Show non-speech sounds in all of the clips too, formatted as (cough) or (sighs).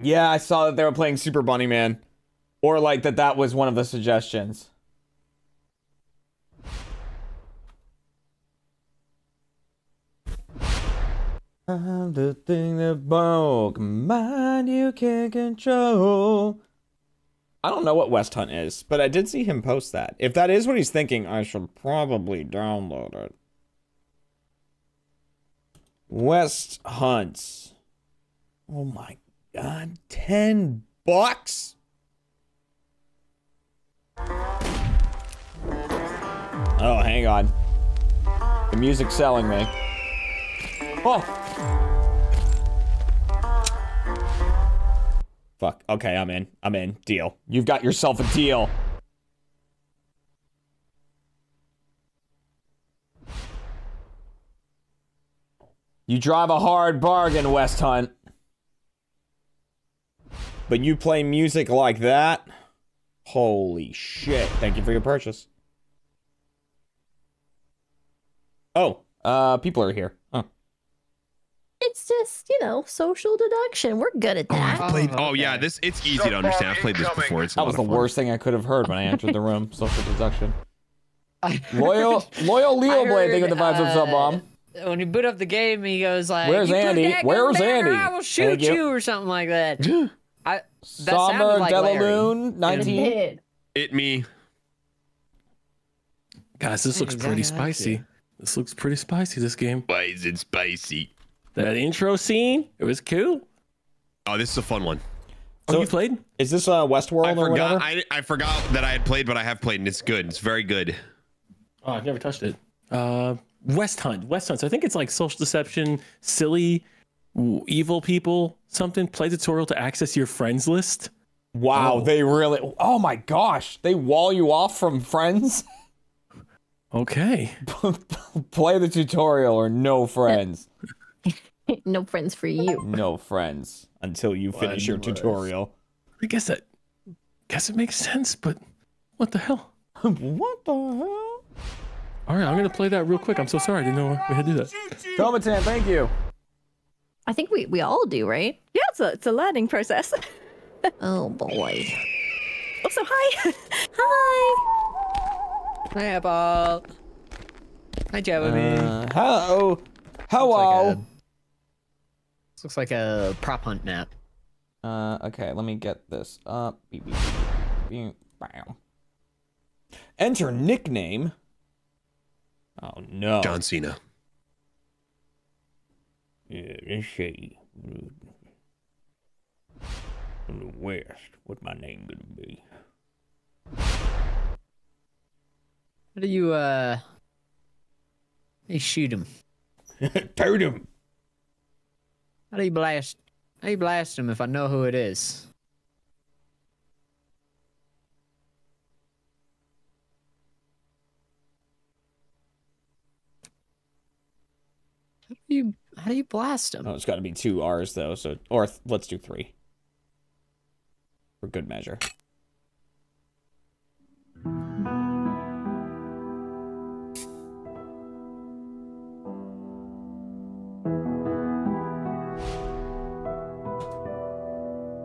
Yeah, I saw that they were playing Super Bunny Man. Or like that that was one of the suggestions. I'm the thing that broke mind you can't control. I don't know what West Hunt is, but I did see him post that. If that is what he's thinking, I should probably download it. West Hunt. Oh my god, 10 bucks? Oh, hang on. The music's selling me. Oh! Fuck. Okay, I'm in. I'm in. Deal. You've got yourself a deal. You drive a hard bargain, West Hunt. But you play music like that? Holy shit. Thank you for your purchase. Oh, uh, people are here. Huh. It's just, you know, social deduction. We're good at that. I've played. Oh yeah, this it's easy to understand. I've played this before. It's That was the fun. worst thing I could have heard when I entered the room. Social deduction. (laughs) Loyal, loyal Leo I Blade. Think of the vibes of heard, sub uh, bomb. When you boot up the game, he goes like, Where's Andy? Where's there, Andy? I will shoot you. you. or something like that." (gasps) (laughs) I that Summer sounded like Delaloon, 19. It me. Guys, this looks pretty spicy. This looks pretty spicy. This game. Why is it spicy? That intro scene, it was cool. Oh, this is a fun one. Oh, So- you played? Is this uh, Westworld I or forgot. whatever? I, I forgot that I had played, but I have played, and it's good. It's very good. Oh, I've never touched it. Uh, West Hunt. West Hunt. So I think it's like social deception, silly, w- evil people, something. Play tutorial to access your friends list. Wow, Oh. they really. Oh my gosh, they wall you off from friends. (laughs) Okay. Play the tutorial or no friends. (laughs) no friends for you. No friends until you finish your tutorial. I guess that. Guess it makes sense, but what the hell? (laughs) what the hell? All right, I'm gonna play that real quick. I'm so sorry. I didn't know we had to do that. Tomatan, thank you. I think we, we all do, right? Yeah, it's a, it's a learning process. (laughs) Oh boy. Also, hi. (laughs) Hi. Hi, Apple. Hi, Jeremy. Uh, hello. Hello. This looks like a prop hunt map. Uh, okay, let me get this up. Beep, beep, beep, beep, bow. Enter nickname. Oh no. John Cena. Yeah, let's see. From the west, what's my name gonna be? How do you uh? How do you shoot him? Totem. (laughs) How do you blast? How do you blast him if I know who it is? How do you how do you blast them? Oh, it's got to be two R's though. So, or let's do three. For good measure.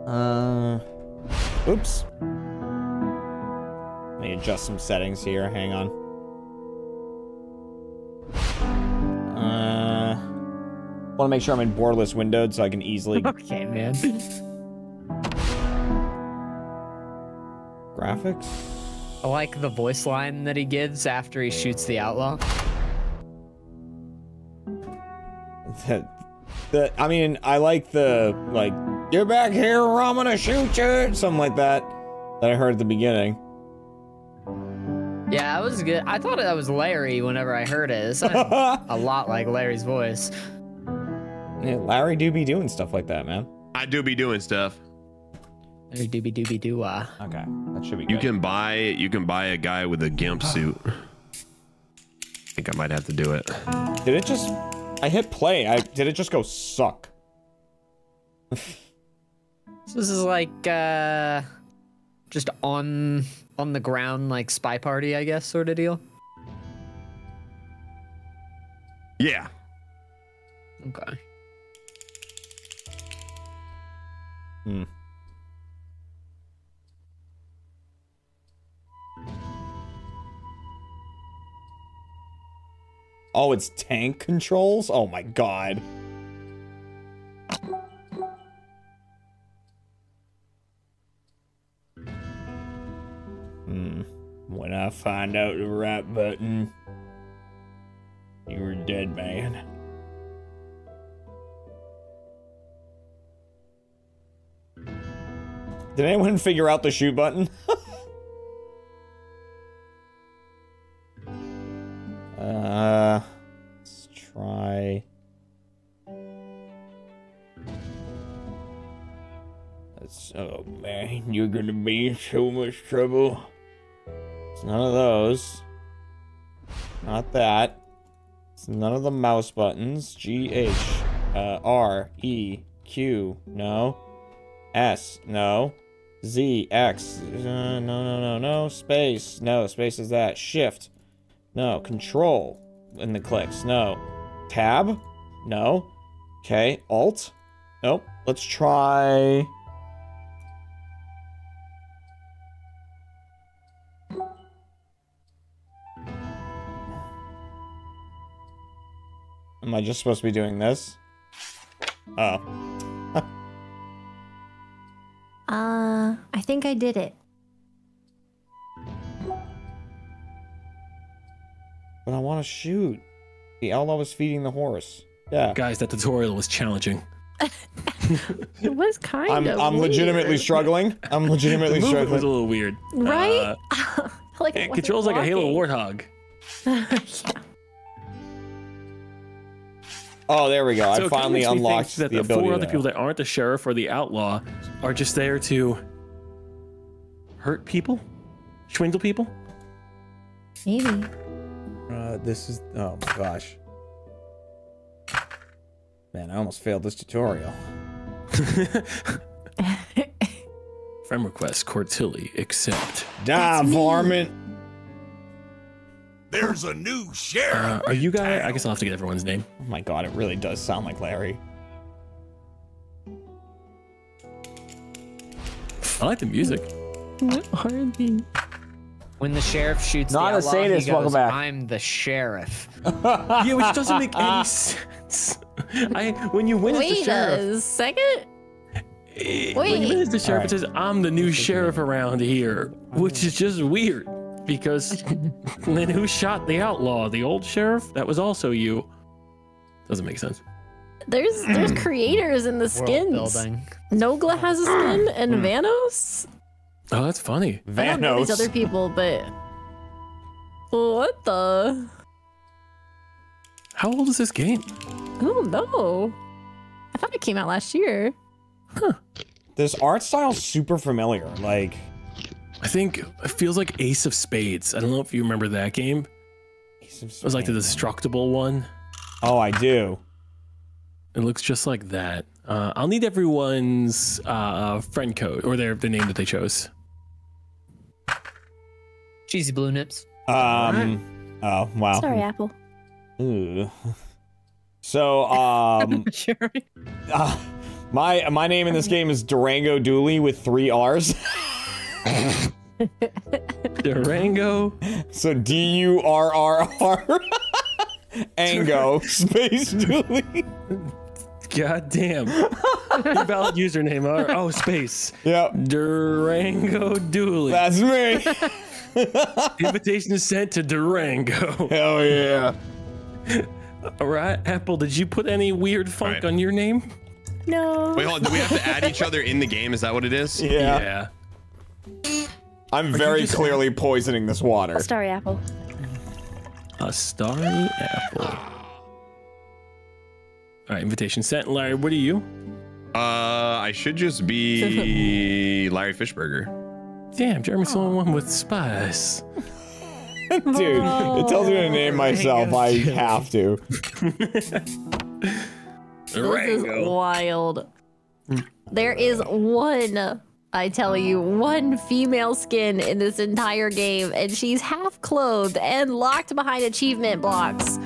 Uh, oops. Let me adjust some settings here. Hang on. Want to make sure I'm in borderless windowed so I can easily (laughs) Okay, man. graphics. I like the voice line that he gives after he shoots the outlaw. That, the, I mean, I like the like you're back here, or I'm gonna shoot you, something like that. That I heard at the beginning. Yeah, that was good. I thought that was Larry whenever I heard it. It sounded (laughs) a lot like Larry's voice. Yeah, Larry do be doing stuff like that, man. I do be doing stuff. Larry doobie doobie doo ah. Okay, that should be You good. can buy you can buy a guy with a gimp (gasps) suit. I think I might have to do it. Did it just? I hit play. I did it just go suck? So this is like uh just on on the ground like spy party, I guess, sort of deal. Yeah. Okay. Hmm. Oh, it's tank controls? Oh my god. Hmm. When I find out the right button, you're a dead man. Did anyone figure out the shoot button? (laughs) uh, let's try. That's oh man, you're gonna be in so much trouble. It's none of those. Not that. It's none of the mouse buttons. G H uh, R E Q. No. S. No. Z. X. Uh, no, no, no, no. Space. No. Space is that. Shift. No. Control. In the clicks. No. Tab. No. Okay. Alt. Nope. Let's try. Am I just supposed to be doing this? Oh. I think I did it. But I want to shoot. The outlaw was feeding the horse. Yeah. Guys, that tutorial was challenging. (laughs) It was kind I'm of. I'm legitimately struggling. I'm (laughs) The legitimately movement was a little weird. right? Uh, (laughs) like it wasn't controls like a Halo. Warthog. yeah. Oh, there we go. So I it kinda finally makes me think unlocked that the the ability. four to other people that aren't the sheriff or the outlaw are just there to hurt people, swindle people. Maybe. Uh, this is. Oh my gosh. Man, I almost failed this tutorial. (laughs) Friend request, Cortilli, accept. Da, varmint. There's a new sheriff. Uh, are you guys? I guess I'll have to get everyone's name. Oh my god, it really does sound like Larry. I like the music. What are these? When the sheriff shoots Not the a outlaw, sadist, he goes, welcome back. I'm the sheriff. (laughs) yeah, which doesn't make any (laughs) sense. I when you win as the Wait sheriff, a second. eh, when you win as the sheriff, Alright. it says I'm the new sheriff around here, which is just weird because (laughs) then who shot the outlaw? The old sheriff? That was also you. Doesn't make sense. There's there's (clears throat) creators in the skins. building. Nogla has a skin and Vanoss. Oh, that's funny. I don't know these other people, but what the? How old is this game? I don't know. I thought it came out last year. Huh. This art style's super familiar. Like, I think it feels like Ace of Spades. I don't know if you remember that game. It was like the destructible one. Oh, I do. It looks just like that. Uh, I'll need everyone's uh, friend code or their the name that they chose. Cheesy blue nips. Um. Oh wow. Sorry, Apple. Ooh. So um. (laughs) sure. uh, my my name in this game is Durango Dooley with three R's. (laughs) Durango. So D U R R R. (laughs) Ango space Dooley. God damn. Your valid username. Oh, space. Yep, Durango Dooley. that's me. (laughs) Invitation is sent to Durango. Hell yeah. All right, Apple. Did you put any weird funk Right. on your name? No. Wait, hold on. Do we have to add each other in the game? Is that what it is? Yeah. Yeah. I'm very just- clearly poisoning this water. Starry Apple. A starry apple. All right, invitation sent. Larry, what are you? Uh, I should just be (laughs) Larry Fishburger. Damn, Jeremy's the only one with spice. (laughs) Dude, it tells me to name myself. I (laughs) have to. This is wild. There is one, I tell you, one female skin in this entire game, and she's half clothed and locked behind achievement blocks.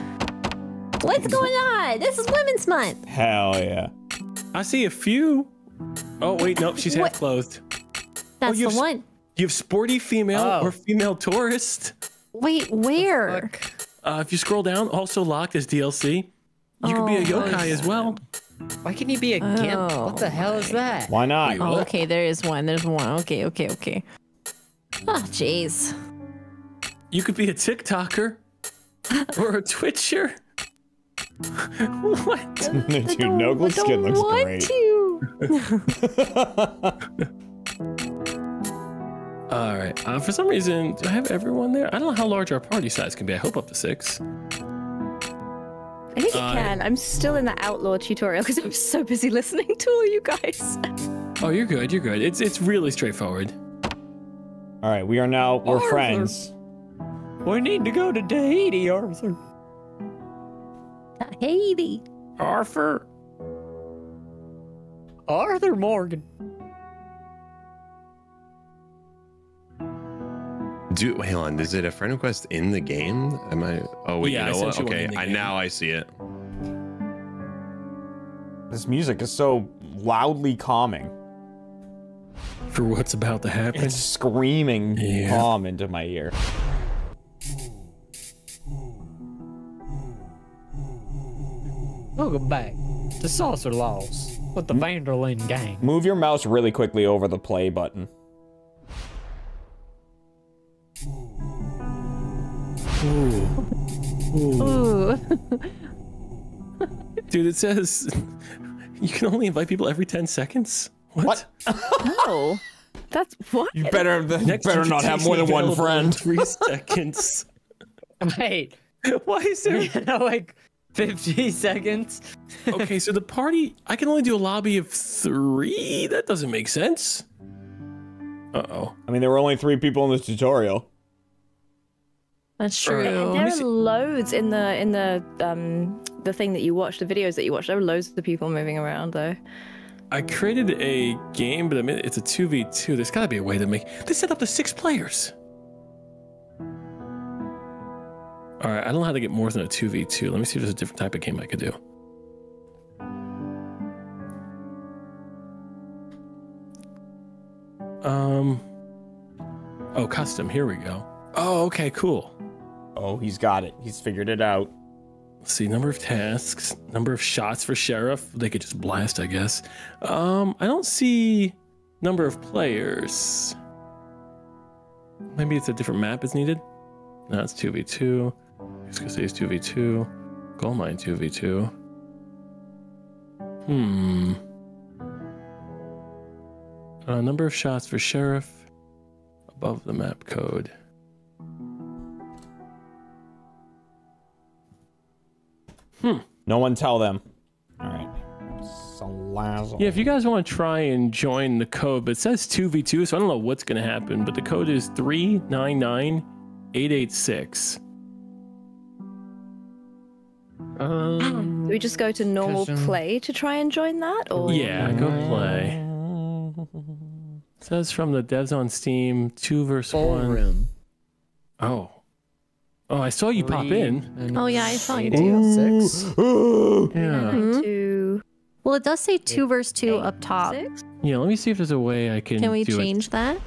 What's going on? This is Women's Month. Hell yeah. I see a few Oh wait, nope, she's half clothed. That's oh, you the have s- one. You have sporty female Oh. or female tourist. Wait, where? Uh, if you scroll down, also locked as DLC. You could be a Oh, yokai as well. Why can't you be a gimp? Oh, What the hell is that? Why not? Oh, okay, there is one. There's one. Okay, okay, okay. Oh, jeez. You could be a TikToker (gasps) or a Twitcher. (laughs) what? (laughs) Dude, Nogla skin looks want great. to. (laughs) All right. Uh, for some reason, do I have everyone there? I don't know how large our party size can be. I hope up to six. I think it Uh, can. I'm still in the outlaw tutorial because I'm so busy (laughs) listening to all you guys. Oh, you're good. You're good. It's it's really straightforward. All right, we are now we're Arthur. friends. We need to go to Tahiti, Arthur. Haiti. Arthur. Arthur Morgan. Do hang on. Is it a friend request in the game? Am I? Oh wait, Yeah, you know sent what? you Okay, I game. now I see it. This music is so loudly calming. For what's about to happen. It's screaming Yeah. calm into my ear. Welcome back to Saucer Laws with the Van der Linde gang. Move your mouse really quickly over the play button. Ooh. Dude, it says (laughs) you can only invite people every 10 seconds. What? What? Oh, that's what? You better you Next better not have more than one friend. Three seconds. Wait, (laughs) Why is there? like 50 seconds? okay, so the party, I can only do a lobby of three? That doesn't make sense. Uh oh. I mean, there were only three people in this tutorial. That's true. let There are loads in the in the um the thing that you watch, the videos that you watch. There are loads of people moving around though. I created a game, but I mean, it's a 2v2. There's got to be a way to make. They set up to six players. All right, I don't know how to get more than a 2v2. Let me see if there's a different type of game I could do. Um. Oh, custom. Here we go. Oh, okay, cool. Oh, he's got it. He's figured it out. Let's see, number of tasks, number of shots for sheriff. They could just blast, I guess. Um, I don't see number of players. Maybe it's a different map is needed. No, it's 2v2. Excuse is 2v2. Gold mine 2v2. Hmm. Uh, number of shots for sheriff above the map code. No one tell them. All right. Salazzle. Yeah, if you guys want to try and join the code, but it says 2v2, so I don't know what's going to happen, but the code is 399886. Um, Do we just go to normal Custom. play to try and join that, or Yeah, go play. It (laughs) says from the devs on Steam, 2 verse 1. Oh. Oh, I saw you pop in. Oh, yeah, I saw you do. Six. Yeah. to Well, it does say two verse two up top. six? Yeah, let me see if there's a way I can, Can we do change that?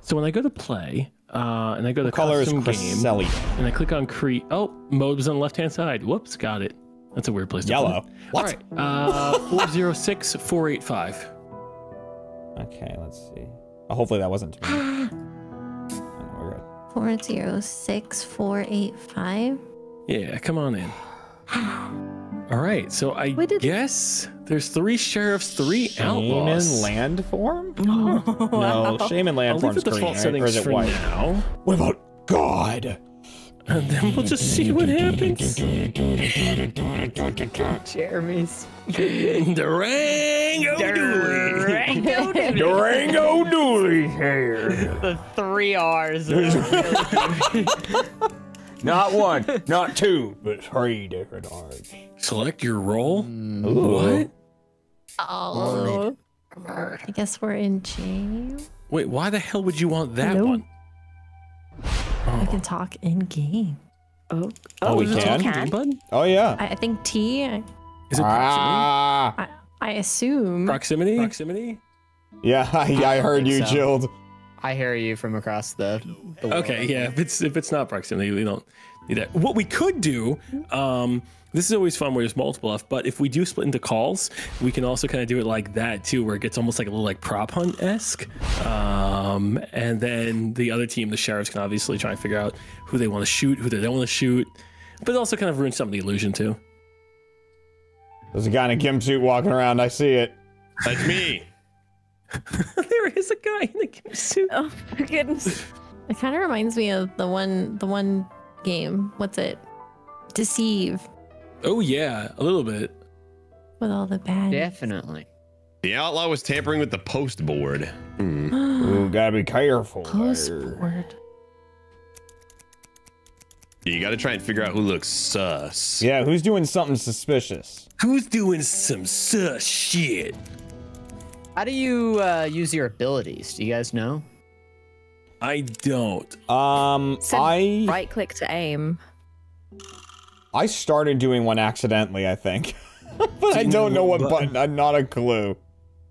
So when I go to play, uh, and I go to Color is custom game, Cresselia. and I click on create. Oh, mode was on the left hand side. Whoops, got it. That's a weird place to put it. Yellow. All right. Uh, 406485. Okay, let's see. Oh, hopefully that wasn't (gasps) (laughs) 406485? Yeah, come on in. (sighs) All right, so I guess there's three sheriffs, three shame outlaws. (gasps) Shame in land form? No, no. Shaman in land I'll form. I'll the default settings right? now. What about God? And then we'll just see what happens. Jeremy's. (laughs) Durango Dooley. Durango (laughs) Dooley. Durango Dooley here. (laughs) the three R's. Not one, not two, but three different arts. Select your role. What? Oh. I guess we're in jail. Wait, why the hell would you want that Hello? one? I can talk in game. Oh, Oh, we you can? Game button? Oh yeah. I, I think T. I, Is it proximity? Ah, I assume. Proximity. Proximity. Yeah, (laughs) I, I heard you, so. Jill. I hear you from across the. the world. Okay, yeah. If it's if it's not proximity, we don't need that. What we could do, um, this is always fun where there's multiple F, but if we do split into calls, we can also kind of do it like that too, where it gets almost like a little like prop hunt esque. Um, and then the other team, the sheriffs, can obviously try and figure out who they want to shoot, who they don't want to shoot, but it also kind of ruins some of the illusion too. There's a guy in a gimp suit walking around. I see it. That's me. (laughs) there is a guy in the game suit. Oh my goodness. It kind of reminds me of the one the one game. What's it? Deceive Oh yeah, a little bit. with all the bad. Definitely. The outlaw was tampering with the post board. Hmm. (gasps) Ooh, gotta be careful. Post there. board. You got to try and figure out who looks sus. Yeah, who's doing something suspicious? Who's doing some sus shit? How do you uh, use your abilities? Do you guys know? I don't. Um, So I right click to aim. I started doing one accidentally, I think, (laughs) but I don't know what button. I'm not a clue.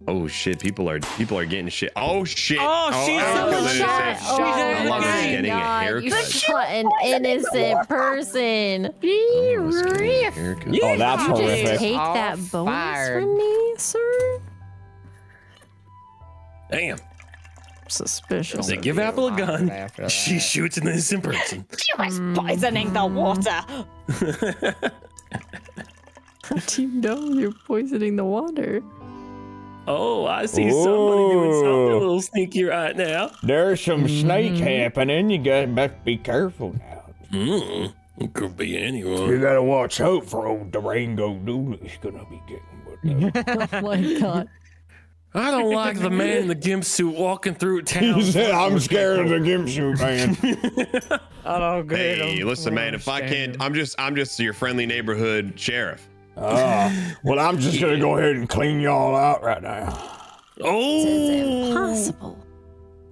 Oh shit! People are people are getting shit. Oh shit! Oh, she's I on was the gonna shot. say, Oh I love her my getting a God, haircut. You shot an innocent person. (laughs) I was getting a You haircut. Oh, that's just horrific. take that bonus fired. from me, sir? Damn. Suspicious. They give Apple a gun. After that. She shoots an innocent person. (laughs) She was poisoning the water. How do you know you're poisoning the water? Oh, I see somebody doing something a little sneaky right now. There's some snake happening. You gotta best be careful now. Mm, it could be anyone. You gotta watch out for old Durango Dooley's gonna be getting with (laughs) us. Oh my god. I don't (laughs) like the man in the gimp suit walking through (laughs) town. He said, "I'm scared of the gimp suit man." (laughs) I don't get Hey, listen, man. If I can't, I'm just I'm just your friendly neighborhood sheriff. Oh, well, I'm just gonna go ahead and clean y'all out right now. Oh, Impossible.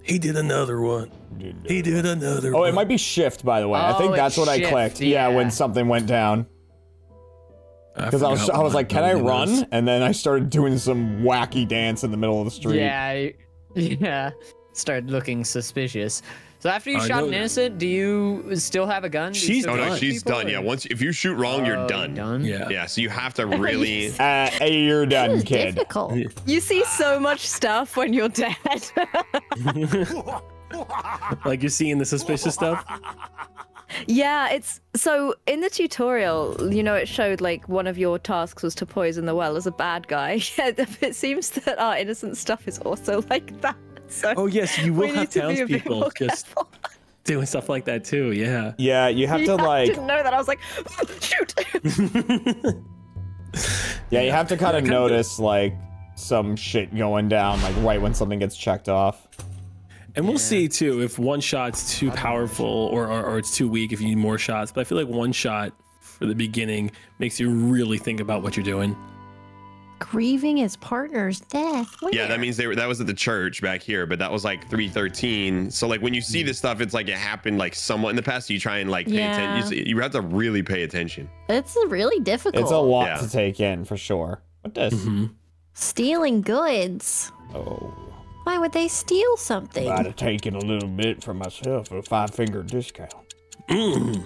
he did another one. Uh, he did another Oh, one. it might be shift, by the way. I oh, think Oh, that's it's what I clicked. Yeah, when something went down. Because I was, I was like, can I run? was. And then I started doing some wacky dance in the middle of the street. Yeah, I- (laughs) yeah. Started looking suspicious. So after you I shot an innocent, do you still have a gun? Do She's still Oh no, she's people, done. Yeah, once if you shoot wrong, Oh, you're done. Done. Yeah. Yeah, so you have to (laughs) really. Uh, you're done, kid. difficult. You see so much stuff when you're dead. (laughs) Like you're seeing the suspicious stuff. Yeah, it's so in the tutorial, you know, it showed like one of your tasks was to poison the well as a bad guy. (laughs) Yeah, it seems that our innocent stuff is also like that. So Oh yes, you will have need to be a bit townspeople more just careful. doing stuff like that too. Yeah. Yeah, you have (laughs) Yeah, to I like, didn't know that. I was like, (laughs) shoot. yeah, you have to kind of notice like some shit going down, like right when something gets checked off. And we'll see too if one shot's too powerful or, or, or it's too weak if you need more shots. But I feel like one shot for the beginning makes you really think about what you're doing. Grieving his partner's death. Yeah, that means they were that was at the church back here, but that was like 313. So like when you see this stuff, it's like it happened like somewhat in the past. You try and like pay Yeah. attention. You, you have to really pay attention. It's really difficult. It's a lot Yeah. to take in for sure. What does? Mm-hmm. Stealing goods. Oh, Why would they steal something? I'd have taken a little bit for myself, a five finger discount. Mm.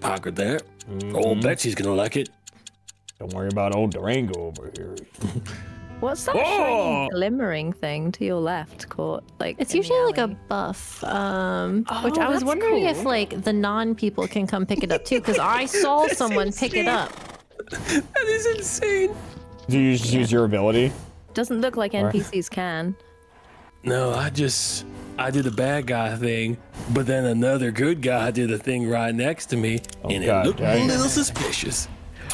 Pocket that. Old Betsy's gonna like it. Don't worry about old Durango over here. (laughs) What's that Oh! shiny glimmering thing to your left, Court? Like It's usually like a alley? buff, um, which Oh, I was that's wondering if like the non-people can come pick it up too, because I saw (laughs) someone pick it up. (laughs) That is insane. Do you just use your ability? Doesn't look like NPCs can. No, I just I did the bad guy thing, but then another good guy did a thing right next to me, oh, and it God looked a little suspicious.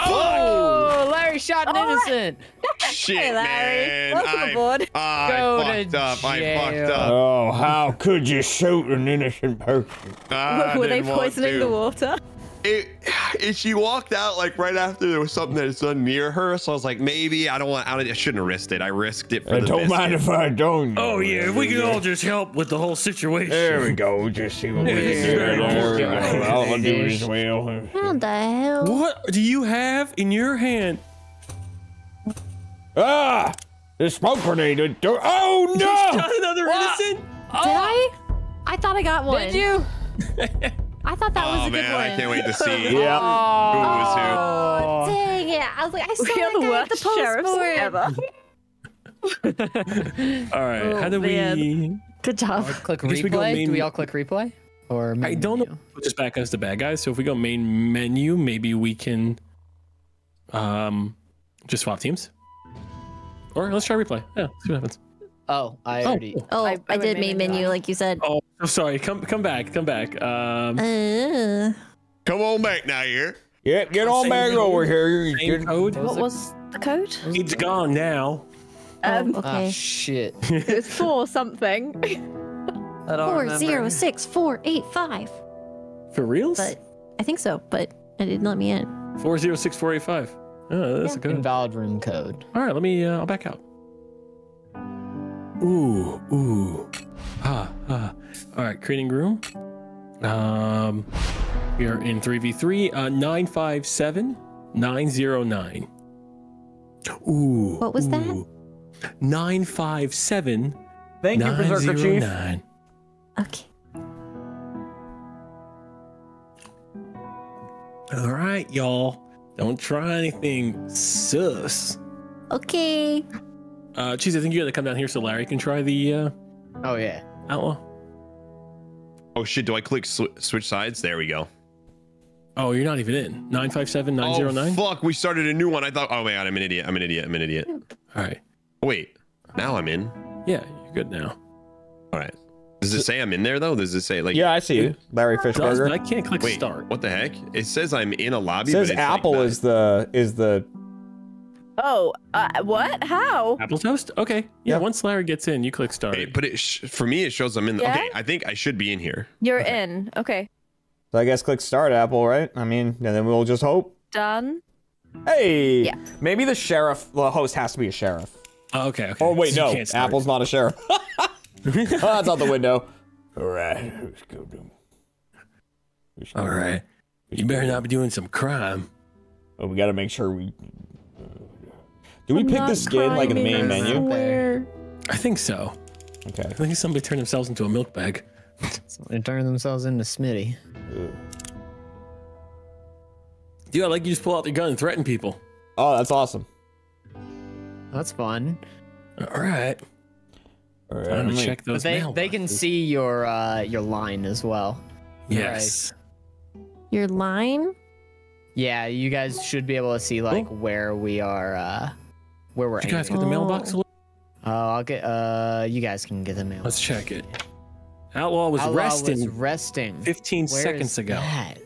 Oh, Larry shot an innocent. Shit, (laughs) Hey, Larry. man. Welcome I, aboard. I Go to fucked up. I fucked up. Oh, how could you shoot an innocent person? I Were they didn't want poisoning to. the water? it, (laughs) it, she walked out like right after there was something that's done near her. So I was like, maybe I don't want. I, don't, I shouldn't have risked it. I risked it for Uh, the don't mind if I don't. Oh yeah, if we could all just help with the whole situation. There we go. Just see what we can Yeah. do. There we go. Yeah. I'll do as well. How the hell? What do you have in your hand? Ah! The smoke grenade. Oh no! Got another innocent. Did I? I thought I got one. Did you? (laughs) I thought that was Oh a good man, one. I can't wait to see (laughs) who Yeah. was who. Oh, dang it. I was like, I saw We are that the guy at the post sheriffs board. ever. (laughs) All right. Oh, how do man. we? Good job. Click I guess we replay. main- Do we all click replay? Or I don't menu? We'll just back us to bad guys. So if we go main menu, maybe we can um just swap teams. Or let's try replay. Yeah, see what happens. Oh, I Oh, already. Oh, I- I, I did main main menu. menu, like you said. oh, I'm sorry. Come come back. Come back. Um, Uh, Come on back now here. Yeah, get on back code. over here. Same code. What was the code? It's gone now. Um, oh, (laughs) okay. shit. (laughs) it was four something. I don't Four zero six four eight five. For reals? But I think so, but it didn't let me in. Four zero six four eight five. Oh, that's a good. Invalid room code. All right, let me. Uh, I'll back out. Ooh, ooh, ah, ah. All right, creating room. Um, we are in three v three. Uh, nine five seven nine zero nine. Ooh. What was that? ooh. Nine five seven Thank you, Berserker Chief. nine. Okay. All right, y'all. Don't try anything sus. Okay. Uh, Cheese, I think you got to come down here so Larry can try the uh, Oh yeah. outlaw. Oh shit! Do I click sw- switch sides? There we go. Oh, you're not even in. Nine five seven nine zero Oh nine. fuck! We started a new one. I thought. Oh my god! I'm an idiot. I'm an idiot. I'm an idiot. All right. Oh, wait. Now I'm in. Yeah, you're good now. All right. Does it say I'm in there though? Does it say like? Yeah, I see you, Larry Does, but I can't click Wait. start. What the heck? It says I'm in a lobby. says but it's like Apple not- is the is the Oh, uh, what? How? Apple toast? Okay. Yeah, Yeah. once Larry gets in, you click start. Okay, but it sh- for me it shows I'm in. The- Yeah? Okay, I think I should be in here. You're in. Okay. So I guess click start Apple, right? I mean, and then we'll just hope. Done. Hey, Yeah. maybe the sheriff, the host has to be a sheriff. Oh, okay, okay. Oh wait, So no. Apple's not a sheriff. oh, (laughs) that's out the window. All right, let's go do. let's go All do- right. You better not be doing some crime. Oh, we got to make sure we. Do we I'm pick the skin like in the main menu? swear. I think so. Okay. I think somebody turned themselves into a milk bag. They turn themselves into Smitty. Dude, I like you just pull out the gun and threaten people. Oh, that's awesome. That's fun. All right. All right, Time I'm gonna like- check But those they they can see your uh your line as well. Yes. Your line? Yeah, you guys should be able to see like where we are uh where we're Did you guys get the mailbox? Oh. Oh, I'll get uh you guys can get the mail. Let's check it. Outlaw was Outlaw resting was resting. 15 Where seconds is ago. that?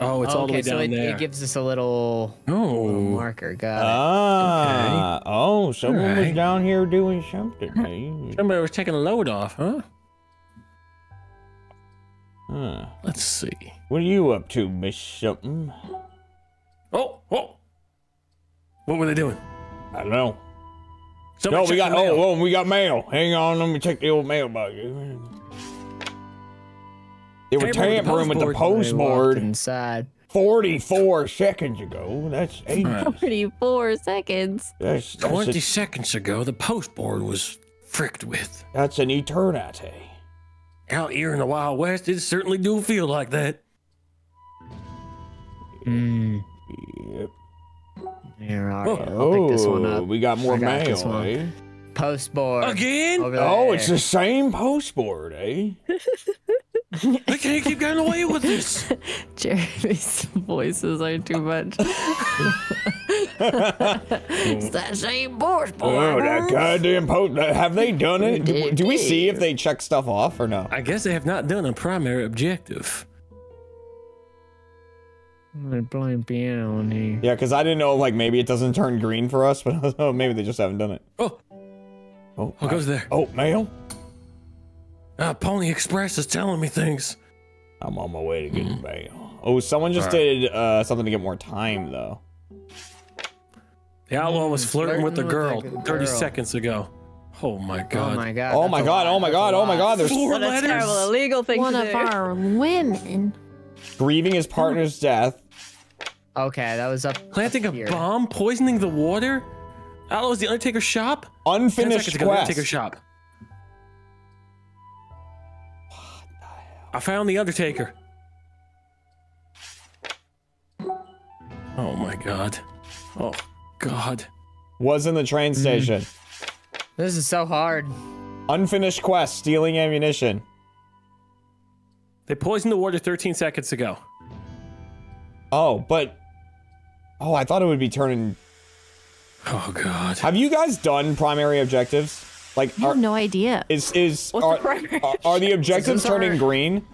Oh, it's all the way down so it, there. it gives us a little, little oh. marker. Got Ah, oh, someone was down here doing something. Hey. Somebody was taking a load off, huh? Huh. Let's see. What are you up to, Miss Something? Oh, oh. What were they doing? I don't know. Somebody no, we got the mail. oh, oh, we got mail. Hang on, let me check the old mailbox. They were Tampering with the tampering with the it. post board inside. 44 seconds ago. That's eight. (laughs) All right. 34 seconds. That's, that's, 20 a, seconds ago, the post board was fricked with. that's an eternity. Out here in the Wild West, it certainly do feel like that. Mm. Yep. Here, all Oh. I'll pick this one up. We got more I got this mail, one. eh? Post board. Again? Over Oh, there. it's the same postboard, eh? (laughs) I can't keep getting away with this. (laughs) Jeremy's voices are too much. (laughs) it's that same board Oh, that goddamn post. Have they done it? Do, do we see if they check stuff off or no? I guess they have not done a primary objective. I'm gonna blame piano on here. Yeah, because I didn't know, like, maybe it doesn't turn green for us, (laughs) but oh, maybe they just haven't done it. Oh, Oh, what goes there? oh, mail? Uh, Pony Express is telling me things. I'm on my way to get Mm-hmm. mail. Oh, someone just Alright. did uh, something to get more time, though. The outlaw was flirting, with the girl flirting with 30 girl. seconds ago. Oh my god. Oh my god. Oh my god, oh my god, oh my god, there's Four What a letters? terrible illegal thing One to of do. our women. Grieving his partner's death. Okay, that was up. Planting a here. bomb, poisoning the water? Oh, is the Undertaker shop? 10 Unfinished seconds ago, Undertaker quest. shop. I found the Undertaker. Oh my god. Oh god. Was in the train Mm. station. This is so hard. Unfinished quest, stealing ammunition. They poisoned the water 13 seconds ago. Oh, but oh, I thought it would be turning. Oh god. Have you guys done primary objectives? Like, I are, have no idea. is is What's the are, primary are, are the objectives Those are- turning green?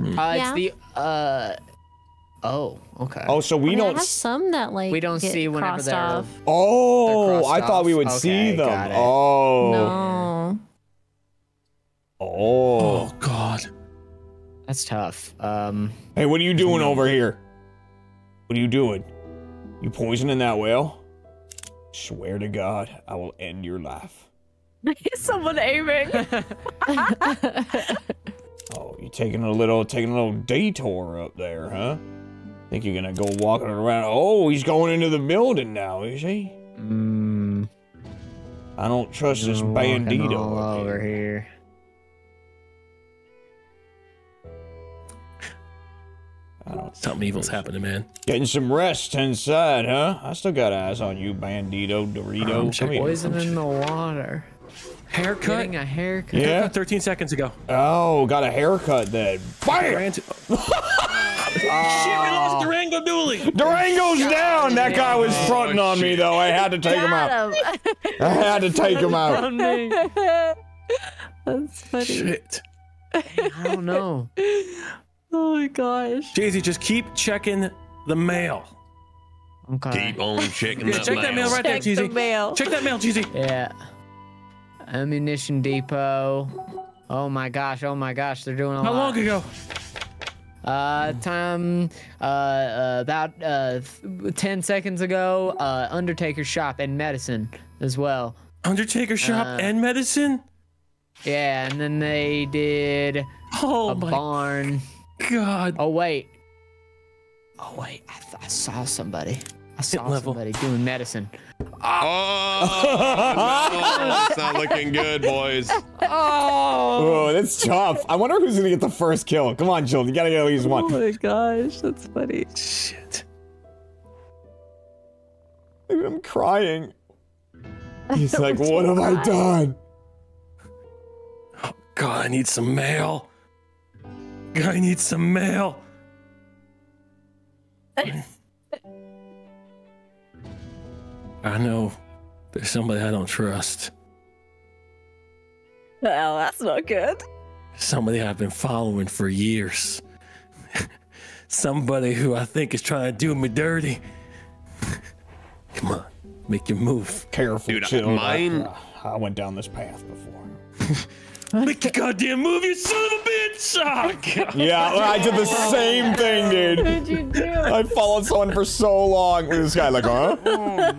Uh, Yeah. It's the uh. Oh, okay. Oh, so we I mean, don't. have some that like We don't get see whenever crossed they're- off. Oh, They're I crossed thought we off. would see them. got it. Oh, No. oh. Oh god. That's tough. Um. Hey, what are you doing over here? What are you doing? You poisoning that whale? Swear to God, I will end your life. Is (laughs) someone aiming? (laughs) Oh, you taking a little, taking a little detour up there, huh? Think you're gonna go walking around? Oh, he's going into the building now, is he? Mm, I don't trust this bandito all up over here. I don't. Something evil's happening, man. Getting some rest inside, huh? I still got eyes on you, bandito, Dorito. Um, Come check here. Poison in the water. Haircut. Getting a haircut. Yeah. Haircut 13 seconds ago. Oh, got a haircut then. Bam! Ran to- Shit, we lost Durango Dooley. Durango's down. That guy was fronting on me though. I had to take him out. Him. I had to take him out. That's funny. Shit. I don't know. (laughs) Oh my gosh. Jay-Z, just keep checking the mail. Okay. Keep on (laughs) checking Yeah, that check that mail mail. right there, Check the Jeezy. mail. Check that mail, Jeezy. Yeah. Ammunition depot. Oh my gosh, oh my gosh, they're doing a How lot. long ago? Uh, time, uh, uh about, uh, th- 10 seconds ago, uh, Undertaker shop and medicine as well. Undertaker shop Uh, and medicine? Yeah, and then they did Oh a my barn. God. Oh, wait. Oh, wait, I, th- I saw somebody. I saw level. somebody doing medicine. Oh, no, it's not looking good, boys. Oh, that's tough. I wonder who's gonna get the first kill. Come on, Jill. You gotta get at least one. Oh my gosh, that's funny. Shit. I'm crying. (laughs) He's like, what have I done? Oh God, I need some mail. God, I need some mail. I know there's somebody I don't trust. well, that's not good. Somebody I've been following for years. somebody who I think is trying to do me dirty. Come on, make your move. Careful, Dude, Jill. mine- I, I went down this path before. (laughs) Make your goddamn move, you son of a bitch! Oh, God. Yeah, I did the same thing, dude. What'd you do? I followed someone for so long. Look at this guy, like, huh? Oh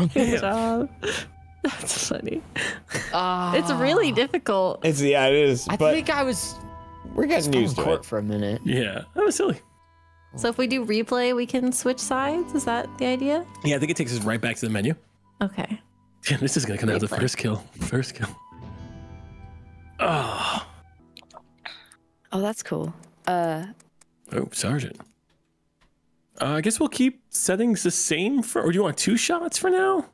no! (laughs) Good job. (laughs) That's funny. Ah. It's really difficult. It's yeah, it is. I think I was we're getting used to court it. for a minute. Yeah, that was silly. So if we do replay, we can switch sides. Is that the idea? Yeah, I think it takes us right back to the menu. Okay. Damn, this is gonna come out the Replay. first kill. First kill. Oh, Oh, that's cool. Uh, oh, Sergeant. Uh, I guess we'll keep settings the same for, or do you want two shots for now?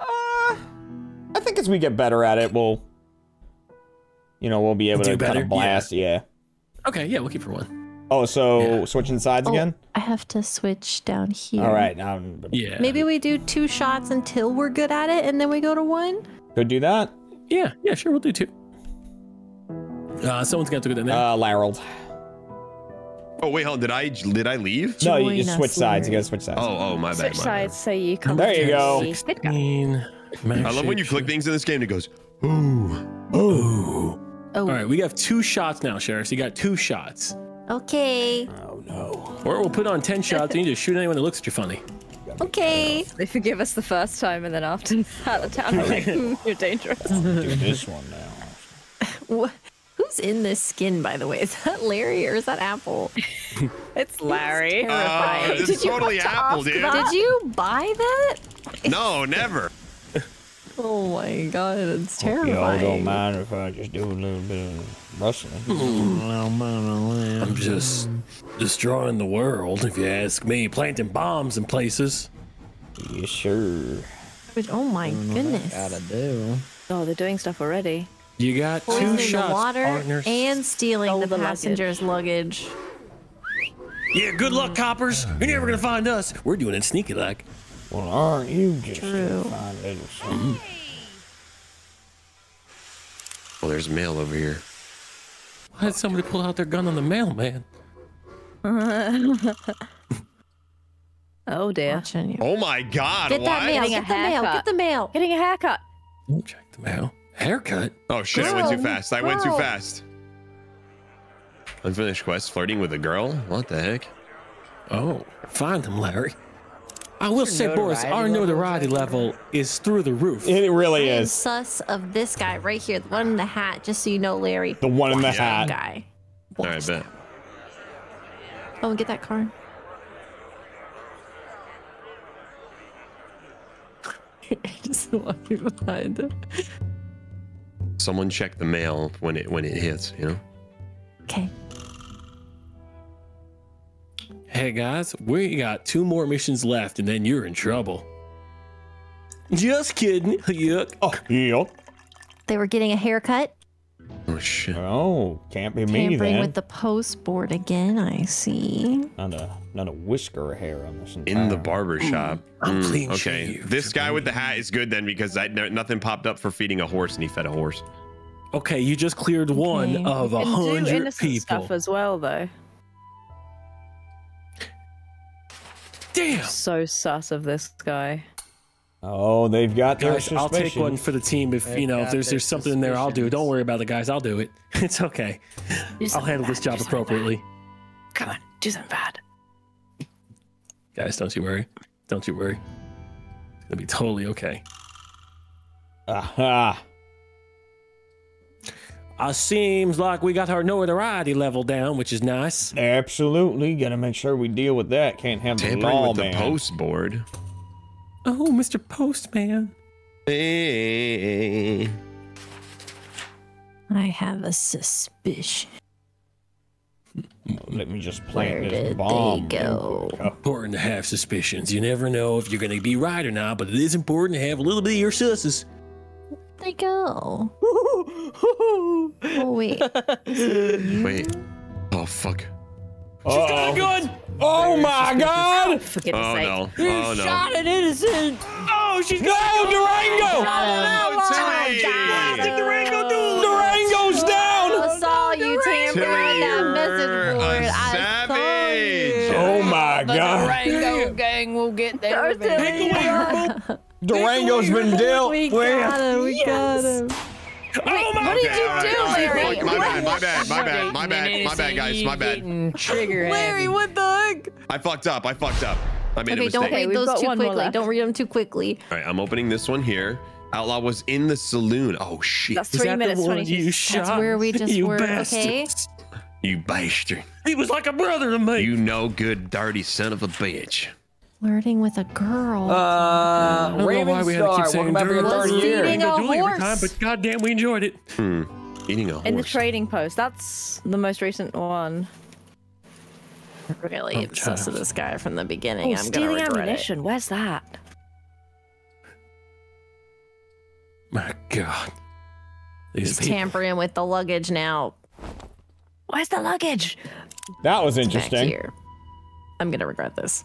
Uh, I think as we get better at it, we'll, you know, we'll be able Do to kind better? of blast. Yeah. Okay, yeah, we'll keep for one. Oh, so Yeah. switching sides Oh, again? I have to switch down here. All right, now Yeah. Maybe we do two shots until we're good at it, and then we go to one. could do that. Yeah, yeah, sure, we'll do two. Uh, someone's got to go down there. Uh, Larold. Oh wait, hold on. Did I did I leave? No, you just us, switch sides. You gotta switch sides. Oh, oh, my bad. switch my sides so you come. There you go. the good guy. 16. I love when you click things in this game and it goes, ooh. Ooh. Oh, All right, we have two shots now, Sheriff. So you got two shots. Okay. Oh no. Or we'll put on 10 shots and you just shoot anyone that looks at you funny. Okay. They forgive us the first time, and then after out of town, (laughs) we're like, "Hmm, you're dangerous. Do this one now. Wh- Who Who's in this skin, by the way? Is that Larry or is that Apple? (laughs) It's Larry. Uh, Terrifying. it's totally Apple, dude. Did you buy that? No, never. (laughs) Oh my god, it's terrible. Y'all don't mind if I just do a little bit of rustling. I'm just destroying the world, if you ask me. Planting bombs in places. yes, sir. Oh my goodness. Gotta do. Oh, they're doing stuff already. You got two shots, the water partners. and stealing Stole the, the luggage. passenger's luggage. yeah, good luck, coppers. You're never gonna find us. We're doing it sneaky like. Well, aren't you just True. a fine little son? Well, there's mail over here. Why did somebody pull out their gun on the mailman? (laughs) Oh dear. Watching you. Oh my God! Get that what? mail. Getting a Get the mail. haircut. Get the mail. Getting a haircut. Check the mail. Haircut. Oh shit! I went too Girl, fast. I went too fast. Unfinished quest: flirting with a girl. What the heck? Oh, find him, Larry. I will say, Boris, our notoriety right level is through the roof. It really I am is. sus of this guy right here, the one in the hat, just so you know, Larry. The one in the Yeah. hat. guy. All right, bet. Oh, and get that car. (laughs) just walking behind him. Someone check the mail when it when it hits. You know. Okay. Hey guys, we got two more missions left, and then you're in trouble. Just kidding. (laughs) Yuck. Oh, yeah. They were getting a haircut. Oh shit! Oh, can't be me Tampering then. with the post board again, I see. Not a not a whisker of hair on this. In the barber shop. I'm Hmm, okay, shaved. this guy with the hat is good then because I, no, nothing popped up for feeding a horse, and he fed a horse. Okay, you just cleared one of a And do hundred innocent people. stuff as well, though. Damn. So sus of this guy. Oh, they've got their Guys, I'll take one for the team if They've you know if there's there's something in there. I'll do it. Don't worry about the guys. I'll do it. (laughs) It's okay. I'll handle this job appropriately. Come on, do something bad. Guys, don't you worry. Don't you worry. It'll be totally okay. Aha. Uh, seems like we got our notoriety level down, which is nice. Absolutely. Gotta make sure we deal with that. Can't have the Tampering law, with the man. post board. Oh, Mr. Postman. Hey. I have a suspicion. Let me just Where plant did this they bomb. go? Important to have suspicions. You never know if you're going to be right or not, but it is important to have a little bit of your susses. They go. (laughs) oh wait. Wait. Oh fuck. Uh-oh. gun. Oh, oh my God! (laughs) For goodness Oh sake. no. Oh no. an innocent. Oh, she's No, Durango! Oh, Timmy! Durango dude. Durango's down! I saw you tampering with that message you're board. a I saw savage. you. Oh my God! Rango gang will get there. (laughs) Durango's been dealt We with. got him. We got him. Oh my What did you all right, do, all right. Larry? My bad, my bad, my bad, my bad, my bad, guys, my bad. Trigger Larry, what the heck? I fucked up. I fucked up. I made a Okay, mistake. don't read those too quickly. Don't read them too quickly. All right, I'm opening this one here. Outlaw was in the saloon. Oh shit! That's three that minutes, the one 22 you seconds. shot? where we just you were, okay? you bastard! He was like a brother to me. You no good, dirty son of a bitch. Flirting with a girl. Uh, don't know why we had to keep Star, saying welcome back for your Drew. third Was year. feeding We a go do it every horse. time, but goddamn, we enjoyed it. Hmm. Eating a horse. In the trading post. That's the most recent one. really I'm obsessed with this guy from the beginning. Oh, I'm gonna stealing regret it. ammunition. Where's that? My God. These He's people. tampering with the luggage now. Where's the luggage? That was Back interesting. here. I'm gonna regret this.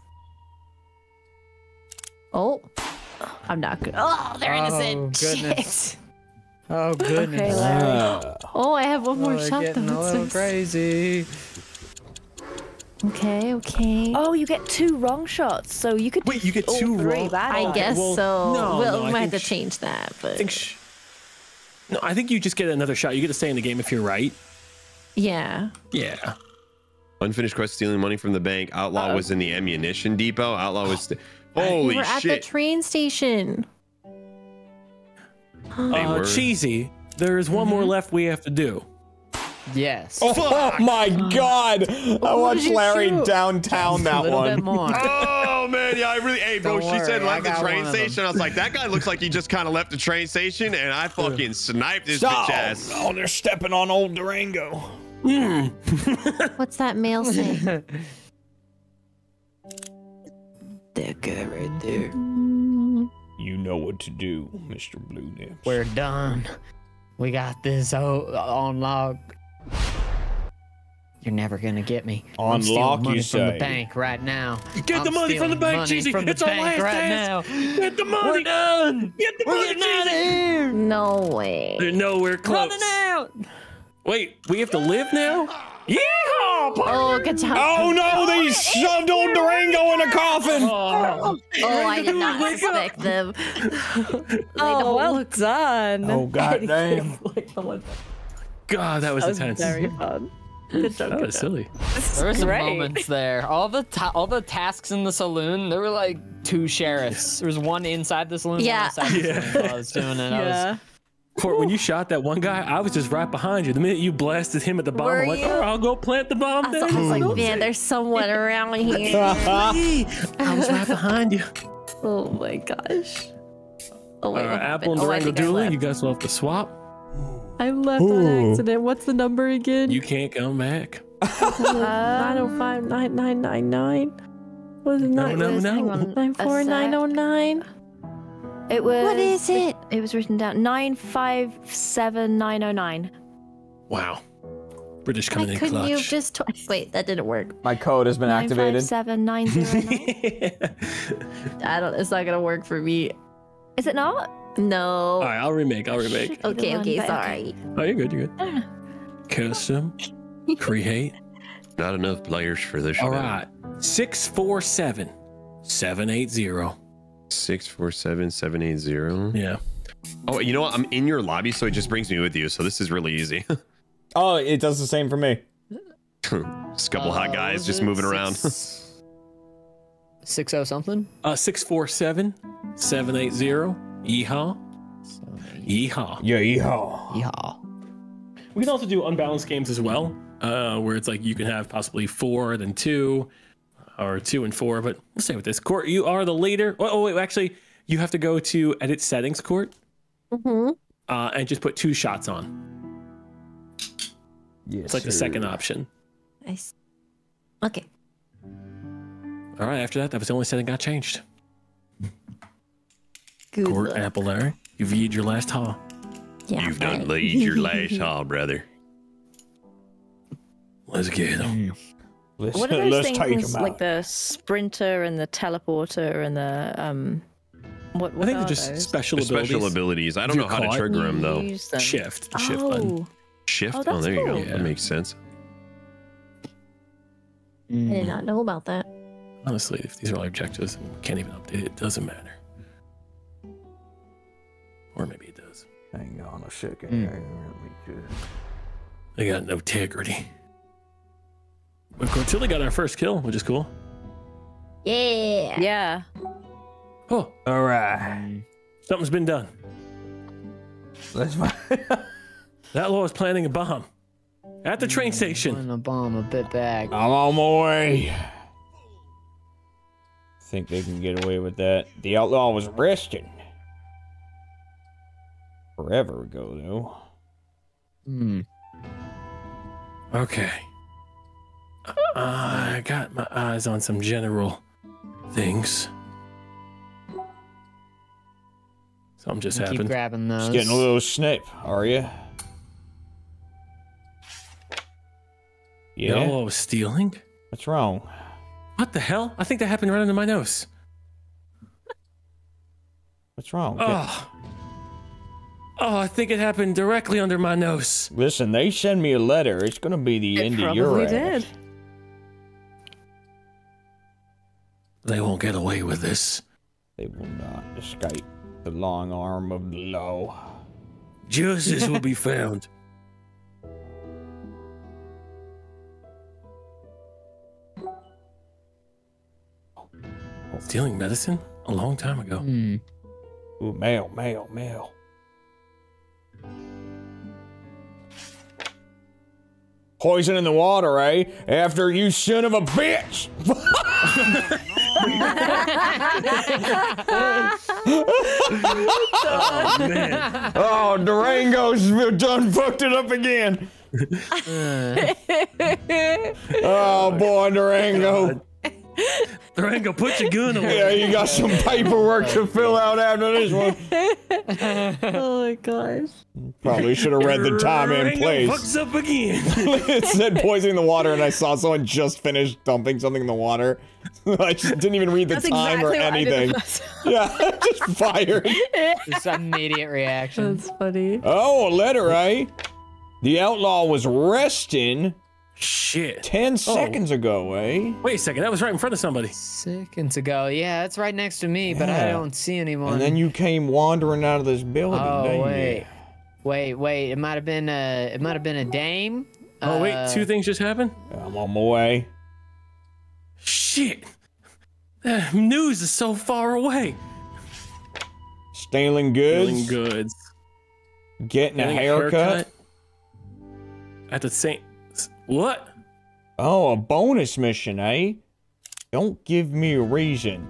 Oh, I'm not good. Oh, they're Oh, innocent. goodness. Shit. Oh goodness. Okay, Larry. Uh, Oh, I have one more Oh, shot getting a though. little It's- crazy. Okay, okay. Oh, you get two wrong shots, so you could. Wait, you get all two three wrong- bad I guess well, so. no, well, no, we I might have to change that, but I think no, I think you just get another shot. You get to stay in the game if you're right. yeah. Yeah. Unfinished quest stealing money from the bank. Outlaw was in the ammunition depot. Outlaw was. St- Holy we were at the train station. They Uh, were. cheesy. There is one Mm-hmm. more left we have to do. Yes. Oh my god! I watched Larry shoot? downtown a that little one. bit more. (laughs) Oh man, yeah, I really. Hey, bro, Don't she said worry, I left the train one of them. station. I was like, that guy looks like he just kind of left the train station, and I fucking sniped his bitch ass. oh, they're stepping on old Durango. What's that mail (laughs) say? That guy right there. You know what to do, Mr. Blue Nips. We're done. We got this o- on lock. You're never gonna get me. On I'm stealing lock, you money from say? the bank right now. Get I'm the money from the bank, money Cheesy. From the It's our bank last right chance. now. Get the money. We're done. Get the We're money, getting out of here. No way. They're nowhere close. Running out. Wait, we have to live now? Yeehaw! Oh, good job. Oh no, oh, they shoved old Durango in a coffin! Oh, Oh, I did not (laughs) suspect them. (laughs) Oh, well done. Oh goddamn. (laughs) God, that was that was intense. very fun. Good job. That Good was job. silly. There were some Great. moments there. All the all the tasks in the saloon. There were like two sheriffs. There was one inside the saloon. Yeah. One outside the saloon while I was doing it. I was, Yeah. Court, when you shot that one guy, I was just right behind you. The minute you blasted him at the bomb, Were I'm like, you? oh, I'll go plant the bomb I there. was, I was like, man, there's someone around (laughs) here. I was right behind you. (laughs) Oh my gosh. Oh, wait, right, what Apple and happened? Oh, Durango think Dooley, you guys will have to swap. I left on accident. What's the number again? You can't come back. (laughs) Uh, nine oh five nine nine nine nine. Was it No, nine no, was- no. hang on. nine four A nine oh nine? It was. What is it? It was written down nine five seven nine oh nine. Wow. British Why in couldn't you clutch. just tw- wait? That didn't work. My code has been Nine activated. seven nine zero nine. (laughs) I don't. It's not gonna work for me. Is it not? No. All right, I'll remake. I'll remake. The Okay. one, Okay. but Sorry. Oh, you're good. You're good. No, no. Custom. Create. Not enough players for this. All shit. right. 647 780. Six four seven seven eight zero. Yeah. Oh, you know what? I'm in your lobby, so it just brings me with you. So this is really easy. (laughs) Oh, it does the same for me. (laughs) just a couple hot Uh, guys just it moving around. (laughs) six oh something. Uh, 647 780. Yeehaw. Yeehaw. Yeah, yeehaw. Yeah. We can also do unbalanced games as well, uh, where it's like you can have possibly four, then two, or two and four. But we'll stay with this. Court, you are the leader. Oh, oh wait, actually, you have to go to edit settings, Court, Mm-hmm. uh, and just put two shots on. Yes, It's like the second option. Nice. Okay. All right, after that, that was the only setting got changed. Good. Court, luck. Apple, you've eaten your last haw. Yeah. You've done fine. laid (laughs) your last haul, brother. Let's get him. Let's, What are (laughs) those let's take things 'em like the sprinter and the teleporter and the um? What? I what think they're just those? special The abilities. special abilities. I don't You're know how to trigger them though. Them. Shift, the shift oh. button. Shift. Oh, Oh, that's there you go. Yeah. That makes sense. I did not know about that. Honestly, if these are all objectives and we can't even update it, it doesn't matter. Or maybe it does. Hang on a second. Here, let me just- They got no integrity. But Cortilli got our first kill, which is cool. Yeah. Yeah. Oh, All right. something's been done. Let's find. (laughs) That law is planting a bomb at the train station. Putting a bomb a bit back. I'm on my way. Think they can get away with that? The outlaw was arrested. Forever ago, though. Hmm. Okay. I got my eyes on some general things. Something just Keep happened. grabbing those. Just getting a little snip, are you? The Yeah. outlaw was stealing? What's wrong? What the hell? I think that happened right under my nose. What's wrong? Oh. Oh, I think it happened directly under my nose. Listen, they send me a letter. It's gonna be the It end of your probably ass. did. They won't get away with this. They will not escape the long arm of the law. Justice will be (laughs) found. Stealing medicine? A long time ago. Hmm. Ooh, mail, mail, mail. Poison in the water, eh? After you son of a bitch! (laughs) (laughs) (laughs) Oh man. Oh, Durango's done fucked it up again. (laughs) oh boy, Durango. (laughs) Durango, put your gun away. Yeah, you got some paperwork to fill out after this one. (laughs) Oh my gosh. Probably should have read the time and place. fucks up again. (laughs) it said poisoning the water, and I saw someone just finished dumping something in the water. I just didn't even read the That's time exactly or what I did anything. the first time. Yeah, just fired. Just immediate reaction. That's funny. Oh, a letter, eh? The outlaw was resting Shit. 10 seconds ago, eh? Wait a second. That was right in front of somebody. Seconds ago. Yeah, it's right next to me, but I don't see anyone. And then you came wandering out of this building, Oh didn't wait, you? wait, wait! It might have been a, it might have been a dame. Oh wait, Uh, two things just happened. I'm on my way. Shit. The news is so far away. Stealing goods, Feeling goods. getting a Getting haircut. At the same. What? Oh, a bonus mission, eh? Don't give me a reason.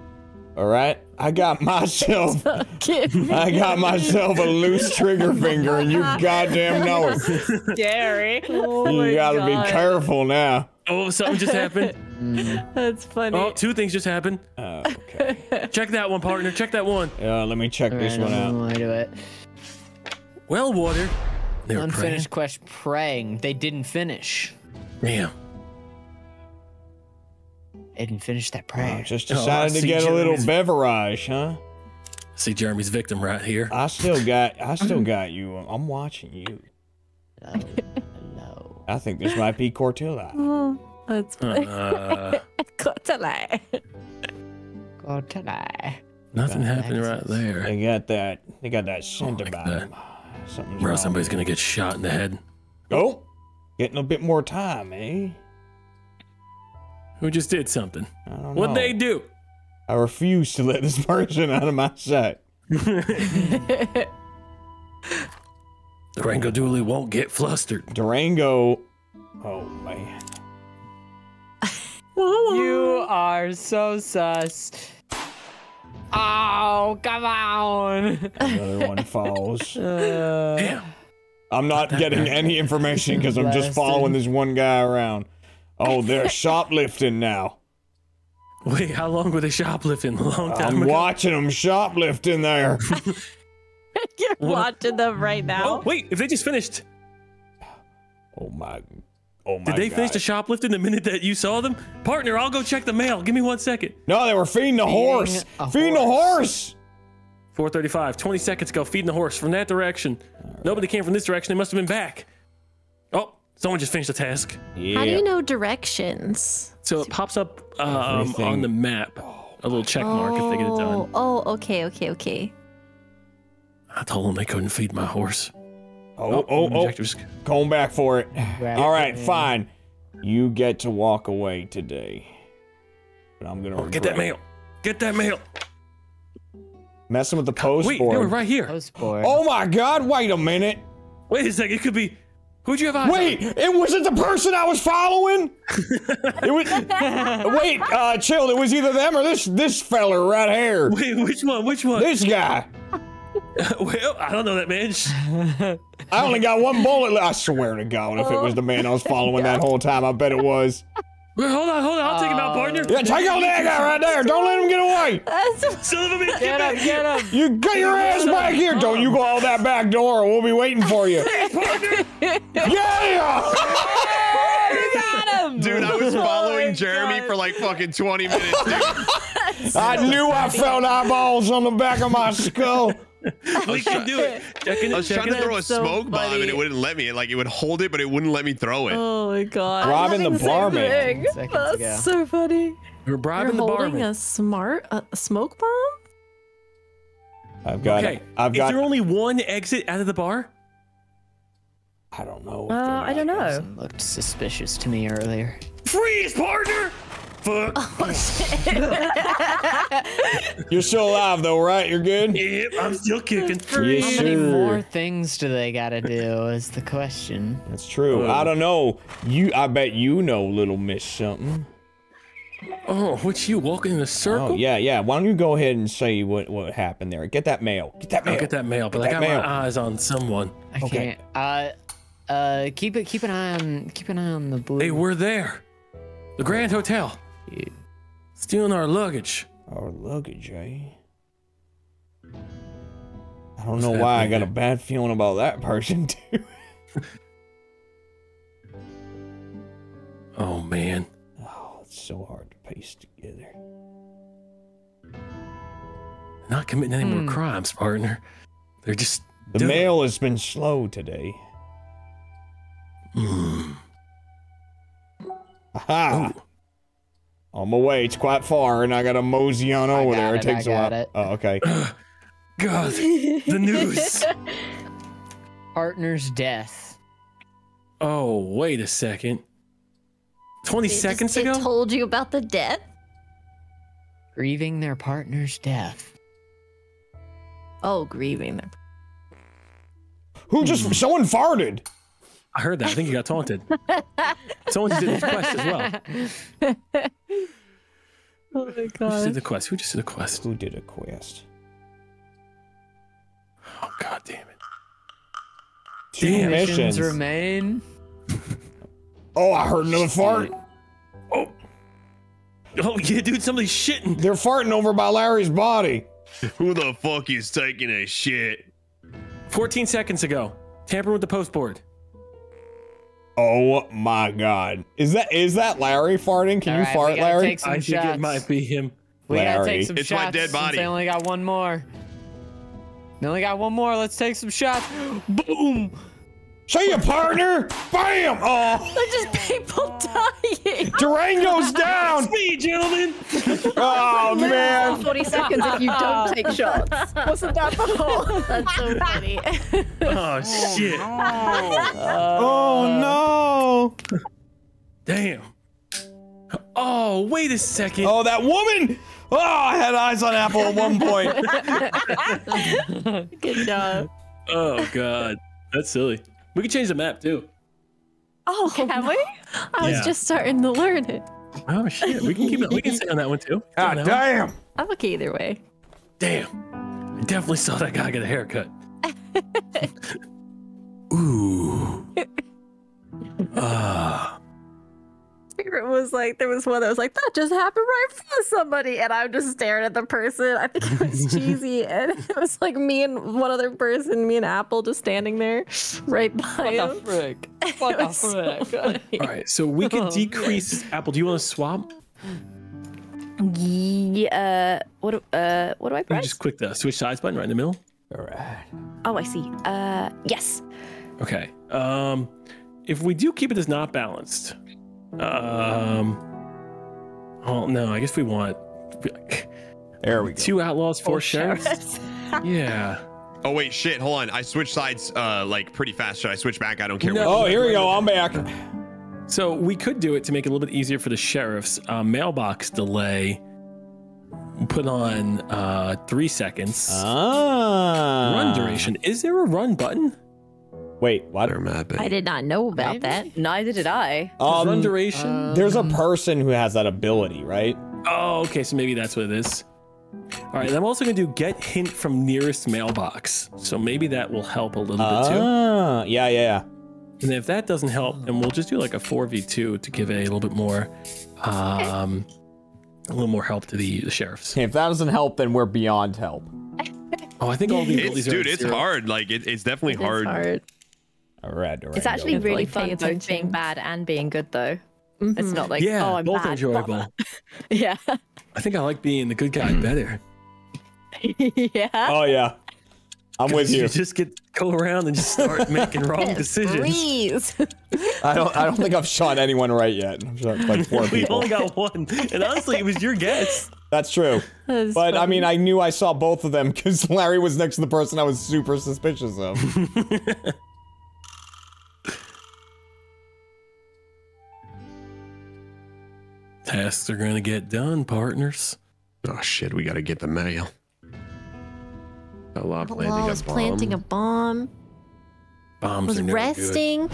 All right, I got (laughs) myself, I got myself a loose trigger finger, and you (laughs) goddamn know it. Scary. (laughs) Oh You my gotta God. be careful now. Oh, something just happened. That's funny. Oh, two things just happened. Oh, okay. Check that one, partner. Check that one. Uh, let me check this Alright, one out. know why I do it. Well, water. They were Unfinished quest praying. They didn't finish. Praying. Damn. They didn't finish that I prayer. just Oh, I decided to see get a little beverage, huh? See Jeremy's victim right here. I still got, I still (laughs) got you. I'm watching you. Hello. Hello. (laughs) I think this might be Cortilla. (laughs) Oh, that's funny. Uh, Got to lie. Go to lie. nothing Right. happened right there. They got that, they got that scent like about that. them. Something's Bro, wrong. somebody's gonna get shot in the head. Oh, getting a bit more time, eh? Who just did something? I don't What'd they do? I refuse to let this (laughs) person out of my sight. (laughs) Durango Dooley won't get flustered. Durango. Oh man. (laughs) You are so sus. Oh, come on. Another one falls. Uh, Damn. I'm not (laughs) getting any information because I'm just following this one guy around. Oh, they're (laughs) shoplifting now. Wait, how long were they shoplifting? (laughs) A long time I'm ago. watching them shoplifting there. You're watching them right now. Oh, wait, if they just finished, Oh my. Oh my. did they finish the shoplifting the minute that you saw them? Partner, I'll go check the mail. Give me one second. No, they were feeding the horse. a Feeding the horse. 435, 20 seconds ago, feeding the horse from that direction. Nobody came from this direction. They must have been back. Oh, someone just finished the task. Yeah. How do you know directions? So it pops up um, on the map. A little check mark if they get it done. Oh, oh, okay, okay, okay. I told them they couldn't feed my horse. Oh, oh, oh. objectives. Going back for it. Right. All right, fine. You get to walk away today. But I'm gonna Oh, get that mail. Get that mail. It. Messing with the post Wait, they board. were right here. Post board. Oh my God! Wait a minute. Wait a second. It could be. Who'd you have eyes on? Wait, it wasn't the person I was following. it was. (laughs) Wait, uh, chill. It was either them or this this feller right here. Wait, which one? Which one? This guy. (laughs) well, I don't know that man. (laughs) I only got one bullet. left. I swear to God, if it was the man I was following that whole time, I bet it was. Wait, hold on, hold on. I'll take him out, Oh. partner. Yeah, take out that guy right there. Don't let him get away. That's (laughs) Son of a bitch, Get him, get him. You get your ass back here. Don't you go out that back door. or We'll be waiting for you. partner. (laughs) Yeah. (laughs) Dude, I was Oh following my Jeremy God. for like fucking 20 minutes, dude. I knew I felt eyeballs on the back of my skull. (laughs) we can do it. (laughs) Checking I was trying to throw a That's so smoke bomb and it wouldn't let me. Like it would hold it, but it wouldn't let me throw it. Oh my god. Robbing the Having same barman. That's ago. so funny. We're You're bribing the holding barman. a smart a, a smoke bomb? I've got. Okay, I've is got. there only one exit out of the bar? I don't know. Uh, I don't know. Looked suspicious to me earlier. Freeze, partner! Fuck. (laughs) You're still alive though, right? You're good. Yep, I'm still kicking. Yes, How many sir. more things do they gotta do? Is the question. That's true. I don't know. You, I bet you know, little miss something. Oh, what you walking in a circle? Oh yeah, yeah. Why don't you go ahead and say what what happened there? Get that mail. Get that mail. I'll get that mail, but Get I got mail. my eyes on someone. I Okay. can't. Uh, uh, keep it. Keep an eye on. Keep an eye on the blue. They were there. The Grand Hotel. Stealing our luggage. Our luggage, eh? I don't know What's why I happening got a bad feeling about that person (laughs) too. Oh man. Oh, it's so hard to piece together. Not committing any Hmm. more crimes, partner. They're just The done. mail has been slow today. Mm. Aha! On my way. It's quite far, and I got to mosey on over got there. It it, I takes a got while. it. Oh, okay. (laughs) God, the news. (laughs) partner's death. Oh, wait a second. 20 It just- seconds it ago? told you about the death. Grieving their partner's death. Oh, grieving them. Who just? Hmm. Someone farted. I heard that. I think he got taunted. (laughs) Someone just did the quest as well. (laughs) Oh my Who just god. did the quest? Who just did the quest? Who did a quest? Oh, god damn it. Two Damn. Missions missions. remain. (laughs) Oh, I heard another fart. Oh. Oh, yeah, dude, somebody's shitting. They're farting over by Larry's body. Who the fuck is taking a shit? 14 seconds ago. Tamper with the post board. Oh my god. Is that is that Larry farting? Can All you right, fart, Larry? take some I think it might be him. We gotta Larry. take some It's my dead body. They only got one more. They only got one more. Let's take some shots. (gasps) Boom. See ya, partner! Bam! Oh, They're just people (laughs) dying. Durango's (laughs) down! Me, gentlemen. Oh (laughs) man! 40 seconds if you don't take shots. Wasn't that the whole? That's so funny. Oh, shit. Oh, oh uh, no! Damn. Oh, wait a second. Oh, that woman! Oh, I had eyes on Apple at one point. Good job. Oh, God. That's silly. We could change the map, too. Oh, (laughs) can we? I was just starting to learn it. Oh, shit. We can keep it. We can stay on that one, too. Stay on God one. damn! I'm okay either way. Damn. I definitely saw that guy get a haircut. (laughs) Ooh. Ah. Favorite was like there was one that was like that just happened right in front of somebody, and I'm just staring at the person. I think it was (laughs) cheesy, and it was like me and one other person, me and Apple, just standing there right by him. frick? (laughs) It was so. All right, so we could Oh, decrease. Apple, do you want to swap? Yeah. Uh, what? do- Uh, what do I You press? just click the switch sides button right in the middle. Alright. Oh, I see. Uh, yes. Okay. Um, if we do keep it as not balanced, um, oh no, I guess we want There we (laughs) go. two outlaws, four Four sheriffs. (laughs) yeah. Oh wait, shit. Hold on. I switched sides uh like pretty fast. Should I switch back? I don't care. No. what. Oh, here we go. I'm back. So we could do it to make it a little bit easier for the sheriffs. Uh, mailbox delay. Put on uh, three seconds. Ah. run duration. Is there a run button? Wait, what? Better map it. I did not know about that. Neither did I. Does run Um, duration. there's a person who has that ability, right? Oh, okay. So maybe that's what it is. All right. I'm also going to do get hint from nearest mailbox. So maybe that will help a little bit too. Ah, yeah, yeah, yeah. And if that doesn't help, then we'll just do like a 4v2 to give a little bit more, um, a little more help to the, the sheriffs. If that doesn't help, then we're beyond help. Oh, I think all the (laughs) It's, abilities are dude, it's zero. hard. Like it, it's definitely It's hard. hard. All right, all right. It's actually have really like, fun both being bad and being good, though. It's Mhm. not like yeah, oh, I'm both bad. enjoyable. (laughs) Yeah. I think I like being the good guy better. (laughs) yeah. Oh yeah, I'm with you. You just get go around and just start (laughs) making wrong decisions. Breeze. I don't. I don't think I've shot anyone right yet. I've shot like four We people. only got one, and honestly, it was your guess. That's true. That's But I mean, I knew I saw both of them because Larry was next to the person I was super suspicious of. Tasks are gonna get done, partners. Oh shit, we gotta get the mail. Outlaw planting Law a was planting a bomb. bomb. Bombs Was are no good. resting.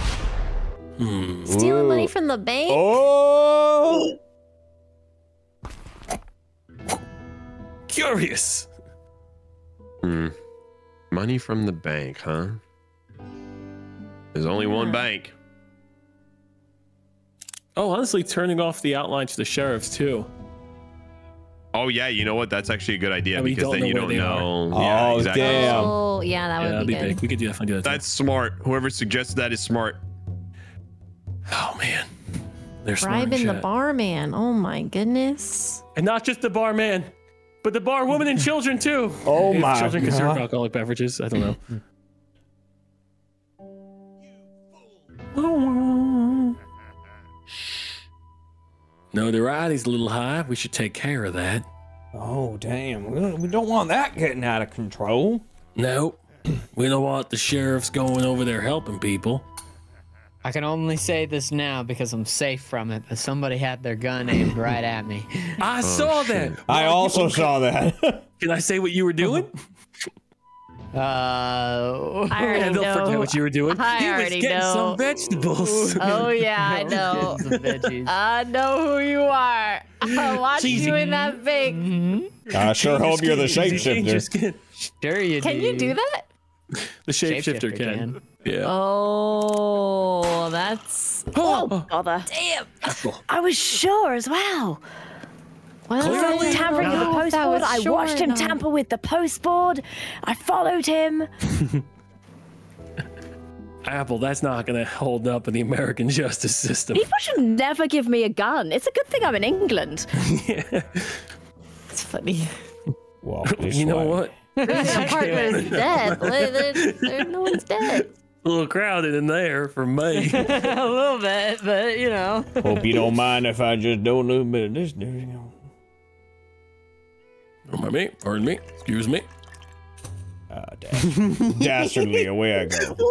Hmm. Stealing money from the bank. Oh, Curious. Hmm. Money from the bank, huh? There's only one bank. Oh, honestly, turning off the outlines to the sheriffs too. Oh yeah, you know what? That's actually a good idea And because then you don't know. are. Yeah, Oh, exactly. damn. Oh, yeah, that yeah, would that'd be be good. big. We could definitely do that. too. That's smart. Whoever suggested that is smart. oh man, they're. Bribing the barman. Oh my goodness. and not just the barman, but the bar woman and children too. Oh If my Children can serve alcoholic beverages. I don't know. (laughs) Oh, Notoriety's a little high. We should take care of that. oh, damn. We don't- want that getting out of control. No, (clears throat) we don't want the sheriffs going over there helping people. I can only say this now because I'm safe from it, but somebody had their gun aimed right at me. I saw shit. that. I also saw that. (laughs) Can I say what you were doing? (laughs) Uh, I already (laughs) Yeah, don't know. forget what you were doing. I he was getting know. some vegetables. (laughs) Oh yeah, I know. (laughs) I know who you are. I watched Cheesy. you in that bank. I sure hope you're the shapeshifter. Sure you Can you do that? The shapeshifter Shapeshifter can. can. Yeah. Oh, that's (gasps) Oh, bother. damn. I was sure as well. Well, Clearly. Tampering with the I don't know if that postboard. was I sure watched him enough. tamper with the postboard. I followed him. (laughs) Apple, that's not going to hold up in the American (laughs) justice system. People should never give me a gun. It's a good thing I'm in England. (laughs) It's funny. Well, you know way. what? My partner is dead. There- there- No one's dead. A little crowded in there for me. a little bit, but you know. Hope you don't mind if I just do a little bit of this. There you. Pardon me. Pardon me. Excuse me. Ah, dastard. (laughs) Dastardly, away I go. (laughs)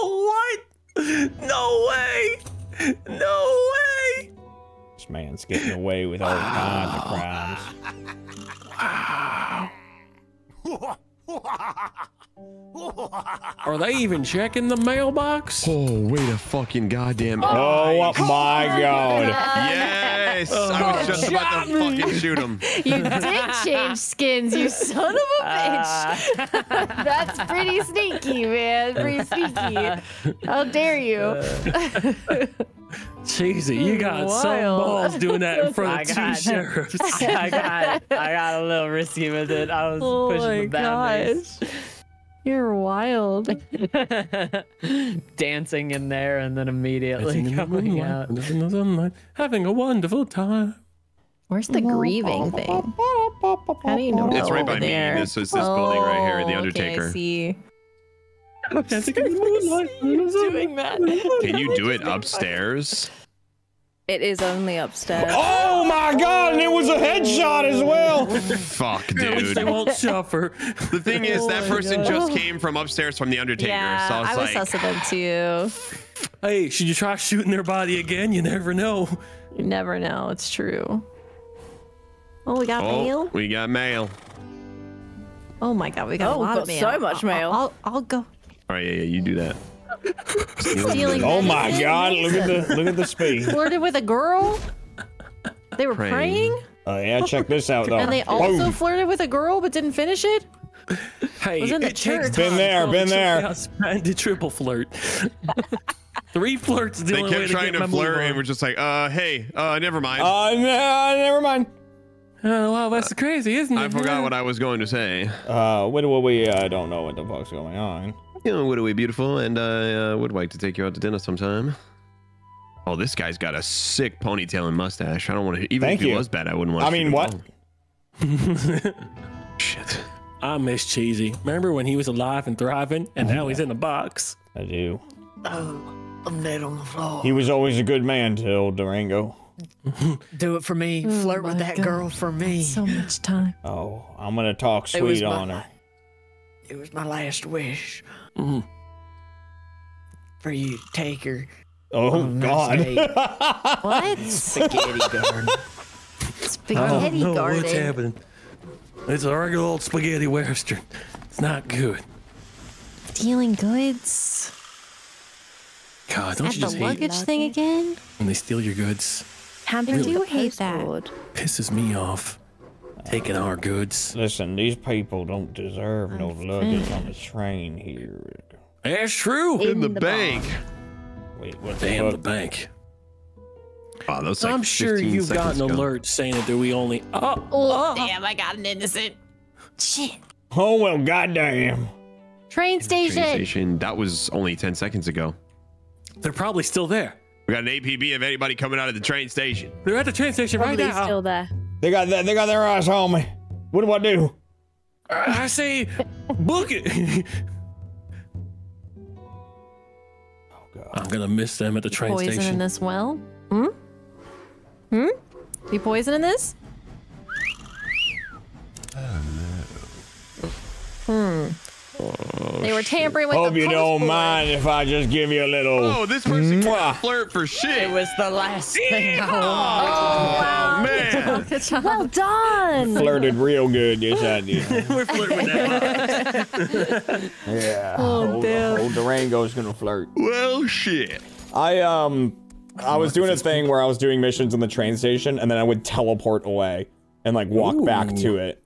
Oh, what? No way. No way. This man's getting away with all kinds of crimes. (laughs) Are they even checking the mailbox? Oh, wait a fucking goddamn. Oh, oh my god. Yes! Oh, I was just about to fucking shoot him. You did change skins, you son of a bitch. Ah. (laughs) That's pretty sneaky, man. Pretty sneaky. How dare you? (laughs) Cheesy, you got some balls doing that in (laughs) front I of two got- sheriffs. I got, I got a little risky with it. I was Oh pushing my the boundaries. gosh. You're wild. (laughs) (laughs) Dancing in there and then immediately Dancing coming out. under sunlight, having a wonderful time. Where's the grieving thing? How do you know? It's right over by me. This is this building right here, the Oh, Undertaker. Okay, I see. Dancing in the moonlight, (laughs) doing that. Can you do it upstairs? It is only upstairs. Oh my god, and it was a headshot as well. (laughs) Fuck, dude. they won't suffer. The thing is, that Oh my person God. just came from upstairs from the Undertaker. Yeah, so I was, I was like, sus of them too. Hey, should you try shooting their body again? You never know. You never know. It's true. Oh, we got oh, mail. we got mail. Oh my god, we got Oh, a lot got of mail. so much I'll- mail. I'll, I'll go. All right, yeah, yeah, you do that. Stealing. Oh my god, look at the (laughs) look at the speed. Flirted with a girl. They were Praying. praying, Oh yeah, check this out though. and they also Boom. flirted with a girl but didn't finish it. Hey, Was in the it takes church. time Been there, to been there. Expand to triple flirt. (laughs) Three flirts the They only way kept to trying get to move flirt and we're just like, uh, hey, uh, never mind. Uh, no, never mind. Oh, wow, that's crazy, isn't it? I forgot what I was going to say. Uh, what do we? I don't know what the fuck's going on. You know, would we beautiful, and I uh, would like to take you out to dinner sometime. Oh, this guy's got a sick ponytail and mustache. I don't want to. Even Thank if he you. was bad, I wouldn't want. I to mean, what? (laughs) Shit. I miss Cheesy. Remember when he was alive and thriving, and now he's in a box? I do. Oh, I'm dead on the floor. He was always a good man till Durango. (laughs) Do it for me. Oh Flirt with that God. girl for me. So much time. Oh, I'm gonna talk sweet my- on her. It was my last wish Mhm. for you to take her Oh God. date. (laughs) What? spaghetti garden. Spaghetti know garden. what's happening. It's a regular old spaghetti western. It's not good. Stealing goods. God, don't At you the just hate that luggage thing again? when they steal your goods? Handing do the hate that. postboard. Pisses me off. Taking our goods. Listen, these people don't deserve no luggage on the train here. That's true. In the the bank. Wait, what the Damn the fuck? bank. Wow, that was like I'm sure you've got an ago. alert saying that we only. Uh, oh, Oh, damn, I got an innocent. Shit. Oh well, goddamn. Train Train station. station. That was only 10 seconds ago. they're probably still there. We got an APB of anybody coming out of the train station. They're at the train station right Probably now. still there. They got that. They got their eyes on me. What do I do? I say, book it. Oh god. I'm gonna miss them at the train Poison in station. this well? Hmm? Hmm? You poisoning this? Hmm. They were tampering with Hope the you don't postboard. mind if I just give you a little. Oh, this person Mwah. can't flirt for shit. It was the last thing I Oh, wow. man. Good job. Well done. Flirted real good. Yes, I did. We're flirting with that. (laughs) Yeah. Oh, old, damn. old Durango's gonna flirt. Well, shit. I um, I was doing a thing where I was doing missions in the train station, and then I would teleport away and like walk back to it.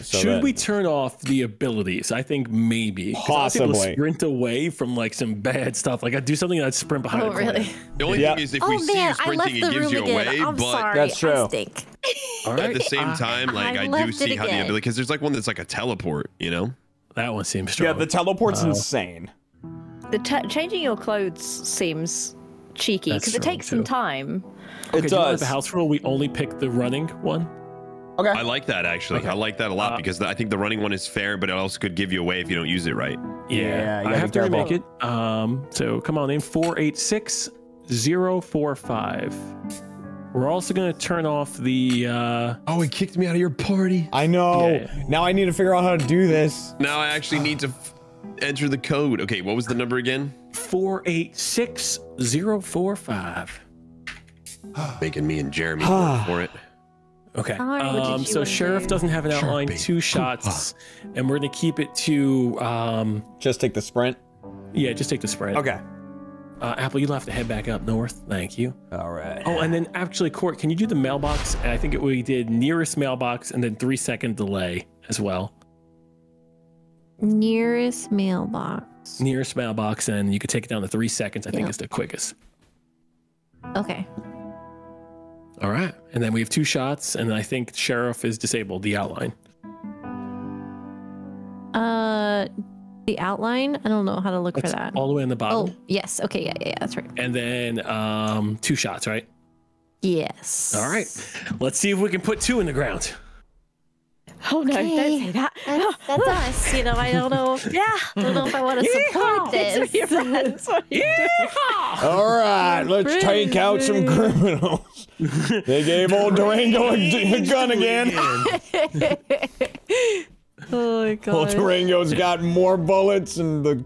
So Should that- we turn off the abilities? I think maybe. 'Cause I was able to Possibly. sprint away from like some bad stuff. Like I'd do something and I'd sprint behind Oh, really? The only Yep. thing is if Oh we see man, you I left sprinting, the it gives room you again. away. I'm but sorry. That's true. I stink. All at the same uh, time, like I I, do see it how the ability because there's like one that's like a teleport. You know. that one seems strong. Yeah, the teleport's insane. The te- changing your clothes seems cheeky because it strong, takes some time. okay, it do you want does. the house rule? We only pick the running one. Okay. I like that actually. Okay. I like that a lot Uh, because I think the running one is fair, but it also could give you away if you don't use it right. Yeah, you I gotta have to remake it. Um, so come on in four eight six zero four five. We're also gonna turn off the. Uh, Oh, he kicked me out of your party. I know. Yeah. Now I need to figure out how to do this. Now I actually need to f- enter the code. Okay, what was the number again? 486045. Making me and Jeremy work (sighs) for it. Okay. Alright, what did Um, so sheriff do? doesn't have an outline, Sharpie. two shots, and we're gonna keep it to um, Just take the sprint. yeah, just take the sprint. Okay. Uh, Apple, you'll have to head back up north. Thank you. All right. Oh, and then actually, Court, can you do the mailbox? And I think it, we did nearest mailbox and then three second delay as well. Nearest mailbox. Nearest mailbox, and you could take it down to three seconds. I think Yeah. is the quickest. Okay. All right, and then we have two shots, and I think sheriff is disabled. The outline. Uh, the outline. I don't know how to look It's for that. all the way in the bottom. Oh, yes. Okay. Yeah, yeah, yeah. That's right. And then um, two shots, right? Yes. All right. Let's see if we can put two in the ground. Oh no, Okay. don't say that. That's, that's (laughs) us. You know, I don't know. (laughs) yeah. I don't know if I want to support this. your friends. What are you doing? All right, let's take out some criminals. (laughs) they gave old Durango a, a gun again. (laughs) Oh my Old god. Durango's got more bullets, and the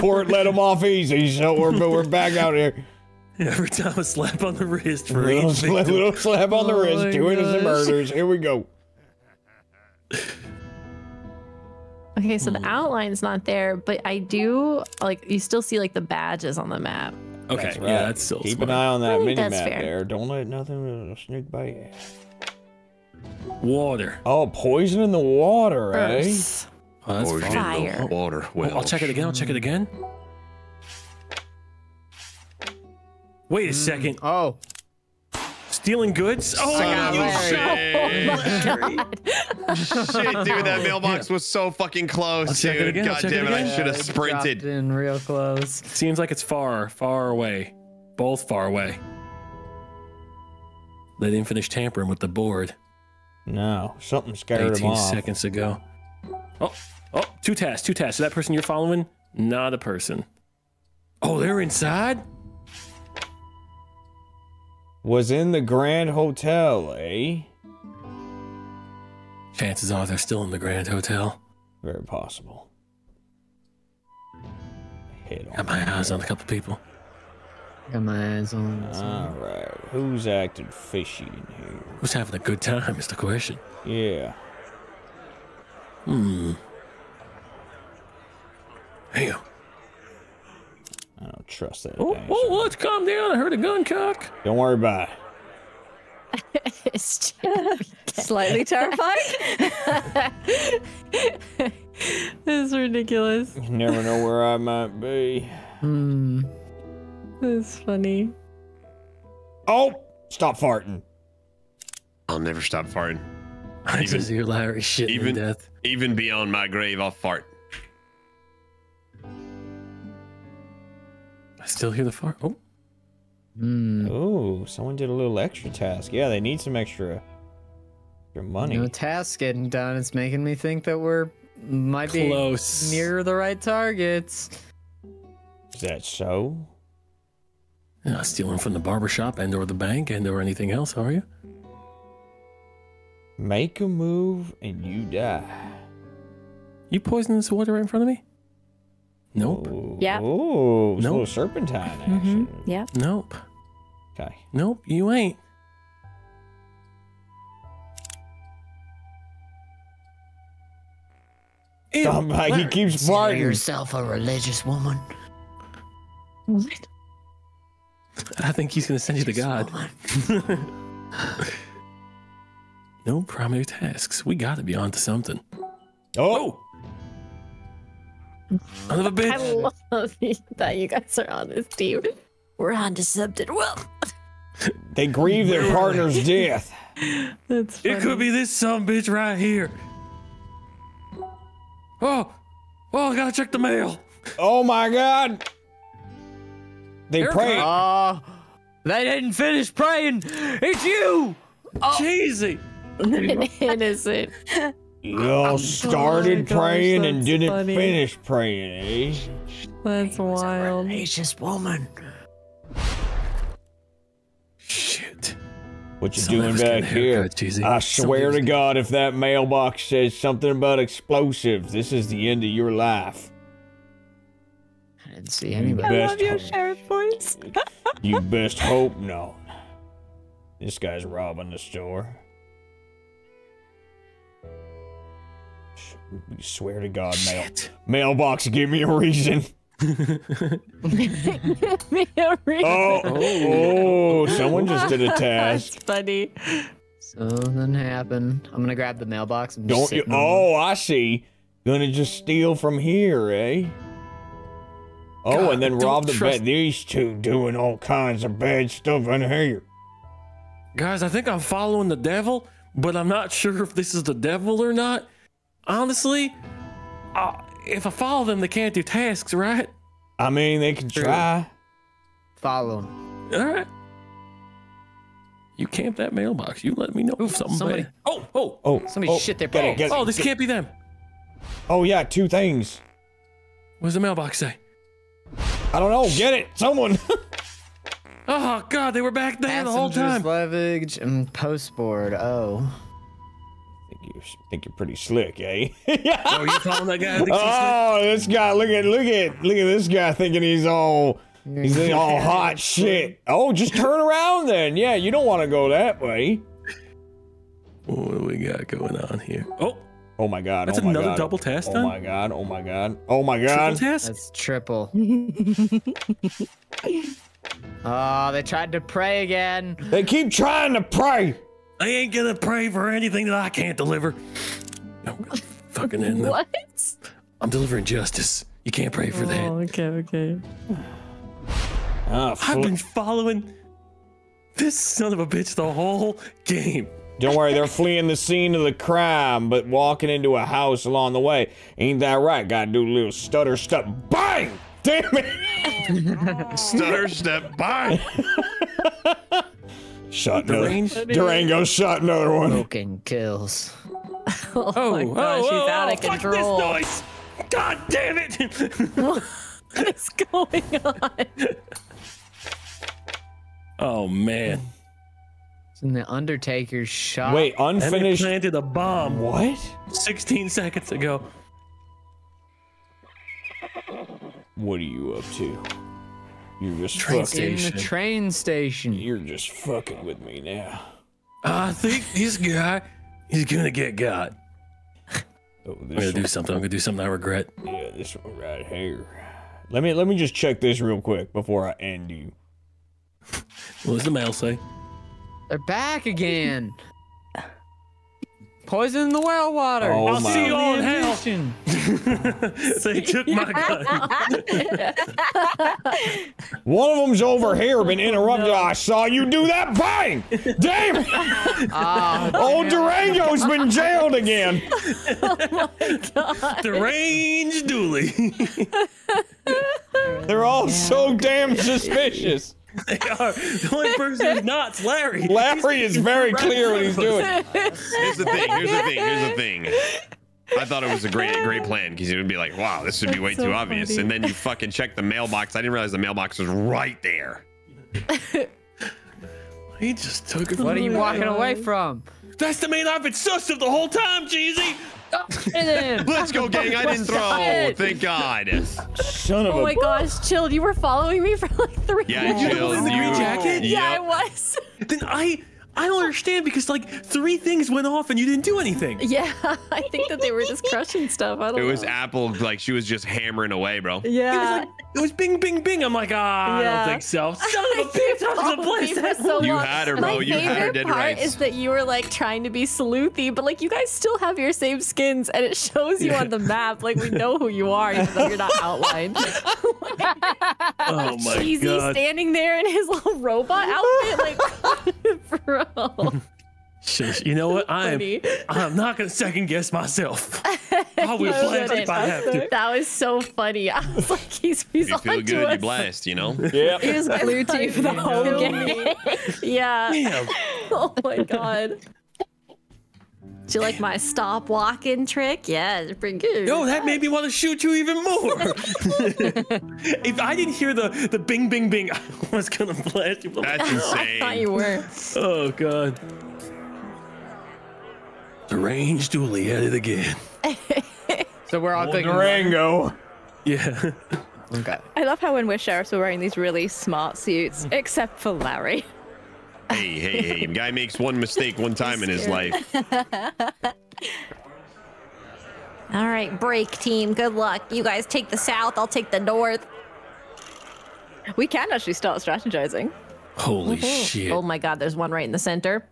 court let him off easy, so we're but we're back out here. (laughs) Every time a slap on the wrist for Little, each slap, little slap on the Oh wrist, my two innocent gosh. murders. Here we go. Okay, so Hmm. the outline's not there, but I do like you still see like the badges on the map. Okay, That's yeah, that's still Keep smart. an eye on that mini map there. Don't let nothing uh, sneak by you. Water. Oh, poison in the water, eh? Earth. Oh, that's Poison fine. in the Fire. water. Oh, Well, I'll check it again. I'll check it again. Wait a second. Oh, Stealing goods? Oh, Son my of God. a oh, shit, dude! That mailbox was so fucking close, I'll check it dude. again, I'll God check it damn it! I should have it sprinted. dropped in real close. Seems like it's far, far away. Both far away. They didn't finish tampering with the board No, something scared him 18 off. seconds ago. Oh, oh, two tasks, two tasks. So that person you're following, not a person. Oh, they're inside? Was in the Grand Hotel, eh? Chances are they're still in the Grand Hotel. Very possible. Hit Got my eyes on a couple people. Got my eyes on. All right, who's acting fishy in here? Who's having a good time is the question. Yeah. Hmm. Hey, I don't trust that. oh, thing, oh, so- let's calm down. I heard a gun cock. Don't worry about it. (laughs) it's just, (laughs) Slightly terrified. (laughs) is ridiculous. You never know where I might be. Hmm. It's funny. Oh, stop farting. I'll never stop farting. I Even- just hear Larry shitting even- to death. Even beyond my grave, I'll fart. I still hear the fart. Oh, Hmm. Oh, someone did a little extra task. Yeah, they need some extra, extra money. No task getting done. It's making me think that we're might be close. near the right targets. Is that so? You're not stealing from the barber shop and or the bank and or anything else, are you? Make a move and you die. You poisoning this water right in front of me? Nope. Oh, Yeah. Oh, it's a Nope. little serpentine mm-hmm. action. yeah. Nope. Okay. Nope. You ain't. Ew, oh Somebody, he keeps Consider farting. yourself a religious woman. What? I think he's gonna send you to God. (laughs) no primary tasks. We gotta be onto something. Oh, oh. Son of a I bitch. I love (laughs) that you guys are on this team. We're on to something. Well, they grieve their partner's death. (laughs) that's funny. It could be this some bitch right here. Oh, oh, I gotta check the mail. Oh my God. They Here pray. Oh, uh, they didn't finish praying. It's you. Cheesy. (laughs) innocent. Y'all started Oh gosh, praying and didn't funny. finish praying, eh? That's wild. Religious woman. Shit. What you Some doing us get a back here? haircut, Cheesy. I swear of to God, if that mailbox says something about explosives, this is the end of your life. I didn't see You anybody. I best love your hope- sheriff voice. You (laughs) best hope not. This guy's robbing the store. Swear to God, mail Shit. mailbox, give me a reason. Give me a reason. Oh, oh, someone just did a (laughs) That's task. funny. Something happened. I'm gonna grab the mailbox and Don't just you? sit in the- Oh, I see. Gonna just steal from here, eh? Oh, God, and then rob the trust- bed. These two doing all kinds of bad stuff in here. Guys, I think I'm following the devil, but I'm not sure if this is the devil or not. Honestly, uh, if I follow them, they can't do tasks, right? I mean, they can try. Follow him. All right. You camp that mailbox. You let me know Oof, if something somebody- bad- Oh, oh, Oh, Somebody oh, shit their get it, pants. get it, oh! This can't be them. Oh yeah, two things. What does the mailbox say? I don't know. Get it, someone. (laughs) Oh God, they were back there the whole Passengers time. luggage and postboard. Oh. Think you think you're pretty slick, eh? (laughs) Oh, you following that guy? I think she's oh, this guy! Look at look at look at this guy thinking he's all he's all hot (laughs) shit. Oh, just turn around then. Yeah, you don't want to go that way. What do we got going on here? Oh, Oh my god! That's oh my another god. double test Oh done? my god! Oh my god! Oh my god. triple god! test. That's triple. oh, (laughs) they tried to pray again. They keep trying to pray. I ain't gonna pray for anything that I can't deliver. I'm gonna fucking end them. What? I'm delivering justice. You can't pray for that. Oh, okay, okay. Ah, I've been following this son of a bitch the whole game. Don't worry, they're fleeing the scene of the crime, but walking into a house along the way. Ain't that right? Gotta do a little stutter step. Bang! Damn it! (laughs) Stutter step by. (laughs) Shot another. Deranged. Durango shot another one. Broken kills. Oh, (laughs) Oh, my oh, gosh, oh, he's oh, out oh, of fuck control. this noise! God damn it! (laughs) What is going on? oh man! And the Undertaker's shot. Wait, unfinished. And they unfinished. planted a bomb What? 16 seconds ago. What are you up to? You're just Train fucking. In the train station. You're just fucking with me now. I think this guy is gonna get got. Oh, I'm gonna do something. I'm gonna do something I regret. yeah, this one right here. Let me let me just check this real quick before I end you. What does the mail say? They're back again. Poison in the well water. Oh I'll see you all in The hell. ambition. they (laughs) took my gun. (laughs) One of them's over here, been interrupted. I saw you do that. Bang! Damn! it! (laughs) Ah, Old Durango's been jailed again. Deranged Dooley. They're all so damn suspicious. (laughs) they are. The only person who's not is Larry. Larry is very clear what he's doing. (laughs) Here's the thing. Here's the thing. Here's the thing. I thought it was a great, great plan because it would be like, wow, this would be way so too obvious. And then you fucking check the mailbox. I didn't realize the mailbox was right there. (laughs) He just took it. what are you walking away from? That's the main outfit sus of the whole time, Cheesy. And then, Let's go, gang. I didn't throw. Thank God. Son of Oh a. my gosh, chilled. You were following me for like three Yeah, minutes. Jill. in the green you- jacket? Yeah, I was. Then I, I don't understand because like three things went off and you didn't do anything. Yeah, I think that they were just crushing stuff. I don't It was. Apple. Like she was just hammering away, bro. It was Yeah. like it was bing bing bing. I'm like ah, I Yeah. don't think so. (laughs) Son of a bitch, I was gonna followed play me for so You long. had her, My bro. You had her favorite dead part right. is that you were like trying to be sleuthy, but like you guys still have your same skins, and it shows you on the map. Like we know who you are, even though you're not outlined. (laughs) Oh my Cheesy god. standing there in his little robot outfit, like (laughs) bro. Shush. You know what? (laughs) I am. I'm not gonna second guess myself. I will You blast if I have to. (laughs) That was so funny. I was like, he's he's You on feel to good, you us. blast. You know. (laughs) Yeah. He was glued to you for the whole game. me. Yeah. Damn. Oh my god. Do you like my stop walking trick? Yeah, it's pretty good. Yo, that made me want to shoot you even more. if I didn't hear the the bing bing bing, I was gonna blast you. That's insane. I thought you were. Oh god. Deranged Dooley at it again. (laughs) so we're all clicking. Durango. Yeah. (laughs) Okay. I love how when we're sheriffs, we're wearing these really smart suits, except for Larry. Hey, hey, hey! (laughs) Guy makes one mistake one time in his life. All right, break team. Good luck. You guys take the south. I'll take the north. We can actually start strategizing. Holy shit. Oh my god, there's one right in the center.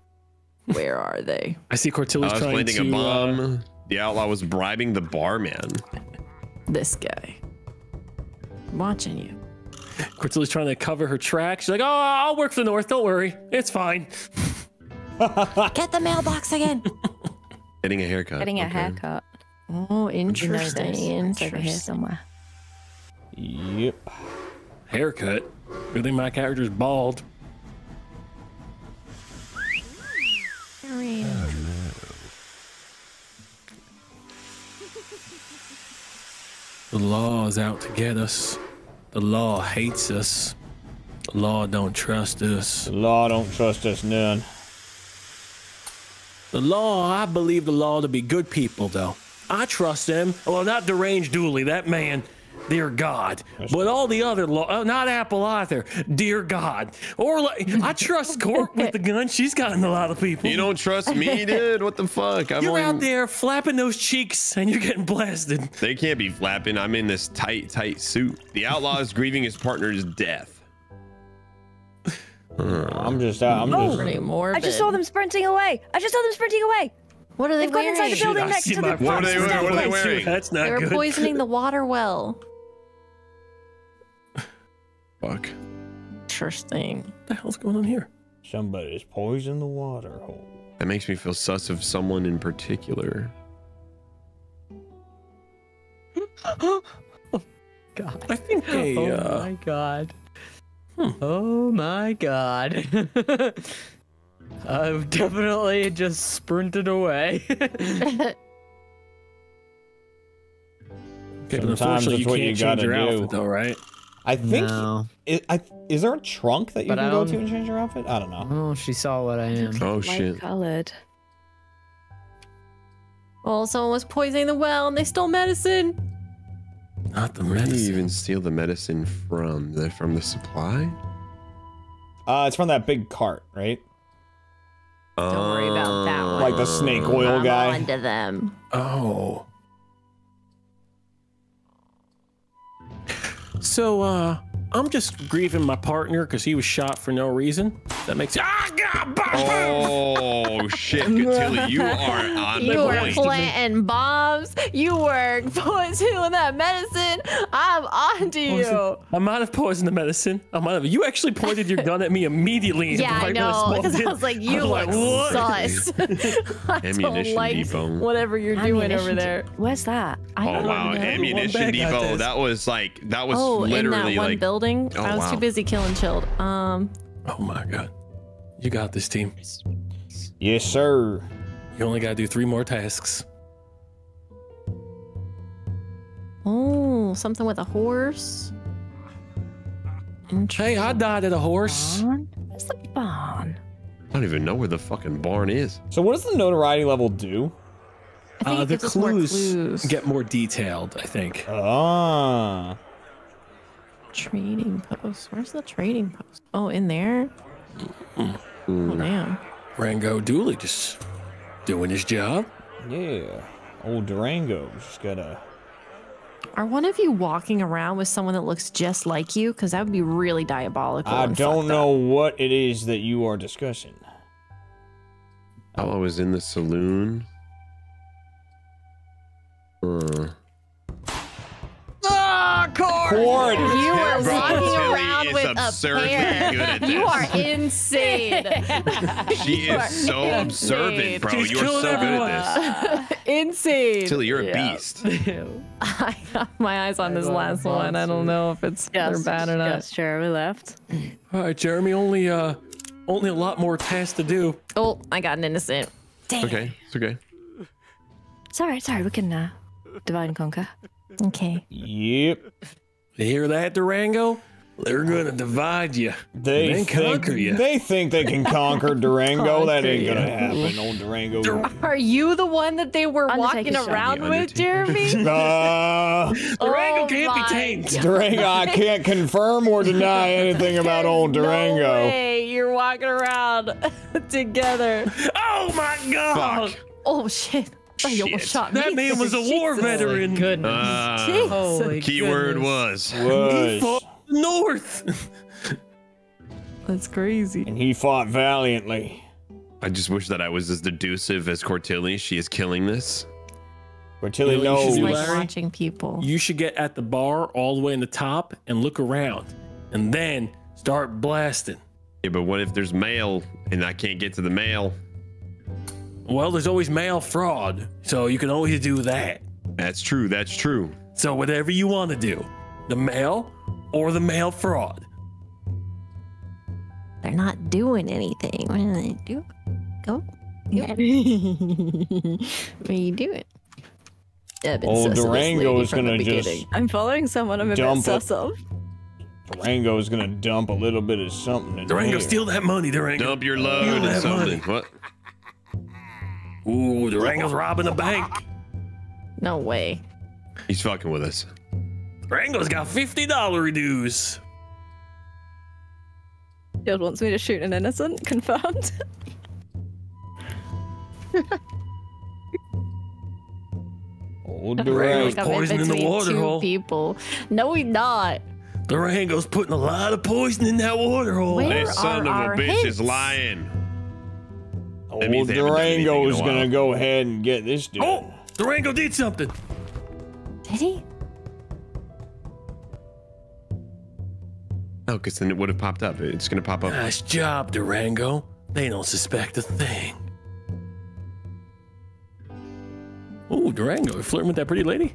Where are they? (laughs) I see Cortilli's I was trying planting to. a uh, bomb. the outlaw was bribing the barman. This guy. I'm watching you. Cortilli's trying to cover her tracks. She's like, "Oh, I'll work for the North. Don't worry, it's fine." (laughs) Get the mailbox again. (laughs) Getting a haircut. Getting a Okay. haircut. Oh, interesting. It's over here Interesting. somewhere. Yep. Haircut. Good thing my character's bald. (laughs) The law is out to get us. The law hates us. The law don't trust us. The law don't trust us none. The law, I believe the law to be good people, though. I trust them. Well, not deranged Dooley, that man, dear God. But all the other law, uh, not Apple either, dear God. Or like, I trust Court with the gun. She's gotten a lot of people. You don't trust me, (laughs) dude? What the fuck? I'm You're only- out there flapping those cheeks and you're getting blasted. They can't be flapping. I'm in this tight, tight suit. The outlaw is (laughs) grieving his partner's death. (laughs) I'm just out. I'm just. Pretty morbid. I just saw them sprinting away. I just saw them sprinting away. What are they They've gone inside the building I next to my the What are they wearing? What are they staircase. wearing? That's not good. They were good. poisoning the water well. Fuck. Interesting. What the hell's going on here? Somebody's poisoned the water hole. That makes me feel sus of someone in particular. (gasps) God. I think they, Oh uh, my god. Oh my god. (laughs) I've definitely just sprinted away. (laughs) okay, but Sometimes unfortunately you what can't change your gotta do. outfit though, right? I think. no. i I, is there a trunk that you But can go to and change your outfit? I don't know. Oh, she saw what I am. Oh Light shit! colored. Oh, someone was poisoning the well and they stole medicine. Not the Where do you even steal the medicine from? The, from the supply? Uh, it's from that big cart, right? Don't worry about that one. Like the snake oil I'm guy. on them. Oh. So, uh, I'm just grieving my partner because he was shot for no reason. That makes ah, God, bah, bah. Oh shit, Tilly, you (laughs) are on the You were point. planting bombs. You were poisoning that medicine. I'm on to you. I might have poisoned the medicine. I might have. You actually pointed your gun at me immediately. Yeah, I know. Because I was like, you was look what? sus. (laughs) I Ammunition like depot. whatever you're doing over there. de- Where's that? I Oh don't wow, know. ammunition depot. That was like that was Oh, in that literally one like building, Oh, I was too busy killing chilled. Um, Oh my god. You got this team. Yes, sir. You only gotta do three more tasks. oh, something with a horse. Hey, I died at a horse. Barn? Where's the barn? I don't even know where the fucking barn is. So what does the notoriety level do? I think Uh, the gives us more clues, clues. get more detailed, I think. Ah. Trading post. Where's the trading post? Oh, in there. Oh damn. Rango Dooley just doing his job. Yeah. Old Durango just gotta. Are one of you walking around with someone that looks just like you? Because that would be really diabolical. I don't know up. what it is that you are discussing. Oh, I was in the saloon. Uh, Cord. You are Bro, walking around with absurdly a pear. good at You are (laughs) insane. she You is so observant, bro. She's You're so killing good at this. (laughs) insane. Tilly, you're a beast. (laughs) I got my eyes on this last one. I don't know if it's they're bad or not. Yes, Jeremy left. All right, Jeremy, only uh, only a lot more tasks to do. Oh, I got an innocent. Dang. Okay, it's okay. It's alright, it's alright. We can uh, divide and conquer. Okay. Yep. You hear that, Durango? They're gonna divide you. They Then think, conquer ya. They think they can conquer Durango. (laughs) that ain't gonna ya. happen. Old Durango. Are you the one that they were walking around with, Jeremy? (laughs) Uh, (laughs) Durango Oh can't be my tamed. Durango, I can't confirm or deny anything about old Durango. No way. You're walking around together. Oh my God! Fuck. Oh shit. Oh, you almost Shit. shot me. That man was a war Jesus. veteran. Goodness. Uh, Holy keyword goodness. was. He Was. fought north. That's crazy. And he fought valiantly. I just wish that I was as deducive as Cortilli. She is killing this. Cortilli You know knows. should Like watching people. you should get at the bar all the way in the top and look around, and then start blasting. Yeah, but what if there's mail and I can't get to the mail? Well, there's always mail fraud, so you can always do that. That's true. That's true. So whatever you want to do, the mail or the mail fraud. They're not doing anything. What do they do? Go. Go. (laughs) what are you doing? I've been Old sus of this Durango is gonna just. I'm following someone I'm a bit it. sus of. Durango is gonna dump a little bit of something in Durango, here. steal that money, Durango. Dump your load that and something. money. What? Ooh, Durango's robbing the bank. No way. He's fucking with us. Durango's got fifty dollar dues. Shield wants me to shoot an innocent. (laughs) Confirmed. Old (laughs) I Durango. feel like I'm in poison in the between water two hole. people. No, he's not. Durango's putting a lot of poison in that water hole. Where This son are of a our bitch hints? is lying. That Old means they haven't done anything in Durango a is gonna go ahead and get this dude. Oh, Durango did something. Did he? Oh, no, because then it would have popped up. It's gonna pop up. Nice job, Durango. They don't suspect a thing. Oh, Durango, you flirting with that pretty lady?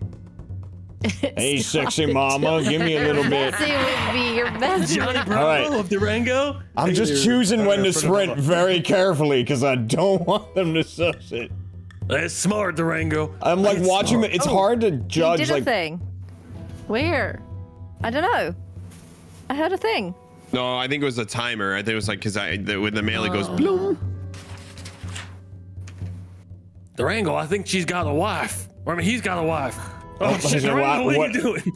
(laughs) Hey, sexy mama, give me a little (laughs) bit. Bessie would be your best Johnny. Bravo right. of Durango. I'm just choosing when to sprint very carefully because I don't want them to suss it. That's smart, Durango. I'm like That's watching smart. it. It's hard to He judge. did a Like, thing. Where? I don't know. I heard a thing. No, I think it was a timer. I think it was like because I the, when the mail it goes Oh. bloom. Durango, I think she's got a wife. Or I mean, he's got a wife. Oh, shit, Durango, what, what- are you doing?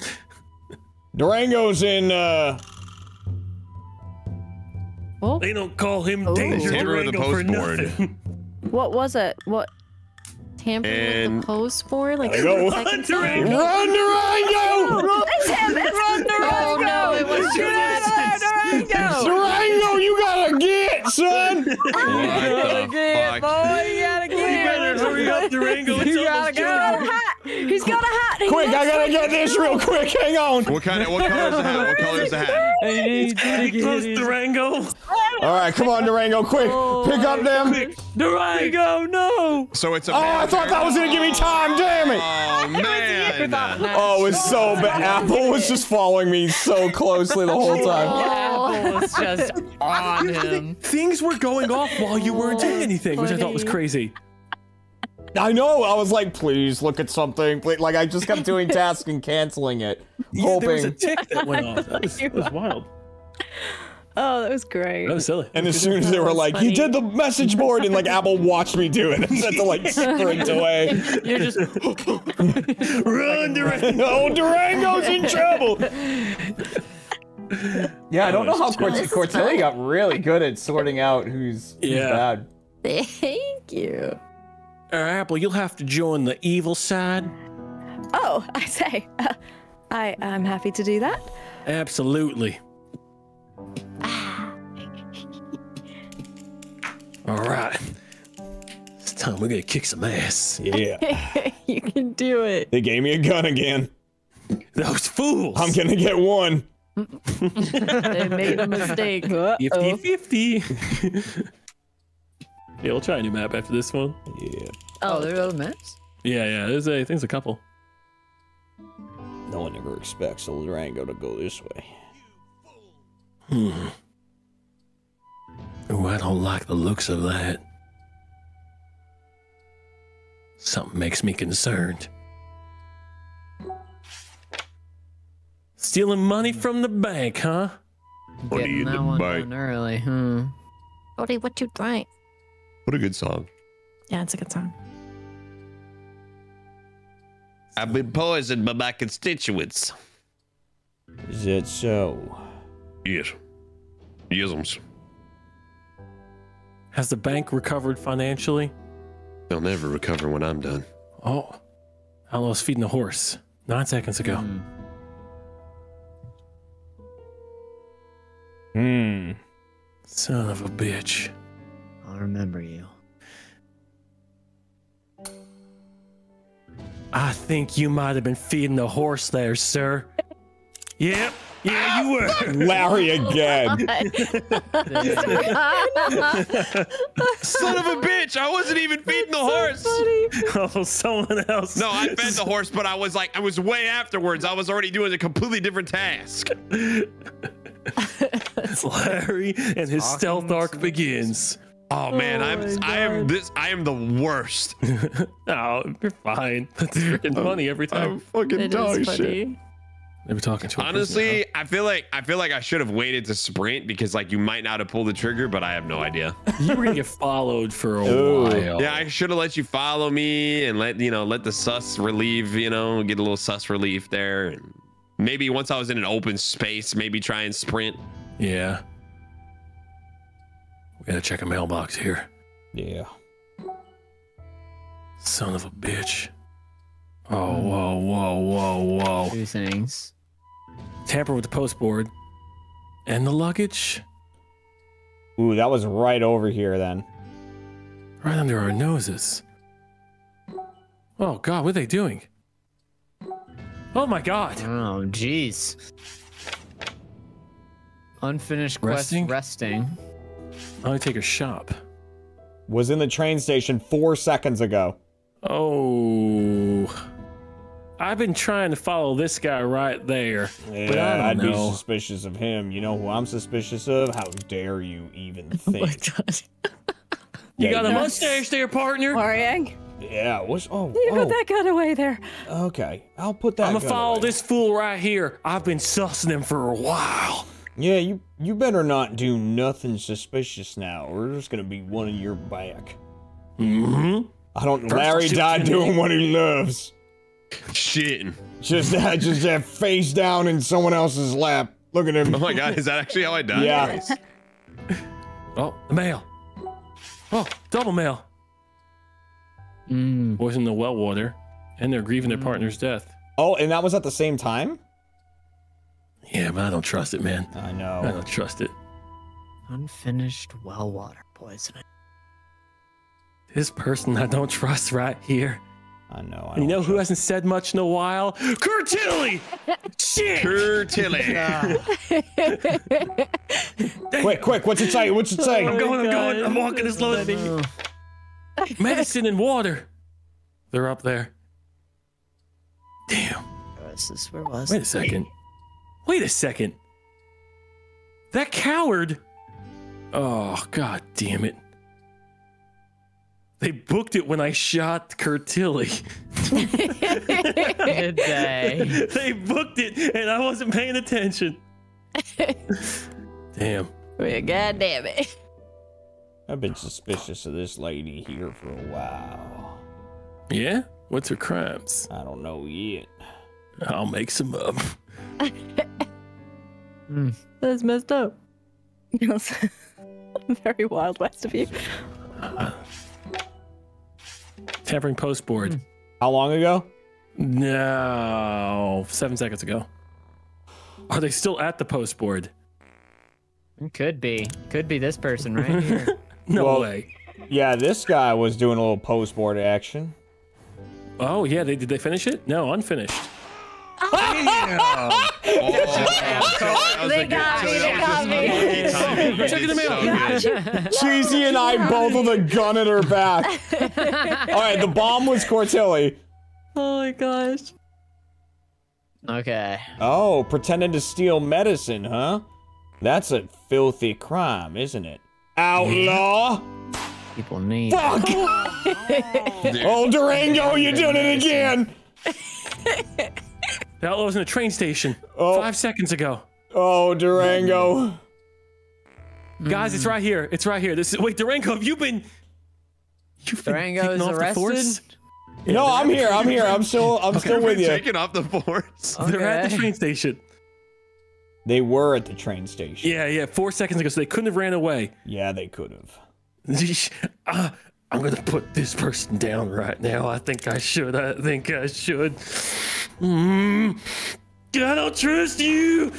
Durango's in. uh Oh, They don't call him Oh. Danger Tamper with the Durango for board. nothing. What was it? What? tampering with the post board. Like Gotta go. the second Run, time? Durango. Run, Durango! It's him! It's Ron Oh no, it was Durango! Durango, you gotta get, son! What the fuck? you gotta You better hurry up, Durango. It's You gotta done. hat! He's got a hat! He Quick, I gotta get this real quick. Hang on. What kind of what color is the hat? What color is the hat? Hey, close, Durango. All right, come on, Durango, quick. Oh, Pick up them. Durango, no. So it's a Oh, I thought that was gonna give me time. Damn it. Oh man. (laughs) Oh, it was oh, so bad. Apple was just following me so closely the whole (laughs) time. Apple was just (laughs) on him. Things were going off while you weren't doing anything, which I thought was crazy. I know. I was like, please look at something. Please. Like I just kept doing (laughs) tasks and canceling it, Yeah, there was a tick that went off. (laughs) That was, that was wild. Oh, that was great. That was silly. And as soon as they were was like, "You funny. did the message board," and like Apple watched me do it, (laughs) and had to like sprint away. You're just Run, Durango. oh, Durango's in trouble. Yeah, I don't know how Cort- Just Cortelli got really good at sorting out who's, who's Yeah. bad. Thank you. Uh, Apple, you'll have to join the evil side. Oh, (laughs) I say. Uh, I am happy to do that. Absolutely. (laughs) All right. It's time we're gonna kick some ass. Yeah, (laughs) you can do it. they gave me a gun again. Those fools. I'm gonna get one. They made a mistake. 50 50. Yeah, we'll try a new map after this one. Yeah, oh, there are other maps. Yeah, yeah, there's a, I think there's a couple. no one ever expects a Durango to go this way. Hmm. Ooh, I don't like the looks of that. Something makes me concerned. Stealing money from the bank, huh? Money Getting in that the one bank. done early. Hmm. Cody, what you drink? What a good song. Yeah, it's a good song. I've been poisoned by my constituents. Is it so? Yes. Yisms. Has the bank recovered financially? They'll never recover when I'm done. Oh, I was feeding the horse nine seconds ago. Hmm. Hmm. Son of a bitch. I'll remember you. I think you might have been feeding the horse there, sir. Yep. Yeah, you were. (laughs) Larry again. (laughs) Son of a bitch! I wasn't even feeding the horse. (laughs) oh, someone else. No, I fed the horse, but I was like, I was way afterwards. I was already doing a completely different task. It's Larry and his Talking stealth arc to- begins. Oh, oh man, Oh I'm I am this I am the worst. (laughs) Oh, you're fine. (laughs) That's freaking funny every time. I'm fucking It is funny. They were talking to a person, Honestly, I feel like I feel like I should have waited to sprint because like you might not have pulled the trigger, but I have no idea. (laughs) you were gonna get followed for a Ooh. while. Yeah, I should have let you follow me and let you know let the sus relieve, you know, get a little sus relief there. And maybe once I was in an open space, maybe try and sprint. Yeah. We gotta check a mailbox here. Yeah. Son of a bitch. Oh, whoa, whoa, whoa, whoa. Two things. Tamper with the post board. And the luggage. Ooh, that was right over here then. Right under our noses. Oh god, what are they doing? Oh my god. Oh, jeez. Unfinished Resting? quest resting. Undertaker shop. Was in the train station four seconds ago. Oh. I've been trying to follow this guy right there. but I I'd don't be suspicious of him. You know who I'm suspicious of? How dare you even (laughs) Oh my think? god. You Yeah, got a mustache there, partner? Wariang, Yeah, what's oh, you oh got that gun away there. okay. I'll put that. I'm gonna follow away. this fool right here. I've been sussing him for a while. Yeah, you you better not do nothing suspicious now, or there's gonna be one in your back. Mm-hmm. I don't. First Larry shoot died doing what he loves. Shit. Just that, just that face down in someone else's lap. Look at him. Oh my god, is that actually how I died? Yeah. Nice. Oh, the mail. Oh, double mail. Mm. Boys in the well water, and they're grieving their partner's death. Oh, and that was at the same time. Yeah, but I don't trust it, man. I know. I don't trust it. Unfinished well water poisoning. This person I don't trust right here. I know. I you know who hasn't said much in a while? Kurt Tilly! Shit! Kurtilly. (laughs) Quick, quick! What's it say? What's it oh say? I'm going, I'm going, I'm walking as slow as Oh. (laughs) Medicine and water. They're up there. Damn. Where was this? Where was Wait a second. Wait a second. That coward. Oh, god damn it. They booked it when I shot Kurt Tilly. Did they? they booked it and I wasn't paying attention. (laughs) Damn. God damn it. I've been suspicious of this lady here for a while. Yeah? What's her crimes? I don't know yet. I'll make some up. (laughs) Mm. That's messed up. (laughs) Very wild west of you. Tampering post board. Mm. How long ago? No, seven seconds ago. Are they still at the post board? Could be. Could be this person right (laughs) here. No Well- way. Yeah, this guy was doing a little post board action. Oh yeah, they did they finish it? No, unfinished. Oh, (laughs) that They got me, they got me. just lucky timing. You Check did the mail. Cheesy and I both with a gun at her back. (laughs) All right, the bomb was Cortilli. Oh my gosh. Okay. Oh, pretending to steal medicine, huh? That's a filthy crime, isn't it? Outlaw! People need. Fuck! (laughs) oh, Durango, you're doing it again! The outlaw was in a train station Oh. five seconds ago. Oh, Durango. Guys, it's right here. It's right here. This is wait, Durango, have you been You've been Durango taken is off the arrested? force? No, I'm here. I'm here. I'm still. I'm still with you. Taking off the force. They're at the train station. They were at the train station. Yeah, yeah, four seconds ago, so they couldn't have ran away. Yeah, they could have. Uh, I'm gonna put this person down right now. I think I should. I think I should. Mm, I don't trust you.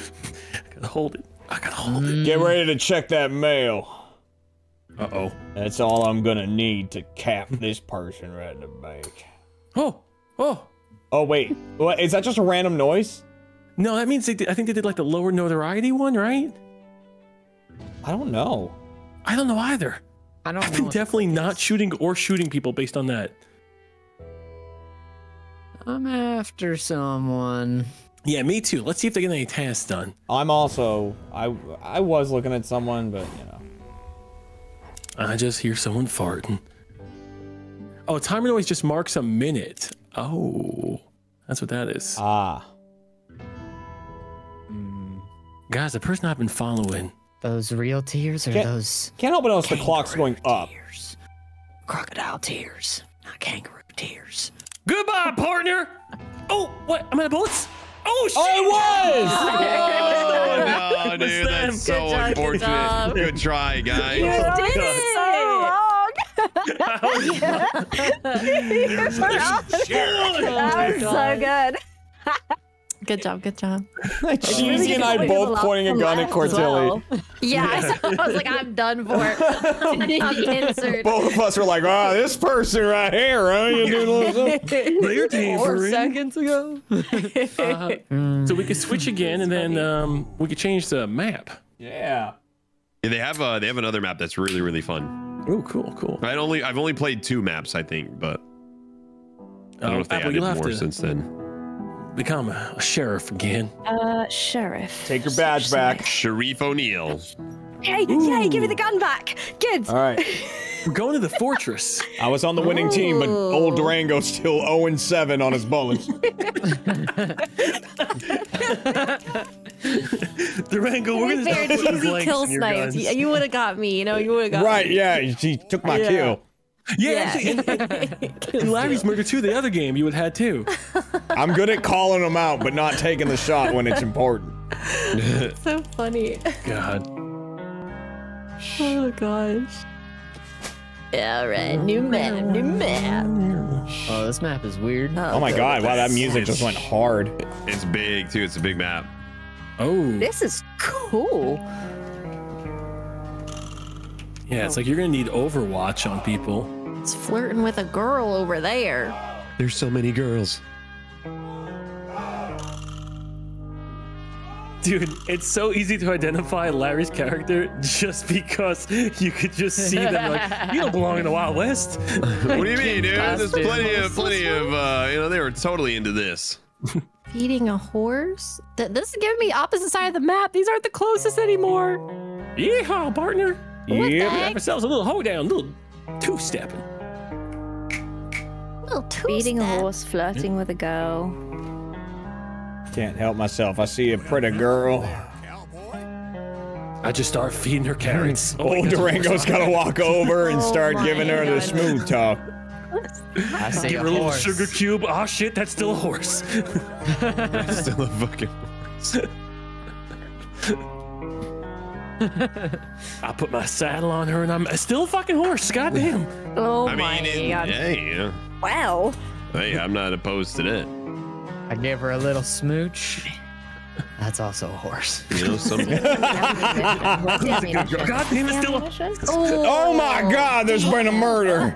I gotta hold it. I gotta hold it. Get ready to check that mail. Uh oh. That's all I'm gonna need to cap this person right in the bank. Oh, oh. Oh wait, what? Is that just a random noise? No, that means they did, I think they did like the lower notoriety one, right? I don't know. I don't know either. I don't I've know. been definitely not is. shooting or shooting people based on that. I'm after someone. Yeah, me too. Let's see if they get any tasks done. I'm also. I I was looking at someone, but you know. I just hear someone farting. Oh, timer noise just marks a minute. Oh, that's what that is. Ah. Guys, the person I've been following. Those real tears or Can't- those Can't help but notice the clock's going up. tears? Crocodile tears, not kangaroo tears. Goodbye, partner. Oh, what? I'm out of bullets. Oh shit! Oh, it was! Oh no, (laughs) dude, that's so Good job, good unfortunate. job. Good try, guys. You did it! So long! that was so good. (laughs) Good job, good job. (laughs) Cheesy and I both pointing a gun at Cortilli. (laughs) Yeah, I was like, I'm done for. (laughs) I'm insert. Both of us were like, "Ah, this person right here, huh? You do a little Four tampering. seconds ago. So we could switch again, and then um, we could change the map. Yeah. Yeah, they have uh, they have another map that's really really fun. Oh, cool, cool. I only I've only played two maps, I think, but I don't know if they Apple, added you'll more to since then. Become a, a sheriff again. Uh, sheriff. Take your badge back. Sharif O'Neal. Yay! Yay! Give me the gun back. Good. All right. (laughs) We're going to the fortress. I was on the winning team, but old Durango's still 0 and 7 on his bullets. (laughs) Durango, we're gonna Fair, start cheesy kill in snipes. You, you would have got me. You know, you would have got right, me. yeah. He took my Yeah. kill. Yeah, Yeah. actually, in, in, in Larry's Murder 2, the other game, you would had too. (laughs) I'm good at calling them out, but not taking the shot when it's important. (laughs) so funny. God. Oh gosh. All right, new map, new map. Oh, this map is weird. Oh, oh my god, wow, that music just went hard. It's big too. It's a big map. Oh, This is cool. yeah, it's like you're gonna need Overwatch on people. It's flirting with a girl over there. There's so many girls. Dude, it's so easy to identify Larry's character just because you could just see them like, (laughs) you don't belong in the Wild West. What do you mean, dude? There's plenty of plenty of uh, you know they were totally into this. Feeding a horse? Th- This is giving me opposite side of the map. These aren't the closest anymore. Yeehaw, partner. What the Yep. heck? Have ourselves a little hoedown, a little two-stepping. Little Feeding a two-step. horse, flirting with a girl. Can't help myself. I see a pretty girl. I just start feeding her carrots. Oh, Old that's Durango's (laughs) gotta walk over and Oh start my giving her the smooth talk. I see Give a her a little horse. sugar cube. Oh shit, that's still a horse. Still a fucking horse. (laughs) I put my saddle on her and I'm still a fucking horse. Goddamn. Oh I my mean, it- god. hey, yeah. Wow. hey, I'm not opposed to that. I give her a little smooch. That's also a horse. You know, some (laughs) God damn, it's still a Oh my god, there's been a murder.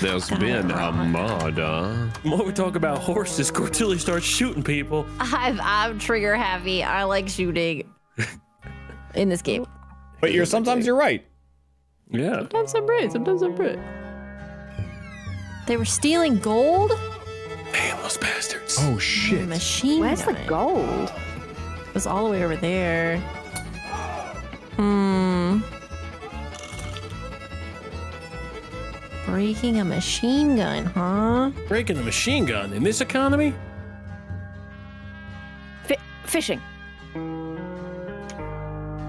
there's been a murder. The more we talk about horses, Cortilli starts shooting people. I've, I'm trigger happy. I like shooting in this game. But you're sometimes you're right. Yeah. Sometimes I'm right. Sometimes I'm right. They were stealing gold? Damn, those bastards. Oh shit. Machine Where's the gold? It was all the way over there. Hmm. Breaking a machine gun, huh? Breaking a machine gun in this economy? Fi- fishing.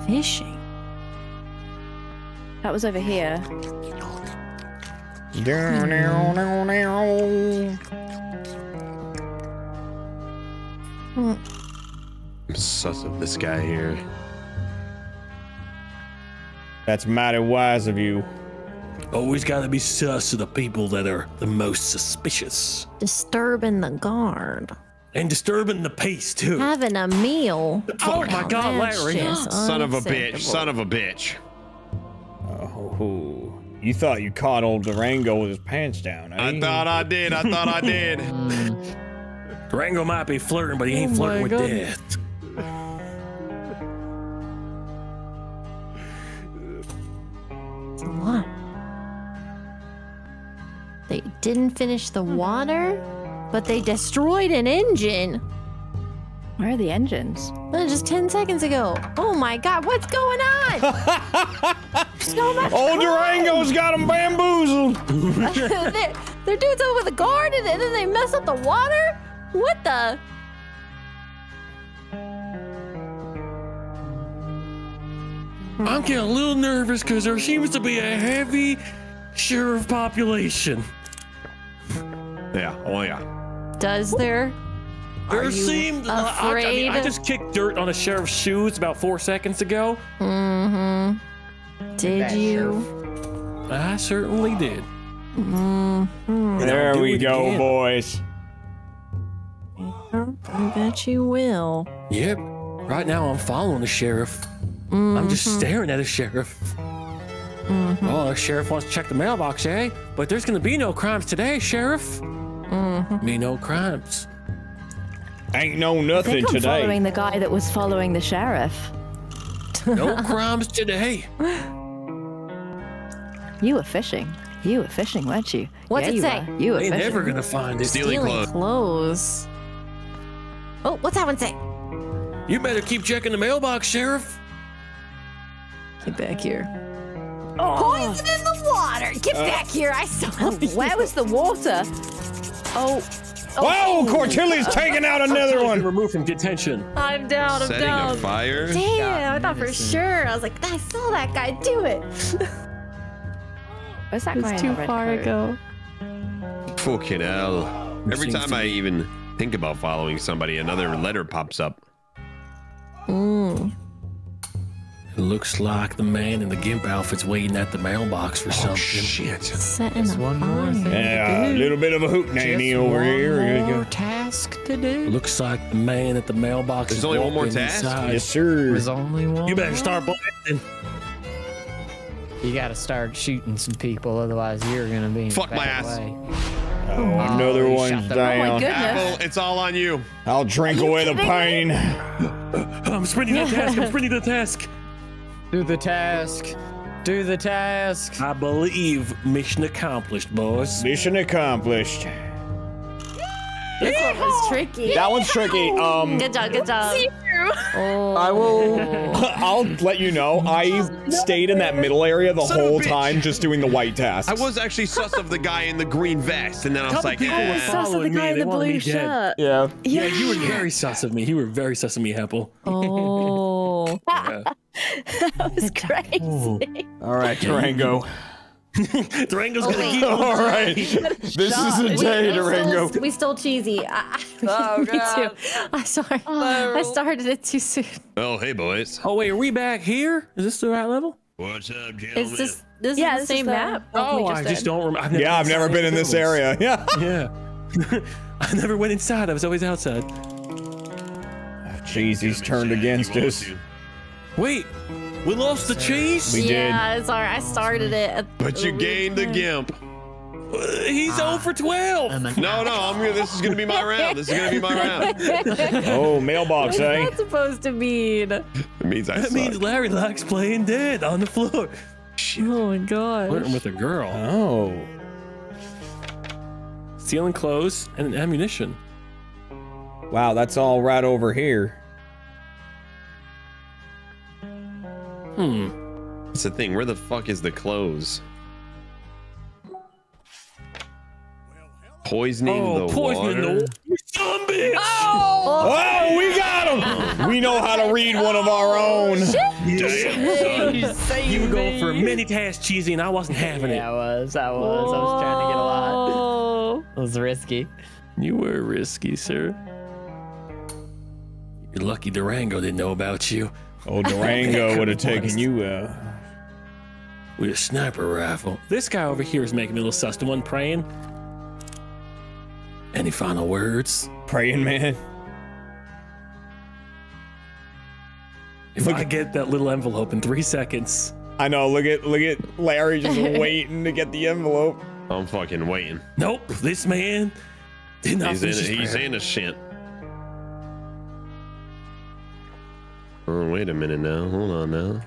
Fishing. That was over here. I'm sus of this guy here. That's mighty wise of you. Always gotta be sus of the people that are the most suspicious. Disturbing the guard. And disturbing the peace, too. Having a meal. Oh my god, Larry. Son of a bitch. Son of a bitch. Oh, you thought you caught old Durango with his pants down. I eh? thought I did. I thought I did. (laughs) Durango might be flirting, but he ain't Oh flirting with God. death. It's a lot. They didn't finish the water, but they destroyed an engine. Where are the engines? Just 10 seconds ago. Oh my god, what's going on? (laughs) so much. Old Durango's got him bamboozled. (laughs) they're, they're dudes over the guard and then they mess up the water? What the? I'm getting a little nervous because there seems to be a heavy sheriff population. Yeah. Oh yeah. Does there? There Are you seemed I, I mean, I just kicked dirt on a sheriff's shoes about four seconds ago. Mm-hmm. Did that you? I certainly did. Mm-hmm. There we go, again. boys. I bet you will. Yep. Right now I'm following the sheriff. I'm just Mm-hmm. staring at the sheriff. Oh, the sheriff wants to check the mailbox, eh? But there's gonna be no crimes today, sheriff. Mm-hmm. Me no crimes. Ain't no nothing I nothing think I'm today. following the guy that was following the sheriff. No (laughs) crimes today. You were fishing. You were fishing, weren't you? What's yeah, it you say? Were. You were They fishing. never gonna find it. Stealing Stealing clothes. clothes. Oh, what's that one say? You better keep checking the mailbox, sheriff. Get back here. Poison in the water. Get uh. back here. I saw (laughs) Where was the water? Oh. Whoa, Cortilli's taking out (laughs) another Been one. removed from detention. I'm down. I'm Setting down. a fire. Damn, I thought for sure. I was like, I saw that guy do it. (laughs) Where's that It guy was too far coat? ago. Fucking hell. Every time I even think about following somebody, another letter pops up. Mm. It looks like the man in the gimp outfit's waiting at the mailbox for something. Oh, shit. Setting Just a one more thing. Yeah, a little bit of a hoot Just nanny over here. one Here you more go. task to do. Looks like the man at the mailbox There's is only one more task? inside. Yes, sir. There's only one. You better start blasting. You gotta start shooting some people, otherwise you're gonna be in Fuck my ass. way. Oh, oh another he one's shot them. down. Oh my. Apple, it's all on you. I'll drink away the pain. I'm sprinting the task. I'm sprinting the task. Do the task. Do the task. I believe mission accomplished, boys. Mission accomplished. This one was tricky. That one's tricky. Um, Good job, good job. Oh. I will. (laughs) I'll let you know. I stayed in that middle area the Son whole time, just doing the white tasks. I was actually sus of the guy in the green vest, and then I was Couple like, people eh. were Sus of the following me. guy in the blue shirt. Yeah. Yeah, you were very sus of me. You were very sus of me, Apple. (laughs) Oh. Yeah. (laughs) That was crazy. Ooh. All right, Durango. (laughs) Durango's gonna wait. keep on All right. right. This is the We- day, we Durango. Still, we still cheesy. I, Oh, (laughs) me God. too. I'm sorry. I started it too soon. oh, hey, boys. Oh wait, are we back here? Is this the right level? What's up, gentlemen? It's just this Yeah, is this the is same the- map. Oh, we I just did. don't remember. Yeah, I've never been in this area. (laughs) Yeah. Yeah. I never went inside. I was always outside. Jeez, he's turned against us. Wait, we lost the cheese? We did. Yeah, sorry. I started it. But you gained the weird gimp. Uh, he's 0 for 12. Oh No, no, I'm gonna. This is gonna be my round. This is gonna be my round. (laughs) Oh, mailbox, What's eh? that supposed to mean? It means I That suck. means Larry likes playing dead on the floor. Oh my gosh. Flirting with a girl. Oh. Stealing clothes and ammunition. Wow, that's all right over here. Hmm. That's the thing. Where the fuck is the clothes? Poisoning Oh, the poisoning water. the you son of a bitch. Oh, we got him! (laughs) We know how to read one of our own. Damn. You were going for many tasks, cheesy, and I wasn't having Yeah, I was. I was. I was trying to get a lot. Oh. It was risky. You were risky, sir. You're lucky Durango didn't know about you. Oh, (laughs) Durango would have taken you out. with a sniper rifle. This guy over here is making me a little sus. The one praying. Any final words? Praying man. If Look I at- get that little envelope in three seconds. I know. Look at look at Larry just (laughs) waiting to get the envelope. I'm fucking waiting. Nope, this man did not He's in. finish his He's prayer. Oh, wait a minute now. Hold on now.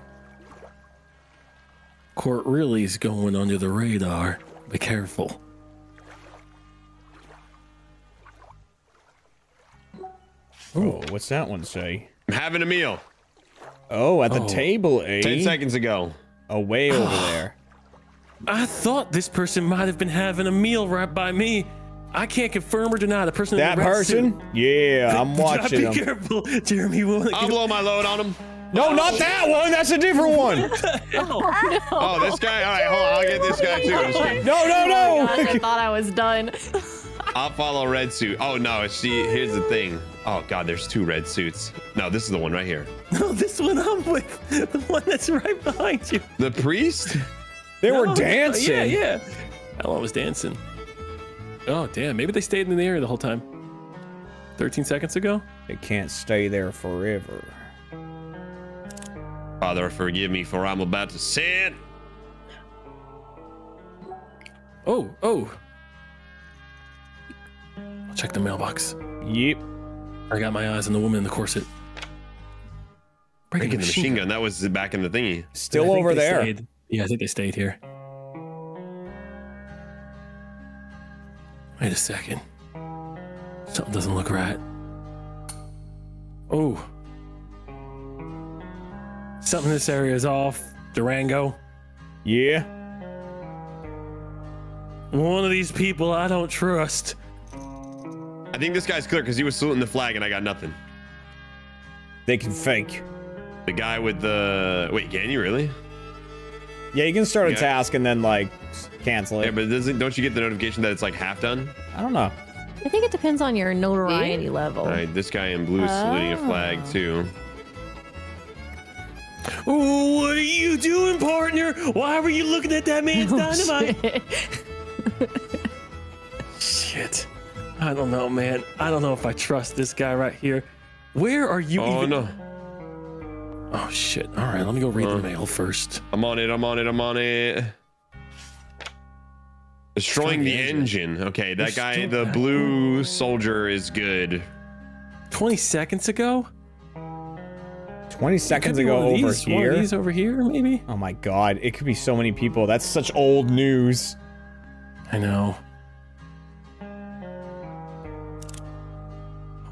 Court really is going under the radar. Be careful. Oh, what's that one say? I'm having a meal. Oh, at the Oh. table, eh? Ten seconds ago. Away over (gasps) there. I thought this person might have been having a meal right by me. I can't confirm or deny the person. in That the red person? suit. Yeah, I'm (laughs) watching Be him. careful, (laughs) Jeremy. You I'll get- blow my load on him. No, not oh. that one. That's a different (laughs) one. Oh. oh, this guy. All right, hold on. I'll get this guy too. Just kidding. No, no, oh no. Gosh, I thought I was done. I'll follow red suit. Oh no, see, here's the thing. Oh god, there's two red suits. No, this is the one right here. No, this one I'm with. The one that's right behind you. The priest? They were dancing. Yeah, yeah. Ella was dancing. Oh, damn. Maybe they stayed in the area the whole time. 13 seconds ago? They can't stay there forever. Father, forgive me for I'm about to sin. Oh, oh. I'll check the mailbox. Yep. I got my eyes on the woman in the corset. Breaking the machine gun. That was back in the thingy. Still over there. stayed- Yeah, I think they stayed here. Wait a second. Something doesn't look right. Oh. Something in this area is off. Durango. Yeah. One of these people I don't trust. I think this guy's clear because he was saluting the flag and I got nothing. They can fake. The guy with the wait, can you really? Yeah, you can start a Yeah. task and then like cancel it. Yeah, but doesn't don't you get the notification that it's like half done? I don't know. I think it depends on your notoriety level. All right, this guy in blue is saluting a flag Oh. too. Oh, what are you doing, partner? Why were you looking at that man's Oh, dynamite? Shit. I don't know, man. I don't know if I trust this guy right here. Where are you Oh even? no, Oh shit. All right, let me go read Uh. the mail first. I'm on it. I'm on it. I'm on it. Destroying Destroying the the engine. Okay, that You're guy, the blue soldier, is good. 20 seconds ago? 20 seconds ago one of over these, One here. of these over here, maybe? Oh my god, it could be so many people. That's such old news. I know.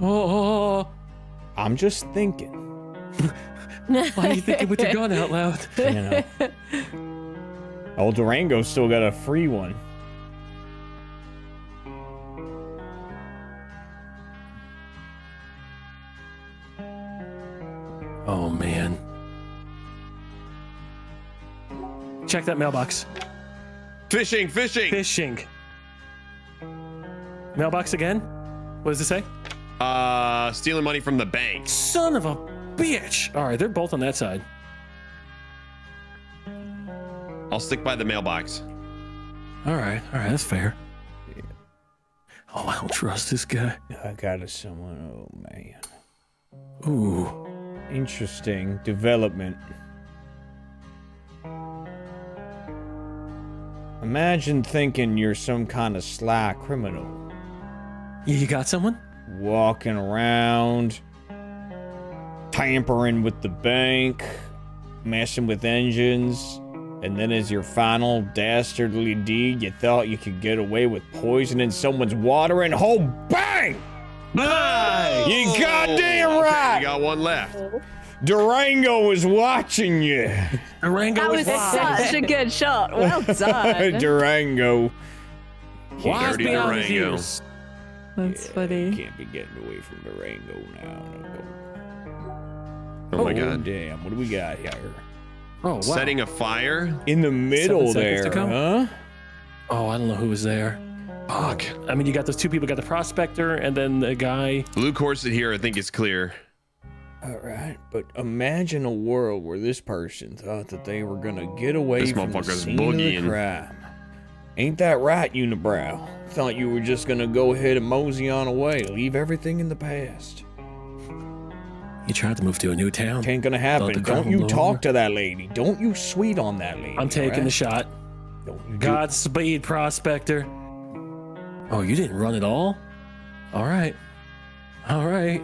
Oh, I'm just thinking. (laughs) (laughs) why are you thinking with your gun out loud? (laughs) You know. Old Durango's still got a free one. Oh man. Check that mailbox. Fishing, fishing. Fishing. Mailbox again? What does it say? Uh, stealing money from the bank. Son of a bitch! All right, they're both on that side. I'll stick by the mailbox. All right, all right, that's fair. Oh, I don't trust this guy. I got a someone. Oh man. Ooh. Interesting development. Imagine thinking you're some kind of sly criminal. You you got someone? Walking around, tampering with the bank, messing with engines, and then as your final dastardly deed, you thought you could get away with poisoning someone's water and whole bang! Nice. You goddamn Okay, right! we got one left. Durango was watching you. Durango That was is such a good shot. Well (laughs) done. Durango. Wise Dirty beyond his Durango. years. That's funny. Can't be getting away from Durango now. Oh my oh, god. Damn, what do we got here? Oh wow. Setting a fire. In the middle seconds to there, huh? Oh, I don't know who was there. Fuck. I mean, you got those two people. You got the prospector and then the guy. Blue corset here, I think is clear. All right, but imagine a world where this person thought that they were gonna get away This from the motherfucker's scene of the crime. Ain't that right, Unibrow? Thought you were just gonna go ahead and mosey on away, leave everything in the past. He tried to move to a new town. Ain't gonna happen. Don't you blew talk to that lady. Don't you sweet on that lady. I'm taking the shot. Don't you do- Godspeed, prospector. Oh, you didn't run at all? All right. All right.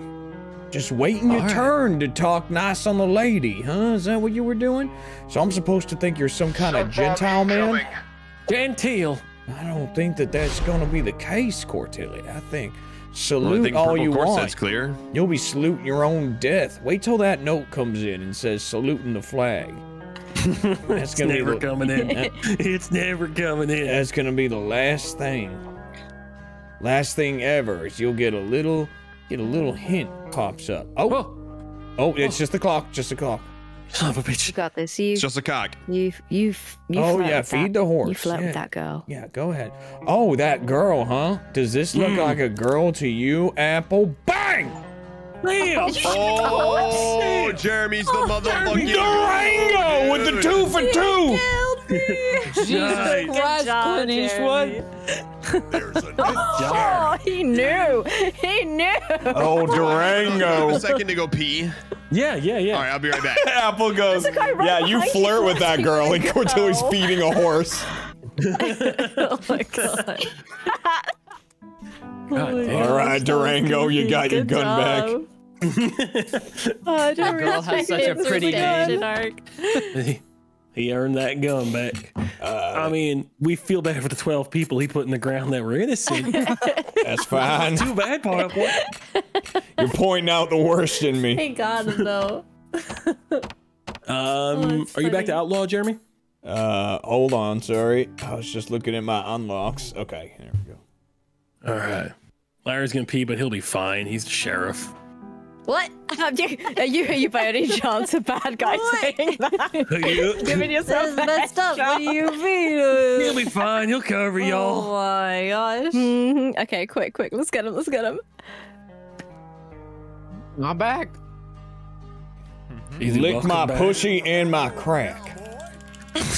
Just waiting your Alright. turn to talk nice on the lady, huh? Is that what you were doing? So I'm supposed to think you're some kind of Gentile man? Gentile. I don't think that that's gonna be the case, Cortilli. I think Well, I salute all you want. clear. You'll be saluting your own death. Wait till that note comes in and says saluting the flag. (laughs) That's It's gonna be never the, coming in. (laughs) it's never coming in. that's gonna be the last thing. Last thing ever is you'll get a little get a little hint pops up. Oh, Oh, oh, it's just the clock, just the clock. Son of a You bitch. got this. You, It's just a cock. you, you, you. Oh, yeah, feed that. the horse, You flirt yeah. with that girl. Yeah, go ahead. Oh, that girl, huh? Does this look hmm. like a girl to you, Apple? Bang! Damn. Oh, Jeremy's the oh, motherfucking. Durango with the two for two. Jesus Nice. Christ, job, Clint Eastwood. (laughs) Oh, he knew. He knew. Oh, Give Durango. a second to go pee. Yeah, yeah, yeah. All right, I'll be right back. (laughs) Apple goes, right yeah, you flirt you with that girl, you and Cortilli's feeding a horse. (laughs) Oh my god. God. All right, Durango, you got your Good gun back. job. Oh, I didn't girl has such a pretty this name. Arc. He, he earned that gun back. I mean, we feel bad for the 12 people he put in the ground that were innocent. (laughs) That's fine. Too bad, Pineapple. You're pointing out the worst in me. He God, though. (laughs) Um, that's are you back to. Outlaw, Jeremy? Uh, hold on, sorry. I was just looking at my unlocks. Okay, there we go. All right. Larry's gonna pee, but he'll be fine. He's the sheriff. What? (laughs) Are you, are you, are by any chance a bad guy What? saying that? (laughs) (laughs) Giving yourself This is a messed up. What do you mean? He'll be fine. He'll cover Oh y'all. Oh my gosh. Mhm. Okay, quick, quick. Let's get him. Let's get him. I'm back. Easy, Lick my back. pussy and my crack.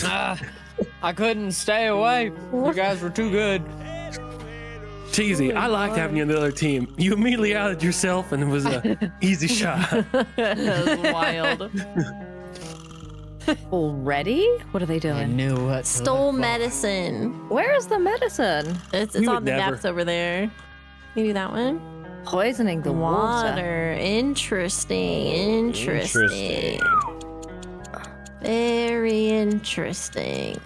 Ah, I couldn't stay away. You guys were too good. Cheesy, I liked having you on the other team. You immediately outed yourself, and it was an (laughs) easy shot. (laughs) that was wild. (laughs) Already? What are they doing? I doing? knew what. Stole medicine. Where is the medicine? It's, it's on the never. depths over there. Maybe that one. Poisoning the water. Water. Interesting. Interesting. Interesting. Very interesting.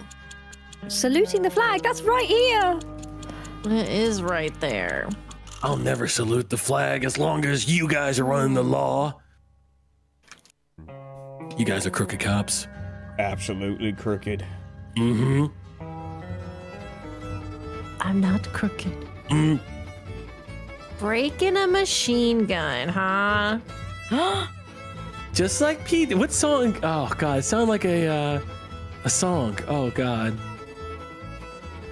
Saluting the flag. That's right here. It is right there. I'll never salute the flag as long as you guys are running the law. You guys are crooked cops. Absolutely crooked. Mm-hmm. I'm not crooked. Mm. Breaking a machine gun, huh? (gasps) Just like Pete. What song? Oh God, it sounded like a uh, a song. Oh God.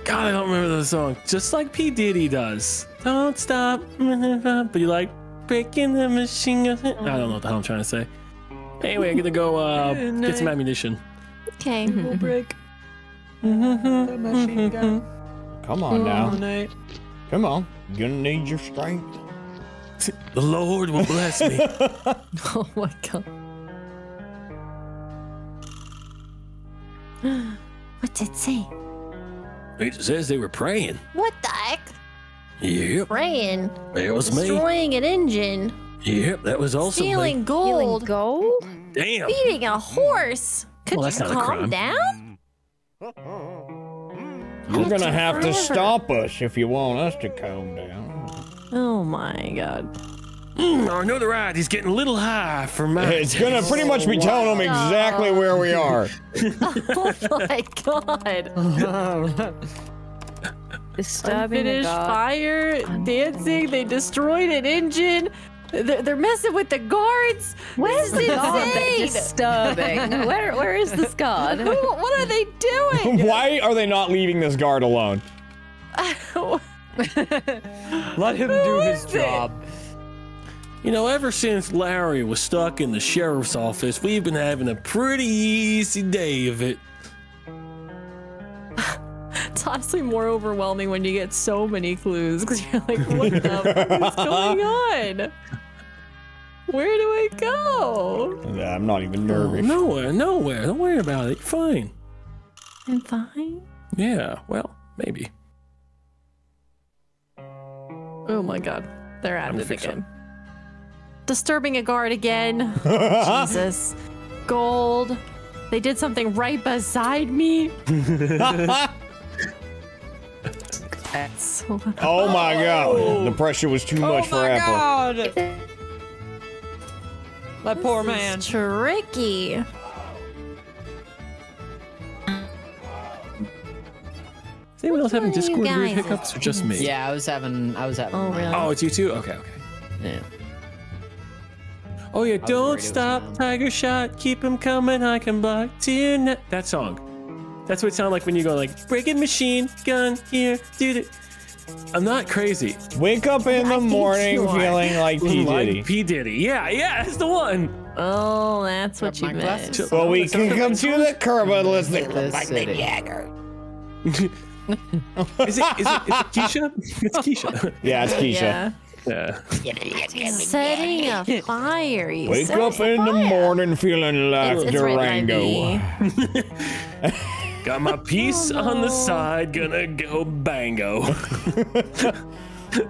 God, I don't remember the song. Just like P Diddy does. Don't stop. (laughs) But you like breaking the machine. gun. I don't know what the hell I'm trying to say. Anyway, I'm gonna go uh, get some ammunition. Okay, we'll break. The machine gun. Come on now. Come on. You're gonna need your strength. (laughs) The Lord will bless me. (laughs) Oh my god. (gasps) What's it say? It says they were praying. What the heck? Yep, Praying. it was me. Destroying an engine. Yep, that was also Stealing me. gold. gold? Damn. Beating a horse. Could Well, you that's not a calm crime. down? You're gonna have to stop us if you want us to calm down. Oh my god. Mm, our notoriety is getting a little high for my. It's gonna pretty much be telling them exactly where we are. (laughs) Oh my god. (laughs) Disturbing the Unfinished fire, dancing, they destroyed an engine. They're, they're messing with the guards. Where's This is guard? They're insane. disturbing. Where, where is this guard? Who, what are they doing? (laughs) Why are they not leaving this guard alone? Let him do his is it? Job. You know, ever since Larry was stuck in the sheriff's office, we've been having a pretty easy day of it. It's honestly more overwhelming when you get so many clues because you're like, what the fuck is going on? Where do I go? Yeah, I'm not even Oh, nervous. nowhere, nowhere. Don't worry about it. You're fine. I'm fine. Yeah, well, maybe. Oh my god. They're at I'm it fix again. Disturbing a guard again. (laughs) Jesus. Gold. They did something right beside me. So- (laughs) oh my god. The pressure was too oh much for Apple. God! That poor man. It's tricky. Is anyone else having one of you Discord weird hiccups or just me? Yeah, I was having. I was having. Oh, really? Oh, it's you too? Okay, okay. Yeah. Oh yeah, don't worried it was stop. Tiger Shot, keep him coming, I can block tonight. That song. That's what it sounds like when you go like, breaking machine, gun, here, dude. I'm not crazy. Wake up in the morning you feeling like P. Like Diddy. P. Diddy. Yeah, yeah, that's the one. Oh, that's what you meant. glasses. Well, we can come to the curb and listen. To this city. (laughs) Is it, is it, is it Kesha? (laughs) It's Kesha. Yeah, it's Kesha. Yeah. Yeah. Setting a fire. You Wake set up a in the fire. morning feeling like It's, it's Durango. Got my piece on the oh, side, gonna go bango. (laughs)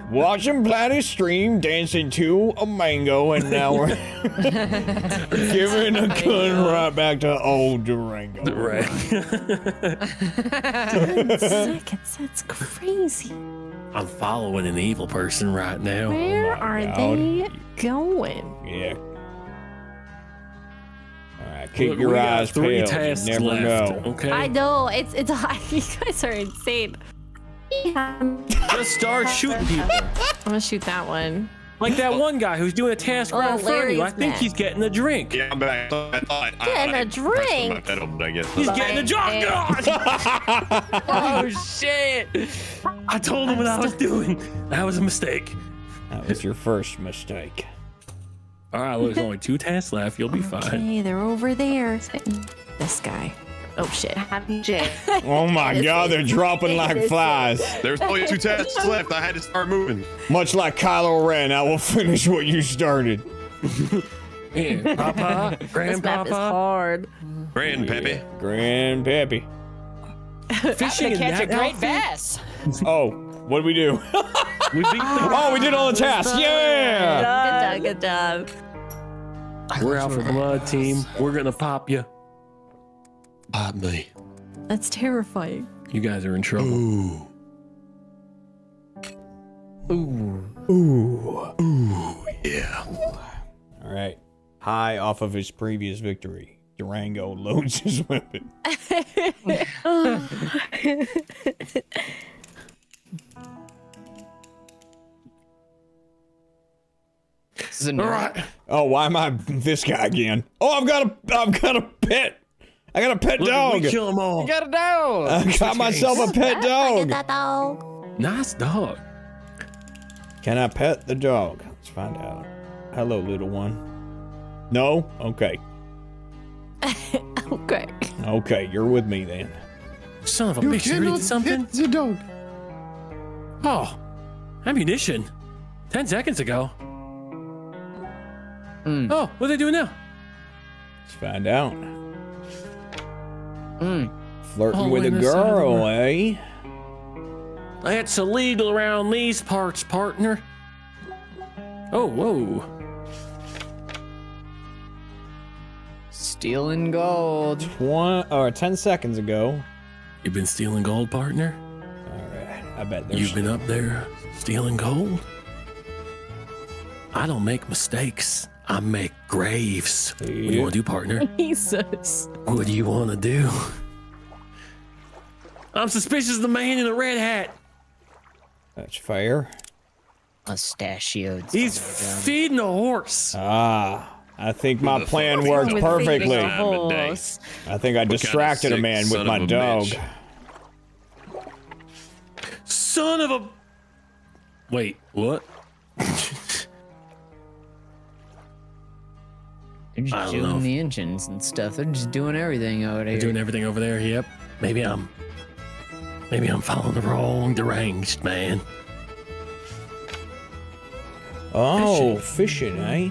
Watching Platty stream dancing to a mango, and now we're (laughs) giving a gun right back to old Durango. right. Ten Seconds. That's crazy. I'm following an evil person right now. Where oh my are God. they going? Yeah. All right, keep Look, your we got eyes three peeled. tasks You never left. know. Okay. I know it's it's (laughs) you guys are insane. I'm Just start shooting people. I'm gonna shoot that one. Like that one guy who's doing a task Oh, right in front of you. I think back. he's getting a drink. Yeah, I'm back. I thought I, Getting I, a I pressed drink? My pedal, but I guess He's not. getting a job Hey. done. (laughs) Oh shit! I told him what I was (laughs) doing. That was a mistake. That was your first mistake. All right, well, there's only two tasks left. You'll be fine. Okay, they're over there. This guy. Oh shit. Jay. (laughs) Oh my god, they're dropping like flies. There's only two (laughs) tasks left. I had to start moving. Much like Kylo Ren, I will (laughs) finish what you started. Yeah, Papa, This map is Grandpapa, hard. Grand Pepe. Grand Peppy. fishing in Catch a great outfit? bass. Oh, what did we do? We beat the oh, we did all the tasks. Yeah. Good job, good job. We're out for blood, team. We're gonna pop you. Pop me. That's terrifying. You guys are in trouble. Ooh. Ooh. Ooh. Ooh. Yeah. All right. High off of his previous victory, Durango loads his weapon. (laughs) This is All right. Oh, why am I this guy again? Oh, I've got a, I've got a pet. I got a pet Look, dog. we kill them all. You got a dog. I got myself a pet dog. That dog. Nice dog. Can I pet the dog? Let's find out. Hello, little one. No? Okay. (laughs) Okay. Okay, you're with me then. Son of a bitch, you ready something? the dog. Oh, ammunition. Ten seconds ago. Mm. Oh, what are they doing now? Let's find out. Mm. Flirting Oh, with a in the side of the girl, eh? That's illegal around these parts, partner. Oh, whoa. Stealing gold. One or ten seconds ago. You've been stealing gold, partner? All right. I bet there's. You've been up there stealing gold? I don't make mistakes. I make graves. What do you want to do, partner? (laughs) Jesus. What do you want to do? I'm suspicious of the man in the red hat. That's fair. Mustachioed. He's son of a gun. feeding a horse. Ah, I think my the plan fuck? worked With perfectly. feeding Time of day. horse. I think I distracted a sick man with son my of a dog. bitch. Son of a. (laughs) Wait, what? (laughs) They're just I doing know. the engines and stuff. They're just doing everything over there. They're doing everything over there. Yep. Maybe I'm. Maybe I'm following the wrong deranged man. Oh, fishing, eh?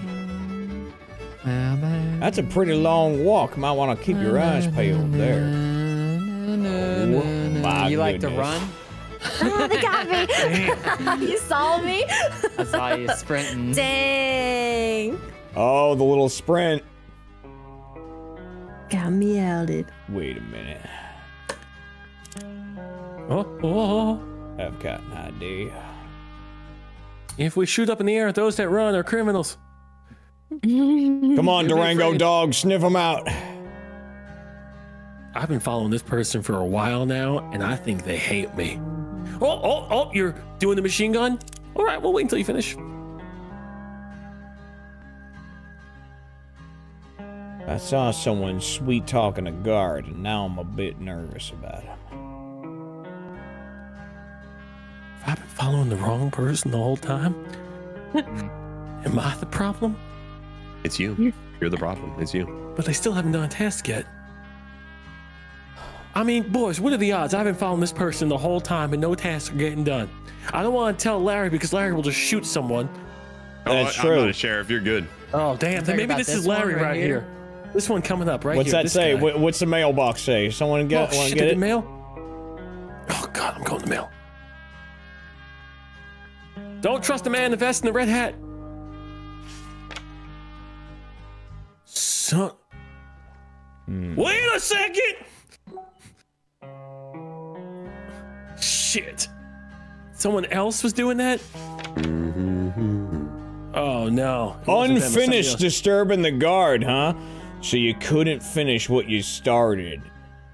That's a pretty long walk. Might want to keep your eyes peeled there. my you like to run? Oh, they got me. (laughs) (laughs) you saw me? I saw you sprinting. Dang. Oh, the little sprint. Got me outed. Wait a minute. Oh, oh, oh, oh. I've got an idea. If we shoot up in the air those that run are criminals. (laughs) Come on, Durango dog, sniff them out. I've been following this person for a while now, and I think they hate me. Oh, oh, oh, you're doing the machine gun? All right, we'll wait until you finish. I saw someone sweet talking a guard, and now I'm a bit nervous about him. Have I been following the wrong person the whole time? (laughs) Am I the problem? It's you. You're the problem. It's you. But they still haven't done a task yet. I mean, boys, what are the odds? I've been following this person the whole time and no tasks are getting done. I don't want to tell Larry because Larry will just shoot someone. Oh, That's oh, true. I'm not a sheriff. You're good. Oh, damn. Maybe this, this is Larry right right, here. here. This one coming up right What's here. What's that say? guy. What's the mailbox say? Someone get oh, one shit, get it? mail? Oh, God, I'm going to mail. Don't trust a man in the vest in the red hat. Son. Hmm. Wait a second! Shit. Someone else was doing that? Mm-hmm. Oh, no. It wasn't them, it was somebody Unfinished disturbing the guard, huh? So you couldn't finish what you started.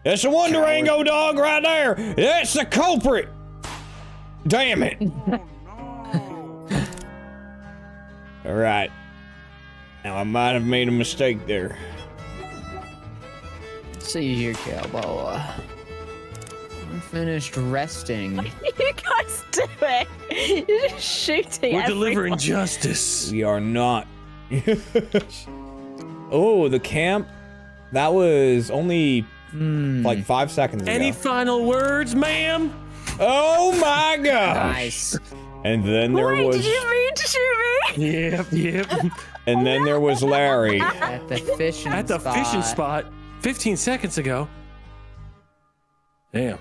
That's the one Durango dog right there. That's the culprit. Damn it. (laughs) All right. Now I might have made a mistake there. See here, cowboy. I'm finished resting. What (laughs) are you guys doing? You're just shooting. We're delivering justice. We are not. (laughs) oh, the camp. That was only Hmm. like five seconds ago. Any final words, ma'am? oh my gosh! Nice. And then there Wait, was, did you mean to shoot me? Yep, yep. (laughs) and then there was Larry. At the fishing spot. At the spot. fishing spot 15 seconds ago. Damn.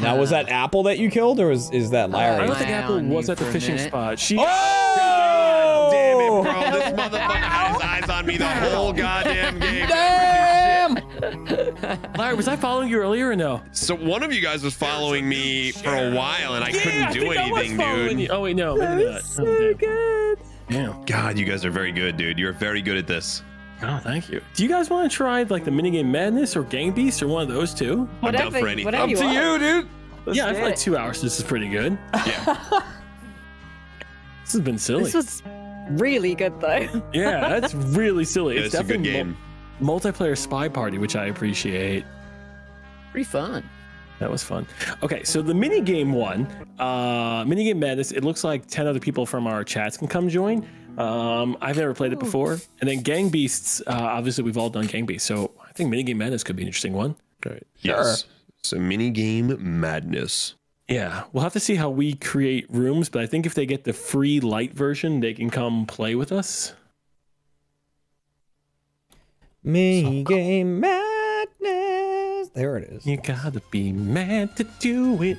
Now was that Apple that you killed, or was is that Larry? I Larry? don't think Apple was you at the fishing spot. She. oh! Damn it, bro. This motherfucker had his eyes on me the whole goddamn game. Damn! Larry, was I following you earlier or no? So one of you guys was following me for a while and I Yeah, couldn't I do think I anything, following dude. you. Oh wait, no, maybe not. Oh, so Oh, damn. good. Damn. God, you guys are very good, dude. You're very good at this. Oh, thank you. Do you guys want to try like the minigame madness or gang beast or one of those two? I'm down Whatever, for anything. Up you to you, dude. yeah, I do feel like two hours. This is pretty good. Yeah. (laughs) This has been silly. This was really good though. (laughs) yeah, that's really silly. Yeah, it's it's a good game. mul- multiplayer spy party, which I appreciate. Pretty fun. That was fun. Okay, so the mini game one, uh, mini game madness. It looks like ten other people from our chats can come join. Um, I've never played it before. And then Gang Beasts. Uh, obviously, we've all done Gang Beasts, so I think mini game madness could be an interesting one. Right. Yes. So mini game madness. Yeah, we'll have to see how we create rooms, but I think if they get the free light version, they can come play with us. Me game madness. There it is. You gotta be mad to do it.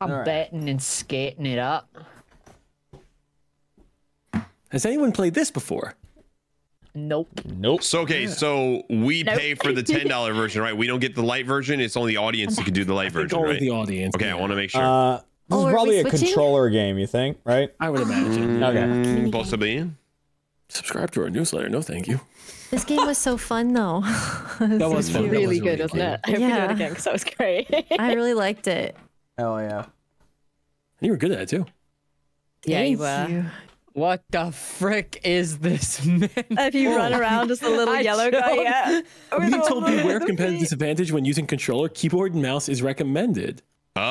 I'm All right. betting and skating it up. Has anyone played this before? Nope. Nope. So okay, so we Nope. pay for the ten dollar (laughs) version, right? We don't get the light version. It's only the audience that can do the light I think version, all of right? the audience. Okay, I want to make sure. Uh, this Oh, is probably a controller game. You think, right? I would imagine. Okay. Mm, possibly. Subscribe to our newsletter. No, thank you. This game was so fun though. (laughs) That was fun. That really was good, wasn't it? I hope you do it again because that was great. (laughs) I really liked it. Oh yeah. And you were good at it too. Yeah, you were. you. What the frick is this man? If you run around as a little I yellow guy, don't- yeah. I'm told beware of competitive disadvantage when using controller. Keyboard and mouse is recommended. Oh. oh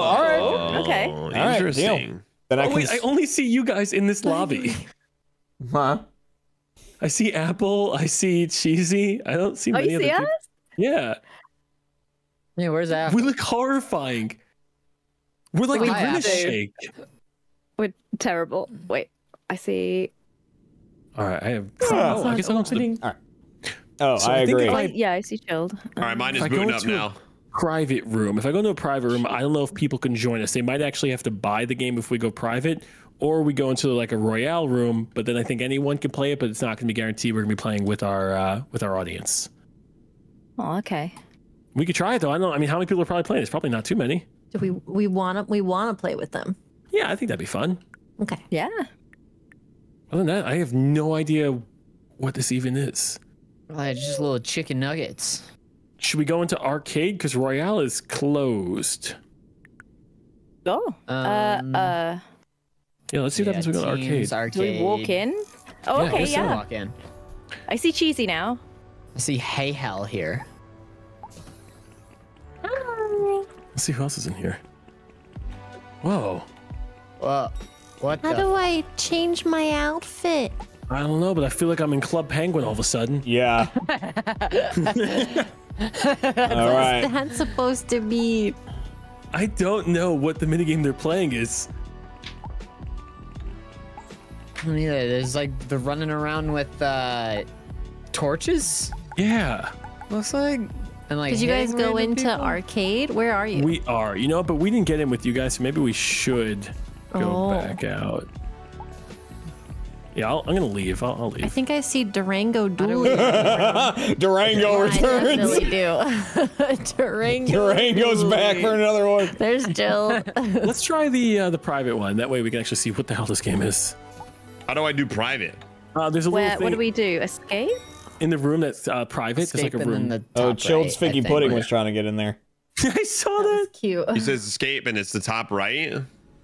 all right. Oh, okay. Oh, right, deal. Interesting. Then I Oh can. wait, I only see you guys in this lobby. (laughs) huh? I see Apple. I see Cheesy. I don't see Oh, many you other see people. us? Yeah, Yeah, where's that? we look horrifying. We're like We the have British to. shake. We're terrible. Wait, I see. All right, I have. Yeah. oh, I guess I don't the Oh, So I, I think agree. if I- yeah, I see chilled. All right, mine is If booting up now. private room. If I go into a private room, I don't know if people can join us. They might actually have to buy the game if we go private, or we go into like a royale room. But then I think anyone can play it, but it's not going to be guaranteed. We're going to be playing with our uh, with our audience. Oh, okay. We could try it though. I don't know. I mean, how many people are probably playing? It's probably not too many. Do we we want to we want to play with them? Yeah, I think that'd be fun. Okay. Yeah. Other than that, I have no idea what this even is. Like, just little chicken nuggets. Should we go into arcade because Royale is closed? Oh. Um, uh, uh, Yeah, let's see what happens when we go to Teams arcade. do we walk in? Oh, Yeah, okay, let's yeah. Walk in. I see cheesy now. I see Hey Hell here. Hi. Let's see who else is in here. Whoa. Well, what How the? do I change my outfit? I don't know, but I feel like I'm in Club Penguin all of a sudden. Yeah. (laughs) (laughs) All right. That's supposed to be. I don't know what the minigame they're playing is. Neither. There's like the running around with uh, torches. Yeah, Looks like. And like. Did you guys go into people? arcade? Where are you? we are. You know, but we didn't get in with you guys, so maybe we should go Oh. back out. Yeah, I'll, I'm gonna leave. I'll, I'll I think I see Durango do dueling. Durango I returns. definitely do. (laughs) (laughs) Durango. Durango's back for another one. There's Jill. (laughs) Let's try the uh, the private one. That way we can actually see what the hell this game is. How do I do private? Uh, there's a Where? little thing. What do we do? Escape? in the room that's uh, private. There's like a and then room. the Oh, top chilled right, figgy pudding was trying to get in there. I saw that. Cute. He says escape and it's the top right.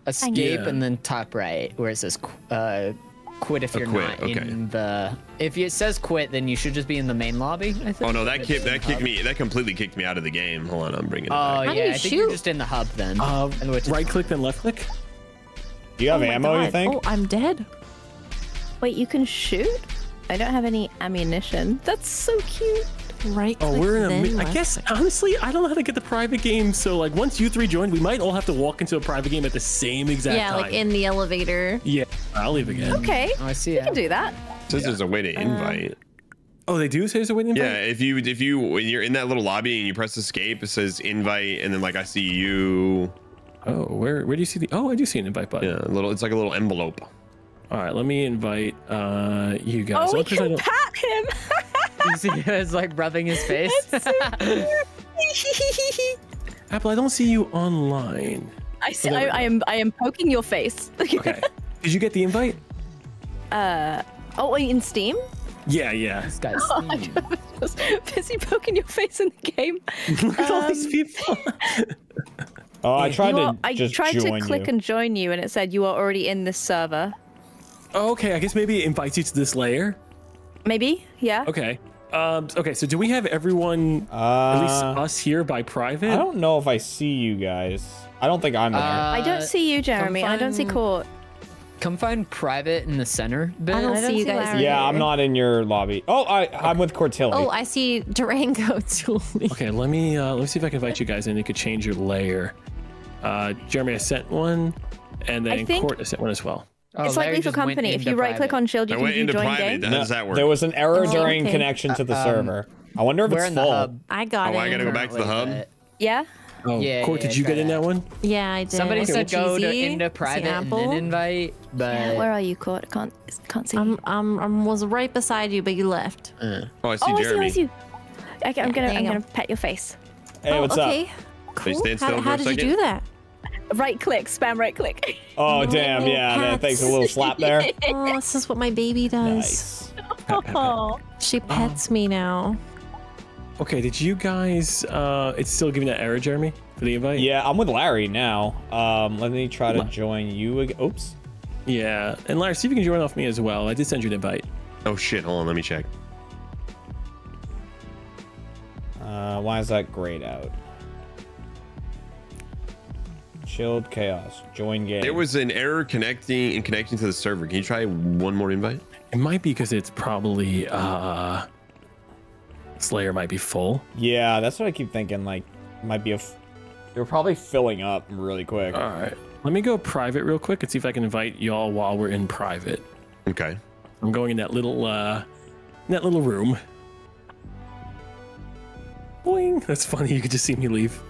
Escape Yeah. and then top right, where it says uh, quit if Oh, you're quit, not okay. in the. If it says quit, then you should just be in the main lobby. I think. Oh no, that kicked that kicked me. That completely kicked me out of the game. Hold on, I'm bringing it. Oh back. Yeah, you I think you're just in the hub then. Uh, And which is right click then left click. Do you have Oh my ammo, you God. think? Oh, I'm dead. Wait, you can shoot? I don't have any ammunition. That's so cute. Right. Oh, we're in a. then I guess honestly, I don't know how to get the private game. So like, once you three join, we might all have to walk into a private game at the same exact Yeah, time. like in the elevator. Yeah, I'll leave again. Okay, Oh, I see. you can do that. Says there's a way to invite. Oh, they do say there's a waiting. Yeah, if you if you when you're in that little lobby and you press escape, it says invite, and then like I see you. Oh, where where do you see the? Oh, I do see an invite button. Yeah, a little. It's like a little envelope. All right, let me invite uh you guys. Oh, we Only 'cause can pat him. (laughs) (laughs) You see, it's like rubbing his face. (laughs) Apple, I don't see you online. I, see, I, I am I am poking your face. (laughs) Okay. Did you get the invite? Uh. oh, wait, in Steam? Yeah, yeah. this guy's Just busy poking your face in the game. Look at all these people. Oh, I tried You to are- I just tried to click you. and join you, and it said you are already in this server. Oh, okay, I guess maybe it invites you to this layer. Maybe, yeah. Okay. Um. Okay. So do we have everyone, at least Uh, us here by private? I don't know if I see you guys. I don't think I'm there. I don't Uh, see you, Jeremy. I don't see Court. Come find private in the center bit. I don't I don't see you guys. Larry. yeah, I'm not in your lobby. Oh, I I'm with Cortilli. Oh, I see Durango (laughs) Julie. Okay. Let me uh, let me see if I can invite you guys in. You could change your layer. Uh, Jeremy, I sent one, and then think- Court, I sent one as well. Oh, it's like Larry Lethal Company. If you right click on Shield, you I can went into join private. game. How does that work? There was an error Oh, during okay. connection to the Um, server. I wonder if We're it's in the full. hub. I got Oh, it. I gotta go back to the hub? Yeah? Oh, Yeah, Court, yeah, did you try get in that. that one? Yeah, I did. but Somebody I see said go to, Cheesy, into private and then invite, but Yeah, where are you, Court? I can't, can't see. I'm, I'm, I'm was right beside you, but you left. oh, I see oh, I see, Jeremy. I see you. Okay, I'm gonna, there I'm you gonna go. pet your face. Hey, oh, what's okay. up? Cool. stand how for how a did you do that? Right click, spam right click. Oh, (laughs) damn, yeah, that thanks a little slap there. (laughs) Oh, this is what my baby does. Nice. oh. She (laughs) pets me now. Okay. Did you guys? Uh, it's still giving that error, Jeremy, for the invite. Yeah, I'm with Larry now. Um, let me try to join you again. Oops. Yeah. And Larry, see if you can join off me as well. I did send you an invite. Oh shit! Hold on, let me check. Uh, why is that grayed out? Chilled chaos. Join game. There was an error connecting and connecting to the server. Can you try one more invite? It might be because it's probably uh, Slayer might be full. Yeah, that's what I keep thinking. Like, might be a. F- They're probably filling up really quick. All right. Let me go private real quick and see if I can invite y'all while we're in private. Okay. I'm going in that little uh in that little room. Boing. That's funny. You could just see me leave.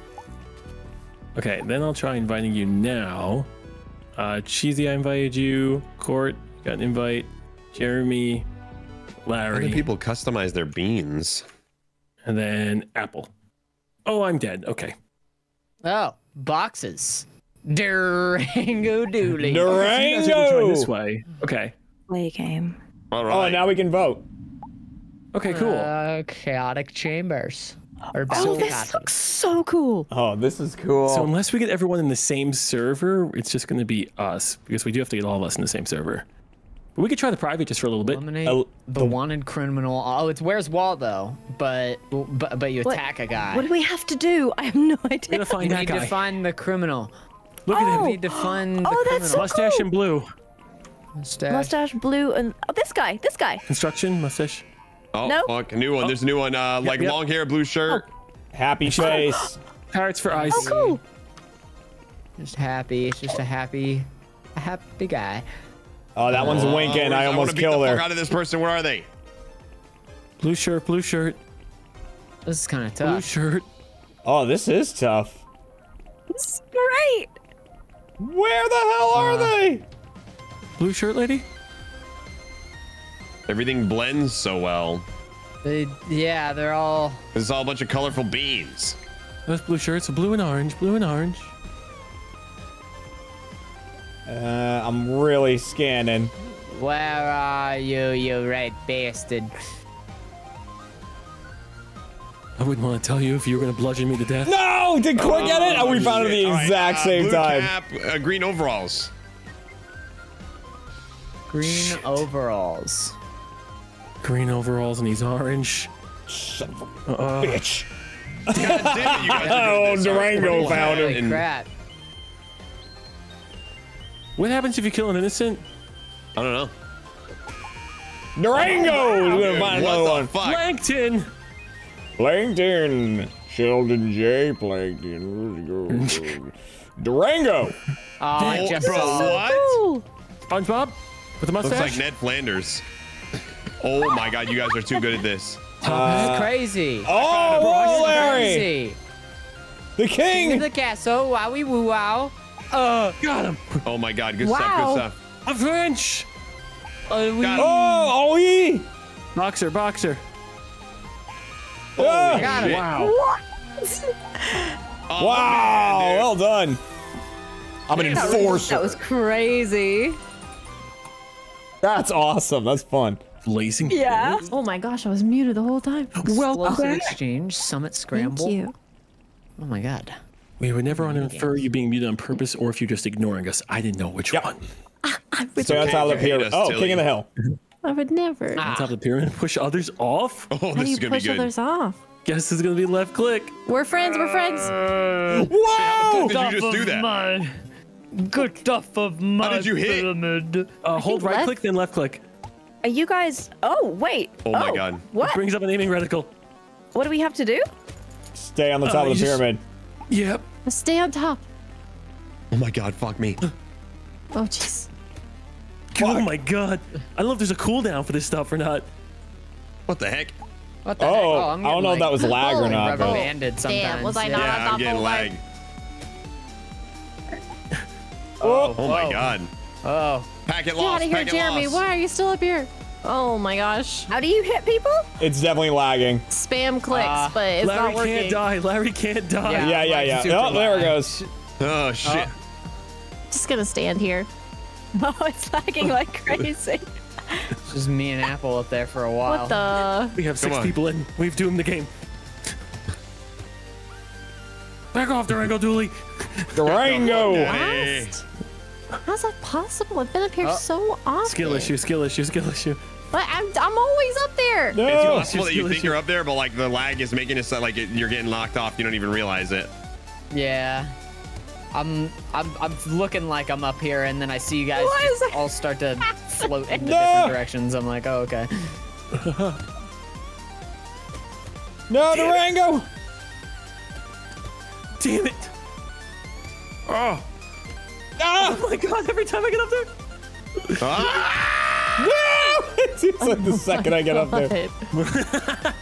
Okay, then I'll try inviting you now. Uh Cheesy, I invited you. Court, got an invite. Jeremy, How Larry, do people customize their beans? and then Apple. Oh, I'm dead. Okay. oh, boxes. Durango Dooley. You guys able to join this Durango! way. Okay. Play game. All Oh, right. now we can vote. Okay, cool. Uh, chaotic chambers. Or Oh, this chaos. looks so cool. Oh, this is cool. So unless we get everyone in the same server, it's just going to be us because we do have to get all of us in the same server. But we could try the private just for a little bit. Eliminate El- the wanted criminal. Oh, it's where's Waldo, but but but you What- attack a guy. What do we have to do? I have no We idea. gotta find you that need guy. to find the criminal. Look at Oh. him. You need to find the Oh, that's criminal. so Mustache cool. and blue. Mustache. Mustache, blue, and oh, this guy, this guy. Construction, mustache. Oh Nope. fuck! A new one. There's a new one. Uh, like yep. long hair, blue shirt. Happy face. Parrots for ice. Oh, cool. Just happy. It's just a happy, a happy guy. Oh, that one's Oh, winking. where's- I wanna almost beat killed the fuck her. out of this person. Where are they? Blue shirt, blue shirt, This is kind of tough. blue tough. shirt. Oh, this is tough. This is great. Where the hell are Uh, they? Blue shirt lady? Everything blends so well. They, yeah, they're all. It's all a bunch of colorful beans. Those blue shirts, are blue and orange, blue and orange. Uh, I'm really scanning. Where are you, you red bastard? I wouldn't want to tell you if you were gonna bludgeon me to death. No! Did Court get it? Oh, we found it at the All right, exact uh, same blue time. Cap, uh, green overalls. Green overalls. Green overalls and he's orange. Son of a Uh, bitch. God (laughs) damn it, you guys are Oh, doing this. Durango Holy found him. Holy crap. what happens if you kill an innocent? I don't know. Durango! We're gonna find another one. fuck? Plankton. Plankton. Sheldon J. Plankton. Durango! Oh, I Oh, just bro, saw- what? SpongeBob with the Looks mustache. like Ned Flanders. Oh my god, you guys are too good at this. That's crazy. Oh, whoa, Larry! Crazy. The King of the castle. Wowie woo wow. Uh, Got him. Oh my god, good Wow. stuff, good stuff. A French. uh we Oh, oh, yeah! Boxer, boxer. Ah! got him. Wow. Oh, Wow, man, well done. I'm an enforcer. that was crazy. That's awesome. That's fun. Blazing. Yeah. Oh my gosh, I was muted the whole time. Oh, Explosive exchange. Summit scramble. Thank you. Oh my god. We would never want to infer you being muted on purpose or if you're just ignoring us. I didn't know which Yep. one. Ah, Stay on top of the you pyramid. Oh, Tilly. king of the hill. I would never. On top of the ah. pyramid, push others off. (laughs) Oh, How this is gonna be push good. others off? Guess it's gonna be left click. We're friends. We're friends. Uh, Whoa! Did you just do that? My good stuff of my How did you hit? pyramid. Uh, hold right left- click, then left click. Are you guys? Oh wait. Oh my oh, God. What? Brings up an aiming reticle. What do we have to do? Stay on the uh, top Oh, of the you just- pyramid. Yep. Stay on top. Oh my god, fuck me. Oh jeez. Oh my god. I don't know if there's a cooldown for this stuff or not. What the heck? What the Oh, heck? Oh, I I'm don't getting, know if that was lag or not, rubber but banded sometimes. Damn, was I not Yeah, on top I'm getting of lag. Oh, Oh my god. Oh. Packet Get lost. out of here, packet Jeremy. lost. Why are you still up here? Oh my gosh. How do you hit people? it's definitely lagging. Spam clicks, Uh, but it's Larry not working. Larry can't die. Larry can't die. Yeah. Yeah, yeah, mine's yeah. super Oh, there it goes. Oh shit. Just gonna stand here. (laughs) Oh, it's lagging like crazy. It's just me and Apple up there for a while. What the? We have six people in. We've doomed the game. Back off, Durango Dooley. Durango! Hey. Last? How's that possible? I've been up here Oh. so often. Skill issue, skill issue, skill issue. But I'm, I'm always up there. It's No! possible that you think issue. you're up there, but like the lag is making it so like it, you're getting locked off. You don't even realize it. Yeah. I'm, I'm I'm looking like I'm up here, and then I see you guys just all start to (laughs) float into No. different directions. I'm like, oh, okay. (laughs) No, Durango! Damn it. Oh. Ah! Oh my god, every time I get up there. Ah! No! (laughs) It seems like the second I get up there. God.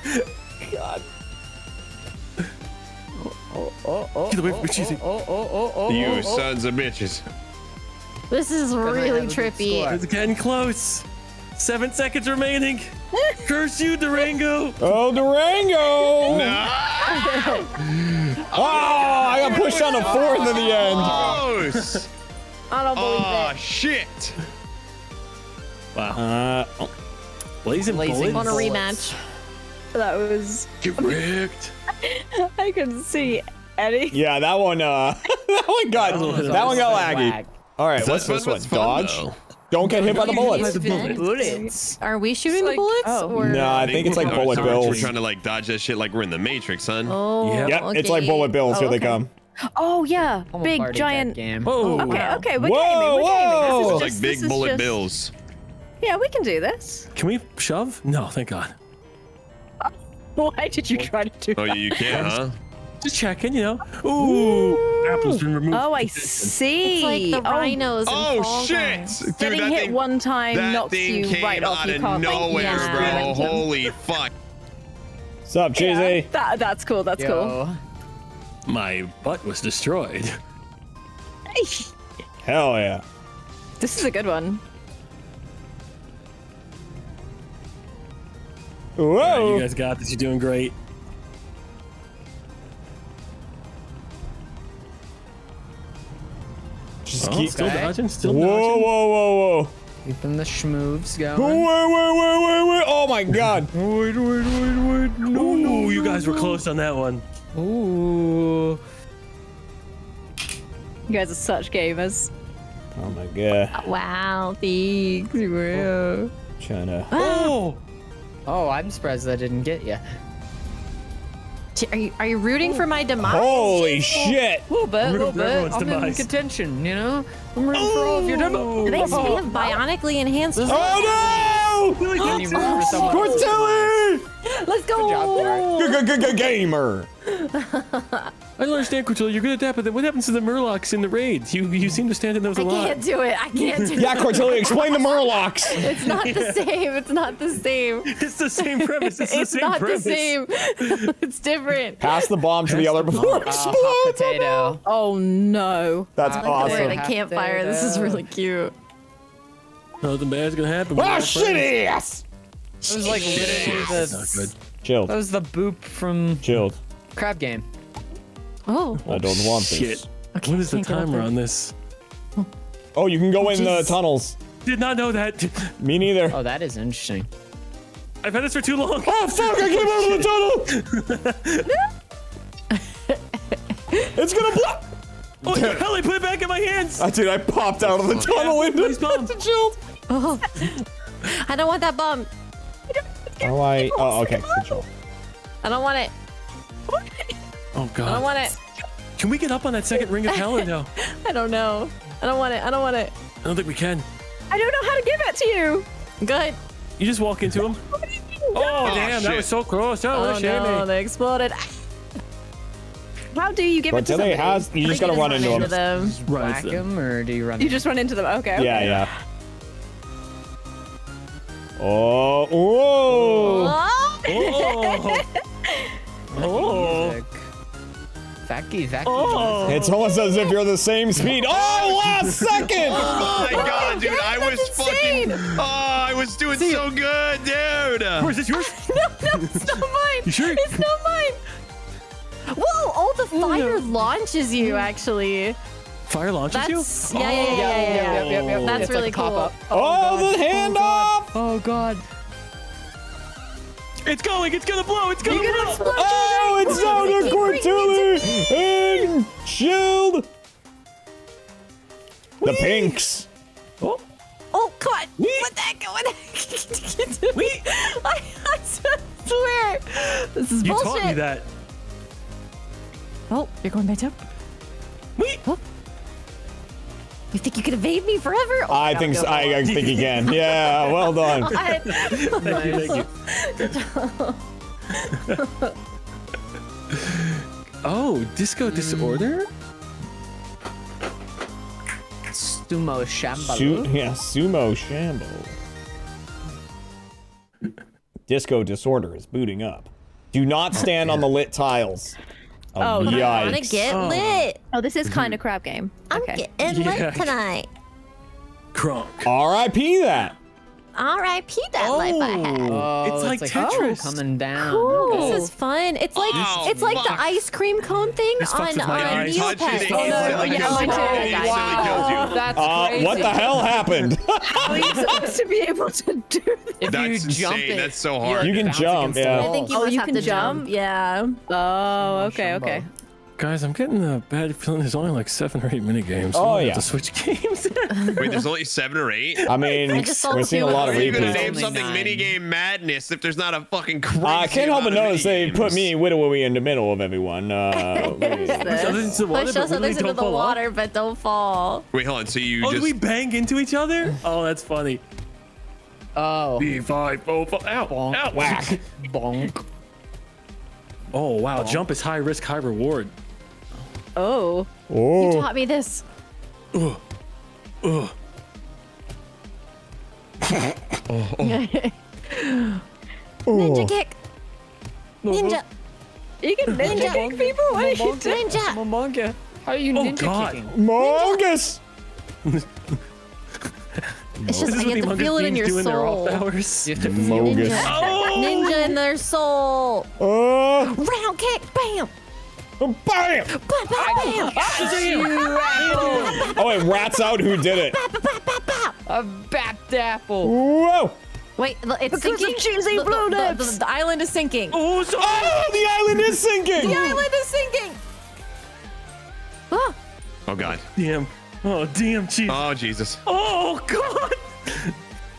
(laughs) God. Oh, oh, oh. Get away oh, from me, cheesy. Oh, oh, oh, oh, You oh, oh. sons of bitches. This is really trippy. It's getting close. Seven seconds remaining. (laughs) Curse you, Durango. Oh, Durango! No! Oh, I got pushed on to fourth in the end. Close. I don't believe Oh it. shit. Wow. Uh, oh, Blazing, Blazing bullets. Want a rematch? That was. Get wrecked. (laughs) I couldn't see any. yeah, that one, uh, (laughs) that one got, was that one got Lag. laggy. All right, what's this one? Dodge? though. Don't get hit by the bullets. Bullets. Bullets. Are we shooting It's the bullets? oh. Or... No, I think it's like we're- bullet we're- bills. We're trying to like dodge that shit like we're in the Matrix, son. Oh, Yep. Yep, it's like bullet bills. Oh, Here they come. Oh yeah, I'm big party at that giant. game. Whoa. Okay, okay, we're Whoa, gaming. We're gaming. This whoa. is like just, big this is bullet just- bills. Yeah, we can do this. Can we shove? No, thank God. (laughs) Why did you try to do Oh, that? you, you can't, huh? Just checking, you know. Ooh, apple's been removed. Oh, I see. It's like the oh, rhinos. in Oh shit! Guys. Dude, Getting that hit thing, one time that knocks thing you came right off. out You of can't like, yeah. bro. Holy fuck! What's up, Yeah, Cheesy? that, that's cool. That's cool. Yo. My butt was destroyed. (laughs) Hell yeah. This is a good one. All right, Whoa! you guys got this. You're doing great. Just Oh, keep. still Okay. dodging. Still Whoa, dodging. whoa, whoa, whoa. Keeping the schmoves Wait, going. wait, wait, wait, wait. Oh my god. Wait, wait, wait, wait. No, no, you guys were close on that one. Ooh. You guys are such gamers. Oh my god. Oh, wow, thanks. Wow. Trying to. Ah. Oh, Oh, I'm surprised I didn't get you. Are you are you rooting for my demise? Holy shit. A little bit, a little bit. I'm in demise. contention, you know? I'm rooting for all of your demo. Do they have oh. bionically enhanced? Oh no! When you root for someone- Cortilli! (laughs) Let's go. job, Derek. Gamer. (laughs) I don't understand, Cortilli. You're good at that, but then what happens to the Murlocs in the raids? You you seem to stand in those a lot. I can't do it. I can't do (laughs) it. Yeah, Cortilli, explain the Murlocs. It's not the same. It's not the same. It's the same premise. It's, It's the same not premise. the same. it's different. Pass the bomb to the other before it explodes. potato. Oh no. That's Hot We're awesome. at a campfire. This is really cute. Nothing bad's gonna happen. Oh shit ass. It was like literally Not the. good. Chilled. That was the boop from Chilled. Crab Game. Oh. I don't want this. Shit. Okay, What is the can't get up timer on this? Oh, you can go in the tunnels. Did not know that. Me neither. Oh, that is interesting. I've had this for too long. Oh fuck! I came out of the (laughs) tunnel. (laughs) it's gonna blow. Oh, the hell! I put it back in my hands. Ah, I did. I popped out of the tunnel into Please, Mom. into chilled. Oh. (laughs) I don't want that bomb. Oh, I. Oh, okay. Control. I don't want it. Oh God. I don't want it. Can we get up on that second ring of hell or no? I don't know. I don't want it. I don't want it. I don't think we can. I don't know how to give it to you. Good. You just walk into him. Oh, damn! That oh, was so close. Oh, what Oh a shame. no, they exploded. How do you give it to Cortilli somebody? has. You just gotta run into him. them. Right. Whack him, or do you run? You just run into them. Okay. Yeah, okay. yeah. Oh, oh. oh. whoa! Oh. oh. Vacky, vacky. Oh. It's almost as if you're the same speed. Oh, last (laughs) oh second! Oh my god, dude! I was fucking. Oh, I was doing so good, dude. Where is this yours? No, no, it's not mine. You sure? It's not mine. Whoa! Oh, the mm. fire launches you. Mm. Actually, Fire launches you? that's yeah, yeah, yeah, yeah, yeah. yeah. Yep, yep, yep. That's It's really a pop-up. cool. Oh, oh the oh, handoff! Oh god. It's going. It's gonna blow. It's gonna You're gonna blow. explode. Oh, it's down to Keep bringing Cortilli and Shield. The pinks. Oh. Oh, come on! What the heck? What the heck? Wee. (laughs) I, I swear, this is You bullshit. taught me that. Oh, you're going back up. Wee. Oh. You think you could evade me forever? Oh, I gotta think so. I, I think you can. (laughs) Yeah, well done. I- Thank you. Thank you. (laughs) (laughs) oh, disco disorder? Sumo Shambalo. Su- yeah, sumo shambo. Disco disorder is booting up. Do not stand on the lit tiles. Oh, Oh, no. I wanna yikes. get oh. lit. Oh, this is kind of mm-hmm. crab game. I'm Okay. getting Yeah. lit tonight. Crunk. R.I.P. that. R.I.P. that life I had. Oh, It's like Tetris. coming down. Cool. Okay. This is fun. It's like Oh, it's like fuck. the ice cream cone thing This on on eyes. Neopets. Touch Oh, no, instantly yeah, kills mine too. Instantly. That's Uh, crazy. what the hell happened? How are you supposed to be able to do this? If That's you jump insane. it, That's so hard. You can jump, yeah. I think you Oh, must you have can to jump? jump. Yeah. Oh, okay, okay. Guys, I'm getting a bad feeling there's only like seven or eight mini games. Oh, I'm gonna have yeah. To switch games. (laughs) Wait, there's only seven or eight. I mean, I just we're seeing a lot of of How are you gonna repeats. name something nine. minigame madness if there's not a fucking crazy I can't help but amount of notice they minigames? put me Widowy in the middle of everyone. Uh, (laughs) Push others into the water, Push but us we others don't into the fall water, but don't fall. Wait, hold on. So you Oh, just do we bang into each other? Oh, that's funny. Oh. B five oh five. Ow! Bonk. Ow! whack. Bonk. Oh wow, jump is high risk, high reward. Oh. You Oh, taught me this. Ugh. Ugh. Ninja kick. Ninja. You can ninja kick people? What are you doing? Ninja. Mamonga. How are you ninja Oh, ninja God. kicking? Mongus. (laughs) It's just this you the have to Among feel Us it in your their off soul. hours? You have to Mogus. Ninja. Oh! Ninja in their soul. Uh, Round kick. Bam. Bam. Bam. Bam. Bam. Oh, it rats out who did it. A bapped apple. Whoa! Wait, it's Because of sinking. cheesy The- the- blue the, the, the island is sinking. Oh, so- Oh, the island is sinking! The island is sinking. Ah, Oh god. damn. Oh, damn, cheese. Oh Jesus. Oh, God.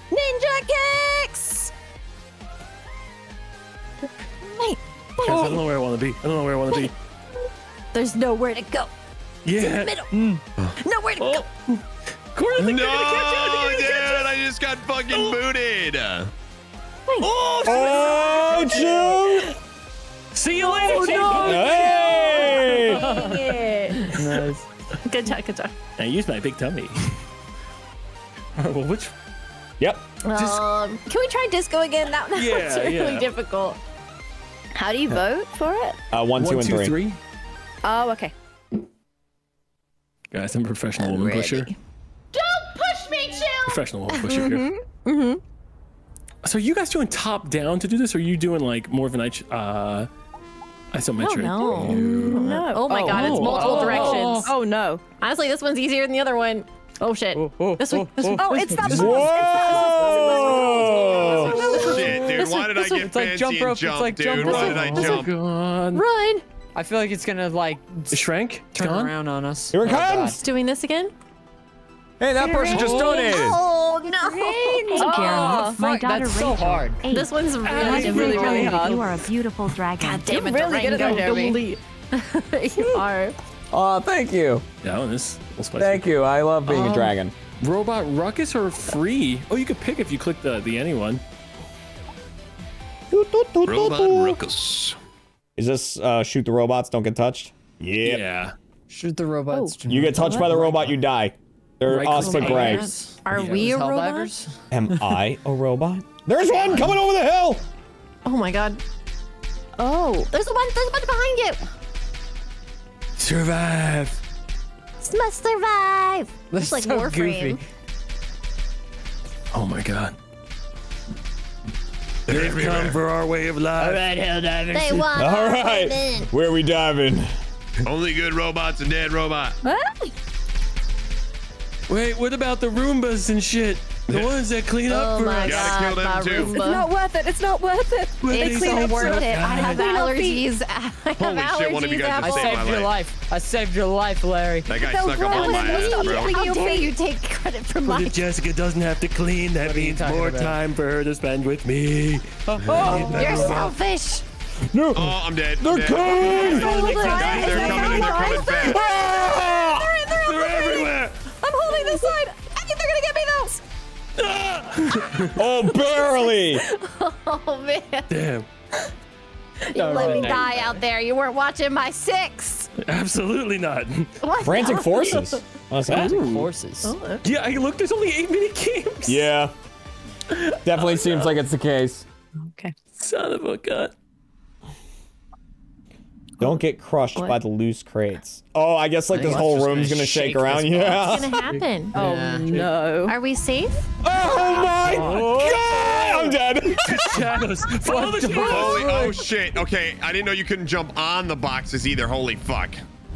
ninja kicks. Wait, Guys, I don't know where I want to be. I don't know where I want to be. There's nowhere to go. Yeah. Middle. Nowhere to go. Oh. Corner, I think No, they're gonna catch you. I think dude, catch. I just got fucking booted. Oh, Oh, Jim! see you later, cheese. Hey! (laughs) Nice. Good job. Good job. I use my big tummy. (laughs) well, which? Yep. Um, can we try disco again? That, that Yeah, was (laughs) really yeah. difficult. How do you vote for it? Uh, one, two, One, and two, three. three. Oh, okay. Guys, I'm a professional woman pusher. Don't push me, chill. Professional woman pusher here. Mm-hmm. So are you guys doing top down to do this, or are you doing like more of an uh, Oh isometric? no. No. Oh my god, it's oh, multiple oh, directions. Oh no. Honestly, this one's easier than the other one. Oh shit. oh, this one. This one. Oh, it's that. Whoa! Shit, dude. Why did I get It's like fancy jump and rope, it's jump, like dude? jump Why rope. did I Oh, jump? God. Run. I feel like it's gonna like It shrank. Turn gone. around on us. Here it Oh, comes! It's doing this again. Hey, that person just donated. Oh no. Oh, My Fuck, daughter that's so hard. Eight. This one's really, Wants really, really, hard. You are a beautiful dragon. God damn it, You're really good at that, Durango. (laughs) you are. (laughs) Oh, thank you. That one is a little spicy. Thank you. I love being a Um, dragon. Robot Ruckus or free? Oh, you could pick if you click the the any one. Robot Ruckus. Is this uh, shoot the robots, don't get touched? Yeah. Yeah. Shoot the robots. You get touched by the robot, you die. They're Right us but click. gray. Are Yeah, we a robot? divers? Am (laughs) I a robot? There's one coming over the hill! Oh my god. Oh, there's a one. There's a bunch behind you. Survive. This Must survive. That's It's like so Warframe. goofy. Oh my god. They've come for our way of life. Alright, Helldivers. They want All our right. women. Where are we diving? Only good robots and dead robot. Wait, what about the Roombas and shit? The ones that clean Oh up for my us. Gotta kill them my too. It's not worth it. It's not worth it. It's clean so up worth for it. us. I have Clean up allergies. (laughs) I have Holy allergies. shit, one of you guys I saved saved my your life. life. I saved your life, Larry. That guy No, snuck up on my ass, bro. How dare you take credit for But my if Jessica doesn't have to clean, that means more about? time for her to spend with me. Oh, You're selfish. No. Oh, I'm dead. They're I'm dead. coming! They're coming. They're coming. and They're coming fast. Ah! They're everywhere. I'm holding this side. I think they're gonna get me though. (laughs) Oh, barely! (laughs) Oh man, Damn. you let me no. die out there. You weren't watching my six. Absolutely not. What? Frantic forces. What's that? Forces. Oh, yeah, I look, there's only eight mini games. Yeah. Definitely seems like it's the case. Okay. Son of a gun. Don't get crushed by the loose crates. Oh, I guess like this whole it's just room's gonna gonna shake shake around. Yeah. What's gonna happen? (laughs) Oh Yeah. no. Are we safe? Oh my god! I'm dead. (laughs) Shadows. (laughs) Follow the shadows. Holy, oh shit. Okay, I didn't know you couldn't jump on the boxes either. Holy fuck.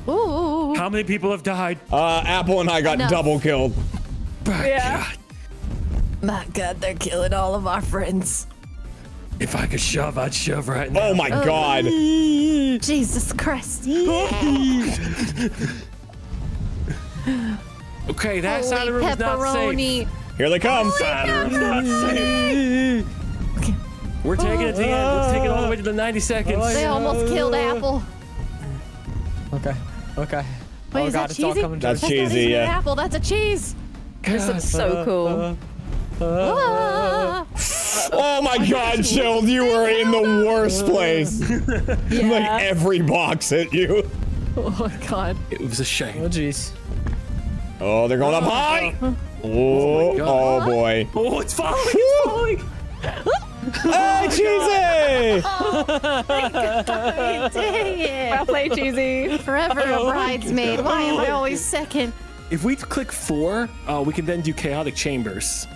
Ooh. How many people have died? Uh, Apple and I got No. double killed. Yeah. My God, they're killing all of our friends. If I could shove, I'd shove right now. Oh my oh. god. Jesus Christ. (laughs) Okay, that side of the Holy room is not safe. Here they come. Side of room not safe. We're taking it to the end. Let's take it all the way to the 90 seconds. They almost killed Apple. Okay. Okay. Wait, oh is god, that it's all cheesy? coming That's. That's cheesy, yeah. apple. That's a cheese. This looks so cool. (laughs) Oh my god, Chilled, you were in the worst place. (laughs) Like every box hit you. (laughs) Oh my God. It was a shame. Oh jeez. Oh, they're going up high. Oh, oh boy. Oh, it's falling. It's falling. Hey, cheesy! Dang it. Well played, cheesy. Forever a bridesmaid. Why am I always second? If we click four, uh, we can then do chaotic chambers.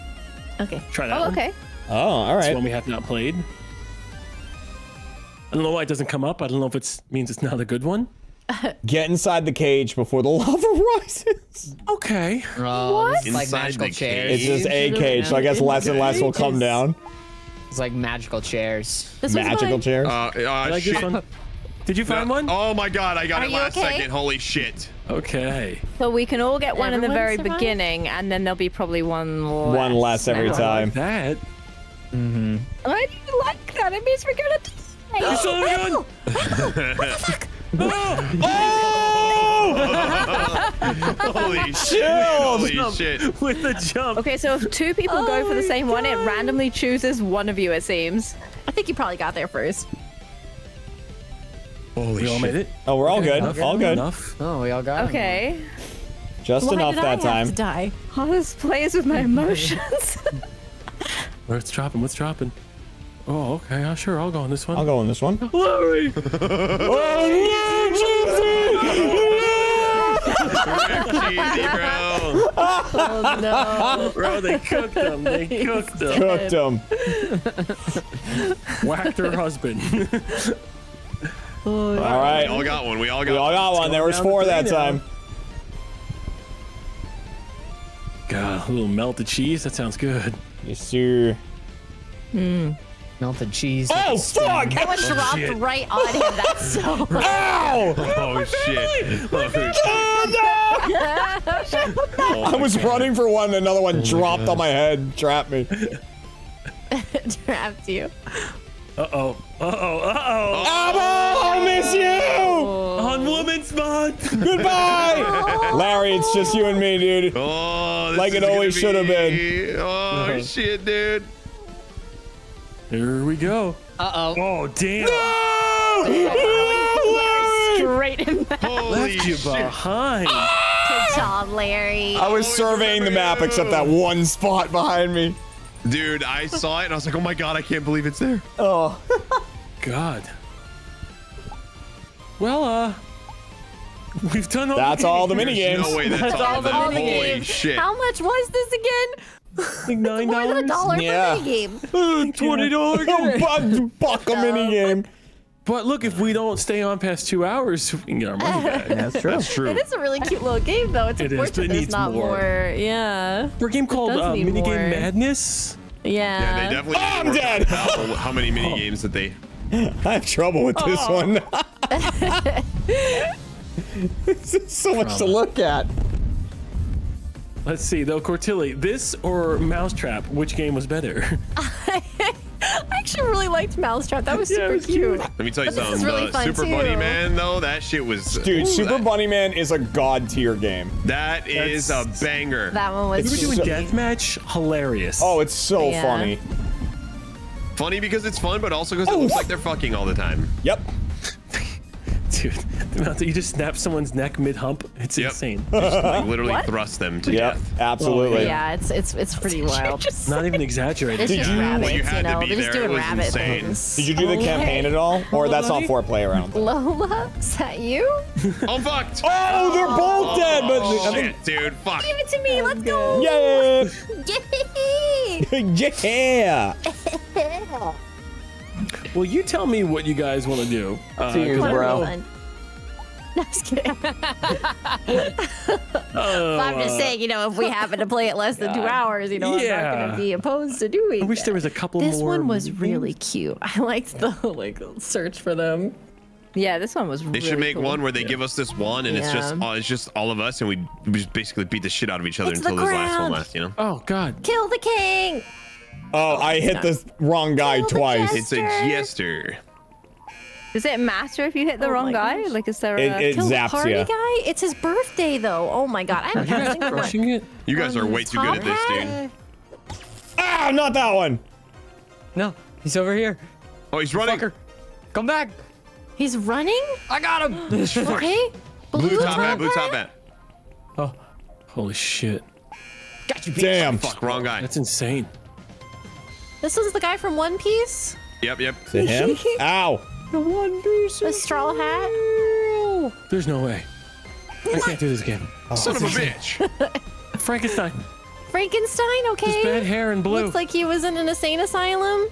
Okay. Try that. Oh, one. okay. Oh, all It's right. one we have not played. I don't know why it doesn't come up. I don't know if it means it's not a good one. (laughs) Get inside the cage before the (laughs) lava rises. Okay. Oh, this is like magical the chairs. It's just a cage, so I guess less and less will come down. It's like magical chairs. This Magical chairs. Uh, uh, I like shit. This one. Did you find one? Oh my god, I got Are it last okay? second. Holy shit. Okay. So we can all get one in the very survived? beginning, and then there'll be probably one less. One less every now. time. That. Mm-hmm. I do you like that. It means we're gonna die. You saw the gun? (laughs) What (laughs) oh! (laughs) Holy shit. Chilled. Holy shit. With the jump. Okay, so if two people go Oh for the my same one, it randomly chooses one of you. It seems. I think you probably got there first. Holy We all shit. made it. Oh, we're all good. Enough? All good. Enough. Oh, we all got 'em. Okay. Just Why enough did that I have to die? Oh, this plays with my emotions. (laughs) What's dropping? What's dropping? Oh, okay. Uh, sure, I'll go on this one. I'll go on this one. (laughs) Larry! (laughs) Cheesy, bro. Oh no. Bro, they cooked them. They cooked them. Cooked him. Whacked her husband. All We all got one. We all got We all one. got one. There was four that now. time. God, a little melted cheese. That sounds good. Yes, sir. Mmm. Melted cheese. Oh, with a fuck! That one oh, dropped shit. right on him. That's so. (laughs) Ow! Oh shit. Oh, (laughs) shit. Oh, no! (laughs) I was running for one, another one oh dropped on my head, trapped me. trapped you. Uh oh. Uh oh. Uh oh. Abba, I miss you! On woman's spot. Goodbye! Larry, it's just you and me, dude. Oh, this Like it is gonna always should have been. be- Oh shit, dude. Here we go. Uh oh. Oh, damn. Straight in the Holy Left you shit. behind. Good job, Larry. I was surveying the map except that one spot behind me. Dude, I saw it and I was like, oh my god, I can't believe it's there. Oh. (laughs) God. Well, uh, we've done all. That's all the mini games. no way that's, That's all all of the them. All Holy games. shit. How much was this again? like (laughs) nine More than a dollar Yeah. for mini game. (laughs) Twenty dollars. Oh, buck, buck a mini game. But look, if we don't stay on past two hours, we can get our money back. (laughs) That's true. That's true. It is a really cute little game, though. It's It is, but unfortunate it there's needs not more. more. Yeah. For a game called does uh, Minigame more. Madness. Yeah. Yeah, they definitely. Oh, I'm dead. How, how many (laughs) mini games that they? I have trouble with this one. (laughs) this is so much to look at. Let's see, though, Cortilli, this or Mousetrap, which game was better? I actually really liked Mousetrap. That was Yeah, super was cute. Let me tell you But this something. is really the fun, Super too. Bunny Man, though, that shit was. Dude, Ooh, Super that, Bunny Man is a god tier game. That is a banger. That one If was we were doing cute. deathmatch, hilarious. Oh, it's so Yeah. funny. Funny because it's fun, but also because it oh. looks like they're fucking all the time. Yep. (laughs) you just snap someone's neck mid hump, it's Yep. insane. Just like literally What? thrust them to Yep. death. Absolutely. Yeah, it's it's it's pretty (laughs) wild. Not even exaggerated. It's Did you- rabbits, Well, you you, had to know. be They're there. It doing rabbit insane. things. Did you do the campaign at all? Or that's on four play around? (laughs) Lola, is that you? I'm fucked. Oh, they're both dead, but Oh, I think. shit, dude. Fuck. Give it to me. Let's go. Yeah! Yay! yeah! Well, you tell me what you guys want to do. Uh, Cheers, 'cause I bro. Know- (laughs) Fun. No, I'm just kidding. (laughs) Oh, I'm just uh, saying, you know, if we happen to play it less than two hours, you know, I'm not gonna be opposed to doing. I wish that. there was a couple This more. one was mini really cute. I liked the (laughs) like search for them. Yeah, this one was They really should make cool. one where they give us this one, and it's just Yeah. uh, it's just all of us, and we, we just basically beat the shit out of each other It's the until this last one ground. left. You know, Oh God. Kill the king. Oh, I hit the wrong guy Kill twice. jester. it's a jester. Does it matter if you hit the Oh wrong guy? gosh. Like, is there It- a? it- Kill zaps party ya. guy. It's his birthday though. Oh my god, I'm You guys casting him. crushing it. You guys are way too good at this, dude. Ah, not that one. No, he's over here. Oh, he's running. Fucker. Come back. He's running. I got him. (gasps) Okay. Blue top hat. Blue top hat. oh, Holy shit. got you. bitch. Damn. Fuck, wrong guy. That's insane. This is the guy from One Piece. Yep, yep. To him? (laughs) Ow. The straw hat. There's no way. I can't do this again. Son of a bitch. (laughs) Frankenstein. Frankenstein. His bad hair and blue. Looks like he was in an insane asylum.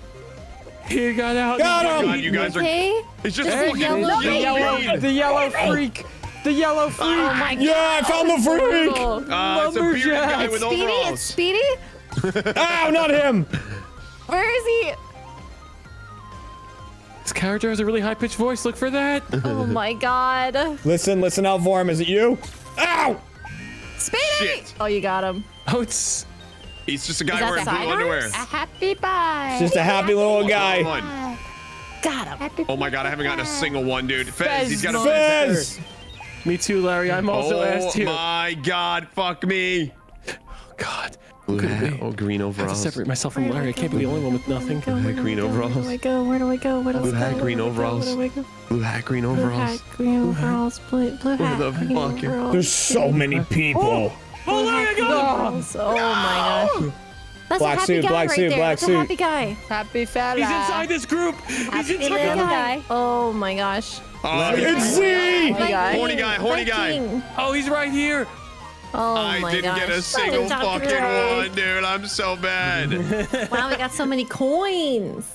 He got out. Got him! God, you guys are. Okay. It's just There's a fucking yellow The yellow, the yellow freak. The yellow freak. Oh my god. Yeah, I found the freak! Uh, it's a bearded guy It's with Speedy. It's. Speedy. Ow, (laughs) not him! Where is he? This character has a really high pitched voice. Look for that. (laughs) Oh my god. Listen, listen out for him. Is it you? Ow! Speedy. Shit. Oh, you got him. Oh, it's He's just a guy Is that wearing blue Cyrus? underwear. A happy bye. Just a happy little Come guy. on. Got him. Happy Oh my god, I haven't gotten a single one, dude. Fez, Fez, he's got a Fez! me too, Larry. I'm also Oh asked here. Oh my god, fuck me. God. Blue Could hat, be. oh green I have to overalls. separate myself from Larry. I can't be the only one with nothing. Blue hat, green overalls. Where do I go? Where do I go? Where do I Blue go? hat, green overalls. Where do I go? Blue hat, green overalls. Blue overalls. hat, green overalls, blue, blue hat, the green fuck? overalls. There's so many people. Oh, Larry, I got him. Oh my gosh. That's Black a happy suit, guy black right suit, there. black That's suit. a happy guy. Happy fella. He's inside this group. He's Happy inside little the guy. Oh my gosh. Uh, It's Z! Horny guy. Horny guy, horny guy. Viking. Oh, he's right here. Oh I my didn't gosh. get a single fucking Ray. one, dude. I'm so bad. (laughs) Wow, we got so many coins.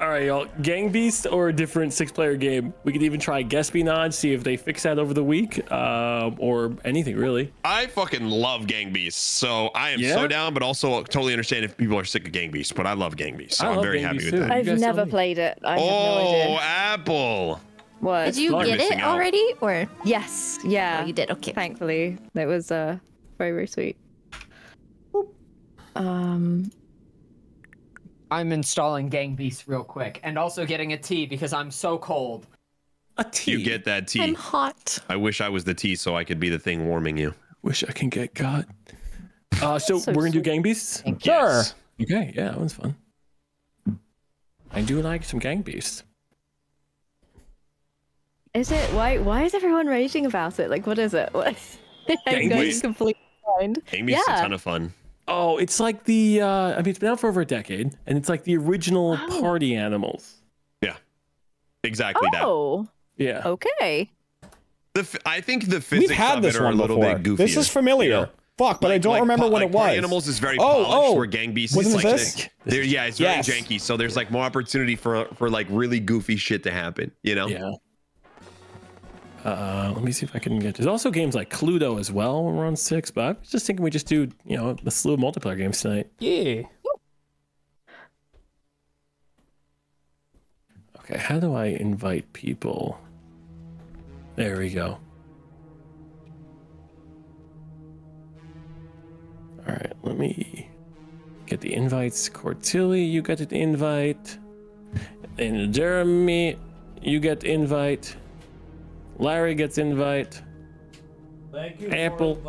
All right, y'all. Gang Beast or a different six-player game? We could even try Espionage, see if they fix that over the week, uh, or anything really. I fucking love Gang Beasts, so I am Yeah? so down, but also totally understand if people are sick of Gang Beasts. But I love Gang Beasts, so I I'm very Gang happy Beasts with too. that. I've never played it. I have no Oh, idea. Apple. What? Did you get missing it out. already? Or Yes. Yeah. oh, you did? Okay. Thankfully, that was uh very very sweet. Um. I'm installing Gang Beast real quick and also getting a tea because I'm so cold. A tea. You get that tea. I'm hot. I wish I was the tea so I could be the thing warming you. Wish I can get got. (laughs) Uh, so, So we're gonna do sweet. Gang Beasts. Sure. Yes. Okay, yeah, that one's fun. I do like some Gang Beasts. Is it why? Why is everyone raging about it? Like, what is it? (laughs) What? I'm going completely blind. Gang Yeah. a ton of fun. Oh, it's like the. Uh, I mean, it's been out for over a decade, and it's like the original party animals. Yeah. Exactly that. Oh, Yeah. okay. The f- I think the physics We've had of this it are one a little before. bit goofy. This is familiar. Fuck, but I don't remember when it was. Party Animals is very Oh, polished, oh, where Gang Beasts wasn't is it like this? yeah, it's very Yes. janky. So there's like more opportunity for for like really goofy shit to happen. You know? Yeah. Uh, let me see if I can get. There's also games like Cluedo as well. when We're on six, but I was just thinking we just do you know a slew of multiplayer games tonight. Yeah. Okay, how do I invite people? There we go. All right, let me get the invites. Cortilli, you get an invite. And Jeremy, you get invite. Larry gets invite. Thank you. Apple.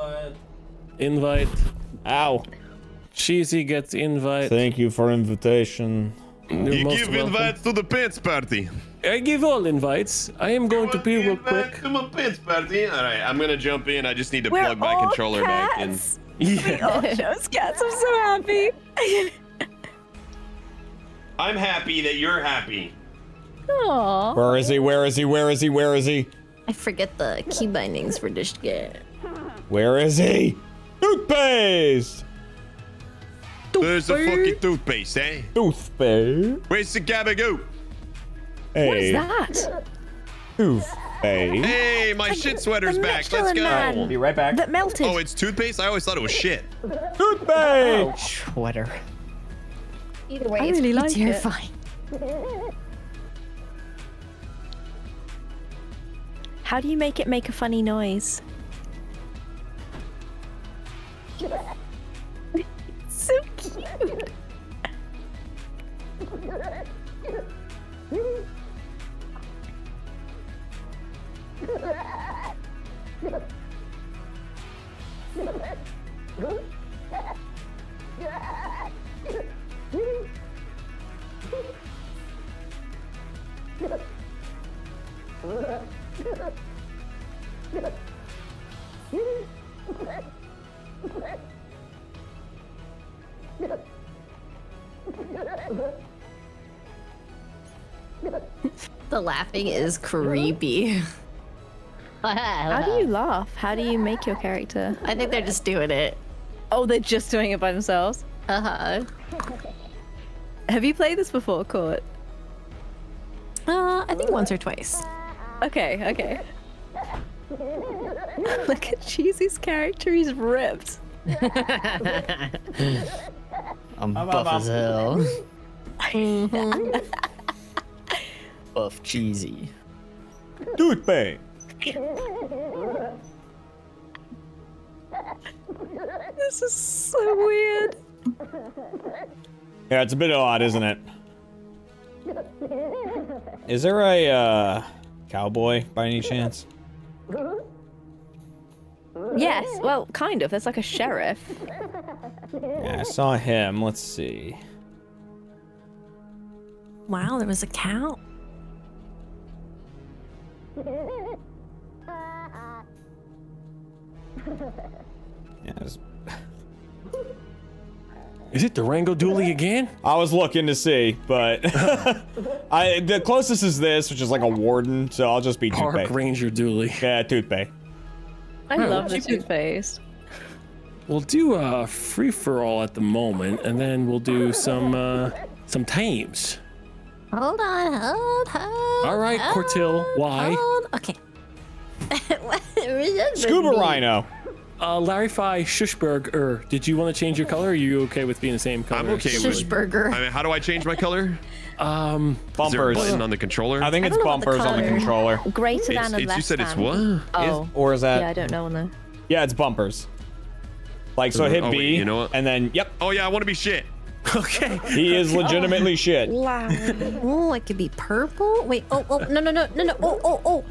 Invite. Ow. Cheesy gets invite. Thank you for invitation. You're most welcome. to the pants party. I give all invites. I am going to pee real quick. To my pants party. All right, I'm gonna jump in. I just need to We're plug my all controller back in. cats. (laughs) Yeah. Oh, chose cats. I'm so happy. I'm happy that you're happy. Aww. Where is he? Where is he? Where is he? Where is he? I forget the key bindings for this game. Where is he? Toothpaste! There's the fucking toothpaste, eh? Toothpaste. Where's the gabagoo? Hey. What is that. Toothpaste. Hey, my shit sweater's the back. Let's Michelin go. Man. Be right back. That melted. Oh, it's toothpaste? I always thought it was shit. Toothpaste! Oh, Sweater. Either way, I it's really pretty like it. How do you make it make a funny noise? (laughs) so cute. (laughs) The laughing is creepy. (laughs) How do you laugh? How do you make your character? I think they're just doing it. Oh, they're just doing it by themselves. Uh huh. Have you played this before, Court? Uh, I think once or twice. Okay, okay. (laughs) Look at Cheesy's character, he's ripped. (laughs) I'm buff as hell. (laughs) buff cheesy. Toothpaste. This is so weird. Yeah, it's a bit odd, isn't it? Is there a uh, cowboy by any chance? Yes, well, kind of. That's like a sheriff. Yeah, I saw him. Let's see. Wow, there was a cow. Yeah, was- Is it Durango Dooley again? I was looking to see, but (laughs) I the closest is this, which is like a warden. So I'll just be Park toothpaste. Ranger Dooley. Yeah, toothpaste. I Alright, love the toothpaste. We'll do a free for all at the moment, and then we'll do some uh, some tames. Hold on, hold, hold. All right, hold, Cortil, why? Hold. Okay. (laughs) (laughs) Scuba rhino. Uh, Larry Fi Shushberg, er, did you want to change your color? Or are you okay with being the same color? I'm okay with it. Shushburger. I mean, how do I change my color? Um, Is there a Bumpers. button on the controller? I think it's don't know about the bumpers on the controller. Greater It's- than and it's- less you said it's what? Oh, Or is that? yeah, I don't know. No. Yeah, it's bumpers. Like so, hit Oh, wait, B, you know what? and then yep, Oh yeah, I want to be shit. (laughs) okay. he is legitimately shit. Wow. Oh, it could be purple. Wait. Oh, oh, no, no, no, no, no. Oh, oh, oh.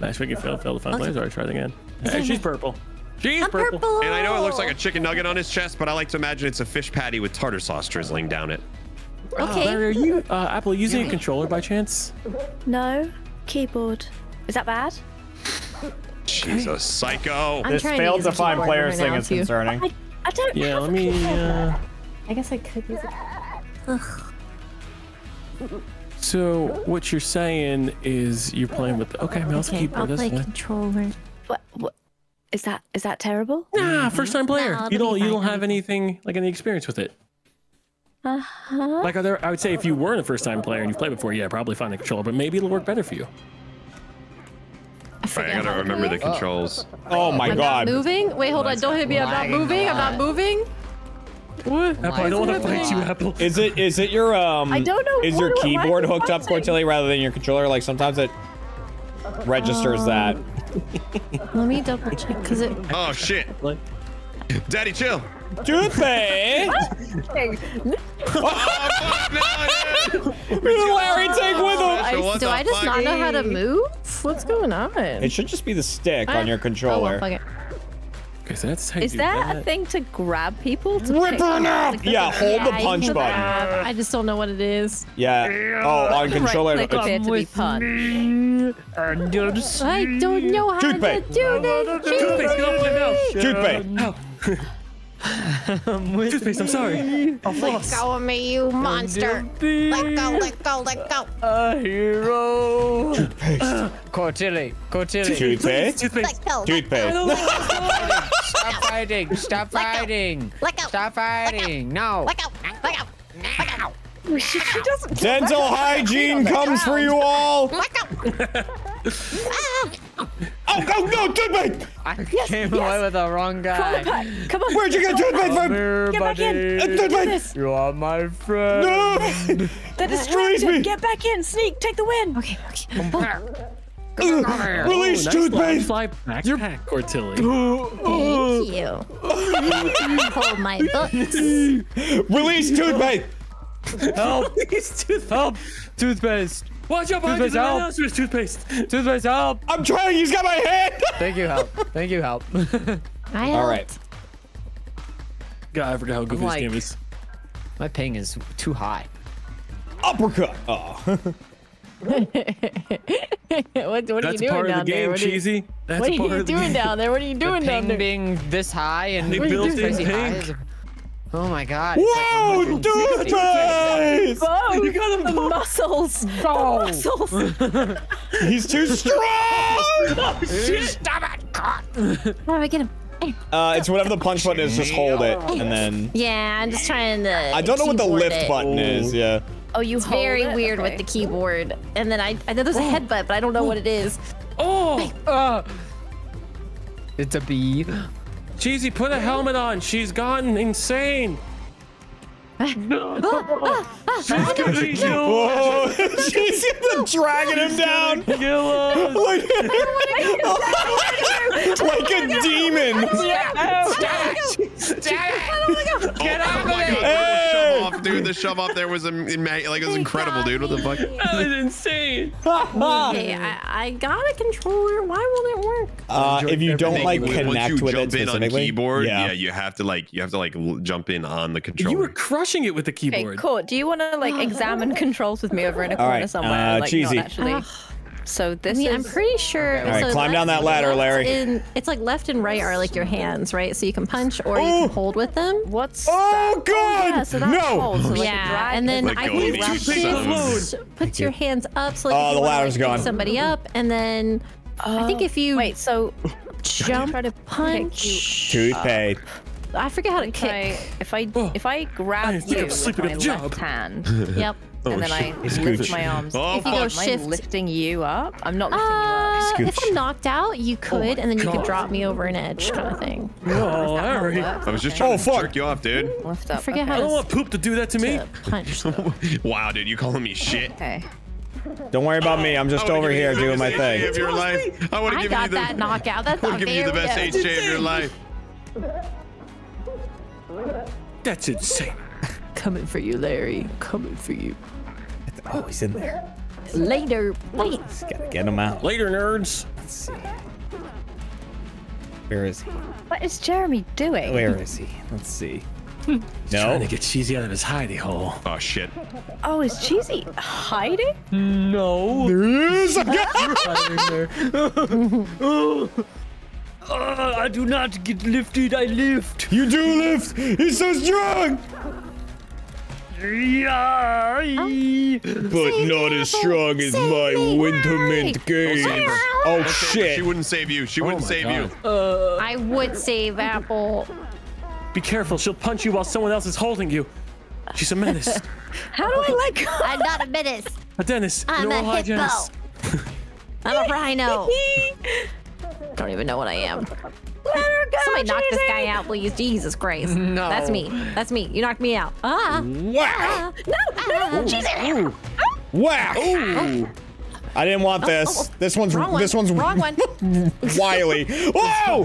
Nice, we can fail, fail the fun players. All right, try it again. Hey, she's purple. She's I'm purple. purple. And I know it looks like a chicken nugget on his chest, but I like to imagine it's a fish patty with tartar sauce drizzling down it. Okay. Larry, are you, uh, Apple, using a controller by chance? No. Keyboard. Is that bad? Jesus, psycho. I'm This failed use to a find players right thing is too. concerning. I, I don't Yeah, have let a me. Uh, I guess I could use it. so what you're saying is you're playing with. Okay, mouse Okay, keyboard. I'll That's play fine. controller. What, what? Is that is that terrible? Nah, first time player. No, you don't. You don't have anything like any experience with it. Uh-huh. Like, are there? I would say if you weren't a first time player and you've played before, yeah, probably find the controller. But maybe it'll work better for you. I Right, I gotta remember the controls. Oh my I'm god. not moving. Wait, hold on. Don't hit me. I'm not Lagging a moving. I'm not moving. What? Apple, I don't want to fight you, Apple. Is it is it your um I don't know is your do I- why keyboard is it hooked up buzzing? Cortilli rather than your controller? Like sometimes it registers that. (laughs) Let me double check because it. Oh shit. Like- Daddy, chill. Toothpaste! Larry, take with him! I, do I just fuck? not know how to move? What's going on? It should just be the stick I- on your Oh, controller. well, fuck it. Okay, so that's how you Is do there that. a thing to grab people? To Rip pick her them now! up? Yeah, hold Yeah, the punch button. grab. I just don't know what it is. Yeah. Oh, on controller. Right click it's- here to be punched. I don't know how Toothpaste. to do this. Toothpaste, get off my mouth. Toothpaste. Toothpaste, (laughs) I'm sorry. I'll floss. Go of me, you monster. Let go, let go, let go. A hero. Toothpaste. Cortilli, Cortilli. Toothpaste. Toothpaste. go. Toothpaste. Stop fighting! Stop fighting! Let go. Stop fighting! No! Let go. Let go. Let go. Dental hygiene comes for you all. Let go. Oh, oh no, toothpaste! I came away with the wrong guy. Pat, Come on. Where'd you get toothpaste from? here, Get back in. Uh, buddy. You are my friend. No! They're Release distracted. me. Get back in. Sneak. Take the win. Okay, okay. Release nice toothpaste! Fly backpack, Cortilli. Thank you. Hold my books. (laughs) Release toothpaste! Help! Help! Toothpaste! Watch out behind you, Toothpaste, the help. rhinoceros toothpaste. Toothpaste, help! I'm trying, he's got my hand! (laughs) Thank you, help. Thank you, help. I All helped. right. God, I forgot how goofy like- this game is. My ping is too high. Uppercut! Oh. (laughs) (laughs) what what are That's you doing down the there? game, What are you, cheesy. That's what are you doing down there? What are you doing the down there? being this high and They what are you built doing? in crazy high. pink. Oh my god. it's like Whoa, 160. toothpaste! Oh, You got him. the muscles. Go. The muscles. (laughs) He's too strong! Stop it! God. How do I get him? Uh, it's whatever the punch button is, just hold it, and then... Yeah, I'm just trying to. I don't know what the lift it. button is, yeah. Oh, you It's hold very it? weird with the keyboard. And then I, I know there's a headbutt, but I don't know what it is. Oh, Uh, it's a bee. Cheesy, put a helmet on. She's gone insane. She's gonna be killed. Whoa! She's dragging him down Kill us. like, like a demon. Get Oh out my of god, it! Hey! the shove off, dude. The shove off there was am- like it was incredible, dude. What the fuck? That is insane. Hey, I, I got a controller. Why won't it work? Uh, if you don't like connect with it jump in on specifically, keyboard, yeah. yeah. you have to like you have to like jump in on the controller. You were crushing it with the Okay, keyboard. Court, do you want to like examine controls with me over in a All corner right, somewhere? uh, like cheesy. not actually. (sighs) So I this mean, is. I'm pretty sure. All right, so climb down that ladder, Larry. and- it's like left and right are like your hands, right? So you can punch or you can hold with them. What's Oh, that? God! yeah, so that's No! hold, so like yeah, and then I go think of it's shift puts your hands up so like Oh, the you wanna, ladder's like, pick gone. somebody up, and then I think if you Wait, so jump try to punch, Toothpaste. I forget how to if I kick. if I Oh, if I grab I you I'm with my at the job. left hand (laughs) Yep. and then I lift my arms, Oh, If you go am I shift- lifting you up? I'm not lifting Uh, if Scooch. I'm knocked out, you could, and then you could drop me over an edge, kind of thing. Oh, you Larry. I was just Okay. trying Oh, to fuck. jerk you off, dude. Lift up. I forget okay. I how don't to, want poop to do that to me. to punch. (laughs) Wow, dude, you calling me shit? Okay. Don't worry about me. I'm just I would've over given here you the doing my best HJ thing. Of your life. I I got that knockout. That's I not would give you the best HJ of your (laughs) life. That's insane. (laughs) Coming for you, Larry. Coming for you. Oh, he's in there. Later. Wait. Just gotta get him out. Later, nerds. Let's see. Where is he? What is Jeremy doing? Where is he? Let's see. (laughs) Trying No. to get cheesy out of his hidey hole. Oh shit. Oh, is Cheesy hiding? No. There he is. (laughs) Uh, I do not get lifted. I lift. You do lift. He's so strong. Yeah. But not as strong as my Wintermint game. Oh Don't save shit. She wouldn't save you. She wouldn't save God. you. I would save Apple. Be careful. She'll punch you while someone else is holding you. She's a menace. (laughs) How do I like go? I'm not a menace. a Dennis. I'm a oral hippo. (laughs) I'm a rhino. (laughs) Don't even know what I am. Somebody knock this guy out, please. Jesus Christ. No. That's me. That's me. You knocked me out. Ah. Wow. No. Jesus. Wow. I didn't want this. oh, oh. This one's Wrong one. this one's Wrong one. (laughs) wily. Whoa!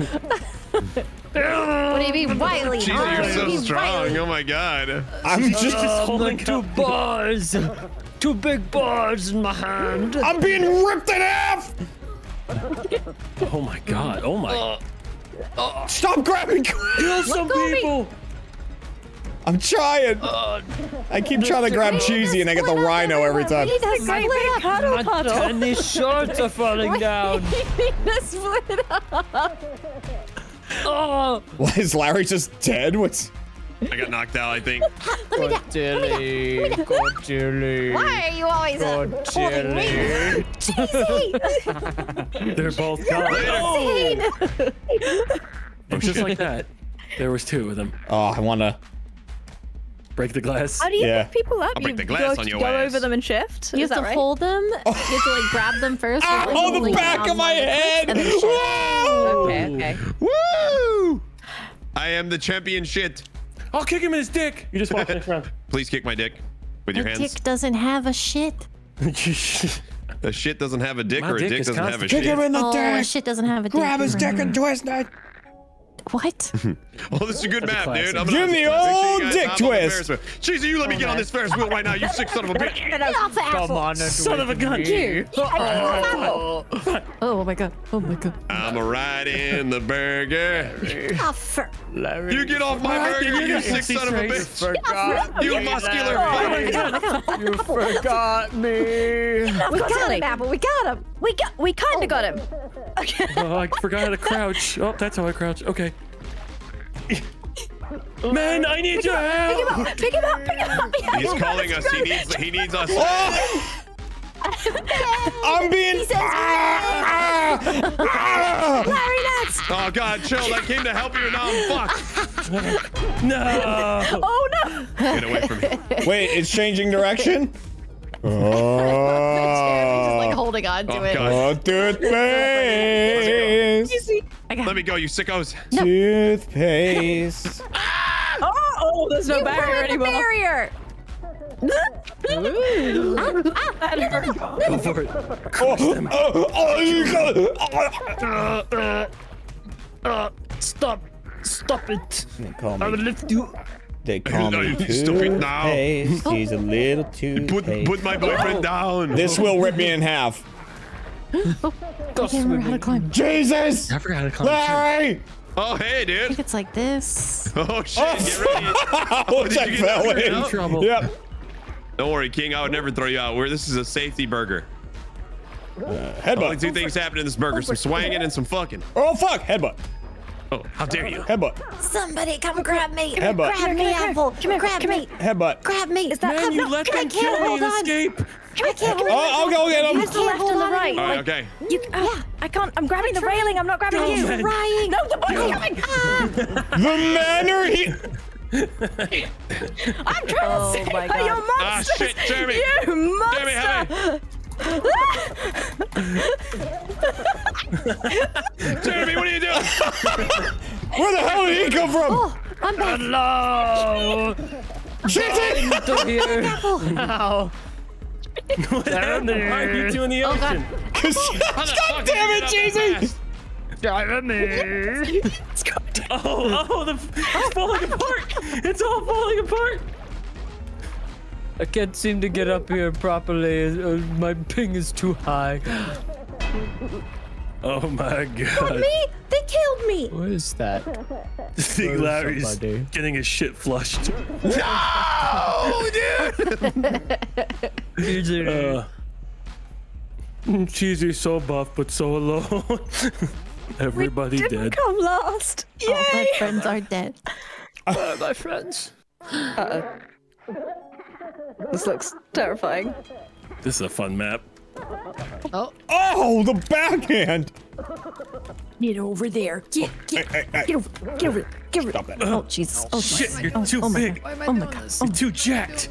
What do you mean, Wiley? Jesus, Ah, you're what do you so mean, strong. Wiley? Oh my god. I'm just just holding two up. (laughs) bars. Two big bars in my hand. I'm being ripped in half. Oh my god. Oh my. Uh, uh, Stop grabbing. Kill (laughs) some go me. people. I'm trying. Uh, I keep trying to grab cheesy and I get the rhino every time. We need to split up. Cuddle, My puddle. tennis shorts are falling (laughs) down. We need to split up. Oh, Why is Larry just dead? What's I got knocked out. I think. (laughs) Let me down. Dilly, go Dilly. Why are you always uh, Go holding me? Dilly. Cheesy. They're both gone. Insane. And (laughs) just like that, there was two of them. Oh, I wanna. Break the glass. How do you Yeah. pick people up? I'll break you the glass go, on your go ass. over them and shift. You Is have to right? hold them. (laughs) You have to like grab them first. with, like, Oh, the holding back of my one of the clicks, head. and then. Whoa! Okay, okay. Woo! I am the champion shit. I'll kick him in his dick. You just walk next round. (laughs) Please kick my dick with your A hands. dick doesn't have a shit. (laughs) A shit doesn't have a dick, My or a dick dick doesn't have a constant. shit. Kick him in the Oh, a dick. shit doesn't have a dick. Grab his dick and twist it. What? (laughs) Oh, this is a good That's map, classic. dude. I'm Give gonna me make sure old guys dick hop on twist. Ferris wheel. Cheesy, you let me get on this Ferris wheel right now, you sick son of a bitch. Get off the Come apple. on, Son of a gun. (laughs) Oh, oh my god. Oh my god. I'm a ride in the burger. Oh. Larry. You get off my burger, you you're sick son of a oh the bitch. Forgot You muscular. muscular Larry. fuck. You forgot me. We got him, Apple. We got him. We got, we kind of oh. got him. (laughs) Okay. Oh, I forgot how to crouch. Oh, that's how I crouch. Okay. Man, I need your help. Pick him up, pick him up. pick him Yeah, He's calling us. He needs he needs us. Oh! (laughs) I'm being. Ah! Ah! (laughs) Larry, that's. Oh god, chill. I came to help you, now I'm fucked. No. Oh no. Get away from me. Wait, it's changing direction. (laughs) Jeremy's just like Oh, holding on to Oh, it. God. oh toothpaste. I got Let me go, you sickos. Toothpaste. Oh, (laughs) (laughs) oh, there's no You barrier burned the anymore. barrier. Ah, ah. (laughs) Go for it. Oh, oh, oh, you go- Stop. Stop it. They call I will lift you. They call me You stupid now. toothpaste. He's a little Put put my boyfriend down. This will rip me in half. I can't remember how to climb. Jesus! I forgot how to climb. Larry! Oh hey, I dude. think it's like this. (laughs) Oh shit. Oh, get ready. (laughs) Oh, did Jack you get fell knocked in. Trouble. Yep. Don't worry, King. I would never throw you out. We're, this is a safety burger. Uh, headbutt. Only Headbutt. two things happen in this burger: some swanging and some fucking. Oh, fuck. Headbutt. Oh, how dare you? Headbutt. Somebody come grab me. Headbutt. Grab me, Apple. Grab me. Headbutt. Grab me. Is that Man, you let them kill me and escape. I can't hold Oh, I'll go get him. Who's the left and the right? All right, Like, okay. you, uh, I can't. I'm grabbing the railing. I'm not grabbing Go, you. man. Crying. No, the boy's coming. Ah, (laughs) The manner he. I'm trying Oh to save my her, God. you Ah, shit, Jeremy. You Jeremy, monster. help Jeremy, what are you doing? Where the hell did he come from? Oh, I'm back. Hello. Cheating! Into here. Ow. Why are you two in the Oh ocean? god. (laughs) God damn it, Cheesy! Jeremy. Oh, oh, the, it's falling apart. It's all falling apart. I can't seem to get up here properly. Uh, my ping is too high. Oh my god. Me? They killed me. What is that? (laughs) Big Where's Larry's somebody? getting his shit flushed. (laughs) Oh, dude. (laughs) Uh, Cheesy's so buff, but so alone. Everybody Didn't dead. come last. All my friends are dead. Uh, my friends. This looks terrifying. This is a fun map. Oh, Oh, the backhand! Get over there. Get get Hey, hey, hey. get over get over get over. Stop that. Oh Jesus. Oh Shit, Jesus. you're oh, too oh my big. God. why am Oh my god. this? You're too jacked.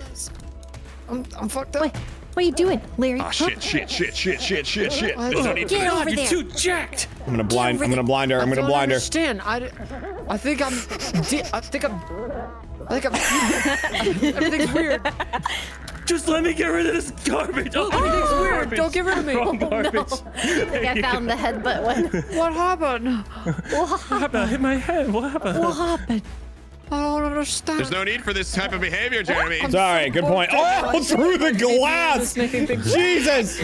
I'm, I'm fucked up. Wait, what are you doing, Larry? Ah, shit, shit, shit, shit, shit, shit, shit. There's no need for Get this. over God, you're too jacked. I'm gonna blind. Her. I'm gonna blind her. I'm gonna don't blind her. understand. I, d- I think I'm. I think I'm. I think I'm. (laughs) Everything's weird. Just let me get rid of this garbage. Oh, Everything's weird. garbage. Don't get rid of me. Wrong oh, garbage. I think I found the headbutt one. (laughs) What happened? What What happened? I hit my head. What happened? What happened? I don't understand. There's no need for this type of behavior, oh, Jeremy. Sorry, good point. Oh, through the glass! Jesus!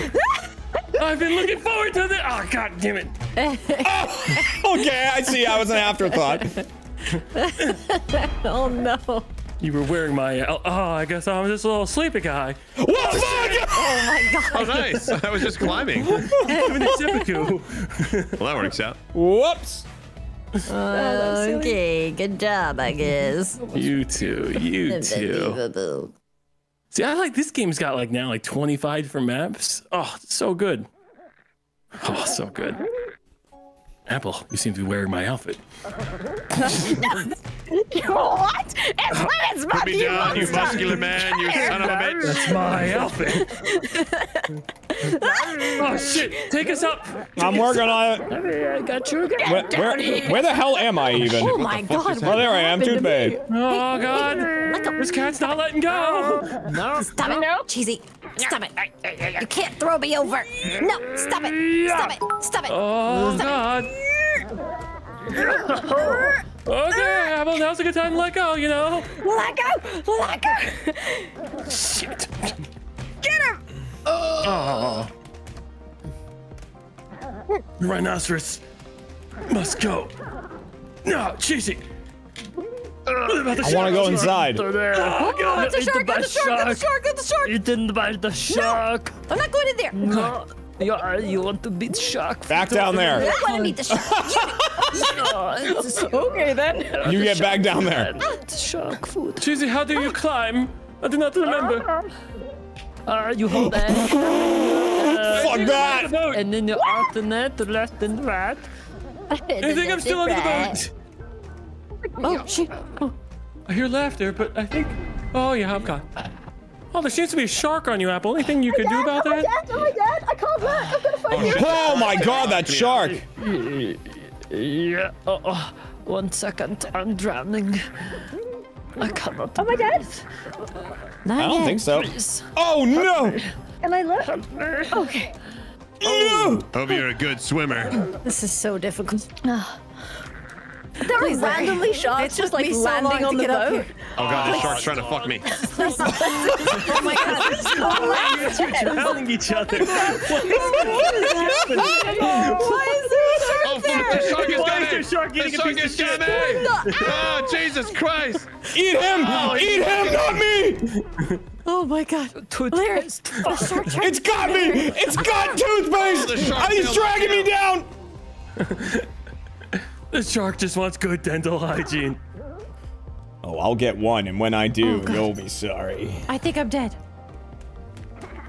(laughs) I've been looking forward to this. Oh, god damn it. Oh, okay, I see. I was an afterthought. (laughs) Oh no. You were wearing my. Uh, oh, I guess I'm just a little sleepy guy. What the fuck? Oh my god. Oh, nice. I was just climbing. Even a typical. Well, that works out. Whoops! Okay, good job, I guess. You too. You (laughs) too. See, I like this game's got like now like 25 different maps. Oh, so good. Oh, so good. Apple, you seem to be wearing my outfit. (laughs) what? It's women's Put me you down, you muscular man, you son of a bitch. That's my outfit. (laughs) oh shit! Take us up. I'm working on it. I got you. Where, where, where the hell am I oh, even? Oh my god. Oh, there I am, happened to me? toothpaste. Oh god, this cat's not letting go. No. Stop it. Cheesy. Stop it. You can't throw me over. No, stop it. Stop it. Stop it. Oh god. (laughs) Okay, Apple, now's a good time to let go. You know. Let go. Let go. Shit. Get him. Oh. Rhinoceros must go. No, cheesy. I want to go inside. Oh, God. It's a shark. It's a shark. It's a shark. It's a shark. You didn't bite the shark. No, I'm not going in there. No. You, are, you want to beat shark? Back down there. I want to meet the (laughs) shark. okay then. You get back down there. Shark food. Cheesy, how do you ah. climb? I do not remember. Ah. (laughs) Uh, you hold that. Fuck that! And then you alternate the left and right. (laughs) I think I'm still under the boat. Oh shit. Oh, I hear laughter, but I think Oh yeah, I'm gone. Oh, there seems to be a shark on you, Apple. Anything you could do about that? Oh my dad! I can't look. I've got to find you. Oh my god, that shark! Yeah. Oh, oh, one second. I'm drowning. I cannot. Oh my dad! I don't think so. Please. Oh no! Can I look? Okay. No! Hope you're a good swimmer. This is so difficult. There are randomly (laughs) sharks just like me so landing long on the get up boat. here. Oh god, this shark's trying to fuck me. (laughs) (laughs) Oh my god! You're drowning each other. Why Oh, fuck, the shark is Why is there a shark oh, The eating a shark piece is of shit? coming! Oh, Jesus Christ! Eat him! Oh, Eat him, not me! Oh my god. Toothpaste. The shark It's got me! It's got toothpaste! the shark And oh, he's dragging me down! The shark just wants good dental hygiene. Oh, I'll get one, and when I do, you'll be sorry. I think I'm dead.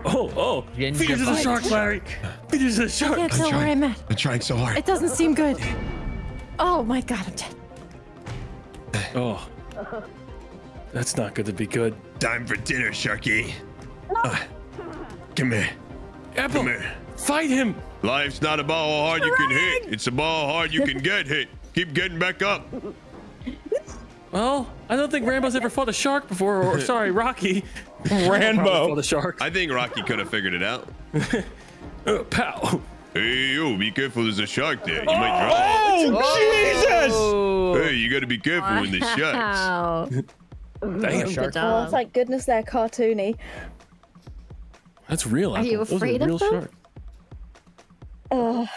Oh, oh. Feed her to the Gingerbread. shark, Larry. Feed her to the I can't tell where I'm at. I'm trying so hard. It doesn't seem good. Oh my god, I'm dead. Oh. That's not going to be good. Time for dinner, Sharky. Uh, come here. Apple, Come here. Fight him. Life's not about how hard you can hit. It's about how hard you can get hit. Keep getting back up. Well, I don't think Rambo's ever fought a shark before. Or (laughs) sorry, Rocky. Rambo. fought a shark. I think Rocky could have figured it out. (laughs) Uh, pow. Hey, yo, be careful. There's a shark there. You might drown. Oh, Jesus. Hey, you gotta be careful when there's sharks. Wow. Damn. Shark. Oh, thank goodness they're cartoony. That's real. Apple. you afraid of real them? shark. Ugh.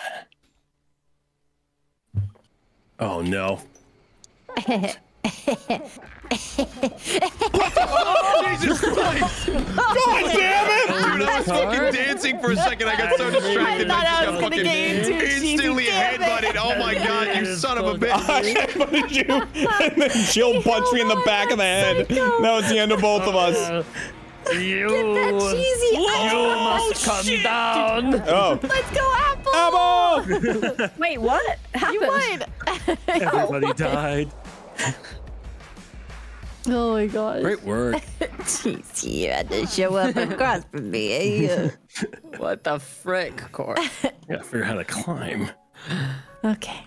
Oh no. (laughs) Jesus Christ! God damn it! Dude, I was fucking dancing for a second. I got so (laughs) distracted. I, thought I was gonna fucking instantly headbutted. Oh my god, you son of a bitch. (laughs) I headbutted you, and then Jill punched me in the oh back of the head. That was the end of both of us. Uh, You. Cheesy. You must oh, come down. Oh, Let's go, Apple. Apple! (laughs) Wait, what happened? You won. (laughs) Everybody died. Oh my god. Great work. (laughs) Cheesy, you had to show up across from me. What the frick, Cor? Gotta figure out how to climb. okay.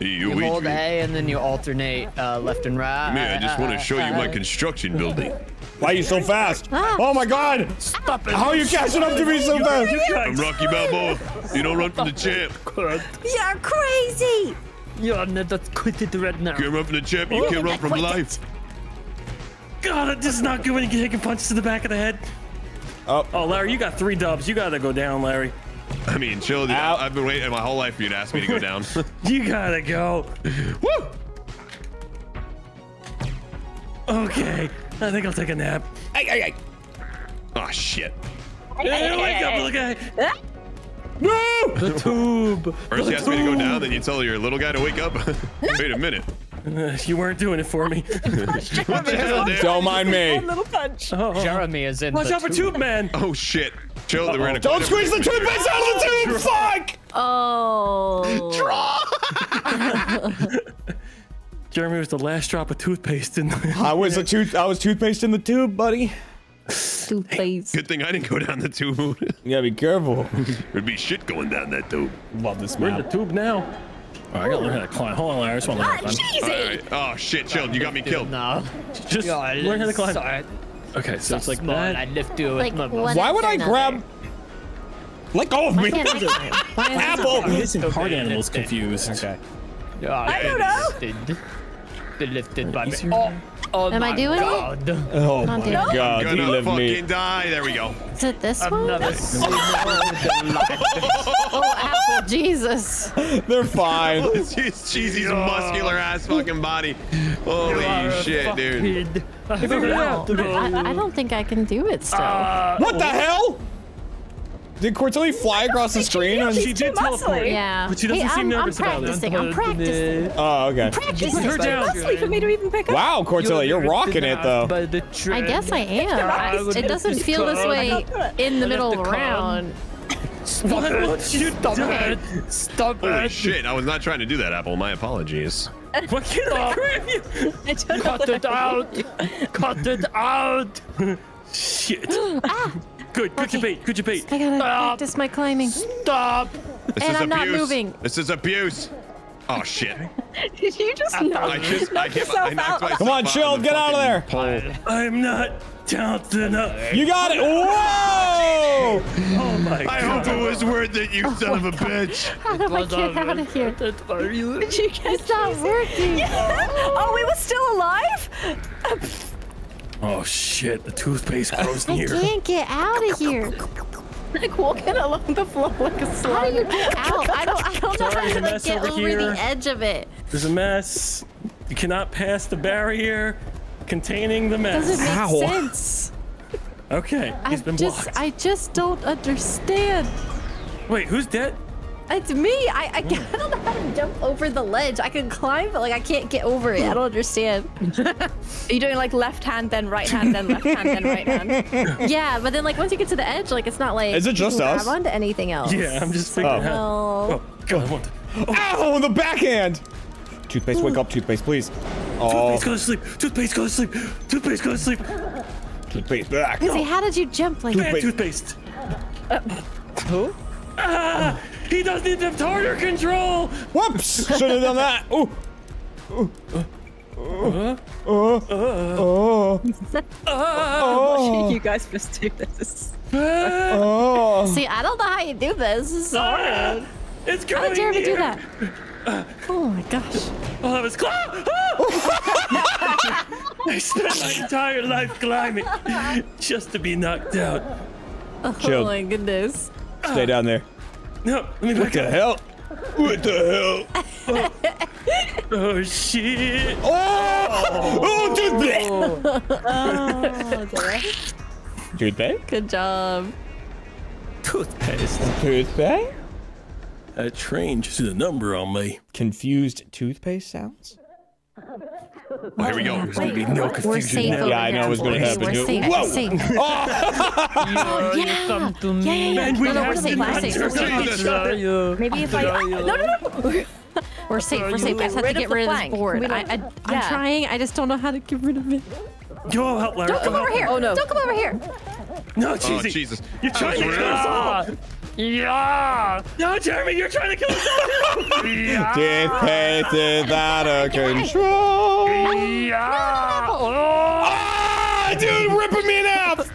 Hey, you You hold. A and then you alternate uh, left and right. Man, I just want to show you my (laughs) construction building. Why are you so fast? Oh my god! Stop it. How are you catching up to me so fast? I'm Rocky Balboa. You don't run from the champ. You're crazy. You're not quitted right now. You can't run from the champ. You can't run from life. God, this is not good when you get taking punches to the back of the head. Oh. Oh, Larry, you got three dubs. You gotta go down, Larry. I mean, chill. dude. Ow. I've been waiting my whole life for you to ask me to go down. (laughs) You gotta go. Woo! Okay, I think I'll take a nap. Ay, ay, ay. Oh shit. Hey, wake up, little guy. No! (laughs) The tube. First you ask me to go down, then you tell your little guy to wake up. (laughs) Wait a minute. Uh, (laughs) you weren't doing it for me. (laughs) What the hell, dude? Don't mind me. Little punch. Oh, Jeremy is in Watch out for Tube Man. Oh shit. Chill. We're in a Don't squeeze the toothpaste out of the tube! Fuck! Oh. (laughs) Jeremy was the last drop of toothpaste in the. I was a tooth. I was toothpaste in the tube, buddy. Toothpaste. Good thing I didn't go down the tube. You gotta be careful. There'd be shit going down that tube. Love this We're in the tube now. All right, I gotta learn how to climb. Hold on, Larry. I just want to learn how to climb. All right. Oh shit, chill. You got me killed. No. Just learn how to climb. Sorry. Okay, so it's like Small, I lift you with Like my Why would I after grab? Let go of me. Can't I climb? (laughs) Why Apple. I'm missing part animals confused. Okay. I don't know. Lifted, lifted by me. Oh, oh Am I my doing it? God. Oh Not my doing it. god, he Gonna fucking me. die. There we go. Is it this I've one? never seen anything like this. (laughs) Oh, Apple, Jesus. They're fine. Oh, it's Cheesy's muscular ass fucking body. Holy shit, dude. I figured it out. I, I don't think I can do it still. What the hell? Did Cortilli fly across the screen? on- She did teleport. yeah. But she doesn't hey, seem I'm, nervous I'm about it. practicing. I'm practicing. Oh, okay. Practicing. Put her down. Muscly for me to even pick up. Wow, Cortilli, you're rocking it though. By the I guess I am. would It doesn't feel this way in the middle of a the round. Stop it. Stop it. Stop Holy it. shit. I was not trying to do that, Apple. My apologies. What can I grab you? I don't Cut it out! Cut it out! Shit. Ah. Good, good debate, good debate. I gotta Stop. practice my climbing. Stop! This And is I'm not moving. This is abuse. Oh shit! (laughs) Did you just knock, I just I, knock hit my, I yourself knocked out? myself Come on, out Chill, get out of there. pole. I'm not talented enough. You got it. Whoa! Oh my god! I hope it was worth it, you oh son of a bitch. How do I get out of here? Did you (laughs) get It's not working. (laughs) Oh, we were still alive? Oh shit, the toothpaste grows I near. can't get out of here. Like walking along the floor like a How slug. do you get out? I don't. I don't know Sorry, how to like, mess get over over here. the edge of it. There's a mess. You cannot pass the barrier containing the mess. Doesn't make Ow. sense. Okay, I he's been just. blocked. I just don't understand. Wait, who's dead? Uh, it's me. I, I, I don't know how to jump over the ledge. I can climb, but like I can't get over it. I don't understand. (laughs) Are you doing like left hand, then right hand, then left hand, then right hand? (laughs) Yeah, but then like once you get to the edge, like it's not like Is it you just can us? grab onto anything else. Yeah, I'm just figuring oh. out. Oh. Oh, God, I want Ow! The backhand. Toothpaste, wake up, toothpaste, please. Oh, Toothpaste, go to sleep. Toothpaste, go to sleep. Toothpaste, ah, go to sleep. toothpaste back. Izzy, how did you jump like that? toothpaste. Who? Ah, he doesn't need the tartar control. Whoops! Should have done that. (laughs) Ooh. Watching (laughs) you guys just do this. Oh. See, I don't know how you do this. This is hard. Ah, it's How going did Jeremy do that? Oh my gosh. Oh, that was close. I spent my entire life climbing just to be knocked out. Oh Chill. my goodness. Stay down there. No, let me What back the up. hell? What the hell? (laughs) Oh shit. Oh! Oh, toothpaste! Toothpaste? Oh. Good job. Toothpaste. Toothpaste? That train just did a number on me. Confused toothpaste sounds? (laughs) Oh, here we go. There's gonna be no We're confusion safe now. Yeah, I know here. what's gonna happen. We're safe. Whoa! We're safe. (laughs) Oh! yeah. Come to Yeah, yeah, me. yeah. We No, no, have we're safe. to (laughs) We're safe. We're safe. Jesus. you. Maybe if I. Ah, no, no, no. We're safe. We're safe. I just have to get rid of this board. I, I, I'm yeah. trying. I just don't know how to get rid of it. Go help Lara. Don't come over here. Oh, no. Don't come over here. No, Oh cheesy. Jesus! You're trying to kill us all. Yeah! No, Jeremy, you're trying to kill us all. Yeah! Toothpaste is out of control. Yeah! Oh! Ah, dude, ripping me in half.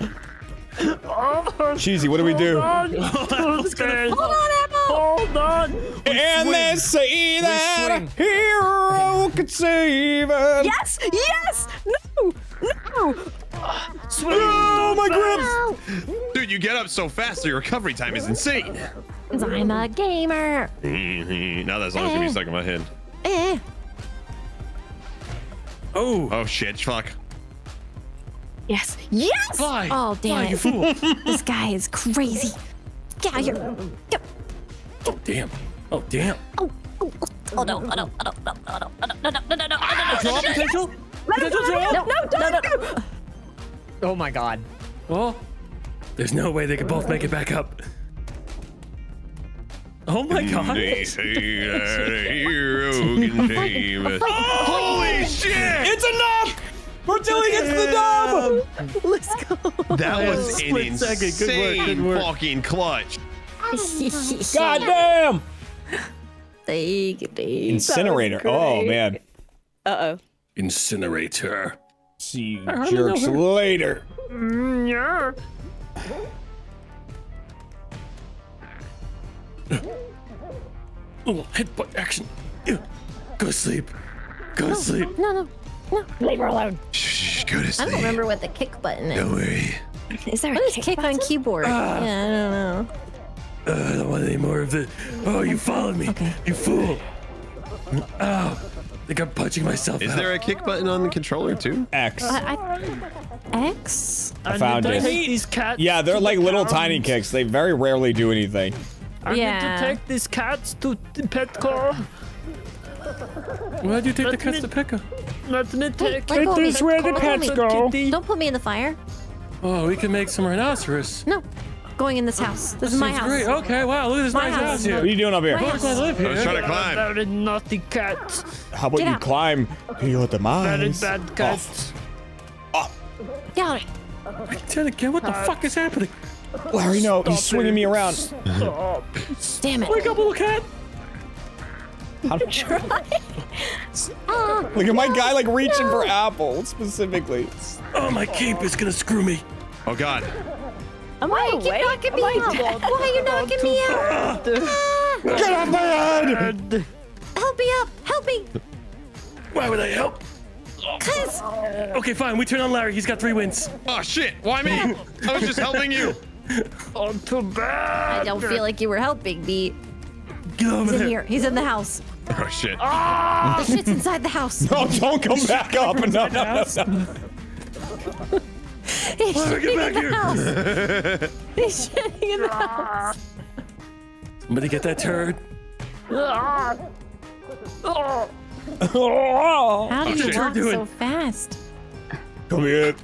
Cheesy, what do we do? Toothpaste. (laughs) Hold on, Apple. Hold on! And they say that a hero could save us. Yes! Yes! No! No! Oh, my grips! Dude, you get up so fast, so your recovery time is insane. 'Cause I'm a gamer. now that song's gonna be stuck in my head. Eh. Oh, Oh shit! Fuck. Yes! Yes! fly. Oh, damn Fly, it. you fool. This guy is crazy. Get out of here. Get. Oh, damn. Oh, damn. Oh, oh, oh, oh no, oh no, oh no, oh no, oh no, oh no, no, no, no, no, no, no, Drop potential? Potential drop? no, no, no, no. Oh my god. Oh, there's no way they could both make it back up. Oh my god. They (laughs) say that a hero can (laughs) save us. Holy shit! It's enough! Until he gets the dub! Let's go. That was an Split second. Good work, good insane work. fucking clutch. God damn! Take it easy. Incinerator. Oh, man. Uh oh. Incinerator. See you jerks her. later. Yeah. Little headbutt action. Go to sleep. Go to sleep. No, no, no. Leave her alone. Shh, go to sleep. I sleep. don't remember what the kick button is. Don't worry. Is there What a is kick on keyboard? Ah. Yeah, I don't know. Uh, I don't want any more of this. Oh, you followed me. Okay. You fool. Ow. I think I'm punching myself Is out. there a kick button on the controller too? X. I, I, X? I found need to it. take these cats Yeah, they're like the little pound. tiny kicks. They very rarely do anything. I Yeah. need to take these cats to Petco. Why do you take the cats me- to Petco? Let me take let go of where the Let cats go. Don't put me in the fire. Oh, we can make some rhinoceros. No. Going in this house. This is my house. Great. Okay, wow, look at this My nice house. house here. What are you doing up here? My house. I live here. I was trying to climb. Very naughty cat. How about Get you out. climb to your Very demise? bad cat. Oh. Yeah. Tell again, what the fuck is happening? Larry, no, he's swinging me around. Stop. Damn it. Wake up, little cat. How do- Ah, Look at my guy like reaching for apple specifically. Oh, my cape is gonna screw me. Oh God. Why are you keep knocking me out? Why are you knocking me out? Ah, Get off my head! help me up. Help me. Why would I help? Cause Okay, fine. We turn on Larry. He's got three wins. Oh shit. Why me? I was just helping you. On to bed. I don't feel like you were helping me. Get over He's in there. here. He's in the house. Oh shit. Ah! The shit's inside the house. (laughs) No, don't come back up. No, no, no, no. (laughs) He's Larry, shitting get in back the here. house. (laughs) He's shitting in the house. Somebody get that turd. (laughs) How do shit. you walk Doing- so fast? Come here.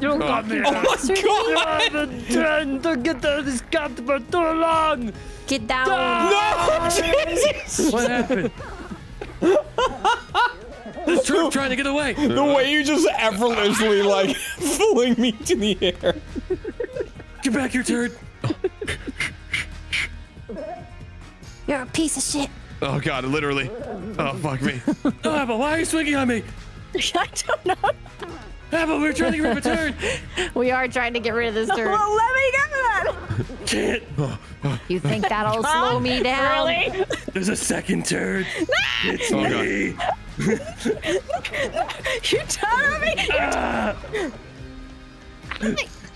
You got me. (laughs) Oh my god! I've been trying to get out of this cat for too long. Get down. No! Jesus! What happened? This turd trying to get away. The way you just effortlessly like (laughs) fling me to the air. Get back here, turd. You're a piece of shit. Oh God. Literally. Oh fuck me. Oh, Apple, why are you swinging on me? (laughs) I don't know. Apple, we were trying to get rid of a turd. We are trying to get rid of this dirt. Well, let me get that. Can't. You think that'll slow me down? Really? There's a second turd. (laughs) It's Oh, God. Me. You turn on me. Ah.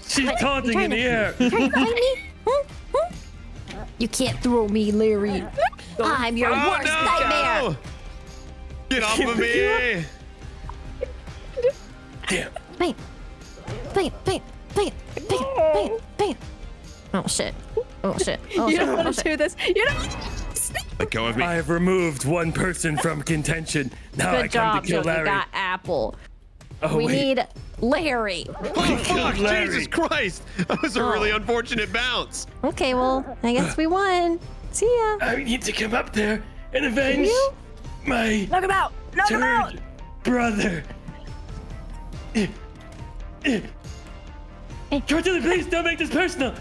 She's taunting in the air. Trying to find me? Hmm? You can't throw me, Larry. I'm your Oh worst nightmare. no! Get off of me! Damn. Bam. Bam, bam, bam, bam, bam, bam. Oh shit. Oh shit. Oh You shit. don't Oh, want to shit. do this. You don't. Let go of me. I have removed one person from contention. Now I Good come job, to kill Joe. You Larry. got Apple. oh, We wait. need Larry. Oh fuck! Larry. Jesus Christ! That was a oh. really unfortunate bounce. Okay, well, I guess we won. See ya. I need to come up there and avenge You? my Knock him out. Knock him out. brother. Hey. Cortilli, please don't make this personal.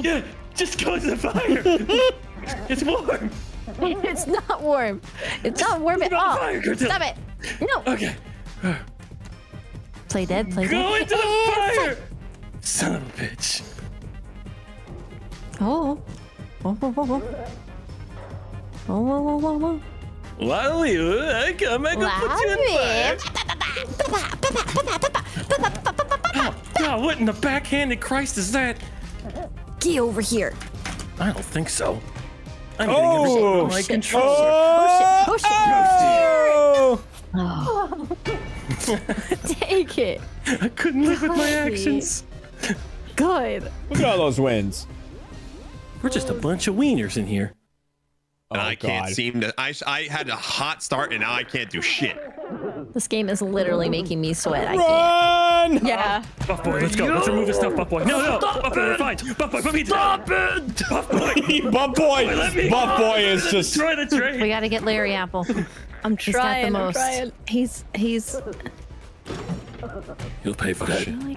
Yeah, just go into the fire. (laughs) (laughs) it's warm. (laughs) It's not warm. It's not warm at all. fire. Stop it. No. Okay, Play dead, play go dead. into the (laughs) fire. Son of a bitch. Oh. Whoa, whoa, whoa, whoa. Whoa, whoa, whoa, whoa, whoa. While you, I come, I can put you in fire. God, what in the backhanded Christ is that? Get over here. I don't think so. I'm Oh, getting everything under my shit. control. Oh shit. Oh! oh! oh, oh. (laughs) Take it. I couldn't live with my actions. Good. Look at all those wins. We're just a bunch of wieners in here. And Oh, I can't seem to. I, I had a hot start and now I can't do shit. This game is literally making me sweat. I can't. Run! Yeah. Buff boy, let's go. Let's remove this stuff, Buff boy. No, no, Buff boy, fine. Buff boy, put me Stop down. it! (laughs) Buff boy, Buff boy! let me Buff boy is just. destroy the (laughs) We gotta get Larry Apple. (laughs) Um, I'm got the trying. I'm most. trying. He's he's. You'll pay for that.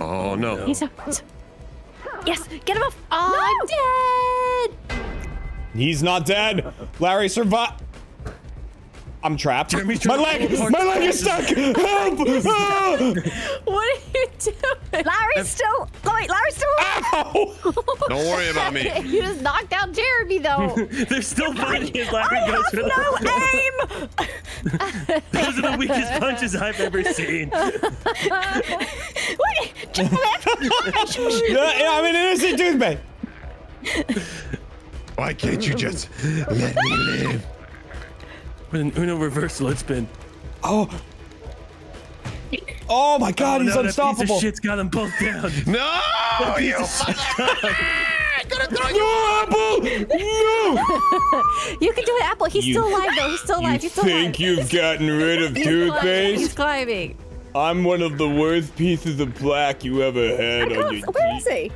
Oh no. He's a- Yes. Get him off. Oh, I'm dead. He's not dead. Larry survived. I'm trapped. Jeremy's My leg! My leg is stuck! Help! (laughs) What are you doing? Larry's still. Oh wait, Larry's still. Ow! (laughs) Don't worry about me. You just knocked out Jeremy, though. (laughs) They're still fighting as Larry goes for No aim. Those are the weakest punches I've ever seen. Wait. Just Yeah, yeah, I'm an innocent toothpick. Why can't you just let me live? With an Uno reversal, it's been. Oh. Oh my god, Oh, he's no, that piece unstoppable. (laughs) of shit's got them both down. (laughs) No! You No, Apple! No! (laughs) You can do it, Apple. He's You- still alive, though. He's still alive. You He's still think alive. you've gotten rid of He's climbing. He's climbing. I'm one of the worst pieces of plaque you ever had on your Where is teeth. he?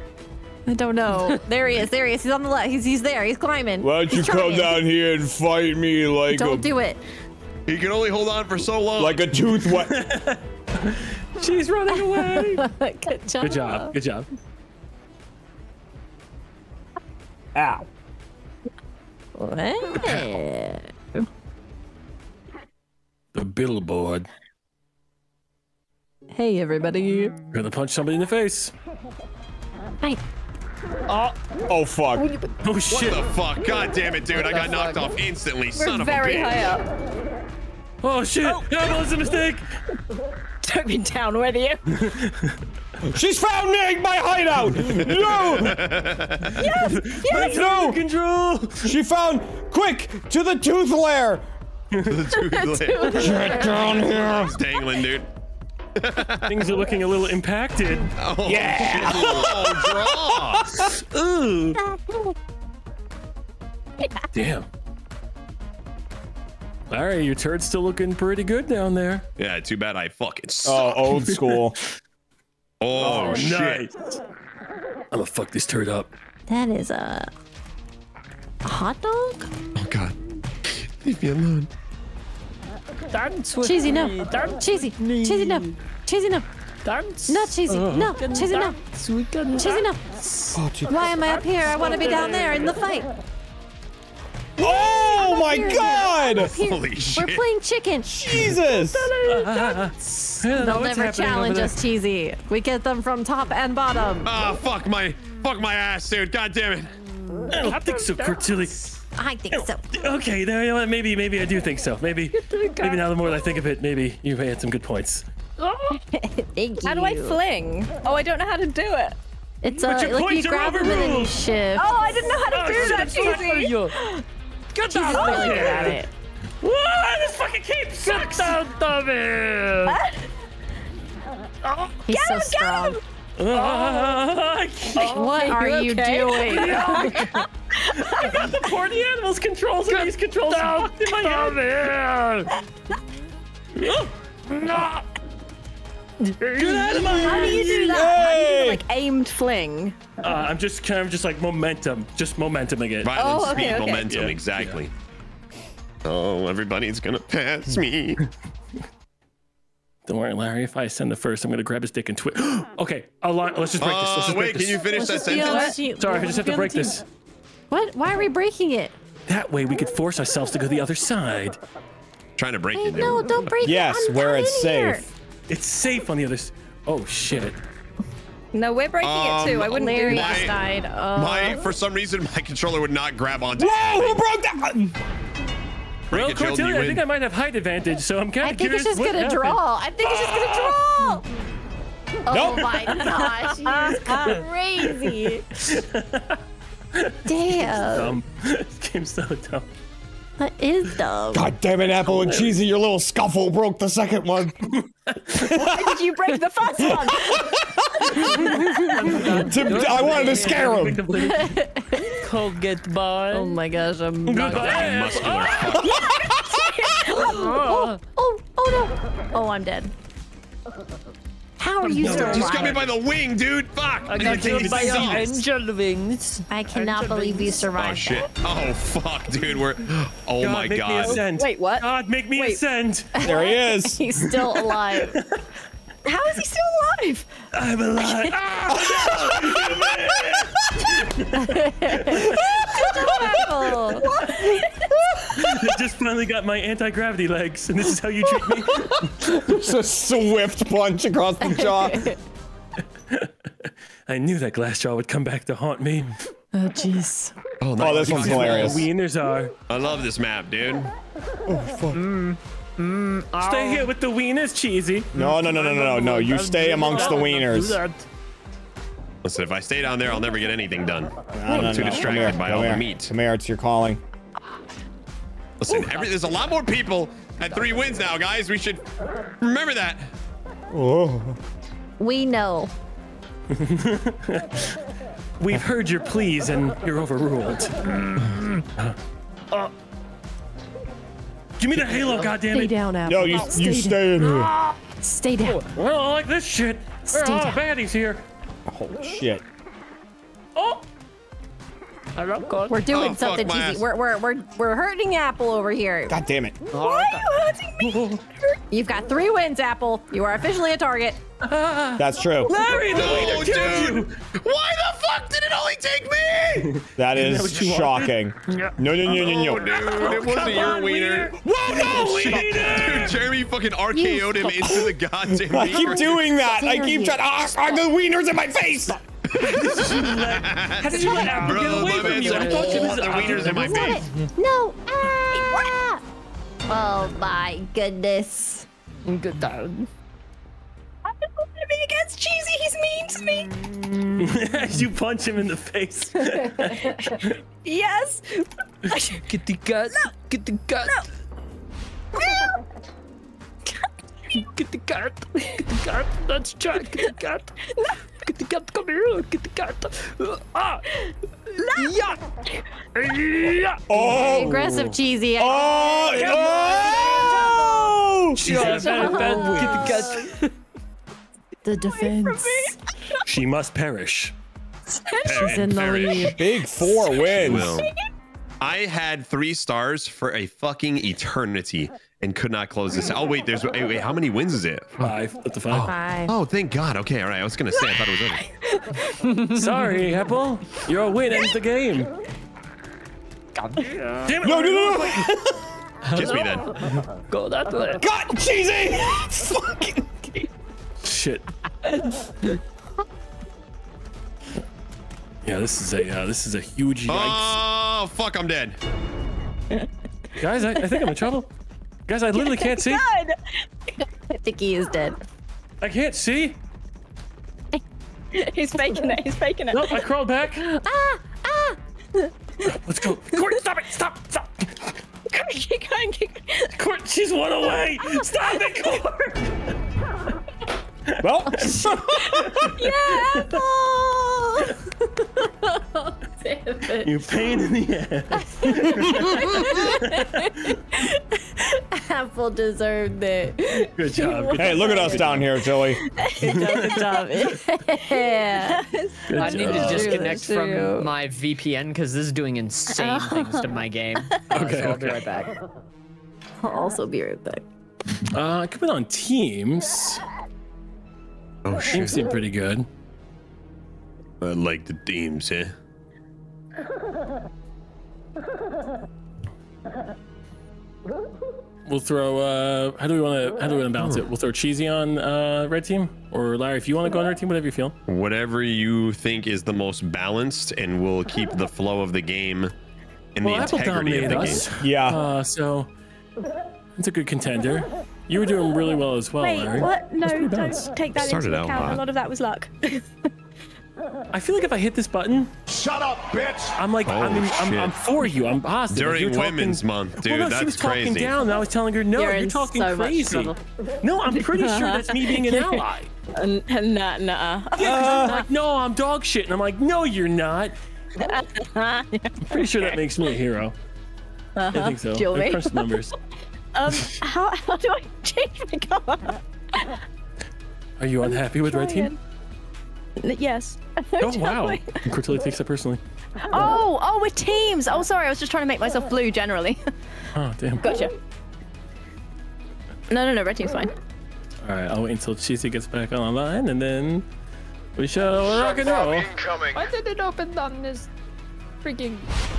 I don't know. (laughs) There he is. There he is. He's on the left. He's he's there. He's climbing. Why don't you He's come down here and fight me like Don't a do it. He can only hold on for so long. like a tooth what? (laughs) She's running away. (laughs) Good job. Good job. Good job. Ow. Hey. The billboard. Hey, everybody. You're Gonna punch somebody in the face. Hey. Oh oh fuck. Oh shit. what the fuck? God damn it, dude! I got knocked off instantly. Son We're of very a bitch. high up. Oh shit. Oh. That was a mistake. Took me down with you. (laughs) She's found me, my hideout. No. (laughs) Yes! No. Control. She found. Quick To the tooth lair! (laughs) to the tooth lair. Get down here. It's dangling, dude. (laughs) Things are looking a little impacted. Oh, Yeah. Oh, (laughs) draw. Ooh. Damn. All right, your turd's still looking pretty good down there. Yeah, too bad I fucking suck. Oh, old school. (laughs) Oh, oh, shit. Nice. I'm gonna fuck this turd up. That is a, a hot dog. Oh god. Leave me alone. Dance with Cheesy, me, no. Dance Cheesy. with me. Cheesy, no. Cheesy, no. Dance. Not cheesy. No. Cheesy, no. We can Cheesy, no. dance. Why am I up here? I want to be down there in the fight. Oh my Here, god! Here. Holy We're playing chicken. Jesus! (laughs) They'll never challenge us, Cheesy. We get them from top and bottom. Ah, fuck my, fuck my ass, dude. God damn it. I don't think so, Cortilli. I think so. Okay, there you know? Maybe, maybe I do think so. Maybe, (laughs) maybe now the more that I think of it, maybe you may had some good points. (laughs) Thank you. How do I fling? Oh, I don't know how to do it. It's uh, But your like you points are grab them and then you overruled. shift. Oh, I didn't know how to Oh, do shit, that, I'm sorry Cheesy. You. Get Cheesy's down really here. good at it. What? This fucking cape sucks. Down to me. He's so strong. Ah, (laughs) I can't What are you okay? doing? Support the animals controls and these controls Down fucked in my head. to me. (laughs) No. Get out of my How do you do that? How do you do like aimed fling? Uh, I'm just kind of just like momentum, just momentum again. Violent Oh, okay, speed, okay. momentum, Yeah. exactly. Oh, everybody's gonna pass me. (laughs) Don't worry, Larry. If I send the first, I'm gonna grab his dick and twist. (gasps) okay, I'll let's just break this. Let's Uh, just wait, break can you finish that Let's just be on sentence? Sorry, I just have to Be on break team. this. What? Why are we breaking it? That way we could force ourselves to go the other side. Trying to break Hey, you, dude. no, don't break Yes, it. I'm, where it's in here. safe. It's safe on the other. side. oh shit! No, we're breaking it too. I Um, wouldn't Larry do that. just died. Uh, My, for some reason, my controller would not grab onto. Whoa! Who broke that? Break Well, it, Jill, do Cordelia, I win? think I might have height advantage, so I'm kind of curious. I think it's just gonna happened. draw. I think it's just gonna draw. Oh Nope. my gosh, he's (laughs) crazy. Damn, (laughs) this game's so dumb. that is dumb. God damn it, Apple and Cheesy, your little scuffle broke the second one. (laughs) Why did you break the first one? (laughs) To- I wanted to scare him. Cold goodbye. Oh my gosh, I'm not. Goodbye. Muscular. Oh, oh, oh, oh no. Oh, I'm dead. How are you still alive? Just got me by the wing, dude. Fuck. I This got thing you by sucks. your angel wings. I cannot believe you survived. Oh shit. that. Oh fuck, dude. We're. Oh God, my make me god. ascend. Wait, what? God, make me Wait. ascend. There he is. (laughs) He's still alive. (laughs) How is he still alive? I'm alive. (laughs) Oh, I just finally got my anti-gravity legs, and this is how you treat me. Just a swift punch across the jaw. (laughs) I knew that glass jaw would come back to haunt me. oh, jeez. Oh, Oh, this one's hilarious. Wieners are. I love this map, dude. Oh, mm. Stay here with the wieners, cheesy. No, no, no, no, no, no, no. You stay amongst the wieners. Listen, if I stay down there, I'll never get anything done. No, no, I'm too no. Come distracted here, by come all here. the meat. Come here, it's your calling. Listen, every, there's a lot more people at three wins now, guys. We should remember that. Oh. We know. (laughs) We've heard your pleas, and you're overruled. Uh, Give me the halo, Stay goddammit. down, Apple. Yo, you, you stay in here. Stay down. Oh, well, I like this shit. There are a lot of baddies here. Holy shit. Oh, Hello, God. We're doing Oh, something cheesy. We're, we're, we're, we're hurting Apple over here. God damn it. Why are you hurting me? (laughs) You've got three wins, Apple. You are officially a target. (laughs) That's true. Larry, the No, waiter killed you. Why the fuck did it only take me? That (laughs) that is what shocking. No, no, no, no, Oh, no. dude, it wasn't Come your wiener. Whoa, no, wiener. Dude, Jeremy fucking RKO'd him into the goddamn I keep doing that. I keep trying. Ah, ah, the wiener's in my face. How did you let Apple get away from you? I thought you "Oh, was the wiener's in my face. No. Ah! Oh my goodness. Good time. me against Cheesy. He's mean to me. As (laughs) you punch him in the face. (laughs) Yes. Get the gut. Get the gut. Get the gut. Get the gut. Let's try. Get the gut. Get the gut. Come here. Get the gut. Uh, Ah. Yeah. Yeah. Oh. Aggressive cheesy. Oh. Oh. She's Get the gut. The defense. She must perish. She's in the Perish. lead. Big four wins. I had three stars for a fucking eternity and could not close this. Oh wait, there's wait, wait how many wins is it? Five. Up to five. Five. Oh, thank God. Okay, all right. I was gonna say I thought it was over. (laughs) Sorry, Apple. Your win ends the game. Damn it. No, no, no, no. (laughs) Kiss me then. Go that way. God, cheesy. (laughs) Fucking. Shit. Yeah, this is a uh, this is a huge yikes. Oh fuck, I'm dead. Guys, I, I think I'm in trouble. Guys, I literally can't see. Good. I think he is dead. I can't see. (laughs) He's faking it. He's faking it. Nope, I crawled back. Ah! Ah! Let's go. Court, stop it. Stop. Stop. keep going. Keep going. Court, she's one away. Stop it, Court. (laughs) Well, (laughs) Yeah, Apple. Damn (laughs) it. You pain in the ass. (laughs) Apple deserved it. Good job. Hey, look at us down here, Joey. Good job. Yeah. good I need to disconnect True, true. from my VPN because this is doing insane things to my game. Uh, Okay, so I'll be right back. I'll also be right back. Uh, coming on teams. Oh Teams seem pretty good. I like the themes, eh? We'll throw. Uh, how do we want to? How do we want to balance it? We'll throw cheesy on uh, red team, or Larry, if you want to go on red team, whatever you feel. Whatever you think is the most balanced and will keep the flow of the game and Well, the Apple integrity of the us. game. Yeah. Uh, so it's a good contender. You were doing really well as well, Wait, Larry. what? No, don't take that Started into out account. hot. A lot of that was luck. I feel like if I hit this button, Shut up, bitch! I'm like, I'm, in, I'm, shit. I'm for you. I'm positive. Like, During you're talking- Women's Month, dude, well, no, she that's was talking crazy. down, and I was telling her, no, You're you're, in talking so much crazy. trouble. No, I'm pretty sure that's me being an (laughs) ally. nah, nah. Yeah, 'cause you're like, no, I'm dog shit, and I'm like, no, you're not. I'm (laughs) pretty sure that makes me a hero. I think uh-huh. so. Kill I me. crunched numbers. (laughs) Um, how, how do I change my color? Are you unhappy with red team? Yes. (laughs) Oh wow! Cortilli takes that personally. Oh, oh, we're teams. Oh, sorry. I was just trying to make myself blue generally. (laughs) Oh damn. gotcha. No, no, no. Red team's fine. All right, I'll wait until Cheesy gets back online, and then we shall rock and roll. Incoming. Why did it open on this freaking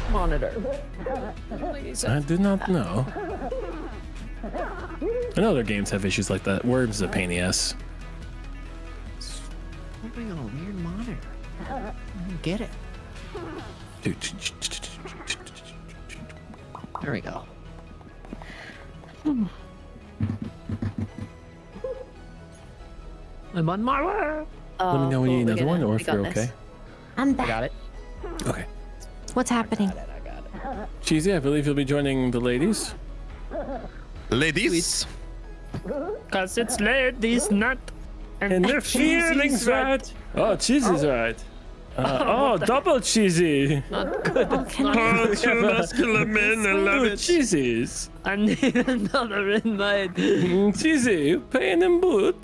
monitor? (laughs) Please. I did not know. I know other games have issues like that. Worms is a pain in the ass. Opening on a weird monitor. I don't get it. There we go. I'm on my way. Let me know when you need another one, or if you're okay. I'm I back. got it. Okay. What's happening? Cheesy, I believe you'll be joining the ladies. Ladies, Cause it's ladies' not. And the feelings right. Oh, Cheesy's right. Uh, oh, double cheesy. Oh, can I? Oh, two muscular men. I love Ooh, it. cheesies. I need another invite. Mm, cheesy, pain in boot.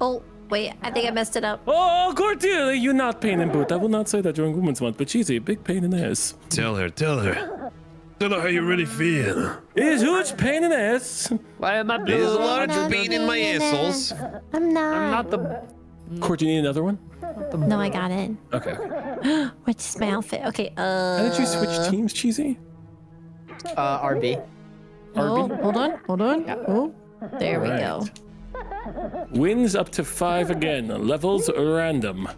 Oh, wait. I think I messed it up. Oh, Cordelia, you're not pain in boot. I will not say that during Women's Month, but cheesy, big pain in the ass. Tell her, tell her. Tell her how you really feel. It is huge pain in the ass. Why am I blue? There's a blue? lot of pain in my assholes. I'm not. I'm not the. Court, do you need another one? No, I got it. Okay. okay. (gasps) Which is my outfit? Okay. Uh. How did you switch teams, cheesy? Uh, RB. Oh, hold on. Hold on. Oh, there we go. Wins up to five again. Levels random.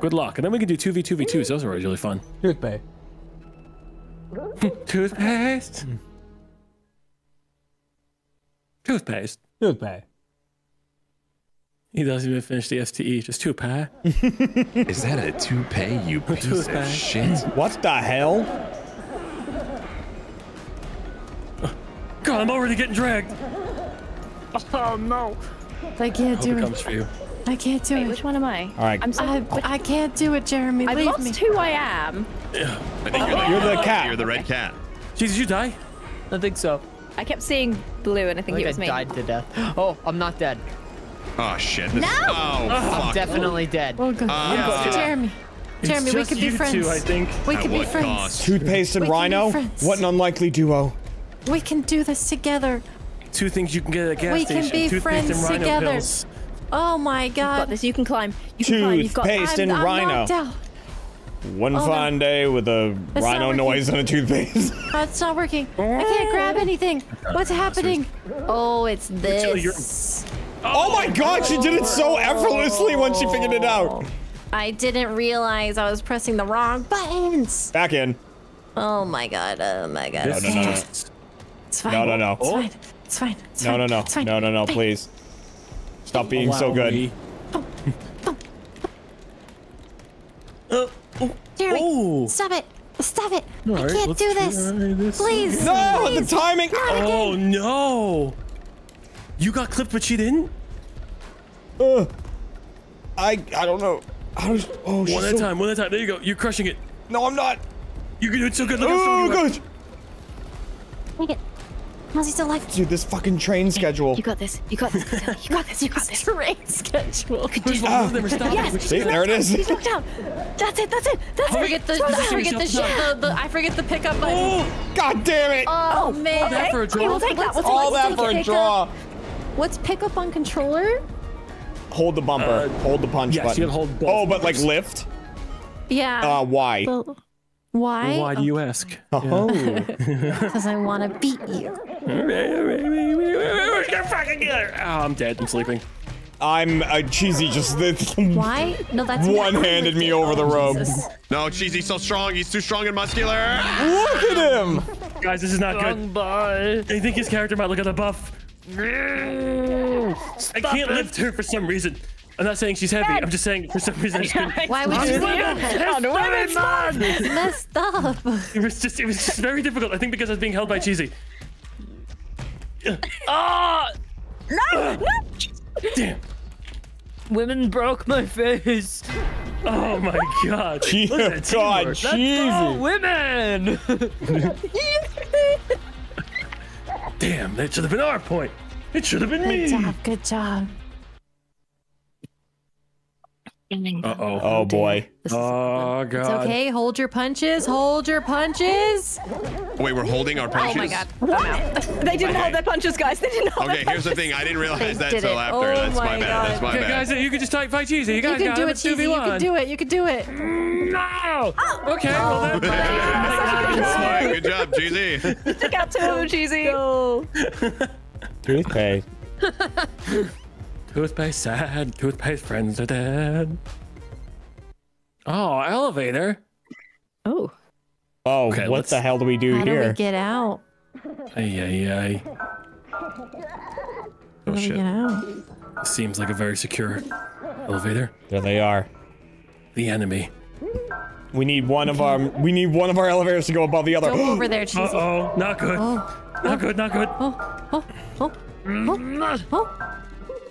Good luck. And then we can do 2v2v2s. Those are always really fun. Toothpaste. (laughs) Toothpaste. Hmm. Toothpaste. Toothpaste. He doesn't even finish the STE. Just toothpaste. (laughs) Is that a toupee, you (laughs) piece of Toupee. shit? What the hell? God, I'm already getting dragged. Oh no. I can't Hope do it it. comes for you. I can't do Wait, it. which one am I? All right. I'm so. I, I can't do it, Jeremy. I've Leave lost me. who I am. I think you're the, You're the cat. You're the red cat. Jeez, did you die? I think so. I kept seeing blue, and I I think think it I was me. died to death. Oh, I'm not dead. Oh shit. This, No! Oh I'm definitely dead. Oh, God. Ah. Jeremy. Jeremy, It's we just could be friends. two, I think. We At could be friends. cost? Toothpaste and We Rhino? What an unlikely duo. We can do this together. Two things you can get at a gas We can station. be Toothpaste friends and rhino together. pills. Oh my god. You've got God. this. You can climb. You can climb. You've got. Toothpaste. I'm, and I'm Rhino. knocked out. One Oh, no. fine day with a not rhino noise and a toothpaste. (laughs) Oh, it's not working. I can't (laughs) grab anything. What's happening? Oh, it's Actually, this. oh my god, she did it so effortlessly when she figured it out. Oh. I didn't realize I was pressing the wrong buttons. Back in. Oh my god. Oh my god. This Okay. is just- It's fine. No, no, no. It's fine. It's fine. It's No, fine. no, no. It's fine. No, no, no, please. Stop being so Allow good. me. Jeremy, Oh. stop it. Stop it. All I right, can't do this. this. Please. No, the timing. Oh no! You got clipped, but she didn't. Uh, I I don't know. How does, oh, she's One at a so- time. One at a time. There you go. You're crushing it. No, I'm not. You can do it so good. Look how strong Oh you are. Take it. How's he still alive? dude, this fucking train schedule. You got this. You got this. Costello. You got this. You got this. (laughs) Train schedule. First of all, never stop. Yes. See, there it is. He's knocked out. That's it. That's it. That's I it. forget the, I forget the, shit, the, the I forget the pickup button. Oh, God damn it! Oh, man. that for a draw? Okay, we'll take that. We'll take All that for a draw. What's pickup on controller? Hold the bumper. Uh, hold the punch yes, button. you gotta hold both oh, but like lift. Yeah. Uh, why? Well, why? why do you ask? Oh. (laughs) Because I want to beat you. Get fucking together. Oh, I'm dead. I'm sleeping. I'm uh, cheesy. Just the (laughs) Why? No, that's one-handed me over the rope. Jesus. No, Cheesy's so strong. He's too strong and muscular. Look at him. Guys, this is not good. Wrong boy. I think his character might look at the buff. I can't lift her for some reason. I'm not saying she's heavy. I'm just saying for some reason I just (laughs) couldn't. Why would you do that? It's messed up. It was just it was just very difficult. I think because I was being held by Cheesy. (laughs) Ah! No! No! Damn. Women broke my face. Oh my god. (laughs) Gee, Look God, teamwork. Let's go, cheesy. women! Damn, that should have been our point. It should have been me! Good me. job. Good job. Uh oh. Oh boy. Oh god. It's okay. Hold your punches. Hold your punches. Wait, we're holding our punches. Oh my god. I'm. (laughs) They didn't hold their punches, guys. They didn't hold Okay, their here's the thing. I didn't realize They that did till after. Oh That's my my bad. That's my Okay, bad. guys, you can just type fight Cheesy. You You guys can got do him. it, It's Cheesy. You can do it. You can do it. No! Okay, well then. (laughs) Smart. Good job, Cheesy. Stick out two of them, cheesy. Toothpaste. Toothpaste sad. Toothpaste friends are dead. Oh, elevator. Oh. Oh, Okay, what let's- the hell do we do How do we here? get out? Ay, ay, ay. How Oh do we shit. get out? Seems like a very secure elevator. There they are. The enemy. We need one of our we need one of our elevators to go above the other. Go over there, (gasps) Cheesy. Uh oh, not good. Oh, Not good, not good. oh, oh, oh, oh, oh.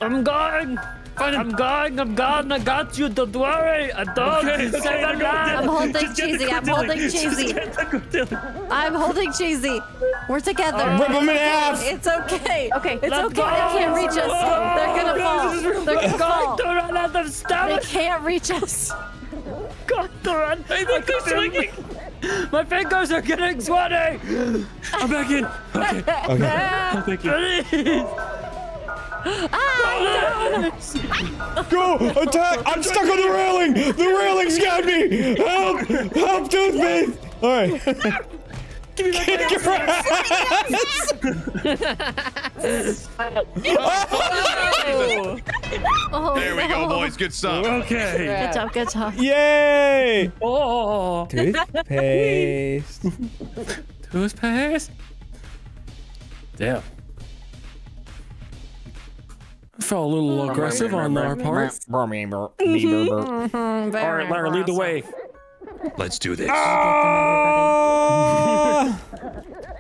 I'm going. I'm going. I'm going. I got you. Don't worry. I don't. Okay, Save okay, a no, no, man. I'm holding Just cheesy. I'm holding cheesy. get the Cortilli. I'm holding cheesy. We're together. Rip him in half. It's okay. Okay, It's let's okay. go. They can't reach us. They're gonna fall. They're gonna Going fall. to run out of They can't reach us. Got to run. Hey, look, they're swinging. My fingers are getting sweaty. I'm back in. Okay. (laughs) Okay. Oh, thank you. Please. Go! Attack! I'm stuck on the railing! The railing's got me! Help! Help, toothpaste! Alright. Give me my Oh, (laughs) There we go, oh, boys. Good stuff. Okay. Good job. Good job. Yay! Oh. Toothpaste. (laughs) Toothpaste. Damn. Felt a little mm-hmm. aggressive on our part. Mm-hmm. Mm-hmm. All right, Larry, lead the way. Let's do this.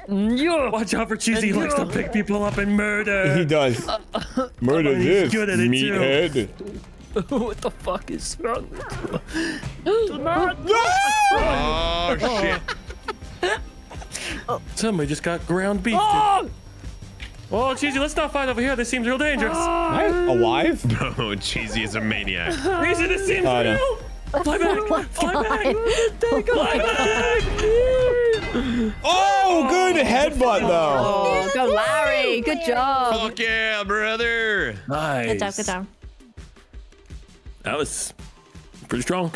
You. (laughs) Watch out for Cheesy. He likes to pick people up and murder. he does. (laughs) Murder He's this, good at it, meathead. (laughs) what the fuck is wrong with you? (gasps) Do not. Oh shit. Somebody just got ground beef. Oh! Oh, Cheesy, let's not fight over here. This seems real dangerous. Am I alive? (laughs) Oh, cheesy is a maniac. Cheesy, this seems Oh, no. real. Fly back. Oh Fly back. Fly back. Oh, oh good oh. headbutt though. Oh, go Larry. Good job. Fuck yeah, brother. Nice. Good job. Good job. That was pretty strong.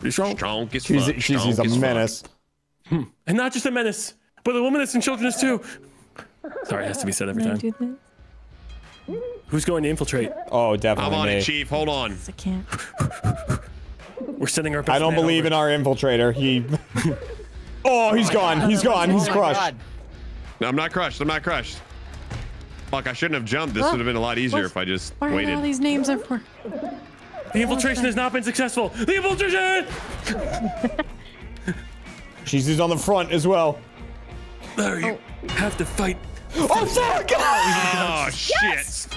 Pretty strong. Strong as She's, fuck. she's, strong she's a as fuck. menace. Hmm. And not just a menace, but a womanist and childrenist too. Sorry, it has to be said every time. Who's going to infiltrate? Oh, I'm on me. it, Chief. Hold on. I can't. (laughs) We're sending our best I don't believe over. in our infiltrator. He. (laughs) oh, he's oh gone. He's gone. He's crushed. No, I'm not crushed. I'm not crushed. Fuck, I shouldn't have jumped. This would have been a lot easier if I just Why are all waited. these names are for? The infiltration has not been successful. The infiltration! She's on the front as well. Larry, you have to fight. Oh, fuck! Oh, (laughs) oh shit!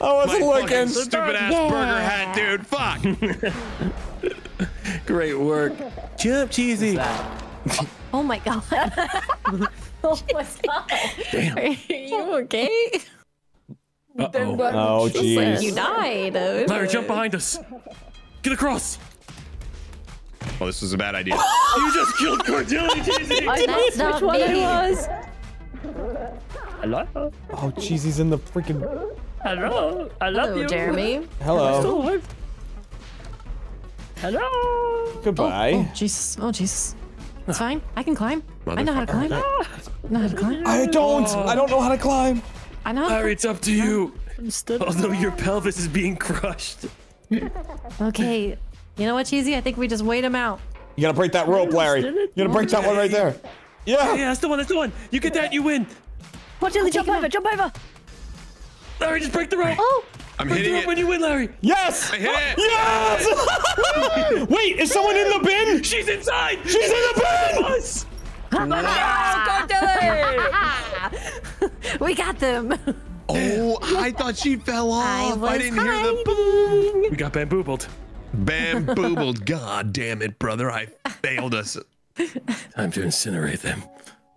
I wasn't fucking looking. stupid ass Yeah. burger hat, dude. Fuck. (laughs) Great work. Jump, Cheesy. (laughs) Oh my god. oh my god. Damn. Are you okay? Uh-oh. Oh, Like, jeez. you died. Larry, jump behind us. Get across. Oh, this was a bad idea. You just killed Cordelia, Cheesy. Oh, that's not Which one it me. was? Hello. Oh, jeez, he's in the freaking. Hello. I love Hello, you. Jeremy. Hello. Hello. Goodbye. Oh, oh, Jesus. Oh, Jesus. It's fine. I can climb. I know how to climb. I know how to climb. I don't. Oh. I don't know how to climb. I know. How to Larry, it's up to you. Instead Although your pelvis is being crushed. Okay. You know what, Cheesy? I think we just wait him out. You gotta break that rope, Larry. You gotta break that one right there. Yeah. Yeah, that's the one. That's the one. You get that, you win. Cordelia, jump over, jump over. Larry, just break the rope. Oh, I'm break the hitting rope when it. you win, Larry. Yes. I hit it. Yes. (laughs) Wait, is someone in the bin? She's inside. She's in the bin. Us. (laughs) We got them. Oh, I thought she fell off. I, was didn't hear the boom. We got bamboobled. Bamboobled. (laughs) God damn it, brother. I failed us. Time to incinerate them.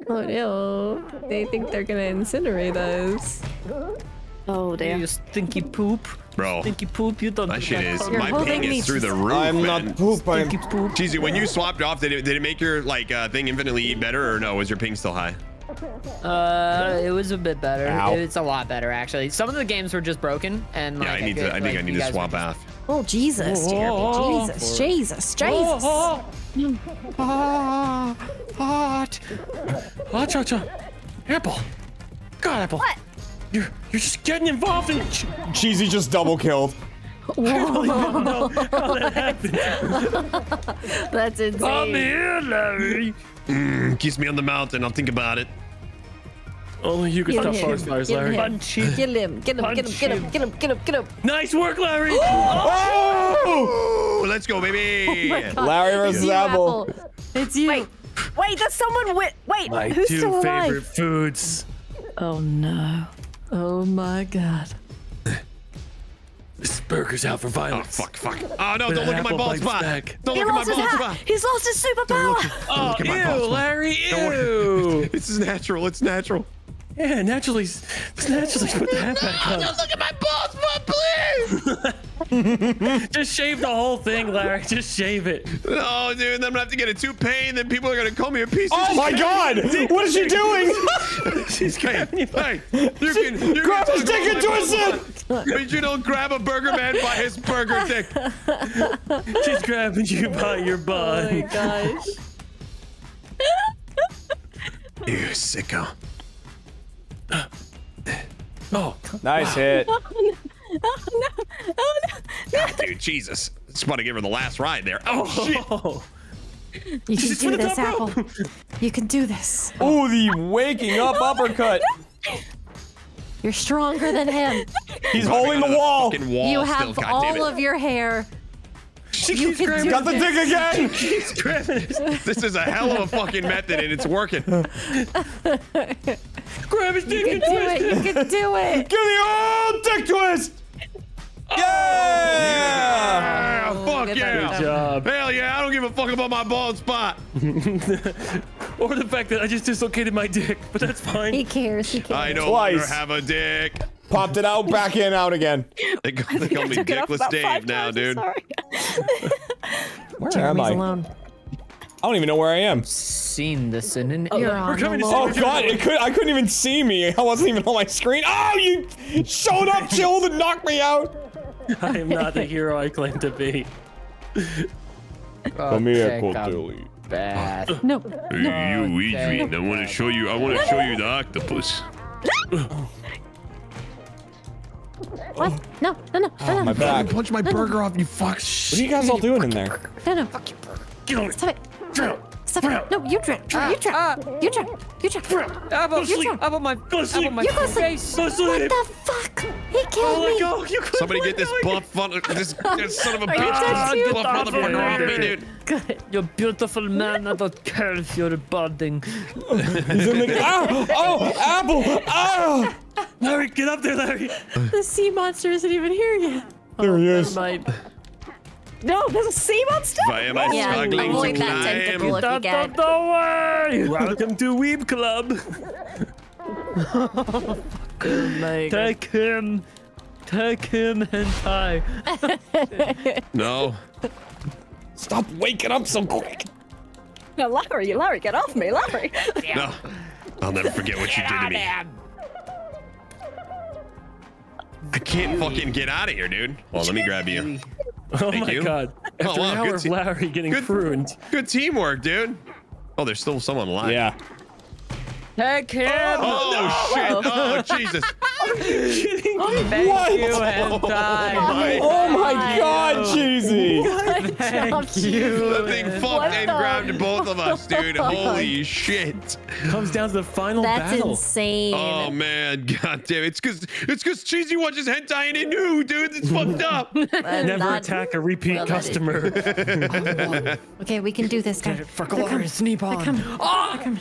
Oh no. They think they're gonna incinerate us. oh damn. You dear. stinky poop. Bro, Stinky poop. You don't. that do shit that. is. You're My ping is through the roof. I'm man. not poop. I'm. Stinky poop. Cheesy, when you swapped off, did it, did it make your like uh, thing infinitely better or no? Was your ping still high? Uh, it was a bit better. Ow. It's a lot better actually. Some of the games were just broken, and like, Yeah, I need could, to. I think like, I need to swap were out. Oh Jesus, Jeremy. Jesus, Jesus, Jesus. Hot. Hot, cha, cha. Apple. God, Apple. What? You're you're just getting involved in. Ch- Cheesy just double killed. I don't even know how that happened. That's insane. I'm here, Larry. Mm, kiss me on the mouth and I'll think about it. Only you can Get stop him. forest fires, Get Larry. him. Punch him. Get him, get him, get him, get him, get him, get him, get him. Nice work, Larry. Oh! Oh, let's go, baby. Larry versus Apple. Apple. It's you. Wait, wait, there's someone with. Wait, My who's two still alive? favorite foods. Oh no. Oh my god. This burger's out for Oh violence. fuck, fuck. Oh no, When don't look at my Apple bald spot. back. Don't He look at my lost his bald hat. spot. He's lost his superpower. Oh, look at my oh, balls, ew. Larry, ew. This is natural. It's natural. Yeah, naturally, just naturally put the hat back on. Don't look at my bald spot, please. (laughs) (laughs) Just shave the whole thing, Larry. Just shave it. Oh, dude, then I'm gonna have to get a toupee, and then people are gonna call me a piece of Oh my god! What is she doing? (laughs) She's Hey, grabbing you. hey, you can, you Grab can his dick about and my twist it! But you don't grab a burger man by his burger dick. (laughs) She's grabbing you by your oh butt. Oh butt. my gosh. You sicko. (gasps) Oh, Nice hit. Oh, oh, ah, dude, Jesus. Just about to give her the last ride there. Oh, oh. shit. oh. You can do this, top Apple. You can do this. Ooh, the waking up uppercut. (laughs) You're stronger than him. He's holding the wall. Fucking wall You have goddammit. all of your hair. She You keeps can grabbing, do Got the dick again. keeps grabbing it. This is a hell of a fucking method, and it's working. (laughs) Grab his dick You and can do twist it. You can do it. Give the old dick twist. Yeah. Ah, fuck good yeah. Good job. Hell yeah, I don't give a fuck about my bald spot. (laughs) Or the fact that I just dislocated my dick, but that's fine. He cares. He cares. I no Twice. longer have a dick. Popped it out, back in, out again. (laughs) They call, they call me Took it off Dickless Dave now, times, I'm dude. Sorry. (laughs) Where am I? alone. I don't even know where I am. Seen this in an You're era. on coming to alone. Oh god, it could I couldn't even see me. I wasn't even on my screen. Oh, you showed up, chilled, and knocked me out. I am not the hero I claim to be. Come here, Okay, Cortilli. Bad. No. Hey, you, Okay. I want to show you. I want to show you the octopus. What? No. No. No. No. Ah, my back. Punch my burger off, you fuck. What are you guys all doing in there? No. No. Fuck your burger. Get on it. Stop it. Drown. Stop it. No. You drown. Ah, you drown. Ah. You drown. You drown. Apple, Go sleep. apple my, Go sleep. apple my You go sleep. face. Go What sleep. the fuck? He killed Oh, let me. go. You couldn't Somebody get this go. buff this, this son of a Are you bitch. dead too? buff Get motherfucker off off me, me. dude. Good. You're beautiful man. I don't care if you're bonding. He's in the ah, oh, apple, Oh. Larry, get up there, Larry. The sea monster isn't even here yet. There he is. My, No, there's a sea monster. Why am I Yeah, struggling avoid to that tentacle climb? if you don't, can. don't, don't worry. Welcome to Weeb Club. (laughs) Oh my God. Take him. Take him and (laughs) tie. No. Stop waking up so quick. No, Larry, Larry, get off me, Larry. (laughs) No. I'll never forget what you did to me. I can't fucking get out of here, dude. Well, let me grab you. Oh Thank my you. god. Oh, After wow, an hour good of Larry getting good- pruned. Good teamwork, dude. Oh, there's still someone alive. Yeah. Take him. Oh, oh, shit. Oh, Jesus. (laughs) Thank What? you and die. Oh my God, cheesy. Oh, (laughs) Thank you. The thing fucked and the- grabbed both of us, (laughs) dude. Holy shit. Comes down to the final That's battle. insane. Oh man, god damn it. It's cause it's cause Cheesy watches hentai and it knew, dude. It's fucked up. Never that- attack a repeat well, that is- customer. Okay, we can do this, guys. For glory, sneak on. I think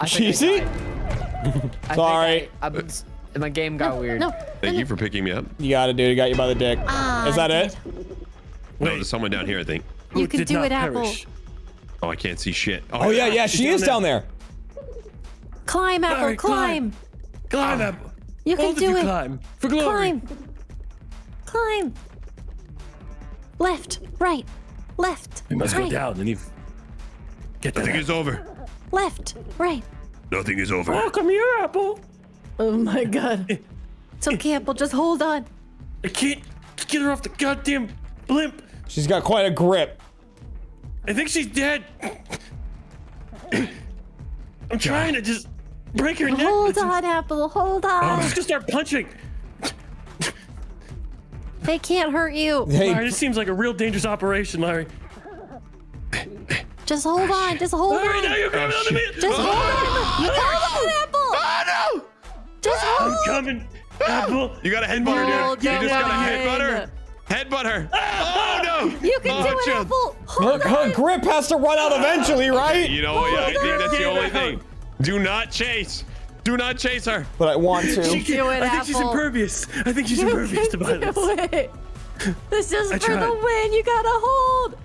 I Cheesy? died. I Sorry. I- I'm my game got weird. No. Thank you for picking me up. You got it, dude. Got you by the dick. Ah, Is that I it? No, there's someone down here, I think. You Who can do not it, Apple. perish. Oh, I can't see shit. Oh yeah, yeah. She down is down there. Climb, Apple. Larry, climb. climb. Climb, Apple. You can Both of do you it. climb. For glory. Climb. Climb. Left, right, left, You must go down and you get that. Nothing Apple. is over. Left, right. Nothing is over. Oh, come here, Apple. Oh my god. It's okay, Apple. Just hold on. I can't get her off the goddamn blimp. She's got quite a grip. I think she's dead. I'm trying to just break her neck. Hold but on, Apple. Hold on. I'm on. just gonna start punching. They can't hurt you. Larry, this seems like a real dangerous operation, Larry. Just hold oh, on. Just hold Larry, now on. you're coming onto me. Oh, just hold on. Oh, you hold on, Apple. Oh no! Just hold I'm coming. Apple. You got a headbutt her, No, dude. You just got a run. headbutt her. Headbutt ah! her. Oh no! You can oh, do it. Apple. her, Hold her on. grip has to run out eventually, right? You know what? Yeah, I think that's the only thing. Do not chase. Do not chase her. but I want She to. can, Do it, I think she's impervious. I think she's You impervious can to violence. do it. This is I for the win. You gotta hold.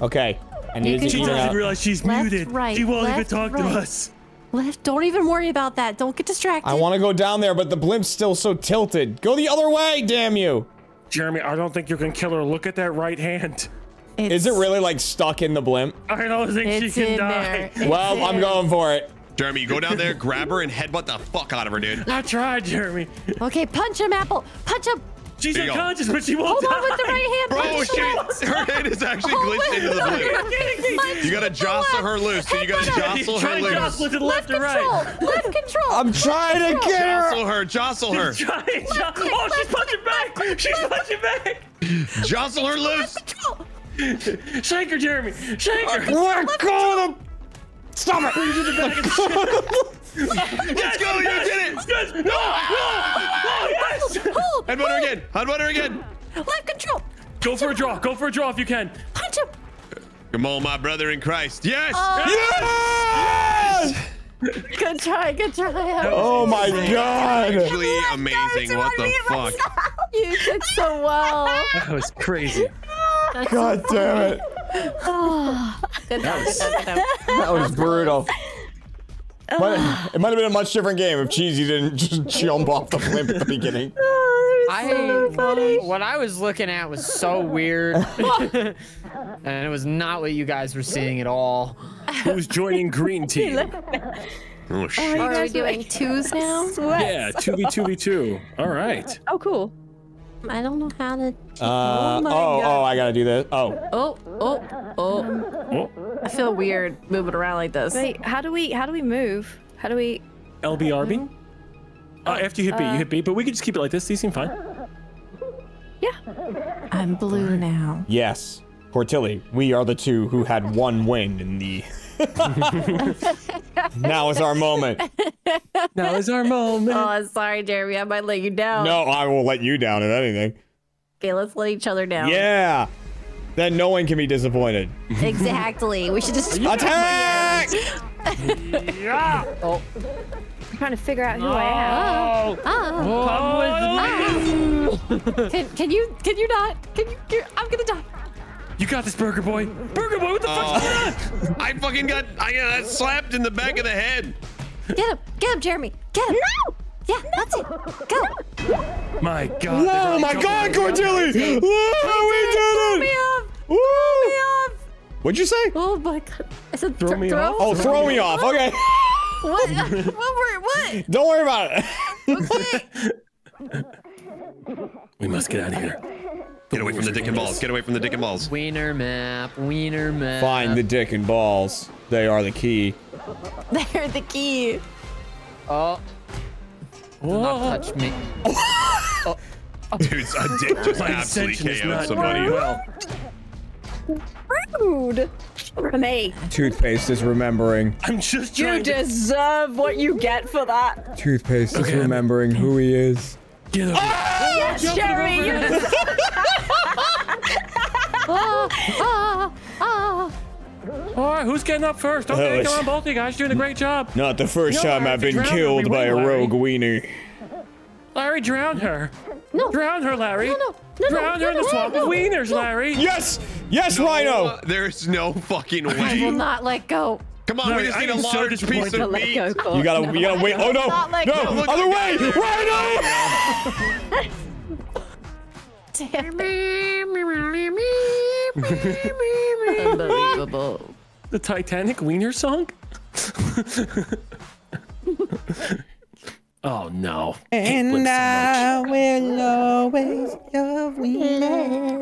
Okay. I need to She do figure it. doesn't out. realize she's Left, muted. right, she won't even talk right. to us. Left. Don't even worry about that. Don't get distracted. I want to go down there, but the blimp's still so tilted. Go the other way, damn you! Jeremy, I don't think you can kill her. Look at that right hand. Is it really like stuck in the blimp? I don't think It's she can in die. there. (laughs) It's Well, I'm going for it. Jeremy, you go down there, grab her, and headbutt the fuck out of her, dude. I tried, Jeremy. Okay, punch him, Apple. Punch him. She's There you go. unconscious, but she won't Hold die. on with the right hand. Oh, Bro, punch she, her head is actually Hold glitched into the the blip. You gotta jostle her loose. So you gotta jostle her loose. jostle to the left, Left or control. right. Left control. I'm trying to get her. Jostle her, jostle her, Try and jo- oh, she's punching back. She's punching back. jostle her loose. Control. Shake her, Jeremy. Shake her. Let go of the. Stop it! (laughs) Let's go, you did it. Yes. No. No. Oh, yes. Hold. Headbutt her again. Headbutt her again. Left control. Go for a draw. Go for a draw if you can. Punch him. Come on, my brother in Christ. Yes. Oh. Yes! Yes! Good try. Good try. Oh my god! Actually amazing. What the fuck? You did so (laughs) well. That was crazy. God damn it! Good job. Good job. Good. That was brutal. But it might have been a much different game if Cheesy didn't just (laughs) jump off the blimp at the beginning. (laughs) I what I was looking at was so weird, (laughs) and it was not what you guys were seeing at all. Who's joining green team? Oh shit. Are we doing twos now? Yeah, two v two v two. All right. Oh, cool. I don't know how to. Uh, my oh, God. oh, I gotta do this. Oh, Oh, oh, oh. Oh, I feel weird moving around like this. Wait, how do we how do we move? How do we? LBRB. Uh, after you hit B, you hit B, but we could just keep it like this. These seem fine. Yeah. I'm blue now. yes. Cortilli, we are the two who had one win in the. (laughs) now is our moment. Now is our moment. Oh, I'm sorry, Jeremy. I might let you down. No, I will let you down if anything. Okay, let's let each other down. Yeah. Then no one can be disappointed. Exactly. We should just. Attack! (laughs) yeah. Oh, I'm trying to figure out who I am. Oh. come with ah. me. can, can you? Can you not? Can you? I'm gonna die. You got this, Burger Boy. Burger Boy, what the fuck's oh. going on? I fucking got I got slapped in the back of the head. Get him. Get him, Jeremy. Get him. No. Yeah, that's it. Go. My God. Oh my god, Cortilli! Whoa, we did Me it! off. Woo! Me off. What'd you say? Oh my god. I said Throw me throw. off? Oh, throw me off. Okay. (laughs) What? what were? What? Don't worry about it. Okay. (laughs) We must get out of here. Get away from the dick and balls. Get away from the dick and balls. Wiener map. Wiener map. Find the dick and balls. They are the key. (laughs) They're the key. Oh. Do not touch me. (laughs) Dude, a dick just My absolutely ascension is KO'd somebody. well. Rude. Renee, Toothpaste is remembering. I'm just you trying to deserve what you get for that. Toothpaste is remembering who he is. Get over. Yes, Jeremy. You deserve. (laughs) Ah, ah, ah. All right, who's getting up first? Okay, Oh, it's- come on, both of you guys doing a great job. Not the first No, time Larry, I've been killed me, by a wait, Larry. rogue wiener. Larry, drown her. No. Drown her, Larry. No, no, no, drown no, her in the no, swamp no, with wieners, no. Larry. Yes! Yes, No, Rhino! There's no fucking I will not let go. Come on, we just I need a am so large piece of meat. go, You gotta, you gotta wait. Oh no! Not No! Other the way! guy Rhino! Unbelievable. The Titanic wiener song? (laughs) oh no. And lips so much. will always (laughs) love Wiener.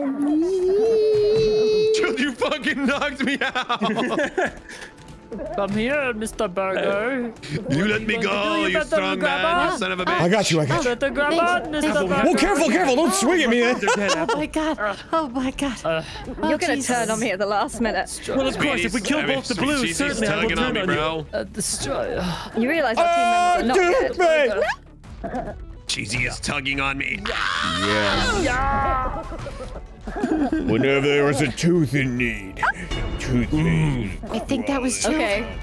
Dude, you fucking knocked me out. (laughs) (laughs) Come here, Mr. Burger. You let me go, better you strong man, you son of a I bitch. I got you, I got you. Better grab on, Mr. Burger. Oh, careful, careful! Don't swing at me! (laughs) Oh my god. Oh my god. Oh, You're gonna Jesus. turn on me at the last minute. Well, of course, if we kill both the blues, cheesy's certainly I will tugging on turn me, on you. bro. Uh, destroy. You realize our team members are not dead. Toothpaste! Cheesy is tugging on me. (laughs) Whenever there was a tooth in need, toothpaste. Mm. I think that was two. Okay.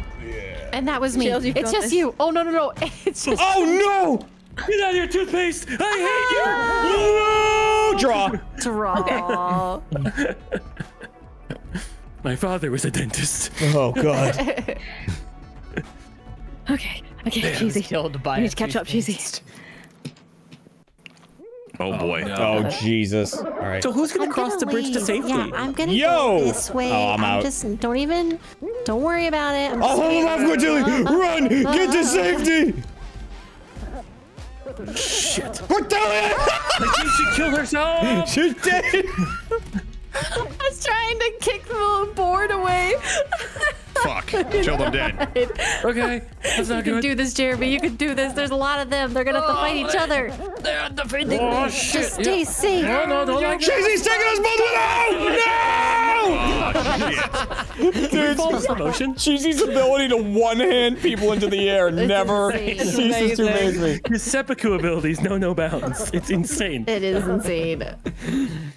And that was me. Chills, you've it's got just this. you. Oh no no no! (laughs) It's just Oh no! Get out of here, toothpaste! I hate No! Ah! Draw. draw. hate (laughs) you! My father was a dentist. Oh god. Okay, okay, cheesy. Killed by You a need to catch up, cheesy. Toothpaste. Oh boy. Oh Jesus. All right. So who's gonna I'm cross gonna the bridge to safety? Yeah, I'm gonna Yo! go this way. Oh, I'm out. just don't even, don't worry about it. I'm Oh, just hold him off, gonna- Cordelia! Run! Get to safety! Shit. Cordelia! She should kill herself! (laughs) She's (laughs) dead! I was trying to kick the little board away. (laughs) Fuck. Chill them dead. (laughs) Okay, that's You not can do this, Jeremy. You can do this. There's a lot of them. They're gonna have to fight each other. They're defending Oh me. shit! Just stay safe. No, no, don't like that. Cheesy's taking us both with him! No! (laughs) Dude, Fall slow motion. Cheesy's ability to one-hand people into the air never insane. ceases to amaze me. His seppuku abilities know no bounds. It's insane. It is insane. (laughs)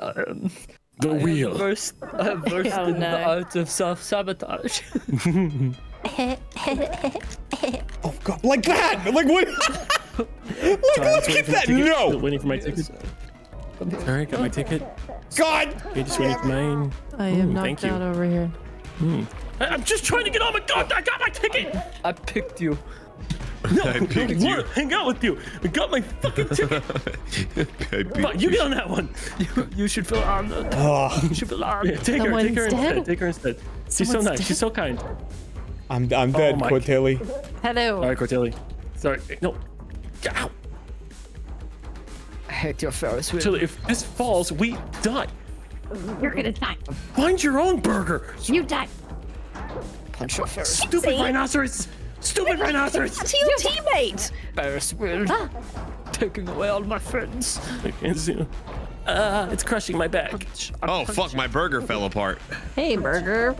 Um, The wheel. Versed, uh, (laughs) I'm versed Oh, in no. the art of self-sabotage. (laughs) Oh god, like that! Like what? (laughs) like look at that! No! Waiting for my ticket. Sorry, got my ticket. God! Okay, just waiting for mine. I Ooh, am thank knocked you. out over here. Hmm. I- I'm just trying to get on my god. I got my ticket. I picked you. (laughs) I picked I you. want to hang out with you. I got my fucking (laughs) ticket. I picked But you get on that one. (laughs) You, you should feel honored. Oh, You should feel Yeah, honored. take her. Take her dead? instead. Take her instead. She's so nice. dead? She's so kind. I'm, I'm oh dead, my- Cortilli. Hello. All right, Cortilli. Sorry. No. Ow. I hate your Ferris wheel. Cortilli, if this falls, we die. You're gonna die. Find your own burger. You die. Punch your Ferris, Stupid rhinoceros. Stupid rhinoceros. To your teammate! Ferris wheel. Taking away all my friends. I can't see. Uh, it's crushing my back. Oh fuck, my burger fell apart. Hey, burger.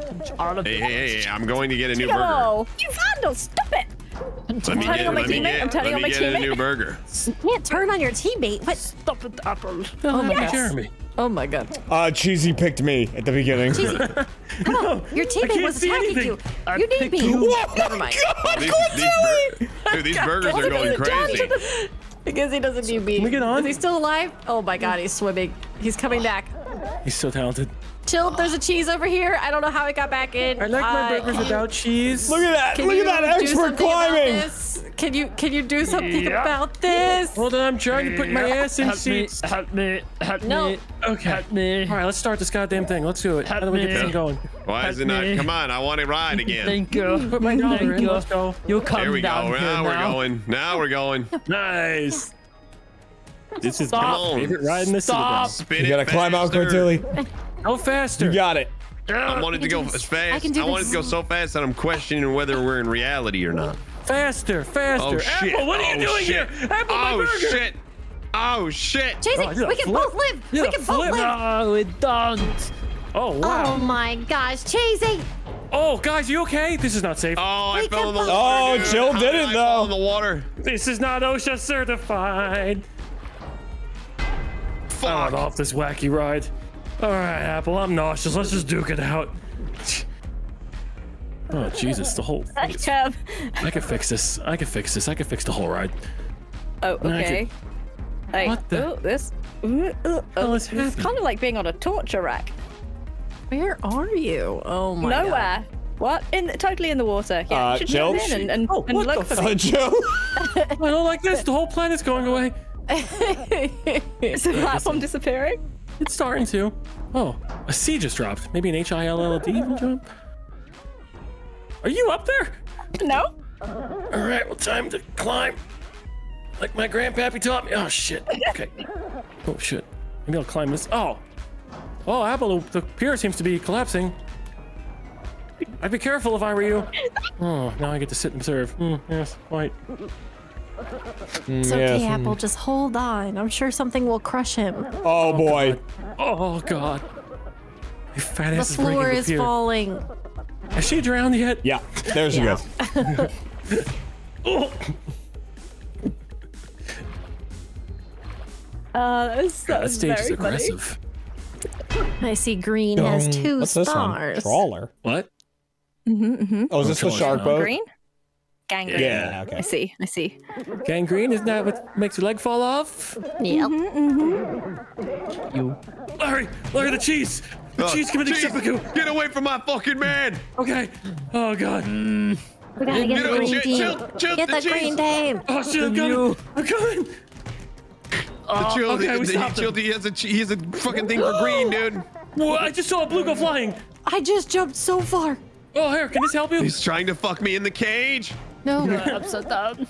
Hey, hey, hey, hey, I'm going to get a new burger. No! You vandal, stop it! Let me turning get, on my teammate, get, I'm turning on my get a new burger. (laughs) You can't turn on your teammate. What? Stop it, Apple. Oh my my God. Jeremy. Oh my god. Uh, Cheesy picked me at the beginning. (laughs) Come on. Your teammate was see attacking anything. you. I You need me. you. What? Never mind. These, these, bur- (laughs) dude, these burgers are going crazy. Because he doesn't need me. Can we get on? Is he still alive? Oh my god, he's swimming. He's coming back. He's so talented. Chill, there's a cheese over here. I don't know how it got back in. I like my Uh, burgers without cheese. Look at that! Can Look at that do expert something climbing! Can you can you do something Yeah. about this? Hold on, I'm trying to put my ass in help me, seats. help me, help No. me, Okay. help me. All right, let's start this goddamn thing. Let's do it. How do we get this thing going? Why is it not? me. Come on, I want to ride again. Thank you. Put my dollar Thank in. you. Let's go. You come Here we go. here Now we're going. Now we're going. Nice. This is Stop. my favorite ride in the Stop. city. Spin You gotta climb out, faster. Cortilli. Go faster. You got it. I wanted to go this. as fast. I can do I wanted this. to go so fast that I'm questioning whether we're in reality or not. Faster, faster. Oh shit! Apple, what are you oh, doing shit. here? Apple, my oh burger. shit! Oh shit! Cheesy, Oh, I did we can flip. both live. Yeah, we can both live. No, we don't. Oh wow. Oh my gosh, Cheesy. Oh, guys, you okay? This is not safe. Oh, I We fell in the water. Oh. Jill How did it, I fall though. in the water. This is not OSHA certified. I'm off this wacky ride. All right, Apple, I'm nauseous. Let's just duke it out. Oh Jesus, the whole. Thing is, Um, I can fix this. I can fix this. I can fix the whole ride. oh, okay. Hey, What the- oh, this. ooh, ooh, oh, is it's kind of like being on a torture rack. Where are you? Oh my god. Nowhere. What? In totally in the water. Yeah, Uh, you should Jill? jump in and, and, Oh, and what look the for me. Uh, Jill? (laughs) I don't like this. The whole planet's going away. (laughs) Is the platform disappearing? It's starting to. Oh, a C just dropped. Maybe an H I L L D (laughs) will jump. Are you up there? No. All right, well, time to climb. Like my grandpappy taught me. Oh shit. Okay. Oh shit. Maybe I'll climb this. Oh. Oh, Apple, the pier seems to be collapsing. I'd be careful if I were you. Oh, now I get to sit and observe. Hmm, yes, quite. It's okay, Apple. Just hold on. I'm sure something will crush him. Oh boy. Oh god. My fat The ass is breaking floor the is pier. falling. Has she drowned yet? Yeah, there she Yeah. goes. Oh. (laughs) Uh, that's, That that's stage is very funny. aggressive. I see green has two What's this one? stars. Trawler. What? Mm-hmm, Oh, is this the shark boat? Green? Gangrene. Yeah, I see. I see. Gangrene, isn't that what makes your leg fall off? Yep. Mm-hmm, mm-hmm. You. Larry, Larry, the cheese! The Oh, cheese committing jeez, seppuku! Get away from my fucking man! Okay. Oh god. Mm. We gotta Get get the green team. chill, chill, Get the the green cheese. team. Oh shit, I'm coming! You. I'm coming! The oh, chill, okay, the, we the, stopped chill, him. he has a he has a fucking thing for green, (gasps) dude. Whoa, I just saw a blue go flying! I just jumped so far. Oh, here, can this help you? He's trying to fuck me in the cage. No. Upside down.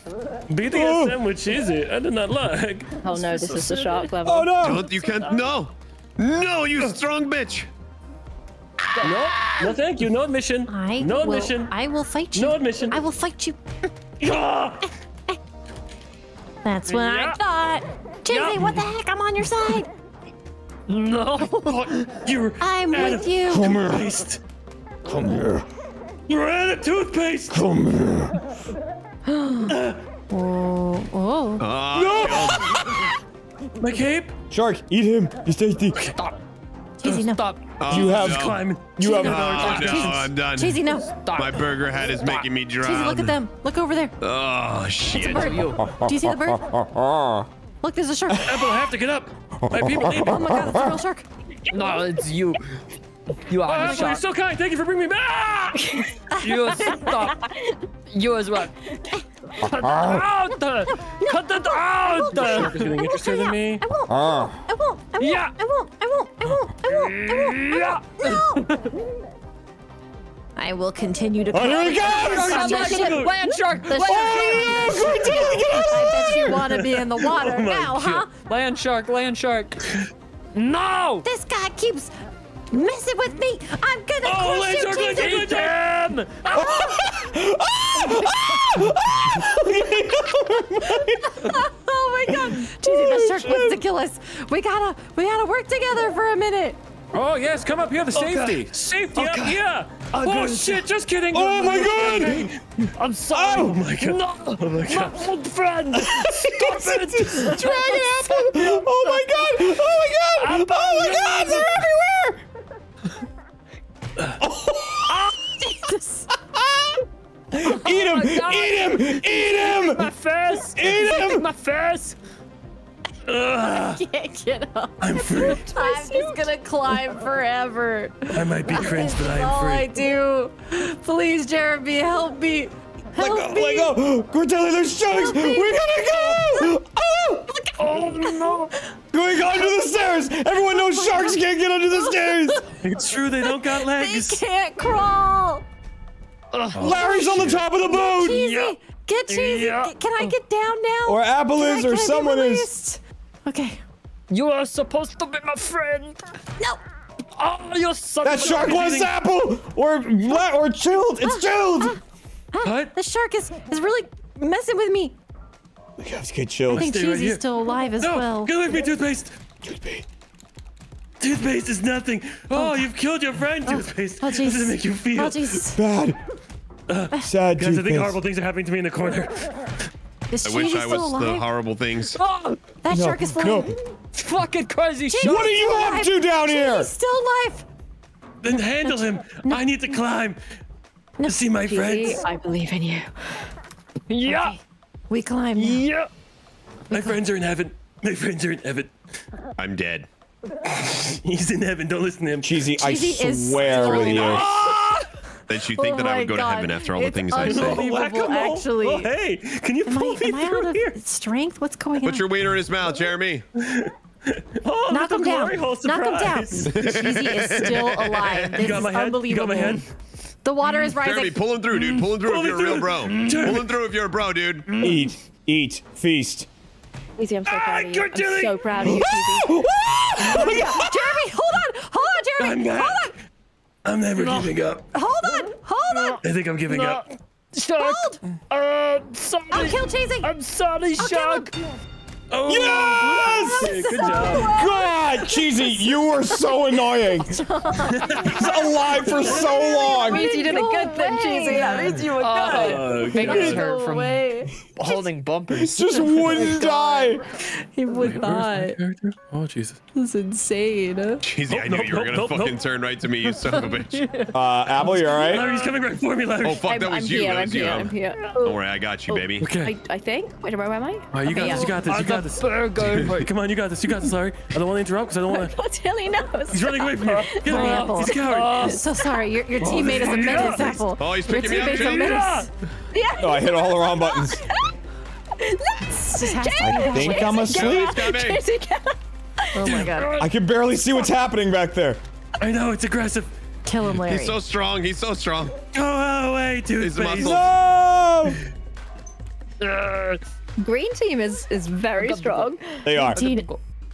Beating a oh. sandwich is it? I did not like. Oh no, this is the shark level. Oh no! Don't you can't no, no, you strong bitch. No, no, thank you. No admission. I no will, admission. I will fight you. No admission. I will fight you. (laughs) That's what Yeah. I thought. Jizzy, what the heck? I'm on your side. No. Oh, (laughs) you're I'm out with of you. toothpaste. Come here. You're out of toothpaste. Come here. (gasps) Oh, oh. Oh, (laughs) My cape. Shark, eat him. He's tasty. Jizzy, no. Stop. oh, You have- no. Climbing. You have. Oh, no, I'm done. Cheesy, no. Stop. My burger head is making me drown. Cheesy, look at them. Look over there. Oh shit. It's a shit. bird. (laughs) Do you see the bird? Look, there's a shark. Apple, I have to get up. My people need me. Oh my god, it's a real (laughs) shark. No, it's you. You Oh, are the Apple, you're so kind. Thank you for bringing me back. (laughs) You stop. You as well. Cut it out! Cut it out! Shark is getting interested in me. I won't. Ah. I won't. I won't. Yeah. I won't. I won't. I won't. I won't. I won't. I won't. No. (laughs) I will continue to. Oh, here he Stop comes! that shit. Land shark! The Land shark. (laughs) shark! I bet you want to be in the water Oh my now, huh? Land shark! Land shark! No! This guy keeps messing with me. I'm gonna Oh, crush land you, shark, land Jesus. shark, Eat shark. Oh my god, Jesus, the shark wants to kill us. We gotta, we gotta work together for a minute. Oh yes, come up here. The safety. Safety up here. Oh, shit! Just kidding. Oh my god! I'm sorry! Oh my god. No! Oh my god. My old friend! Stop it! Dragon apple! Oh my god! Oh my god! Oh my god! They're everywhere! Jesus. (laughs) Eat oh him! God. Eat him! Eat him! My face! Eat him! My face! (laughs) Can't get up. I'm free. (laughs) I'm just gonna climb forever. I might be cringe, but I That's all oh, I do. Please, Jeremy, help me. Let Help go! me. Let go! Cortilli, there's sharks! Help me. We gotta go! Oh! Oh no! Going under the stairs! Everyone knows oh sharks can't get under the stairs! (laughs) It's true. They don't got legs. They can't crawl. Larry's on the oh, top of the boat! Cheesy, get cheesy. Yeah. Can I get down now? Or Apple is, or someone is. released? Okay. You are supposed to be my friend! No. Ah, oh, you son That of a- shark was Apple! Or la- or chilled! It's ah, chilled! Ah. What? The shark is is really messing with me. We have to get I think Stay Cheesy's here. still alive as No! well. Get away from me, toothpaste. Toothpaste Toothpaste is nothing. Oh, oh you've killed your friend, oh. toothpaste. Oh, How does it Jesus. make you feel? Oh, Jesus. Bad. Uh, Sad Guys, I think horrible things are happening to me in the corner. (laughs) Is I wish I still was the horrible things. Oh, that No, shark is no. flying. fucking crazy Cheesy shark! What are you still up to down here? Cheesy's still alive. Then handle him. I need to climb to see my Cheesy, friends. I believe in you. Yeah! We climb. now. Yeah! My friends are in heaven. My friends are in heaven. I'm dead. (laughs) He's in heaven. Don't listen to him. Cheesy, I Cheesy is swear still with you. alive. Did ah! you think Oh that I would go to heaven after all the things I say? unbelievable. Actually. Oh, hey, can you Am pull I, me am I through out here? of strength? What's going Put on? Put your wiener in his mouth, Jeremy. (laughs) Oh, Knock him down. Knock him down. Cheesy is still alive. This You got is my head? You unbelievable. got my head? The water mm. is rising. Jeremy, pull him through, dude. Pull him through Pull if you're a real bro. Jeremy. Pull him through if you're a bro, dude. Mm. Eat, eat, feast. Cheesy, I'm so ah, proud of you. I'm Dilly. so proud of you, Cheesy. (gasps) Jeremy, hold on. Hold on, Jeremy. I'm back. Hold I'm never giving up. Hold on. Hold on. I think I'm giving No. up. Shark! Hold. Uh, sorry! I'll kill Cheesy. I'm sorry, kill Shark! Oh, Yes! okay, good job. God God, cheesy, you were so annoying. (laughs) He's alive for so long. means you did a good thing, Cheesy. That means you were good. Oh, Fingers God. hurt from away. holding bumpers. Just (laughs) wouldn't die. He would Where's my not. character? Oh Jesus. This is insane. Cheesy, I Nope, knew you were nope, gonna nope, fucking nope. turn right to me, you son of a bitch. (laughs) Uh, Apple, you all right? Larry's coming right for me, Larry. Oh fuck, I'm, that was I'm you. here. that I'm you. here. I'm here. Don't worry, I got you, baby. Okay. I, I think. Wait, where am I? All right, you got Okay, this. You got this. You I'm got the this. burger. Uh, Wait, come on, you got this. You got this, Larry. I don't want to interrupt because I don't want to. What the hell he knows? He's running away from you. Oh. Get him. Apple. He's a coward. Oh. Oh, so sorry, your, your teammate is a menace, Apple. Oh, he's Your picking me up, teammate's a Cheesy. menace. Oh, I hit all the wrong buttons. Just has to be I think. I'm asleep. It's coming. Cheesy, get up. Oh my god. I can barely see what's happening back there. I know it's aggressive. Kill him, Larry. He's so strong. He's so strong. Go away, His toothpaste. muscles. No! (laughs) Uh, Green team is is very strong. They are. Team,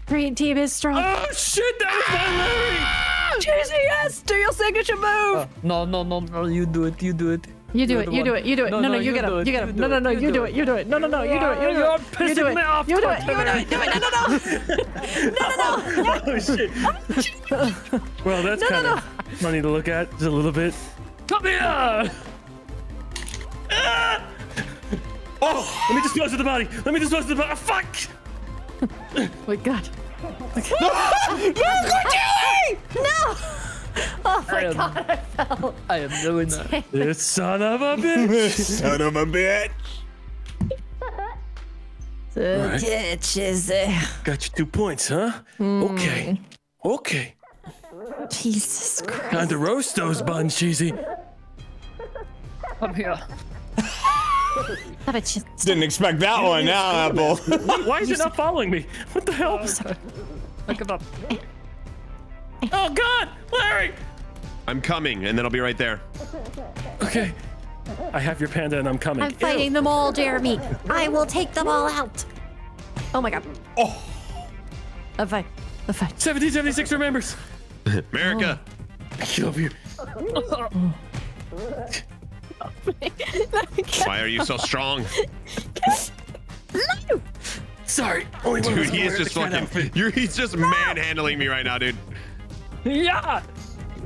green team is strong. Oh shit! That was my Cheesy, yes. Do your signature move. no, no, no, no. You do it. You do it. You do it. You do it. You do it. No, no, you get him. You get him. No, no, no, you do it. You do it. No, no, no, you do it. You do You're it. You do pissing it. me off, You do it. You do it. Do it. No, no, no. leg. Oh shit! well, that's No, no, kind of funny to look at, just a little bit. Come here. Oh, let me dispose of the body. Let me dispose of the body. Ah, fuck! Oh, (laughs) fuck! Wait, God. (laughs) No. no, Cortilli! No! Oh I my am, god. I am doing (laughs) that. This son of a bitch. Son of a bitch. Right. Ditches. Got you two points, huh? Hmm. Okay. Okay. Jesus Christ. Time to roast those buns, cheesy. Come here. Stop it. Just Didn't expect that one now, Apple. Why is it not following me? What the hell? Look him up. Eh. Eh. Oh God, Larry. I'm coming, and then I'll be right there. Okay. I have your panda and I'm coming. I'm fighting them all, Jeremy. I will take them all out. Oh my god. Oh. A fight. A fight. 1776 remembers. (laughs) America. I love you. (laughs) (laughs) Why are you so strong? no! Sorry. Only Dude, us he is just fucking. You're, he's just manhandling me right now, dude. Yeah.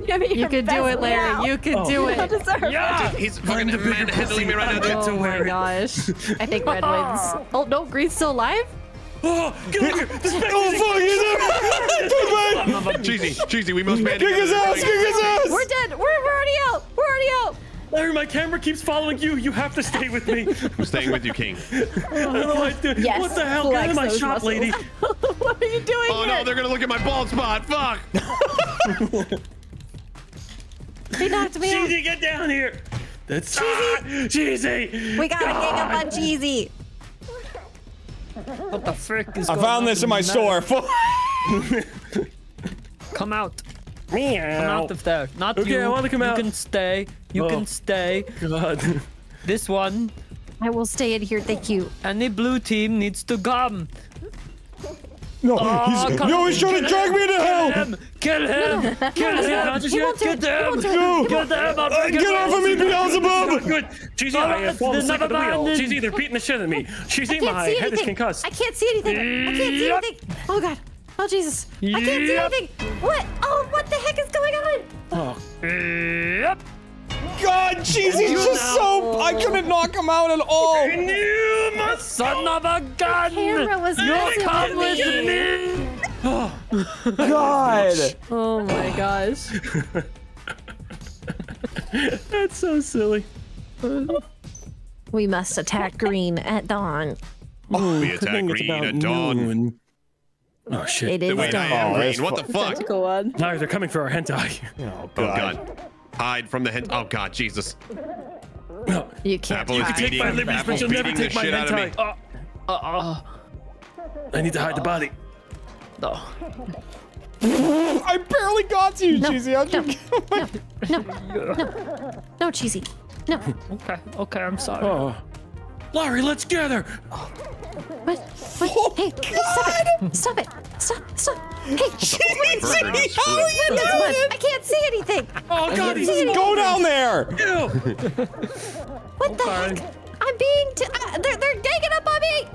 You your can do it, Larry. now. You can Oh. do You it. deserve Yeah. He's fucking manhandling me right now, dude. To Oh wear my it. gosh. I think red (laughs) wins. Oh no, green's still alive? (laughs) Oh, get over here. This back Oh, fuck, he's there. Cheesy, cheesy, we must band Kick his ass, kick his ass. We're dead. We're, we're already out. We're already out. Larry, my camera keeps following you. You have to stay with me. I'm staying with you, King. I (laughs) don't what I do. Yes, what the hell? Get out of my those shop, muscles. lady. (laughs) what are you doing Oh here? no, they're gonna look at my bald spot. Fuck. (laughs) They knocked me out. Cheesy, get down here. That's ah, cheesy. We gotta gang up on Cheesy. What the frick is I going found on this in my store. Come out. Come Meow. out of there. Not Okay, you. I wanna come you out. can stay. You Oh. can stay. God. (laughs) This one. I will stay in here. Thank you. Any blue team needs to come. No, Oh, he's, come no, he's trying to drag me to hell. Him. Kill him. Kill Is him. unconscious He yet? won't Get it. Them. No. Get them. I'll Uh, bring get off of me, Beelzebub. Good. Cheesy, I have fallen asleep at the never wheel. been- Cheesy, beating the shit out of me. Cheesy, I can't my see head is anything. concussed. I can't see anything. I can't see Yep. anything. Oh god. Oh Jesus. I can't see anything. What? Oh, what the heck is going on? Oh, Yep. God, jeez, he's just so. I couldn't knock him out at all. you must. Son of a gun. Camera was You messing come with with me. me. God. Oh my gosh. (laughs) That's so silly. We must attack green at dawn. Oh, We attack green at dawn. Oh shit. It is Wait, I dawn. am green. What the fuck? Go on. Larry, they're coming for our hentai. Oh Oh god. Hide from the head. Oh god, Jesus. No. You can't Apple is hide. Take my liberties, Apple's but you'll never take my shit out of me. hentai. Uh, uh, I need to hide the body. no. I barely got to you, No, Cheesy. How'd you no, no, no, no, no, cheesy. No. (laughs) Okay. Okay. I'm sorry. Oh. Larry, let's get her. What? What? Hey, hey, stop it! Stop it! Stop! Stop! Hey, Cheesy, how are you Come doing? on, I can't see anything. Oh god, he's Go down there. Ew. (laughs) What the heck? I'm being. T- uh, they're they're ganging up on me.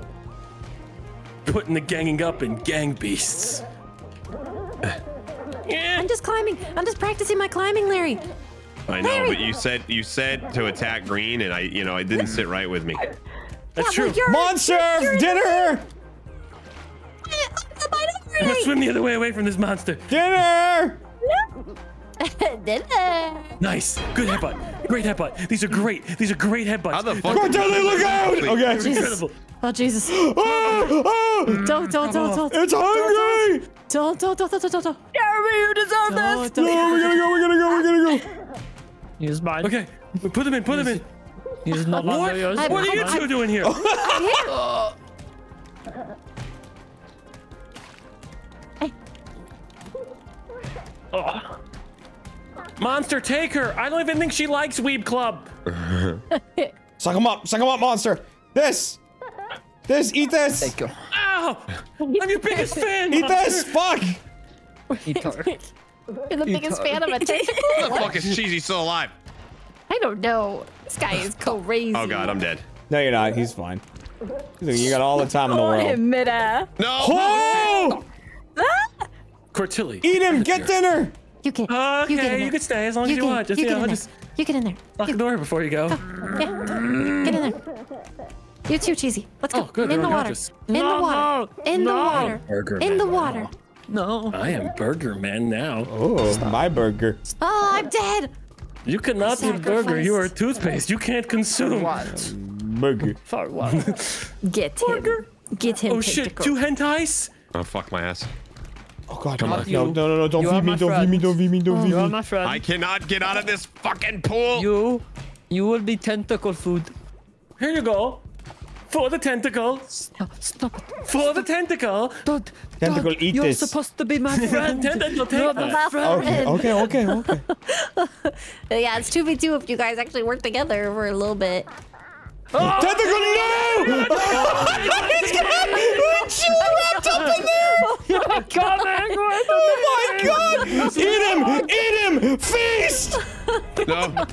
Putting the ganging up in gang beasts. Yeah. I'm just climbing. I'm just practicing my climbing, Larry. I know, Larry! but you said you said to attack green, and I, you know, it didn't sit right with me. That's Yeah, true. but you're- Monster dinner! I'm gonna swim the other way away from this monster. Dinner! (laughs) Dinner! Nice. Good headbutt. Great headbutt. These are great. These are great headbutts. How the fuck? Cortilli, look out! Okay. Jesus. Incredible. Oh Jesus! (gasps) Oh, oh, Don't, don't, don't, don't, it's hungry! don't, don't, don't, don't, don't, don't. Jeremy, you deserve this. Don't, No, we gotta go, we gotta go, we gotta go. He's mine. Okay. Put them in. Put them in. He's not What? longer yours. What are you two doing here? (laughs) Oh, Monster, take her. I don't even think she likes Weeb Club. (laughs) Suck him up, suck him up, monster. This! This, eat this! thank you. Ow! I'm your biggest fan. Eat this! Fuck! Eat her. (laughs) You're the biggest fan of it. How the fuck is Cheesy still alive? I don't know. This guy is (laughs) oh, oh crazy. Oh god, I'm dead. No, you're not. He's fine. You got all the time in the world. In midair. No. Oh! Cortilli. Eat him! Get dinner! You can. Okay, you get in you can stay as long as you, can, want. Just, you you get just. You get in there. lock the door before you go. Oh, yeah. Get in there. You too, cheesy. Let's go. Oh, good, In the water. unconscious. In the water. no, In the no. water. Burger In the man. water. No. I am Burger Man now. Oh, my burger. Oh, I'm dead. You cannot eat burger. You are Sacrificed. toothpaste. You can't consume. What? Burger. For what? (laughs) Get him. Get him. Oh shit! Two hentais. Oh fuck my ass. Oh god, Come no, on. no, no, no, no, don't You feed me, don't feed me, don't feed me, don't feed me. You are my friend. I cannot get out of this fucking pool. You, you will be tentacle food. Here you go. For the tentacle. Stop, stop it. For the tentacle. Don't. Tentacle, don't. eat You're this. supposed to be my (laughs) friend. Tentacle, take You're that. my friend. Okay, okay, okay, okay. (laughs) Yeah, it's 2v2 if you guys actually work together for a little bit. Oh! Tentacle, no! He's (laughs) got it's wrapped up in there! Coming with Oh my god! Eat him! Eat him! Feast! No.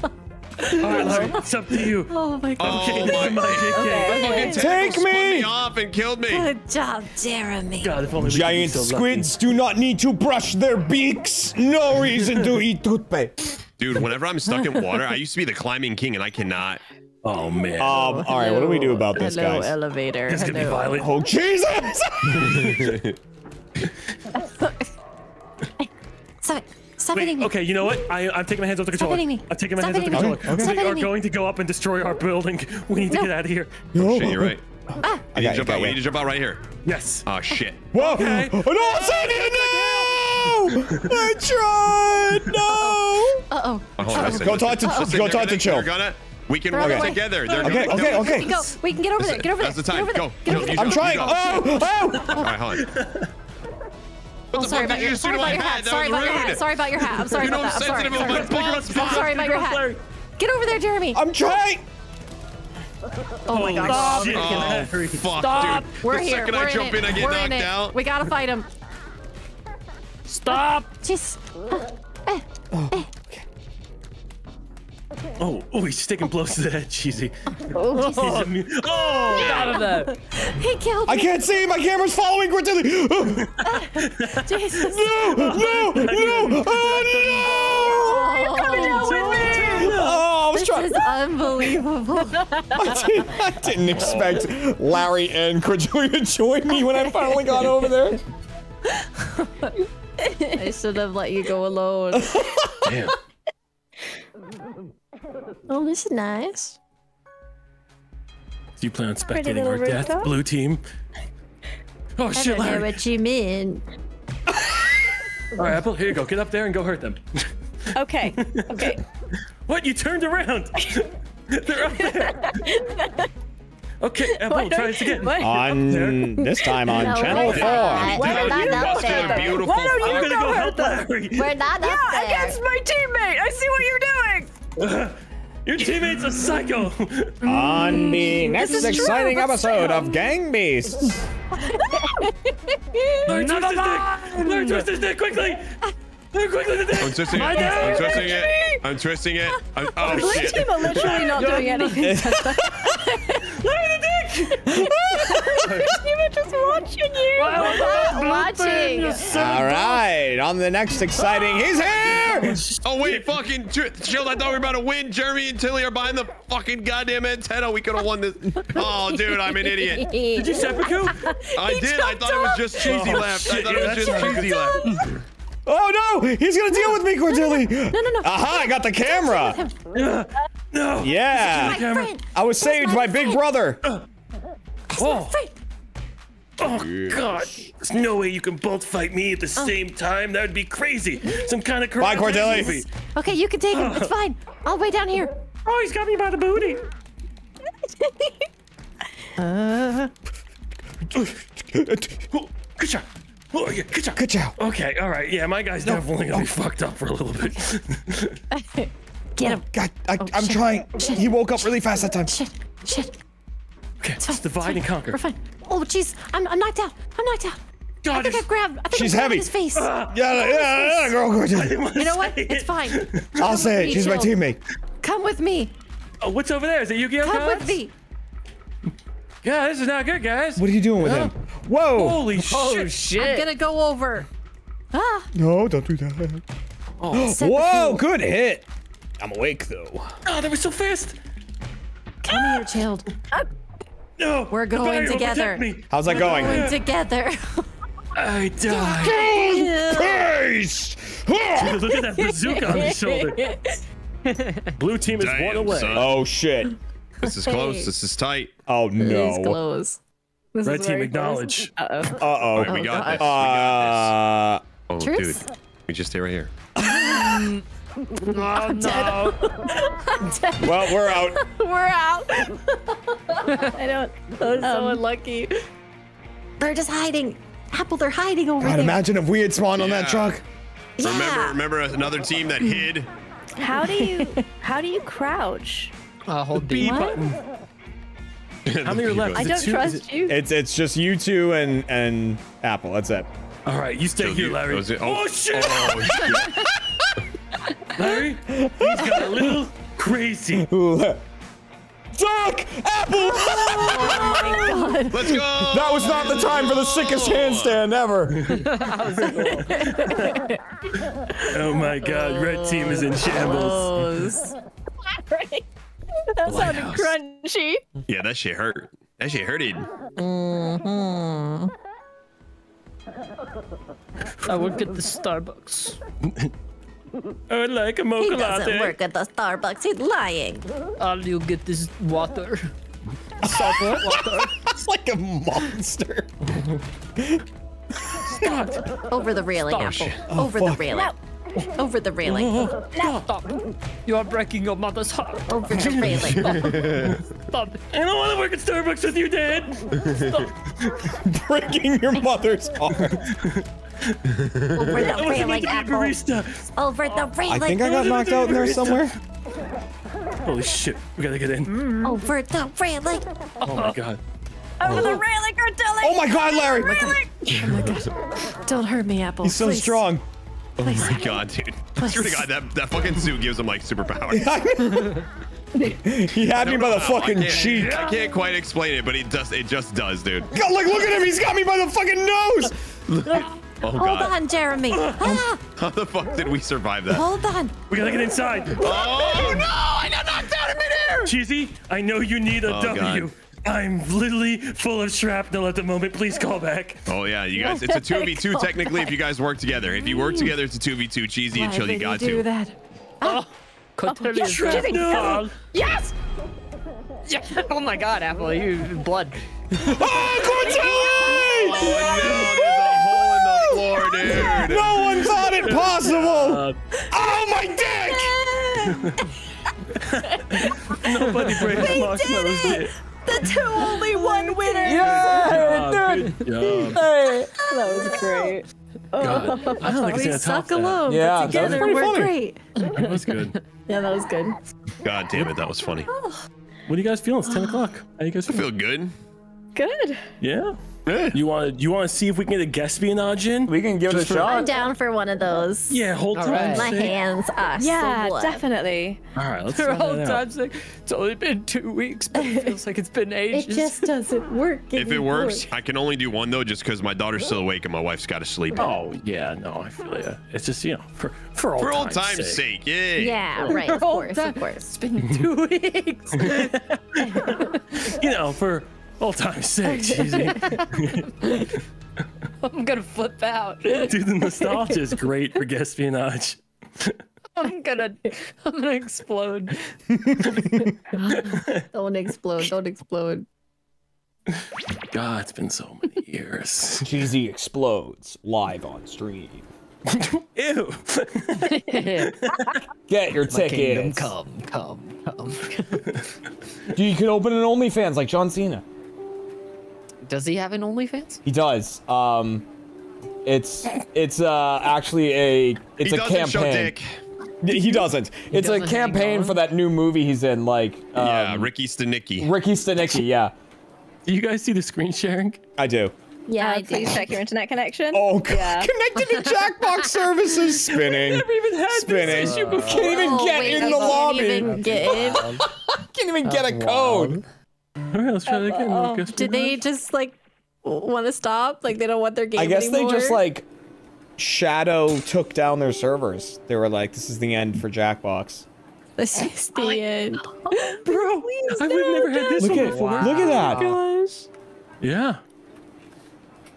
All right, Larry, (laughs) it's up to you. Oh my god. Okay, Oh that's my- my JK. Fucking Take tentacle spun me! me off and killed me. Good job, Jeremy. God, if only we could be Giant so lucky. squids do not need to brush their beaks. No reason to eat toothpaste. Dude, whenever I'm stuck in water, I used to be the climbing king, and I cannot. Oh man. Um, all right, what do we do about this, Hello, guys? elevator. This is gonna be violent. Oh, Jesus! (laughs) (laughs) Stop it. Stop hitting me. okay, you know what? I, I'm taking my hands off the controller. hitting me. I'm taking my Stop hands off the hitting me. controller. Okay, Stop They are me. going to go up and destroy our building. (laughs) We need to No. get out of here. No. Shit, you're right. Ah. I need to jump out. We need to jump out right here. Yes. Oh shit. Whoa! Okay. Oh, no, Sandy, no! I tried. (laughs) No. Uh oh. Oh, hold on a second. Go talk to Listen, go talk gonna- to Chill. They're gonna. We can They're work on together. They're Okay, gonna, okay, no, okay. We can go. We can get over there. Get over there. That's the time. Go. Go. over You there. I'm trying. Oh, oh! All right, hold on. Oh, the sorry fuck about did you your just do sorry to about my your hat? hat. Sorry was about your rude. hat. Sorry about your hat. I'm sorry You know about I'm that. I'm sorry. sensitive Sorry. about my Sorry. balls. I'm sorry about your hat. Get over there, Jeremy. I'm trying. Oh my Holy god. Oh, shit, Oh, fuck, Stop. dude. We're the here. second We're I in jump it. in, I get We're knocked in it. out. We gotta fight him. Stop. Uh, uh, Jeez. Oh, oh, he's sticking blows to the head, (laughs) cheesy. Oh, He's immune. Oh, Get out of there. he killed I can't see. My camera's following Cortilli. (laughs) Jesus. No, no, no. Oh, no. Oh, coming out with me. Oh, I was This trying. is unbelievable. (laughs) I didn't, I didn't expect Larry and Cortilli to join me when I finally got over there. I should have let you go alone. damn. Oh, this is nice. Do you plan on Pretty spectating our death, rooftop. blue team? Oh I shit, don't know Larry! what you mean. (laughs) All right, Apple, here you go. Get up there and go hurt them. (laughs) Okay. Okay. what? You turned around? (laughs) They're up there. Okay, Apple, try this again. On this time on No, Channel we're not. Four. We're Dude, not you up busted a there. beautiful Why don't I'm you gonna go go help hurt them? Larry. We're not up there. Against my teammate. I see what you're doing. (laughs) Your teammate's a psycho. (laughs) On the mm, next is true, exciting episode still. of Gang Beasts. (laughs) Larry, twist his dick. Larry, twist his dick quickly. Larry, quickly the I'm dick. twisting it. I'm twisting it. I'm twisting it. I'm, oh Blue shit. team are literally not doing anything. Larry, the dick. We're just watching you. watching. All right, on the next exciting. He's here. Oh wait, fucking Ch- Shield! I thought we were about to win. Jeremy and Tilly are behind the fucking goddamn antenna. We could have won this. Oh, dude, I'm an idiot. Did you seppuku? I did. I thought it was just cheesy left. I thought yeah, it was just fucking cheesy left. Oh no, he's gonna deal with me, Cortilli. No, no, no. Aha, I got the camera. No. Yeah, My. I was saved by Big Brother. Oh, Friend. oh God. There's no way you can both fight me at the oh. same time. That would be crazy. Some kind of Bye, Cortilli. movie. Okay, you can take him. It's oh. fine. I'll wait down here. Oh, he's got me by the booty. (laughs) Uh. Good job. Oh, yeah, good job. Good job. Okay, all right. Yeah, my guy's definitely gonna be fucked up for a little bit. (laughs) Get him. Oh, God, I, Oh, I'm shit. trying. Shit. He woke up really fast that time. Shit. Shit. Okay, It's let's fine, divide and it's fine. conquer. We're fine. Oh, jeez. I'm, I'm knocked out. I'm knocked out. I think I it's- grabbed. I think She's I grabbed heavy. his face. Ah. Yeah, yeah, yeah, girl, Cortilli. you know what? It's fine. (laughs) I'll say it. me, She's my teammate. Come with me. Oh, what's over there? Is it Yu-Gi-Oh Come cards? with me. Yeah, this is not good, guys. What are you doing with him? Whoa! Holy Oh shit! I'm gonna go over. Ah. No, don't do that. Oh. (gasps) set the Whoa, good hit. I'm awake though. Ah, oh, that was so fast. Come here, child. Ah. No, We're going together. protect me. How's that going? We're Going together. I (laughs) died. Peace! (laughs) Look at that bazooka on his shoulder. (laughs) Blue team is one away. son. Oh shit! This is close. This is tight. Oh These no! clothes. This Red is team acknowledge. Uh All right, oh. we got God. this. We got Uh, this. Oh, Truth? dude. We just stay right here. Oh no! (laughs) (laughs) well, we're out. (laughs) We're out. I don't. That was so unlucky. They're just hiding. Apple, they're hiding over God, there. imagine if we had spawned on that truck. yeah. Remember, remember another team that hid. How do you how do you crouch? Uh, hold B B. button. How many are left? I don't two? Trust it- you. It's it's just you two and and Apple. That's it. All right, you stay So here, Larry. was it- oh, shit! Oh, shit. Larry, he's got a little crazy. Duck! Apple! Let's go. that was not the time for the sickest handstand ever. Oh my God, red team is in shambles. that sounded Lighthouse. crunchy. Yeah, that shit hurt. That shit hurted. Mm-hmm. I work at the Starbucks. (laughs) I would like a He doesn't latte. work at the Starbucks. He's lying. All you get is water. (laughs) Salt water. It's like a monster. Over the railing, Stop. Apple. Over the oh, fuck. railing. Over the railing. Oh, stop. You are breaking your mother's heart. Over the railing. Stop. I don't want to work at Starbucks with you, Dad. Stop. (laughs) breaking your mother's heart. Over the wasn't meant railing, to be a Apple. barista. Over the railing. I think I got knocked out in there somewhere. Holy shit, we gotta get in. Mm-hmm. Over the railing. Oh my God. Over the oh. railing, Cortilli. Oh my god, Larry! Oh my god. Don't hurt me, Apple. He's so please. strong. Oh my god, dude. I swear to God, that, that fucking suit gives him like superpowers. (laughs) he had me by the Wow, I fucking can't- cheek. I can't quite explain it, but it does. It just does, dude. God, look, look at him. He's got me by the fucking nose. Oh Hold on, Jeremy. Ah, how the fuck did we survive that? hold on. We gotta get inside. Oh no! I got knocked out in midair. Cheesy, I know you need a Oh, W. I'm literally full of shrapnel at the moment. Please call back. Oh yeah, you guys. It's a (laughs) two v two technically if you guys work together. If you work together, it's a two v two. Cheesy and Why Chill, you would got do to. that? Cortilli yes, Shrapnel. Apple. Yes! Yeah. Oh my god, Apple, you blood. (laughs) Oh, Oh no, there's a hole in the floor, dude. No one thought it possible. Uh, Oh my dick! (laughs) nobody breaks marshmallows did. The two only one winners. Yeah, Good job. That was great. God. Oh, I don't think it's We gonna top suck that. alone, Yeah, that but was together pretty we're funny. great. That was good. (laughs) Yeah, that was good. God damn it, that was funny. Oh. What are you guys feeling? It's 10 o'clock. How you guys I feeling? feel good. Good. Yeah? Eh, You want to you want to see if we can get a Guesspionage in? We can give it a Just for- I'm down for one of those. Yeah, hold All time. right. My hands are Yeah, so definitely. All right, let's For try all that out. time's sake, it's only been two weeks, but it feels like it's been ages. (laughs) It ages. just doesn't work. If it anymore. works, I can only do one though, just because my daughter's still awake and my wife's got to sleep. Oh yeah, no, I feel ya. It's just you know for for old For old time's, time's sake, yeah. Yeah, right. Of For all course, time- of course. It's been two (laughs) weeks. (laughs) You know for old time sake. Easy. (laughs) I'm gonna flip out. Dude, the nostalgia is great for Guesspionage. (laughs) I'm gonna, I'm gonna explode. (laughs) Don't explode. Don't explode. God, it's been so many years. Cheesy explodes live on stream. Ew. Get your Kingdom tickets. come, come, come. You can open an OnlyFans like John Cena. Does he have an OnlyFans? He does. Um, it's it's uh actually a it's he a doesn't show campaign. dick. He doesn't. It's a doesn't hang campaign for that new movie he's in, like um, yeah, Ricky Stanicki. Ricky Stanicki. (laughs) Yeah, Do you guys see the screen sharing? I do. Yeah, Uh, I do. please check your internet connection. Oh, God. yeah. (laughs) connected to Jackbox (laughs) services, spinning, Never even had spinning. this issue before. Can't even Oh, get wait, in I the can't lobby. even get in. Can't even get a code. All right, let's try that again. Uh-oh. Guest Did they just like want to stop? Like they don't want their game I guess anymore? they just like Shadow took down their servers. They were like, "This is the end for Jackbox." (laughs) This is the end. (laughs) Bro, I've never had this Look one at before. look at that! Guys. Yeah.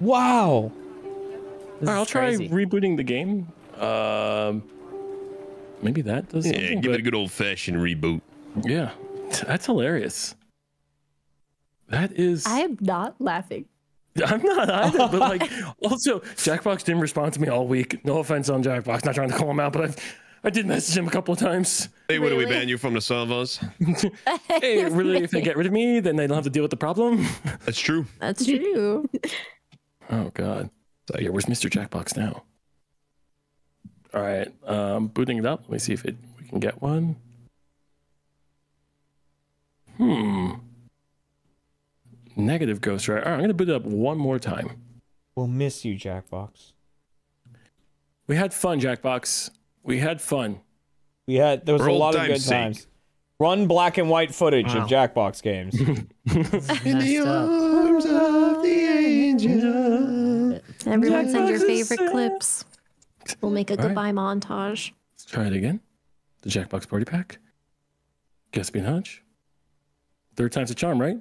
Wow. All right, I'll try crazy. rebooting the game. Um, maybe that does Yeah, something. give it a good old fashioned reboot. Yeah, that's hilarious. That is. I am not laughing. (laughs) I'm not either, but like, (laughs) also, Jackbox didn't respond to me all week. No offense on Jackbox, not trying to call him out, but I, I did message him a couple of times. Hey, what do we ban you from the servers? (laughs) Hey, really, if they get rid of me, then they don't have to deal with the problem. That's true. That's true. Oh God. So yeah, where's Mr. Jackbox now? All right, um, booting it up. Let me see if it we can get one. Hmm. Negative ghost right. All right, I'm gonna boot it up one more time. We'll miss you, Jackbox. We had fun, Jackbox. We had fun. We had there was For a lot of good sake. times. Run black and white footage Wow. of Jackbox games. (laughs) In the arms of the angel. Everyone send your favorite sad. clips. We'll make a All right. goodbye montage. Let's try it again. The Jackbox Party Pack. Guesspionage. Third time's a charm, right?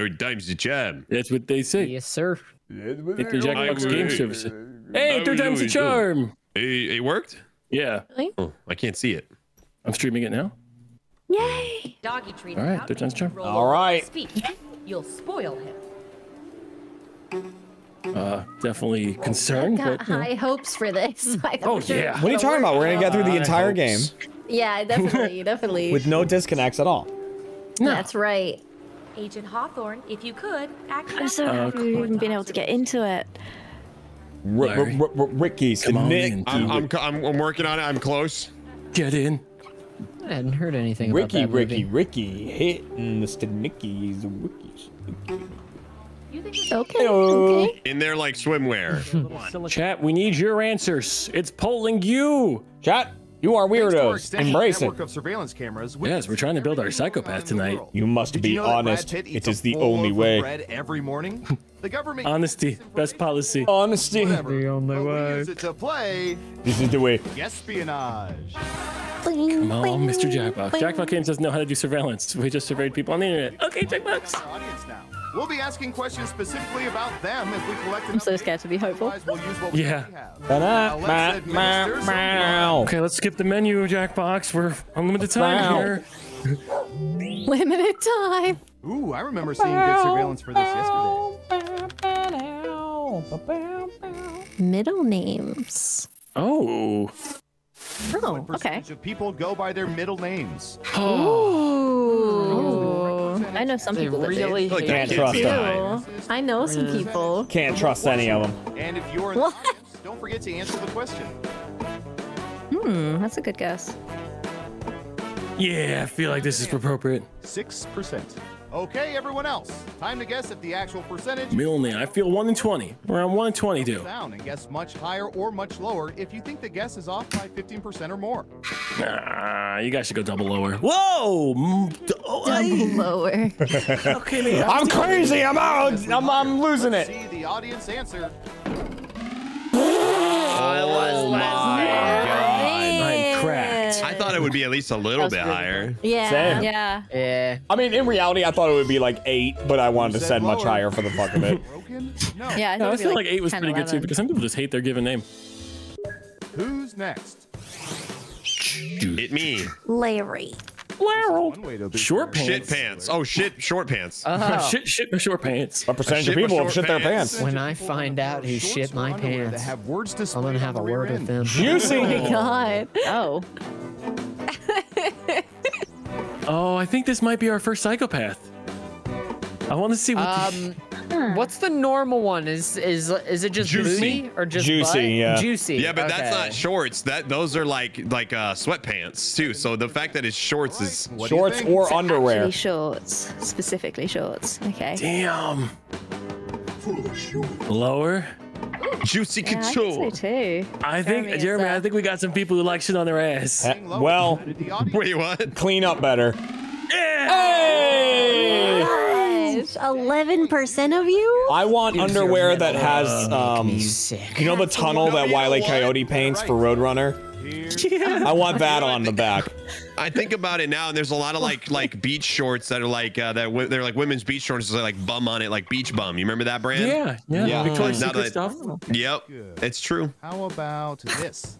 Third time's the charm. That's what they say. Yes, sir. Hit the Jackbox I Game would- Services. I Hey, would third time's a always do it. charm. It worked? Yeah, Oh, I can't see it. I'm streaming it now. Yay! Doggy treat All him third time's a charm. Roll All over right. Speak. You'll spoil him. Uh, definitely concerned, I Got but you know. high hopes for this. (laughs) I oh thought sure- yeah. What are you talking about? We're gonna get through the entire hope game Yeah, definitely, definitely. (laughs) with no disconnects at all. That's right. Agent Hawthorne, if you could, act I'm so Uh, happy we've even been able to get into it. R- Larry. r- r- Ricky's Come on Nick. in. I'm, I'm, I'm, I'm working on it. I'm close. Get in. I hadn't heard anything about Ricky, that Ricky, movie. Ricky, hitting the Stanicki's Ricky's. You think it's Okay. Heyo. Okay. In there like swimwear. (laughs) Chat, we need your answers. It's polling you. Chat, you are Thanks to our weirdos. Embrace it. of surveillance cameras. Yes, we're trying to build our psychopath single gun in the tonight. You must Did be you know honest. Pitt It eats is a the only way. bread every morning. The government Honesty, best policy. Honesty. whatever. The only but way. use it to play This is the way. espionage. Come on, Mr. Jackbox. Jackbox Games doesn't know how to do surveillance. We just surveyed people on the internet. Okay, Jackbox. Our audience now. We'll be asking questions specifically about them if we collect enough. I'm so scared to be hopeful. Otherwise, we'll use what Yeah. already have. Ba-da, Now, ba, let's administer ba, some bow. Okay, let's skip the menu, Jackbox. We're unlimited time Wow. here. (laughs) Limited time. Ooh, I remember seeing good surveillance for this yesterday. Middle names. Oh. Oh, okay. Percentage of people go by their middle names. (gasps) Oh. Ooh. I know some They people that really do. Like, Can't I trust them. I know some people. Can't trust any of them. And if you're in What? the don't forget to answer the question. Hmm, that's a good guess. Yeah, I feel like this is appropriate. Six percent. Okay, everyone else. Time to guess at the actual percentage. Milne, I feel 1 in 20. Around 1 in 22. Down and guess much higher or much lower if you think the guess is off by 15% or more. Nah, you guys should go double lower. Whoa! d- oh, I- Lower. (laughs) okay, man. I'm crazy. I'm out. I'm, I'm losing it. See the audience answer. Oh my god. I'm cracked. I thought it would be at least a little bit higher. Yeah. Same. Yeah. Yeah. I mean, in reality, I thought it would be like eight, but I wanted to Said set much higher for the fuck of it. (laughs) No. Yeah, I, No, I think feel like 8 was 10, pretty good too because some people just hate their given name. Who's next? Hit me. Larry. One way to be Short fair. Shit pants. Oh shit, short pants. Oh, (laughs) shit, shit, short pants. A percentage Shit of people with have short shit their pants. pants? when I find out who shit my underwear that pants, have words I'm displayed gonna have a word with end. them. Juicy. Oh (laughs) God. Oh. (laughs) Oh, I think this might be our first psychopath. I want to see what. the- Um, (laughs) what's the normal one? Is is is it just Juicy. booty or just Juicy, butt? yeah. Juicy. Yeah, but that's not shorts. That those are like like uh sweatpants too. So the fact that it's shorts is What do you Shorts think? or underwear? Actually shorts. Specifically shorts. Okay. Damn. Lower. juicy Yeah, I think so too. I think Jeremy Jeremy. uh, I think we got some people who like shit on their ass. Eh, Well, Wait, what? clean up better. Hey! Eleven percent of you? I want underwear that has, um, Sick. you know, the tunnel that You Wiley? Coyote paints for Roadrunner. I want that on the back. I think about it now, and there's a lot of like like beach shorts that are like uh, that. wi- They're like women's beach shorts with like bum on it, like beach bum. You remember that brand? Yeah, yeah. Yeah. Victoria's Now Secret that- stuff. Yep, it's true. How about this?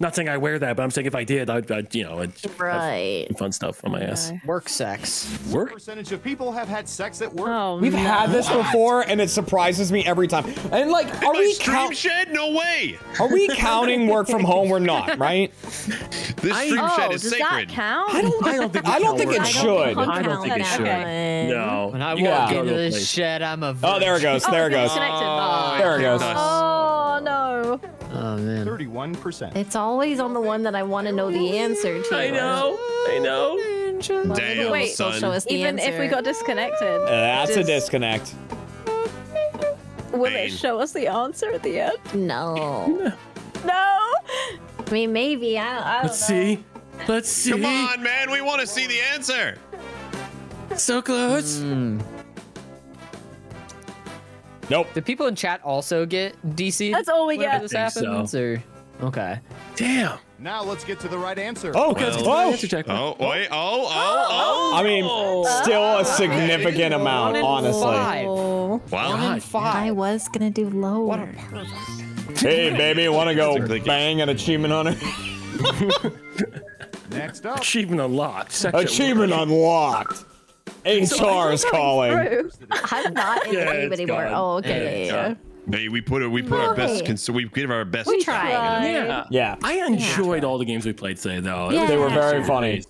Not saying I wear that, but I'm saying if I did, I'd, I'd you know, I'd have Right. fun stuff on my ass. Work sex. Work. Percentage of people have had sex at work. Oh, We've no. had this before, and it surprises me every time. And like, are My we stream shed? No way. Are we counting work from (laughs) home or not? Right? This stream Oh, shed is does sacred. that count? I don't. I don't think. I don't think it from should. home. I don't think it Okay. should. No. When I You Yeah. gotta go into this shed, I'm a. Oh, there it goes. There it goes. Oh, There it goes. Man. 31%. It's always on the one that I want to know the answer to. I know. I know. Damn, Wait, They'll show us the Even if we got disconnected, That's a does- disconnect. will Pain. it show us the answer at the end? No. No. I mean, maybe. I, I don't Let's know. see. Let's see. Come on, man. We want to see the answer. So close. Hmm. Nope. Do people in chat also get DC? That's all we whenever get. This I think happens, or okay. Damn. Now let's get to the right answer. Oh, Well, whoa. answer check. Oh, wait. Oh, oh, oh. oh. I mean, still a oh. significant amount, One honestly. five. Oh, oh. Wow. One in I was gonna do lower. What a pervert. Hey, baby, want to go That's a clicky. bang an achievement on it? (laughs) Next up. Achievement unlocked. Section Achievement unlocked. HR is calling. (laughs) I'm not in Yeah, the game anymore. gone. Oh, okay. Yeah, Yeah, it's Hey, we put it. We put our best. Cons- we give our best. We try. tried. Yeah. Yeah, I enjoyed all the games we played today, though. Yeah. they were very funny.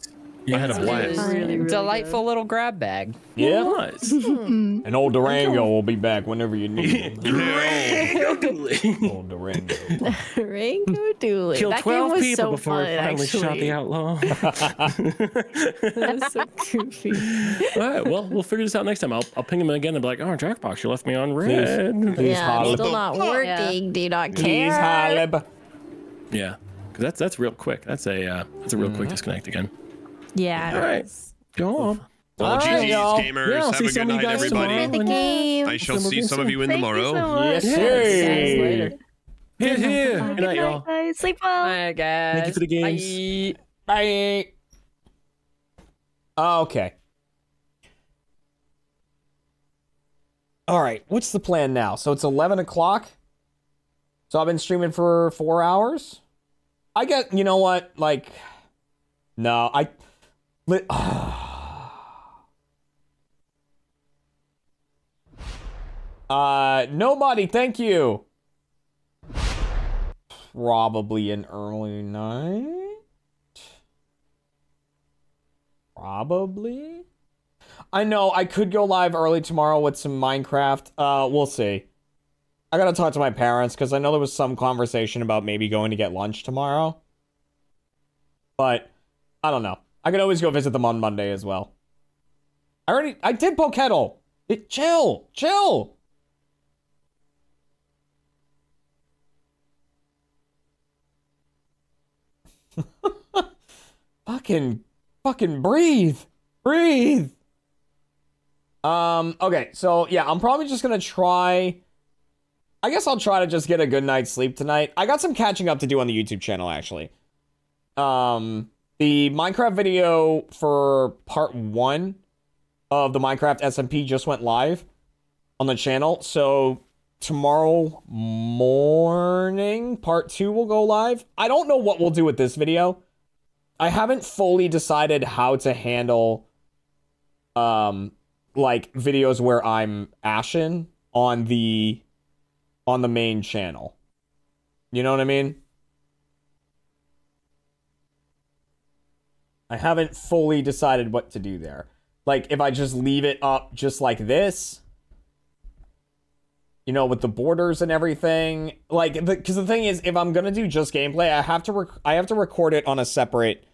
I had a blast. Really, really Delightful little grab bag. Yeah, was. (laughs) and old Durango will be back whenever you need him. (laughs) Kill (laughs) Old Durango. Ringo Dooley. that game 12 was people so before fun, it finally actually. shot the outlaw. That's so goofy. all right, well, we'll figure this out next time. I'll, I'll ping him again and be like, oh, Jackbox, you left me on red. Please, yeah, it's still not What the working. Do not Please, care. Halib. Yeah, because that's that's real quick. That's a uh, that's a real quick disconnect again. Yeah. All right, go on. Well, All right, GG's y'all. gamers. Yeah, I'll Have see a some good of you night, guys everybody. The game. I shall see some of you in Thank you tomorrow. so much. Yes, Yeah. sir. later. Here, here. Good Good night, y'all. Sleep well. Bye, guys. Thank you for the games. Bye. Bye. Oh, okay. All right. What's the plan now? So it's 11 o'clock. So I've been streaming for four hours. I get, you know what? Like, no, I. Li- (sighs) uh, nobody, thank you. Probably an early night. Probably. I know I could go live early tomorrow with some Minecraft. Uh, we'll see. I gotta talk to my parents because I know there was some conversation about maybe going to get lunch tomorrow. But I don't know. I could always go visit them on Monday as well. I already I did Bo Kettle. It chill, chill. (laughs) fucking fucking breathe. Breathe. Um, okay, so yeah, I'm probably just gonna try. I guess I'll try to just get a good night's sleep tonight. I got some catching up to do on the YouTube channel actually. Um, the Minecraft video for part one of the Minecraft SMP just went live on the channel. So tomorrow morning, part two will go live. I don't know what we'll do with this video. I haven't fully decided how to handle um like videos where I'm ashen on the on the main channel. You know what I mean? I haven't fully decided what to do there. Like if I just leave it up just like this, you know, with the borders and everything. Like because the, thing is, if I'm gonna do just gameplay, I have to I have to record it on a separate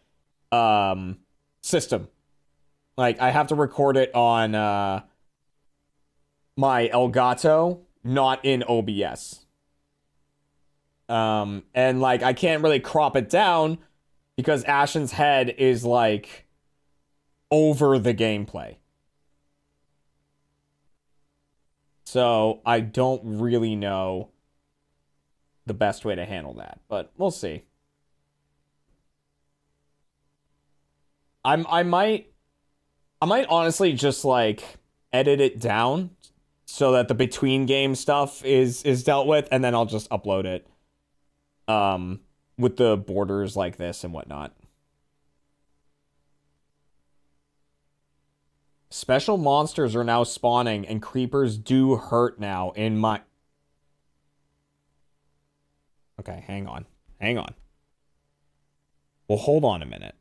um system. Like I have to record it on uh my Elgato, not in OBS. Um and like I can't really crop it down because Ashen's head is like over the gameplay. So I don't really know the best way to handle that, but we'll see. I'm I might I might honestly just like edit it down so that the between game stuff is is dealt with and then I'll just upload it um with the borders like this and whatnot. Special monsters are now spawning and creepers do hurt now in my Okay, hang on. Hang on. Well, hold on a minute.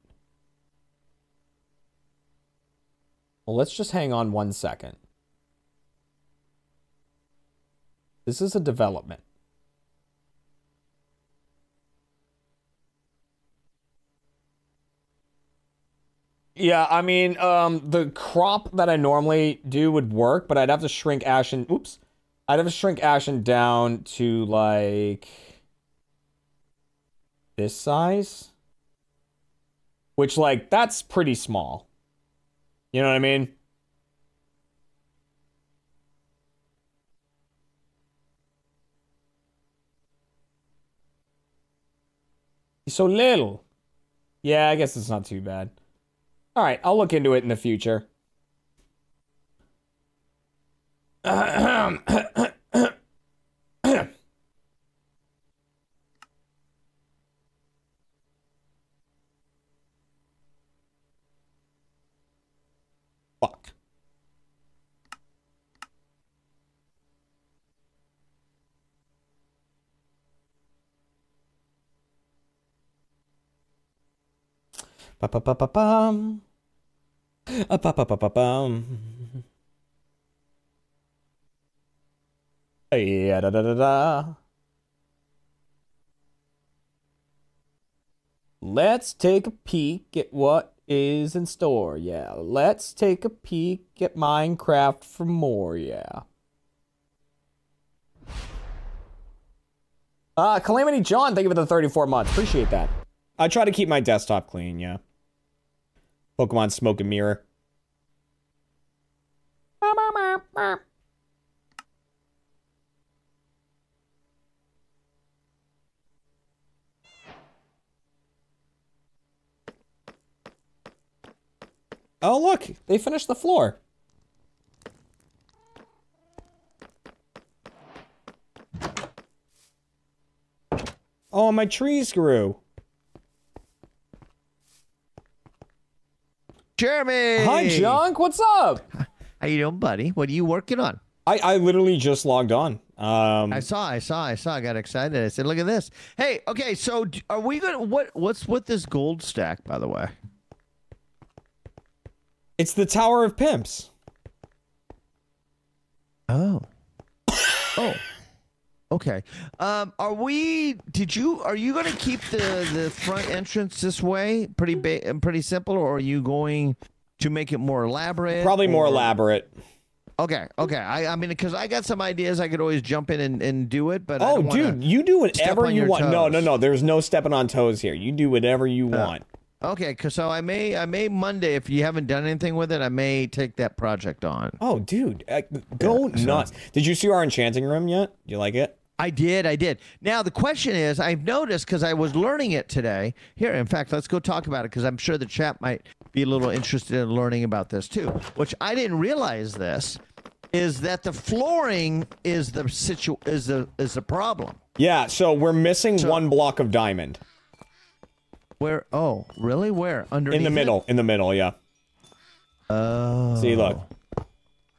Well, let's just hang on one second. This is a development. Yeah, I mean, um, the crop that I normally do would work, but I'd have to shrink Ashen. Oops. I'd have to shrink Ashen down to like this size. Which, like, that's pretty small. You know what I mean? He's so little. Yeah, I guess it's not too bad. All right, I'll look into it in the future. (clears throat) Fuck. Ba ba ba ba bum. A ba ba ba ba bum. Yeah, da da da da. Let's take a peek at what is in store. Yeah, let's take a peek at Minecraft for more. Yeah. Uh, Calamity John, thank you for the 34 months. Appreciate that. I try to keep my desktop clean, yeah. Pokemon Smoke and Mirror. Oh, look, they finished the floor. Oh, my trees grew. Jeremy. Hi, Junk. What's up? How you doing, buddy? What are you working on? I, I literally just logged on. Um, I saw, I saw, I saw. I got excited. I said, "Look at this." Hey, okay. So, are we gonna what? What's with this gold stack, by the way? it's the Tower of Pimps. Oh. oh. Okay. Um, are we? Did you? Are you going to keep the the front entrance this way? Pretty ba- pretty simple, or are you going to make it more elaborate? Probably more or- elaborate. Okay, okay. I, I mean, because I got some ideas, I could always jump in and, and do it. But I Oh, dude, you do whatever you want. No, no, no. There's no stepping on toes here. You do whatever you Uh, want. Okay, cause so I may, I may Monday if you haven't done anything with it, I may take that project on. Oh, dude, uh, go so- nuts. Did you see our enchanting room yet? Do you like it? I did, I did. Now the question is, I've noticed because I was learning it today. Here, in fact, let's go talk about it because I'm sure the chat might be a little interested in learning about this too. Which I didn't realize this is that the flooring is the situ is the is the problem. Yeah. So we're missing one block of diamond Where? Oh, really? Where? Underneath in the it? middle. In the middle. Yeah. Oh. See, look.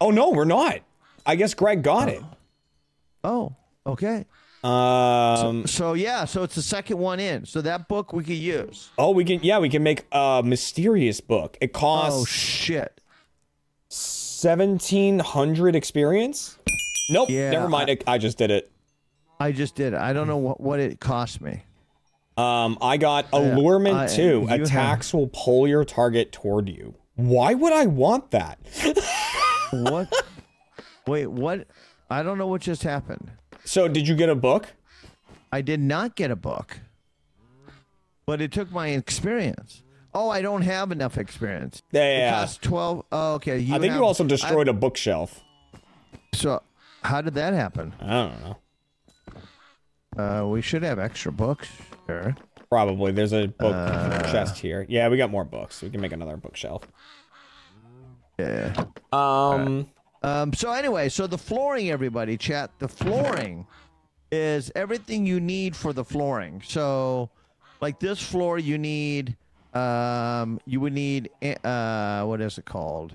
Oh no, we're not. I guess Greg got it. Oh, oh. Okay. Um. So yeah, so it's the second one in. So that book we could use. Oh, we can. Yeah, we can make a mysterious book. It costs. Oh shit. Seventeen hundred experience. Nope. Yeah, never mind. I, I just did it. I just did it. I don't know what, what it cost me. Um, I got allurement I- two. you have- Attacks will pull your target toward you. Why would I want that? (laughs) What? Wait, what? I don't know what just happened. So, did you get a book? I did not get a book, but it took my experience. Oh, I don't have enough experience. Yeah, It yeah. costs twelve. Oh, okay. You I think have- you also destroyed a bookshelf. So, how did that happen? I don't know. Uh, we should have extra books. Sure. Probably. There's a book Uh. chest here. Yeah, we got more books. We can make another bookshelf. Yeah. Um. Um. So anyway, so the flooring, everybody, chat. The flooring is everything you need for the flooring. So, like this floor, you need. Um. You would need. Uh. What is it called?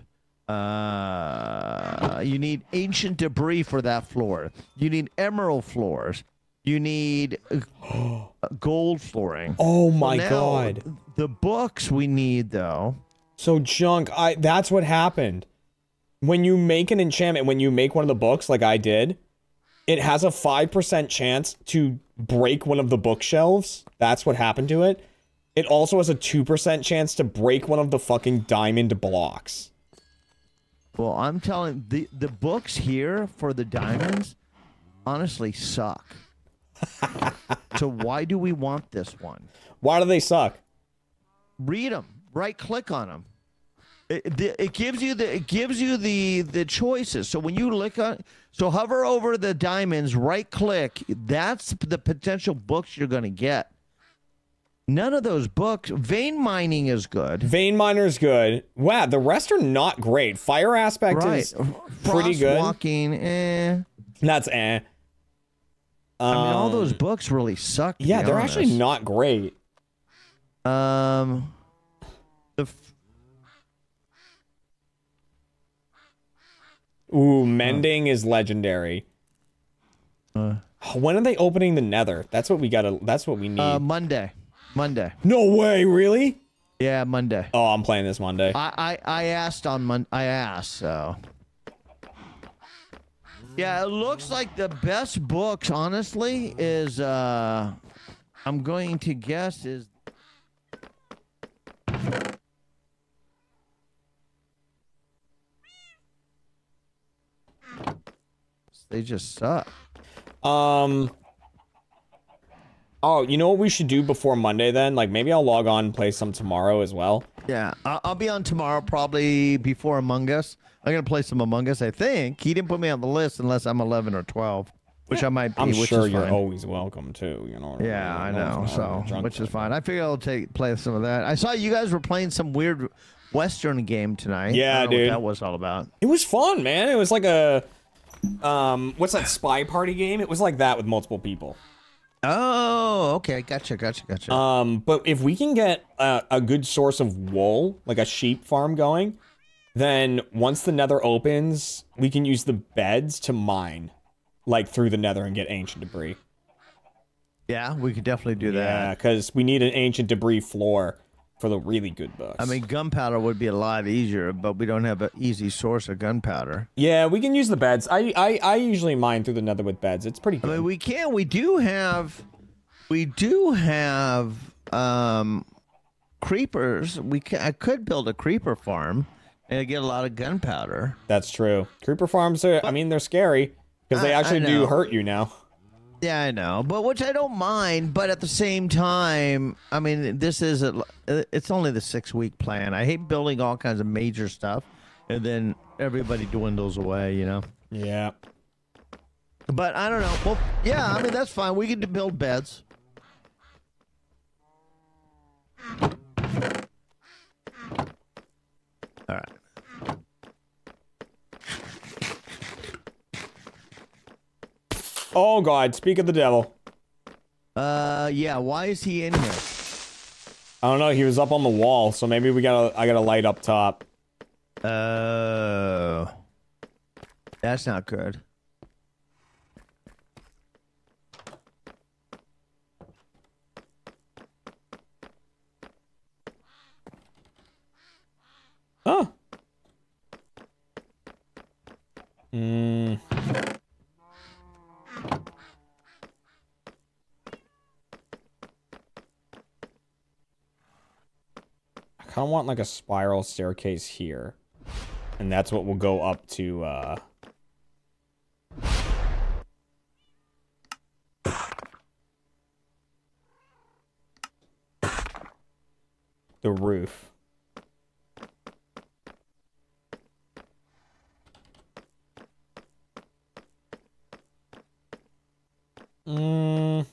Uh. You need ancient debris for that floor. You need emerald floors. You need uh, (gasps) gold flooring. Oh So my now, god. The books we need though. So junk. I. That's what happened. When you make an enchantment, when you make one of the books, like I did, it has a five percent chance to break one of the bookshelves. That's what happened to it. It also has a two percent chance to break one of the fucking diamond blocks. Well, I'm telling the the books here for the diamonds honestly suck. (laughs) so why do we want this one? Why do they suck? Read them. Right click on them. It, it gives you the it gives you the the choices. So when you look on, so hover over the diamonds, right click. That's the potential books you're going to get. None of those books. Vein mining is good. Vein miner is good. Wow, the rest are not great. Fire aspect Right. is pretty Frost good. Walking, eh. That's eh. I mean, all those Um, books really suck. Yeah, they're actually not great. Um, the Ooh, mending is legendary. Uh. when are they opening the Nether? That's what we gotta. That's what we need. uh, Monday, Monday. no way, really? Yeah, Monday. Oh, I'm playing this Monday. I I, I asked on Mon. I asked so. Yeah, it looks like the best books, honestly, is uh, I'm going to guess is. They just suck. Um. Oh, you know what we should do before Monday then? Like maybe I'll log on and play some tomorrow as well. Yeah, I'll, I'll be on tomorrow, probably before Among Us. I'm gonna play some Among Us. I think he didn't put me on the list unless I'm 11 or 12, which I might be. I'm sure you're fine. always welcome too. You know. Yeah, I mean? know. So, which is fine. I figure I'll take play some of that. I saw you guys were playing some weird Western game tonight. Yeah, I dude. That was all about. It was fun, man. It was like a um what's that spy party game? It was like that with multiple people. Oh, okay. Gotcha. Gotcha. Gotcha. Um but if we can get a, a good source of wool, like a sheep farm going, then once the nether opens, we can use the beds to mine like through the nether and get ancient debris. yeah, we could definitely do Yeah, that. cuz we need an ancient debris floor for the really good books. I mean, gunpowder would be a lot easier, but we don't have an easy source of gunpowder. yeah, we can use the beds. I I, I usually mine through the nether with beds. It's pretty I mean, we can. We do have. We do have um, creepers. We can, I could build a creeper farm. and get a lot of gunpowder. That's true. Creeper farms are. I mean, they're scary because they actually do hurt you now. Yeah, I know, but which I don't mind. But at the same time, I mean, this is a, uh, it's only the six week plan. I hate building all kinds of major stuff, and then everybody dwindles away. You know. Yeah. But I don't know. Well, yeah, I mean that's fine. We can build beds. Oh God! Speak of the devil. Uh, yeah. Why is he in here? I don't know. He was up on the wall, so maybe we gotta. I gotta light up top. Oh, that's not good. Huh. Hmm. Kind of want like a spiral staircase here. And that's what will go up to, uh... The roof. Mm.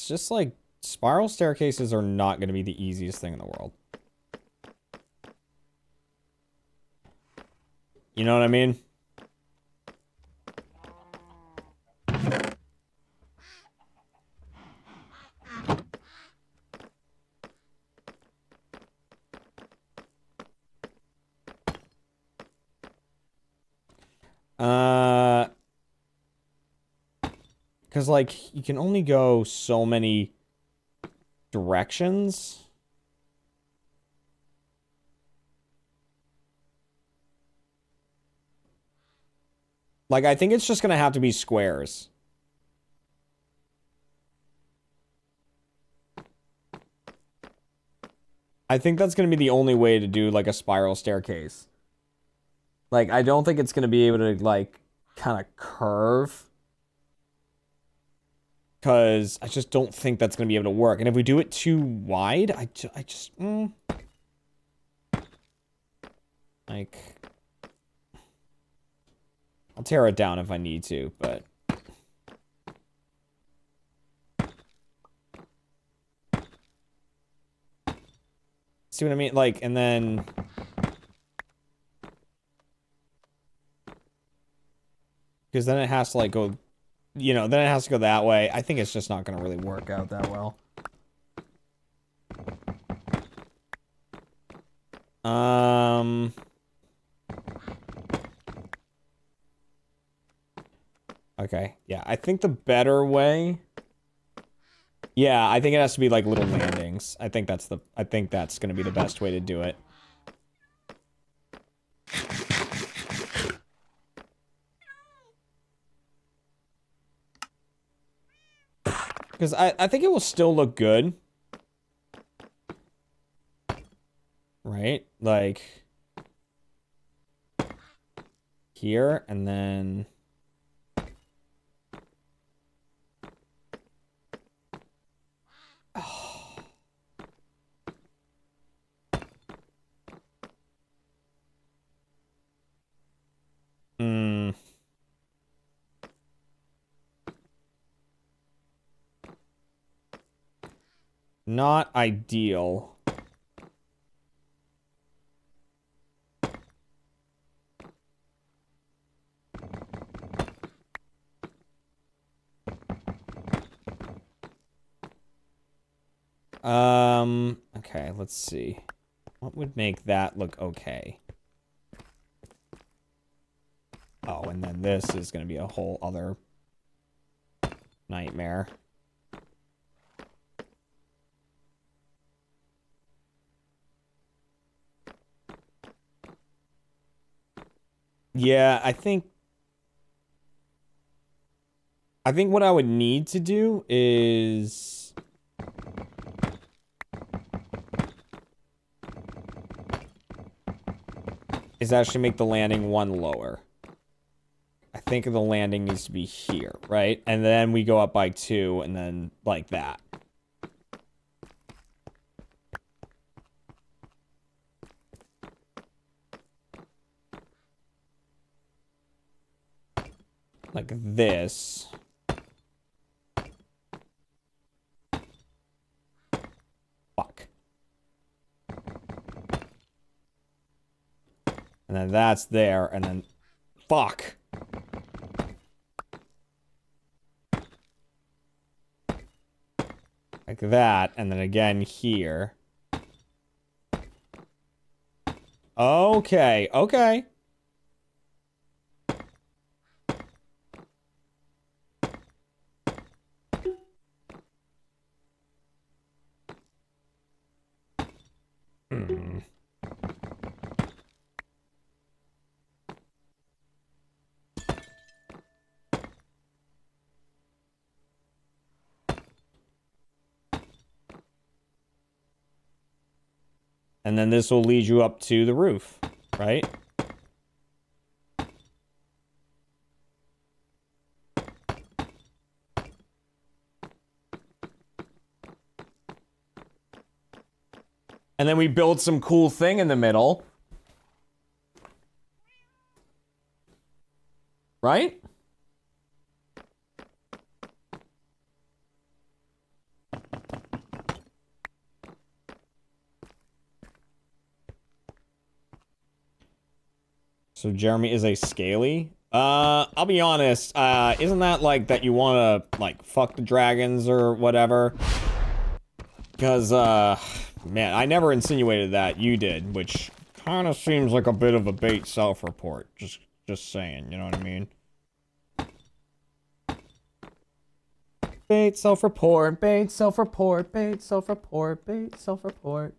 It's just like spiral staircases are not going to be the easiest thing in the world. You know what I mean? Uh, because like you can only go so many directions. Like I think it's just gonna have to be squares. I think that's gonna be the only way to do like a spiral staircase. Like, I don't think it's going to be able to, like, kind of curve. Because I just don't think that's going to be able to work. And if we do it too wide, I, ju- I just... Mm, like... I'll tear it down if I need to, but... See what I mean? Like, and then... because then it has to like go you know then it has to go that way. I think it's just not going to really work out that well. Um okay. Yeah i think the better way yeah i think it has to be like little landings. I think that's the i think that's going to be the best way to do it Because I, I think it will still look good. Right? Like... Here, and then... Hmm... Not ideal. Um, okay, let's see. What would make that look okay? Oh, and then this is going to be a whole other nightmare. Yeah, I think I think what I would need to do is is actually make the landing one lower. I think the landing needs to be here, right? And then we go up by two and then like that. Like this. Fuck. And then that's there, and then... Fuck. Like that, and then again here. Okay, okay. Hmm. And then this will lead you up to the roof, right? And then we build some cool thing in the middle. Right? So Jeremy is a scaly. Uh, I'll be honest. Uh, isn't that like that you want to like fuck the dragons or whatever? Because uh, man, I never insinuated that. You did, which kind of seems like a bit of a bait self-report. Just, just saying. You know what I mean? Bait self-report. Bait self-report. Bait self-report. Bait self-report.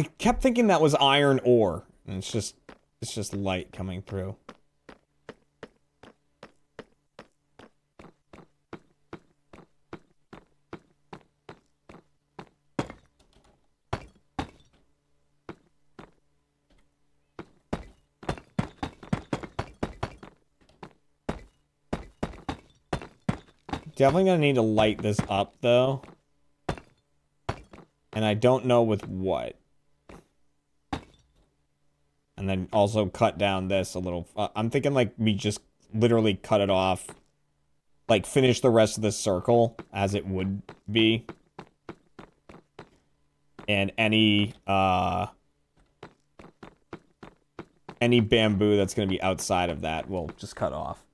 I kept thinking that was iron ore. And it's just it's just light coming through. Definitely gonna need to light this up though. And I don't know with what. And then also cut down this a little. Uh, I'm thinking like we just literally cut it off. Like finish the rest of the circle as it would be. And any, uh... Any bamboo that's going to be outside of that we'll just cut off.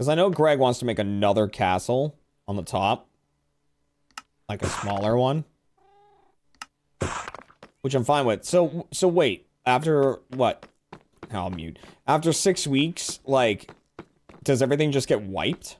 Because I know Greg wants to make another castle on the top. Like a smaller one. Which I'm fine with. So, so wait. After, what? I'll mute. After six weeks, like, does everything just get wiped?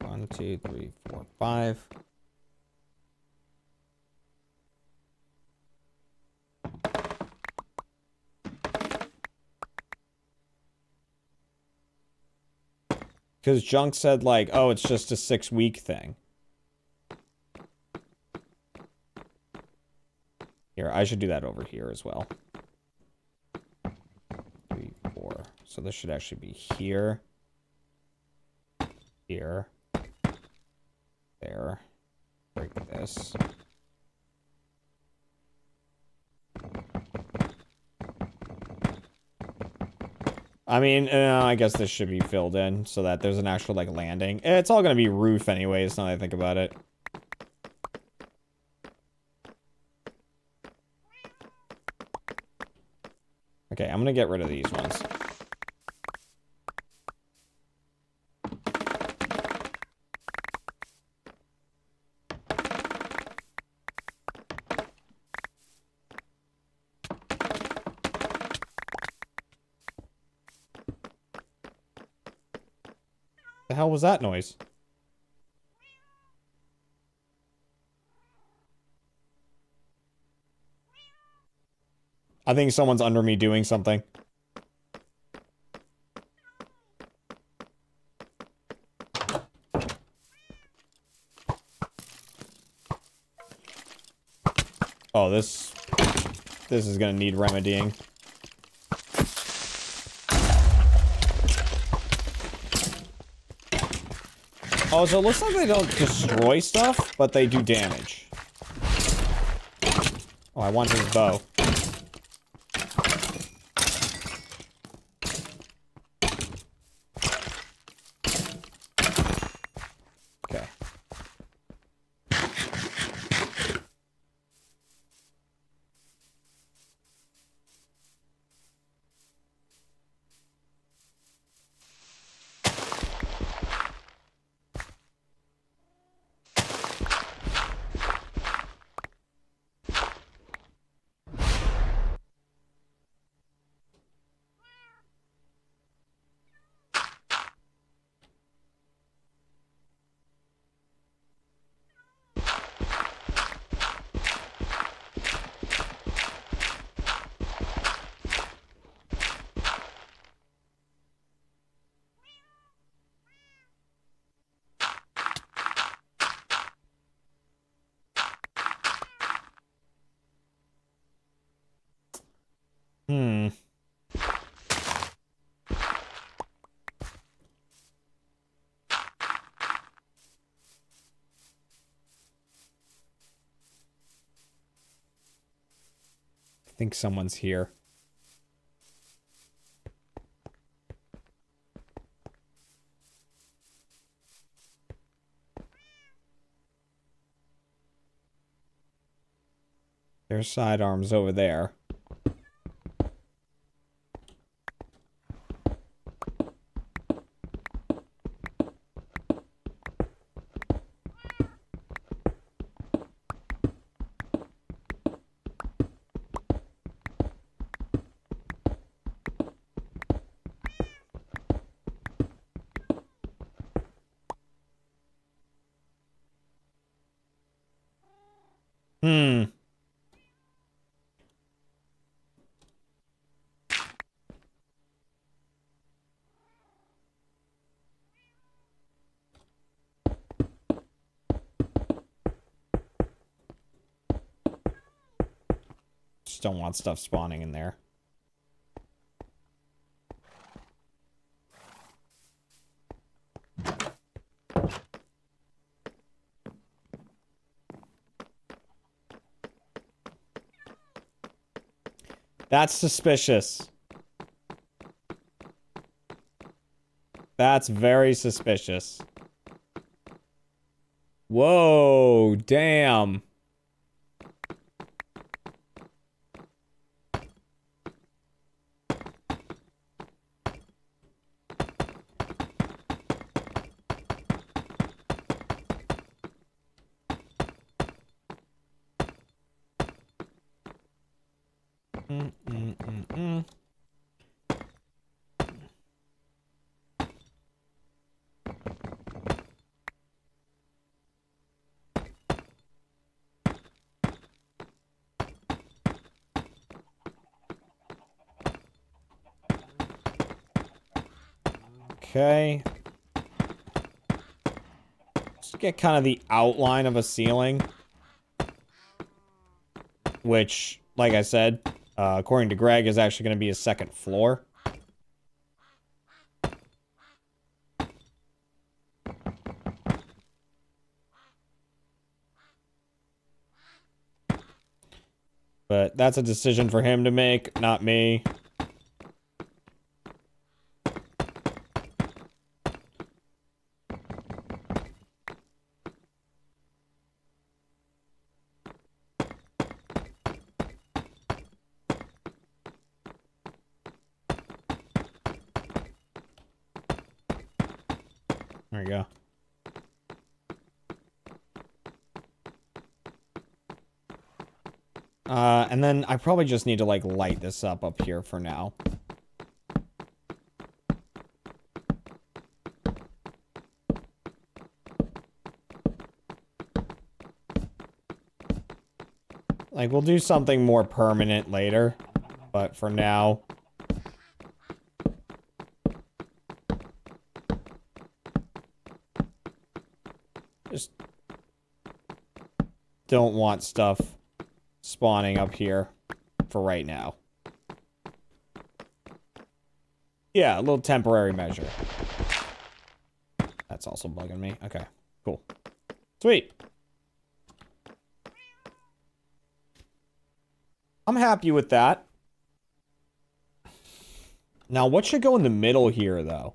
One, two, three, four, five. Because Junk said, like, oh, it's just a six week thing. Here, I should do that over here as well. Three, four. So this should actually be here. Here there. Break this. I mean, uh, I guess this should be filled in so that there's an actual, like, landing. Eh, it's all gonna be roof anyways, now that I think about it. Okay, I'm gonna get rid of these ones. Was that noise? I think someone's under me doing something. Oh, this this is gonna need remedying. Oh, so it looks like they don't destroy stuff, but they do damage. Oh, I want his bow. Okay. Hmm. I think someone's here. There's sidearms over there. Hmm. Don't want stuff spawning in there. That's suspicious. That's very suspicious. Whoa, damn. Mm, mm, mm, mm. Okay. Just get kind of the outline of a ceiling. Which, like I said, uh, according to Greg, is actually going to be a second floor. But that's a decision for him to make, not me. There you go. Uh, and then I probably just need to like light this up up here for now. Like we'll do something more permanent later, but for now, just don't want stuff spawning up here for right now. Yeah, a little temporary measure. That's also bugging me. Okay, cool. Sweet. I'm happy with that. Now, what should go in the middle here, though?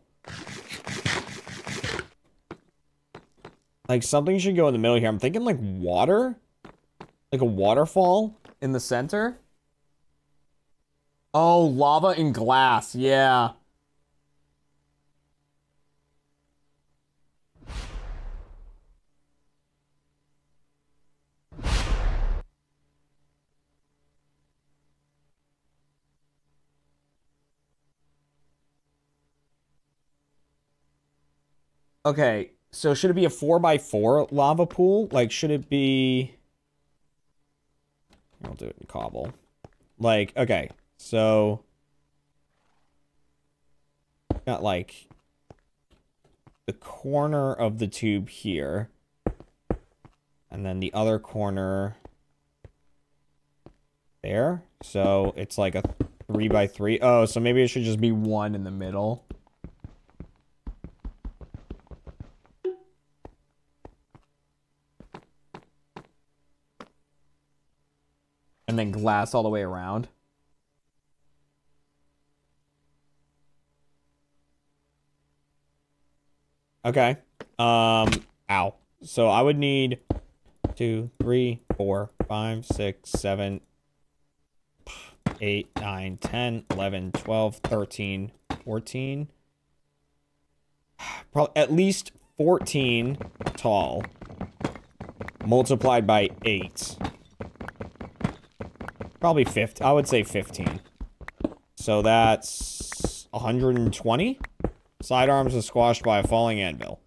Like, something should go in the middle here. I'm thinking, like, water? Like a waterfall in the center? Oh, lava and glass. Yeah. Okay, so should it be a 4x4 lava pool? Like, should it be... I'll do it in cobble. Like, okay, so... Got, like, the corner of the tube here. And then the other corner there. So, it's like a 3 by 3 Oh, so maybe it should just be one in the middle. And then glass all the way around. Okay. Um, ow. So I would need two, three, four, five, six, seven, eight, nine, ten, eleven, twelve, thirteen, fourteen. (sighs) Probably at least 14 tall multiplied by 8. Probably 50. I would say 15. So that's 120? Sidearms are squashed by a falling anvil.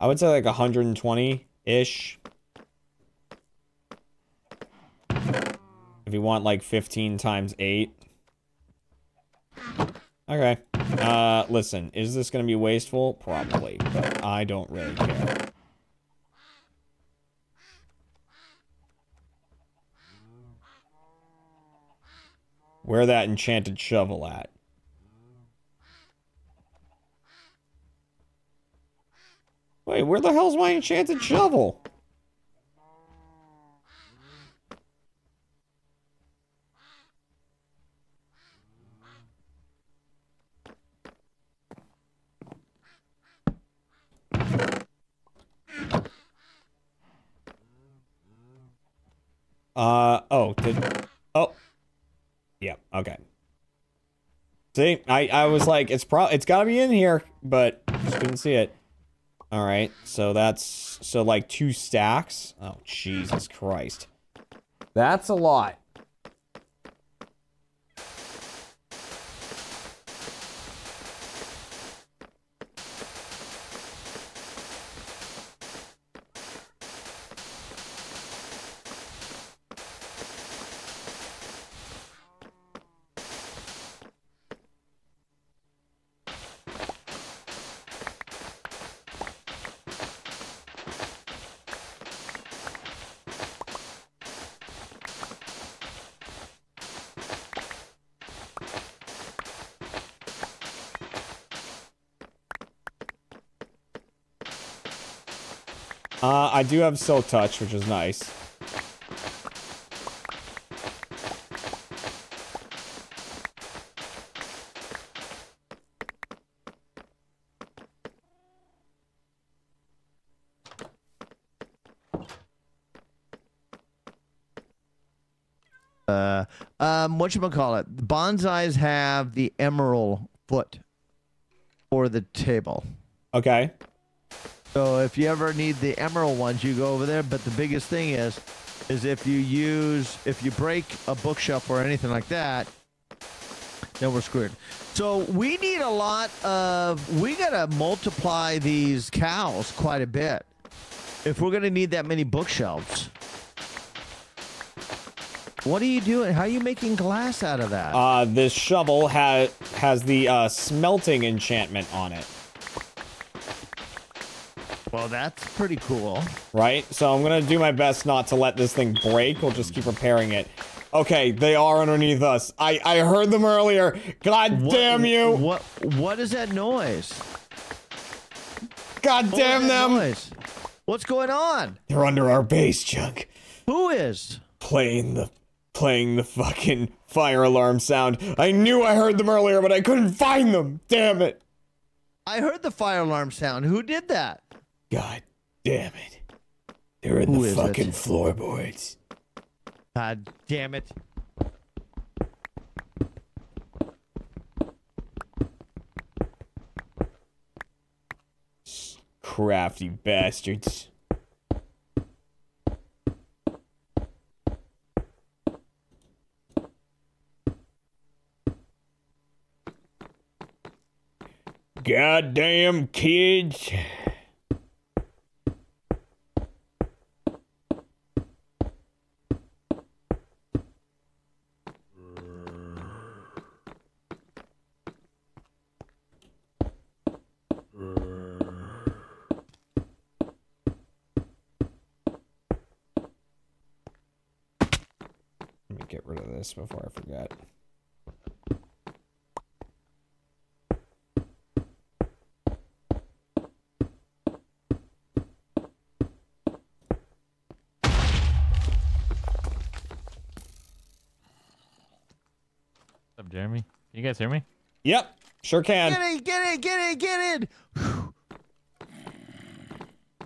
I would say like 120-ish. If you want like 15 times 8. Okay. Uh, listen, is this going to be wasteful? Probably, but I don't really care. Where that enchanted shovel at? Wait, where the hell's my enchanted shovel? Uh, oh, did, oh. Yep, okay. See, I, I was like, it's pro, it's gotta be in here, but just couldn't see it. All right, so that's, so like two stacks. Oh, Jesus Christ. That's a lot. Uh, I do have Silk Touch, which is nice. Uh, um, what you call it? Bonsais have the emerald foot. for the table. Okay. So if you ever need the emerald ones, you go over there. But the biggest thing is, is if you use, if you break a bookshelf or anything like that, then we're screwed. So we need a lot of, we gotta multiply these cows quite a bit if we're gonna need that many bookshelves. What are you doing? How are you making glass out of that? Uh, this shovel has has the uh, smelting enchantment on it, well, that's pretty cool. right? So I'm gonna do my best not to let this thing break. We'll just keep repairing it. Okay, they are underneath us. I I heard them earlier. God What- damn you! What What is that noise? God What damn them! noise? What's going on? They're under our base, Chunk. Who is? Playing the playing the fucking fire alarm sound. I knew I heard them earlier, but I couldn't find them. Damn it! I heard the fire alarm sound. Who did that? God damn it! They're in Who the fucking it? floorboards. God damn it. Crafty bastards. Goddamn kids. Before I forget. What's up, Jeremy? Can you guys hear me? Yep, sure can. Get in, get in, get in, get in.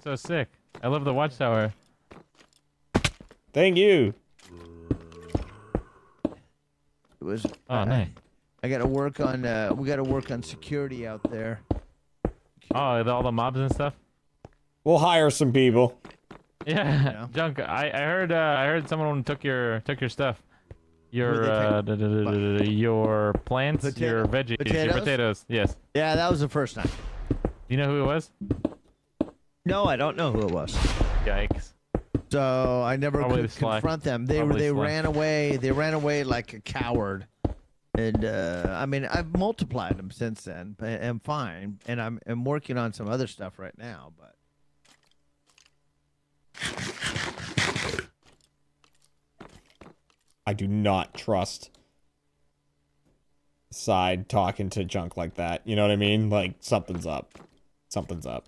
So sick. I love the watchtower. Thank you. Was. Oh, nice. I got to work on. Uh, we got to work on security out there. Oh, the- all the mobs and stuff. We'll hire some people. (laughs) Yeah, junk. I, I heard uh, I heard someone took your took your stuff. Your Who'd they take? uh, da- da- da- da- da- your plants, your Potato- veggies, your potatoes? potatoes. Yes. Yeah, that was the first time. You know who it was? No, I don't know who it was. Yikes. So I never Probably could the Slack. confront them. They Probably they Slack. ran away. They ran away like a coward. And uh, I mean, I've multiplied them since then. But I'm fine, and I'm I'm working on some other stuff right now. But I do not trust side talking to junk like that. You know what I mean? Like something's up. Something's up.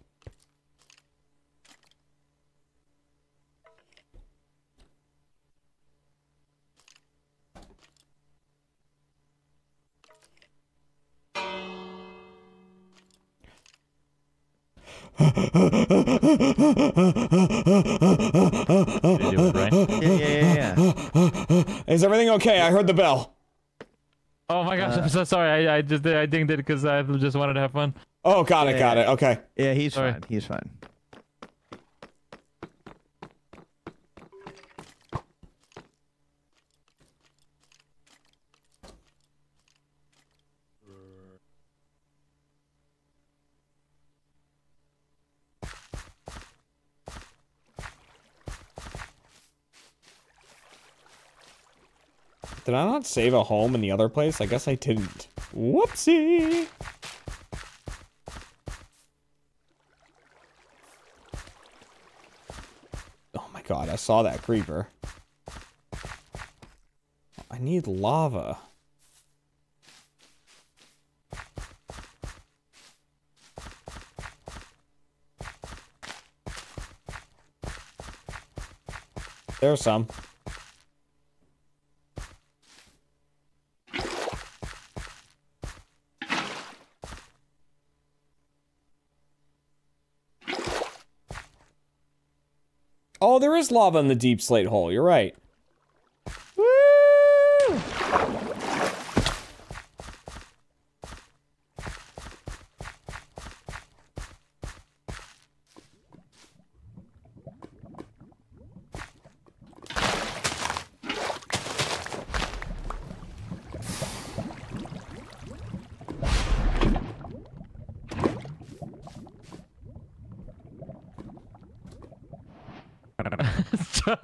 Right? yeah, yeah, yeah. Is everything okay? I heard the bell. Oh my gosh, Uh, I'm so sorry. I, I just I dinged it because I just wanted to have fun. Oh, got it, got it. Okay. Yeah, he's Sorry. fine. He's fine. Did I not save a home in the other place? I guess I didn't. Whoopsie. Oh my god, I saw that creeper. I need lava. There's some. Oh, there is lava in the deep slate hole. You're right. Woo!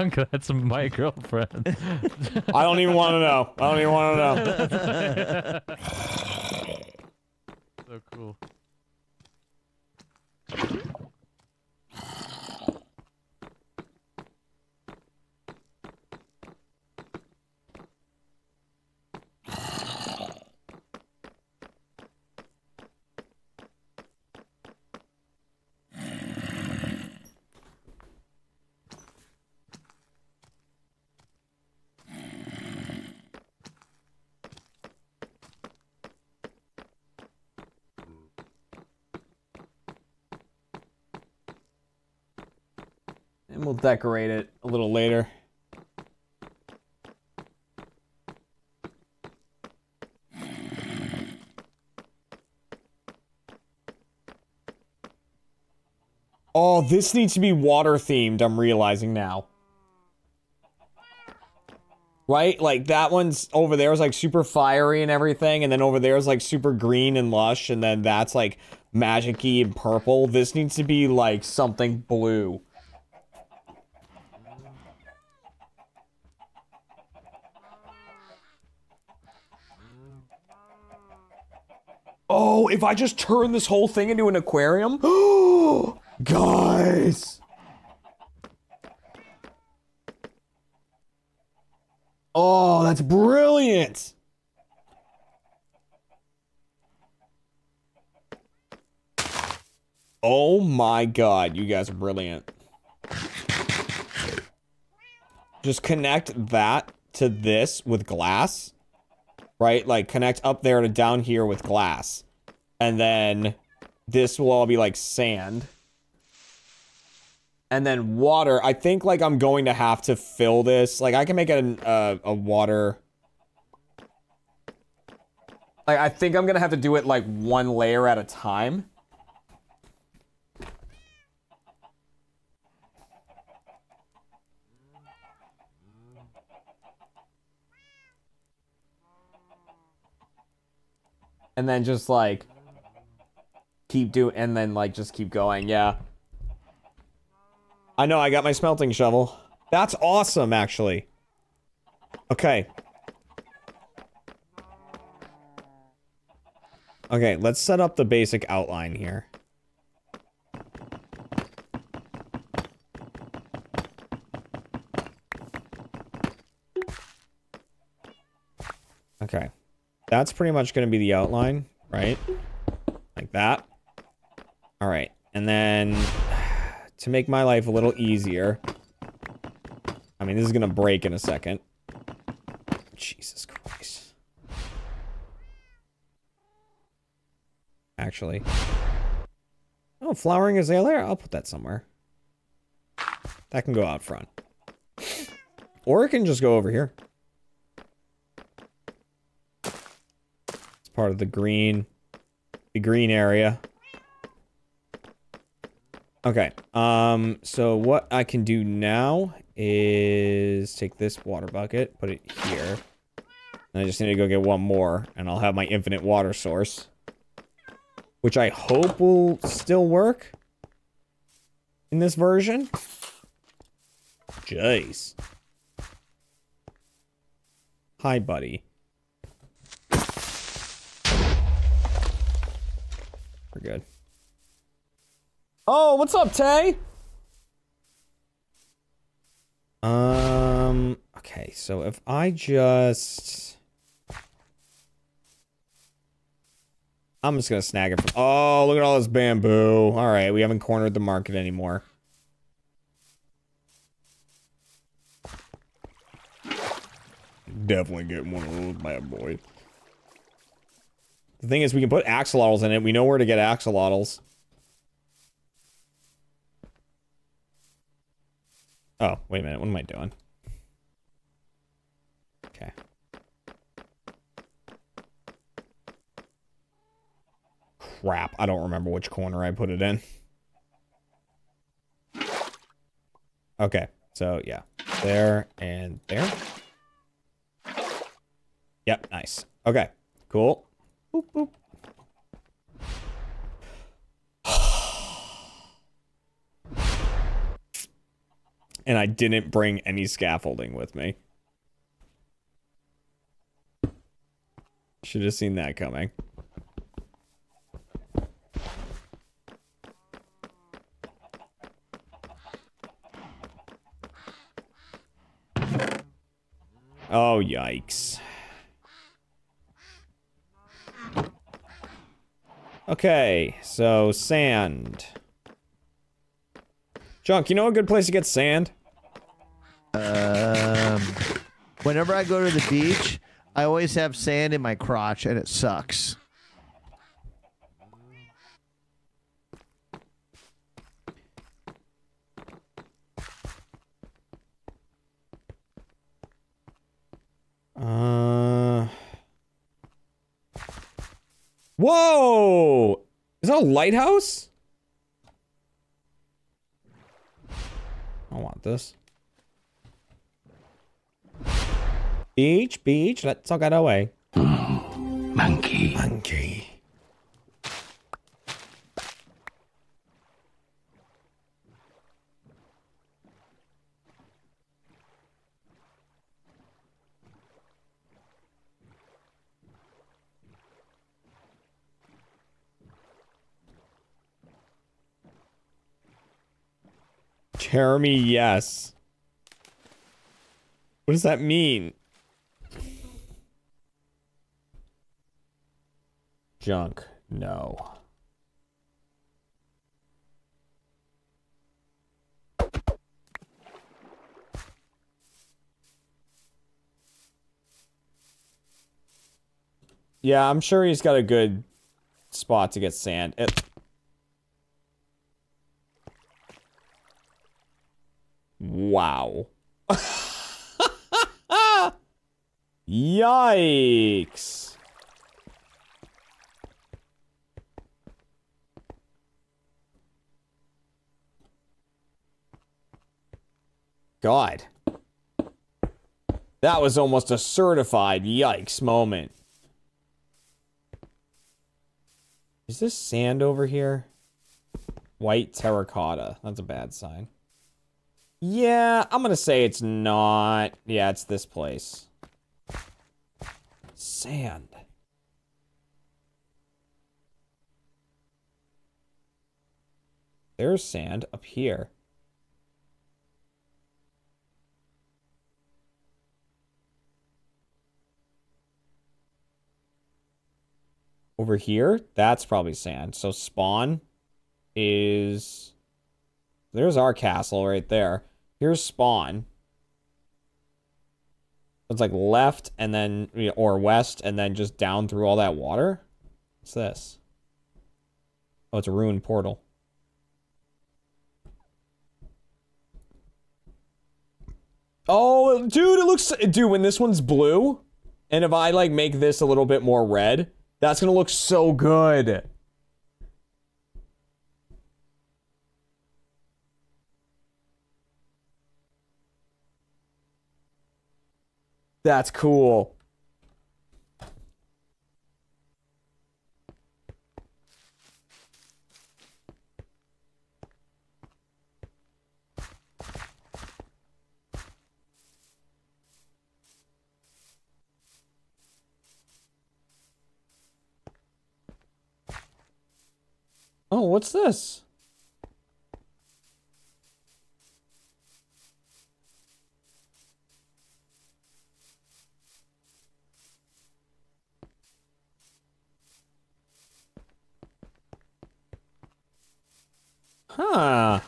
Chunk, that's my girlfriend. I don't even want to know. I don't even want to know. (laughs) And we'll decorate it a little later. Oh, this needs to be water themed, I'm realizing now. Right? Like that one's over there is like super fiery and everything, and then over there is like super green and lush, and then that's like magic-y and purple. This needs to be like something blue. Oh, if I just turn this whole thing into an aquarium? (gasps) Guys! Oh, that's brilliant! Oh my god, you guys are brilliant. Just connect that to this with glass right? Like connect up there to down here with glass. And then this will all be like sand. And then water. I think like I'm going to have to fill this. Like I can make it a, a, a water. Like I think I'm going to have to do it like one layer at a time. and then just like keep doing and then like just keep going yeah. I know i got my smelting shovel. That's awesome actually. Okay. Okay let's set up the basic outline here. Okay. That's pretty much going to be the outline, right? Like that. All right. And then to make my life a little easier. I mean, this is to break in a second. Jesus Christ. Actually. Oh, flowering azalea? I'll put that somewhere. That can go out front. Or it can just go over here. It's part of the green, the green area. Okay, um, so what I can do now is take this water bucket, put it here. And I just need to go get one more, and I'll have my infinite water source. Which I hope will still work in this version. Jeez. Hi, buddy. We're good. Oh, what's up, Tay? Um, okay, so if I just... I'm just gonna snag it from... Oh, look at all this bamboo. Alright, we haven't cornered the market anymore. Definitely getting one of those bad boys. The thing is, we can put axolotls in it. We know where to get axolotls. Oh, wait a minute. What am I doing? Okay. Crap. I don't remember which corner I put it in. Okay. So, yeah. There and there. Yep. Nice. Okay. Cool. Boop, boop. And I didn't bring any scaffolding with me. Should have seen that coming. Oh, yikes. Okay, so sand. Junk, you know a good place to get sand? Um, whenever I go to the beach, I always have sand in my crotch, and it sucks. Uh. Whoa! Is that a lighthouse? I want this. Beach, beach, let's all get away. Mm, monkey. Monkey. Jeremy, yes. What does that mean? Junk, no. Yeah, I'm sure he's got a good spot to get sand. It Wow. Yikes. God. That was almost a certified yikes moment. Is this sand over here? White terracotta. That's a bad sign. Yeah, I'm gonna say it's not. Yeah, it's this place. Sand. There's sand up here. Over here, that's probably sand. So spawn is... There's our castle right there. Here's spawn. It's like left and then, or west and then just down through all that water. What's this? Oh, it's a ruined portal. Oh, dude, it looks, dude, when this one's blue, and if I like make this a little bit more red, that's gonna look so good. That's cool. Oh, what's this? Huh.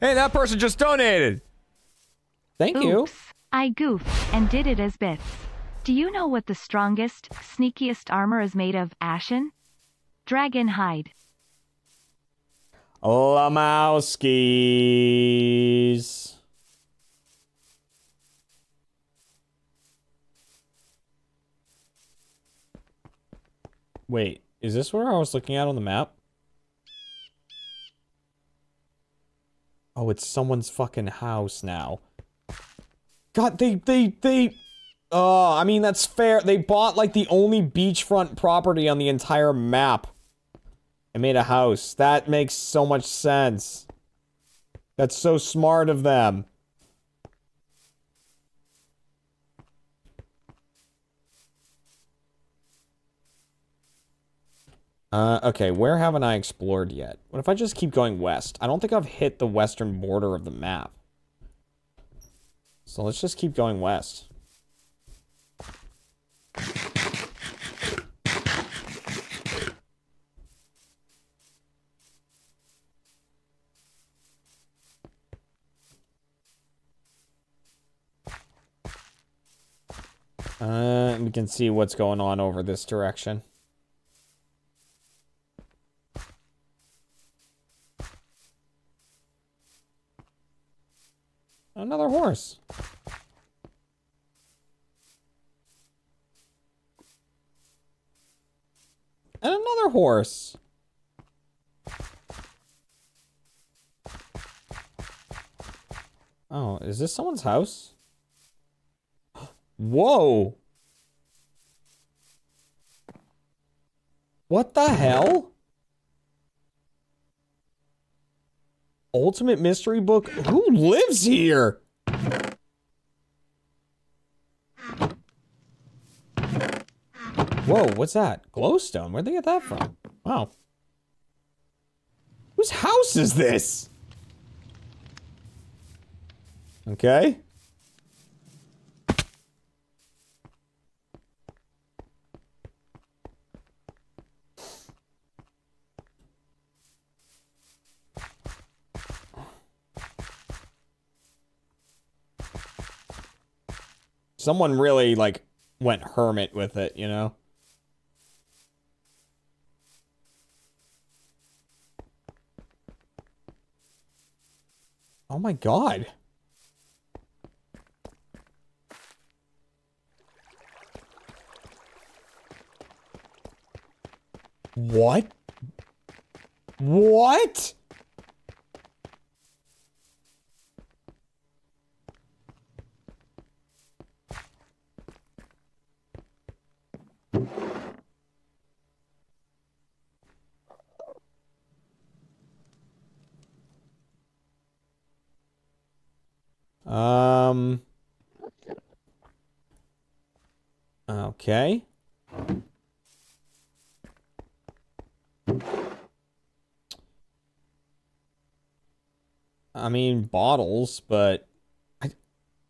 Hey, that person just donated. Thank you. Oops, I goofed and did it as bits. Do you know what the strongest, sneakiest armor is made of, Ashen? Dragon hide. Lamowskis. Wait, is this where I was looking at on the map? Oh, it's someone's fucking house now. God, they, they, they... Oh, I mean, that's fair. They bought, like, the only beachfront property on the entire map. I made a house. That makes so much sense. That's so smart of them. Uh, okay, where haven't I explored yet? What if I just keep going west? I don't think I've hit the western border of the map. So let's just keep going west. Uh, we can see what's going on over this direction. Another horse. And horse. Oh, is this someone's house? (gasps) Whoa. What the hell? Ultimate Mystery Book? Who lives here? Whoa, what's that? Glowstone? Where'd they get that from? Wow. Whose house is this? Okay. Someone really, like, went hermit with it, you know? Oh my god. What? What? Um. Okay. I mean, bottles, but I,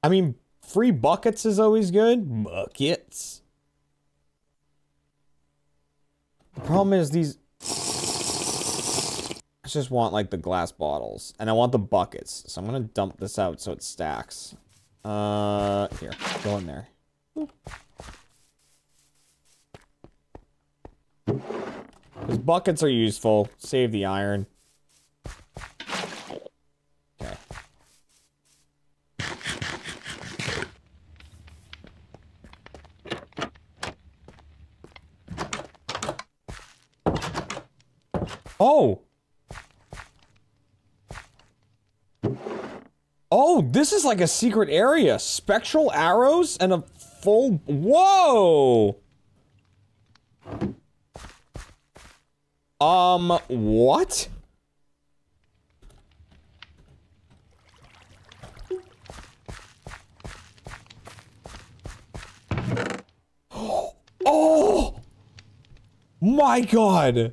I mean, free buckets is always good. Buckets. The problem is these. I just want like the glass bottles, and I want the buckets. So I'm gonna dump this out so it stacks. Uh, here, go in there. Because buckets are useful. Save the iron. Okay. Oh! Oh, this is like a secret area. Spectral arrows and a full... Whoa! Um, what? (gasps) Oh! My god!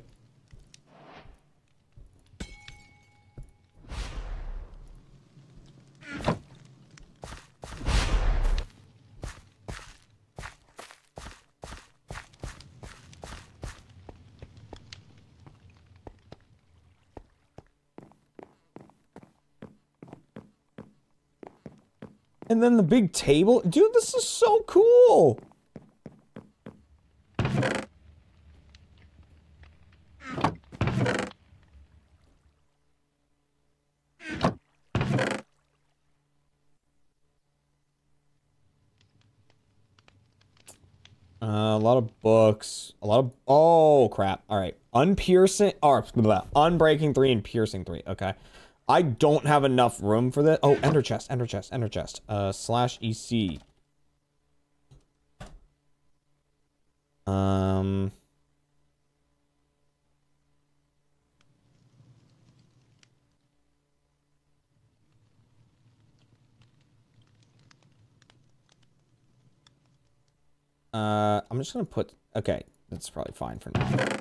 And then the big table. Dude, this is so cool. Uh, a lot of books, a lot of oh crap. All right, unpiercing or blah, unbreaking three and piercing three. Okay, I don't have enough room for that. Oh, ender chest, ender chest, ender chest. Uh, slash EC. Um... Uh, I'm just gonna put, okay, that's probably fine for now.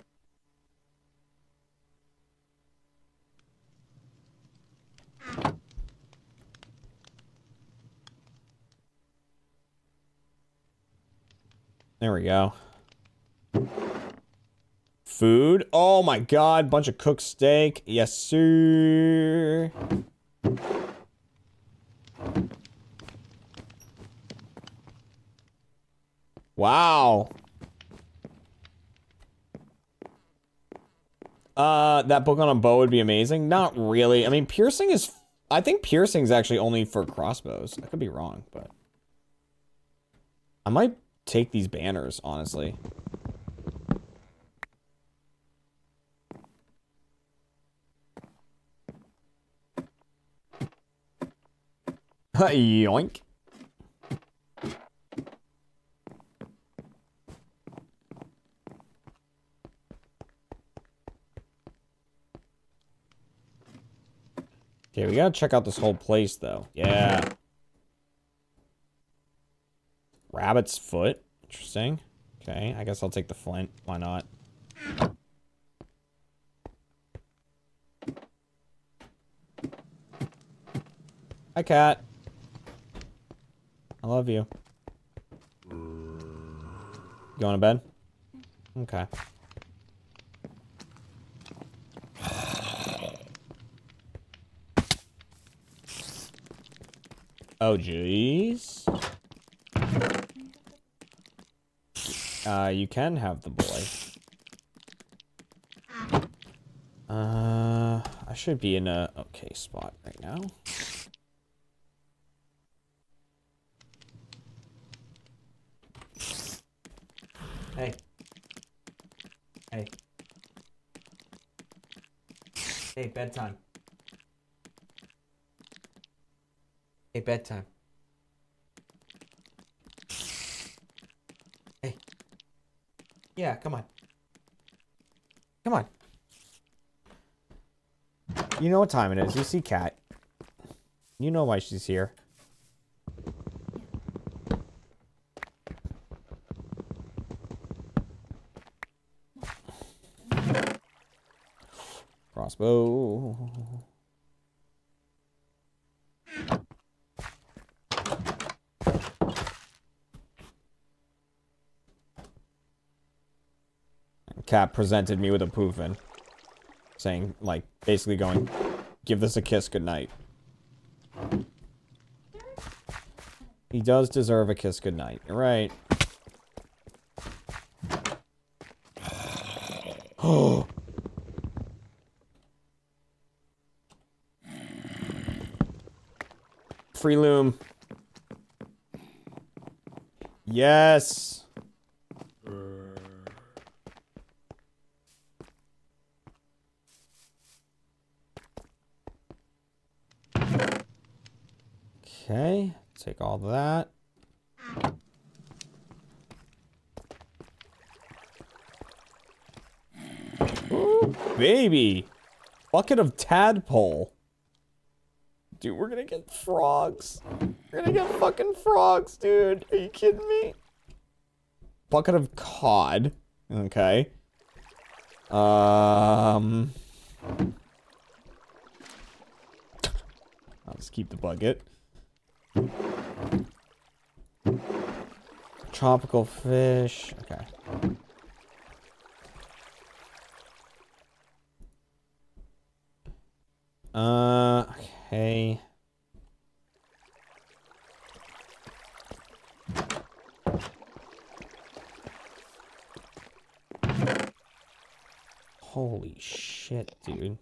There we go. Food. Oh my god, bunch of cooked steak. Yes, sir. Wow. Uh, that book on a bow would be amazing. Not really. I mean, piercing is. I think piercing is actually only for crossbows. I could be wrong, but I might take these banners honestly. Yoink. Okay, we gotta check out this whole place, though. Yeah. Rabbit's foot. Interesting. Okay, I guess I'll take the flint. Why not? Hi, cat. I love you. Going to bed? Okay. (sighs) Oh, jeez. Uh, you can have the boy. Uh, I should be in a okay spot right now. Hey. Hey. Hey, bedtime. Hey, bedtime. Yeah, come on. Come on. You know what time it is. You see Cat. You know why she's here. Crossbow. Cat presented me with a poofin. Saying, like, basically going, give this a kiss goodnight. He does deserve a kiss goodnight. You're right. Oh. (gasps) Free loom. Yes. Okay, take all that. Ooh, baby. Bucket of tadpole. Dude, we're gonna get frogs. We're gonna get fucking frogs, dude. Are you kidding me? Bucket of cod. Okay. Um. I'll just keep the bucket. Tropical fish. Okay. Uh, okay. Holy shit, dude.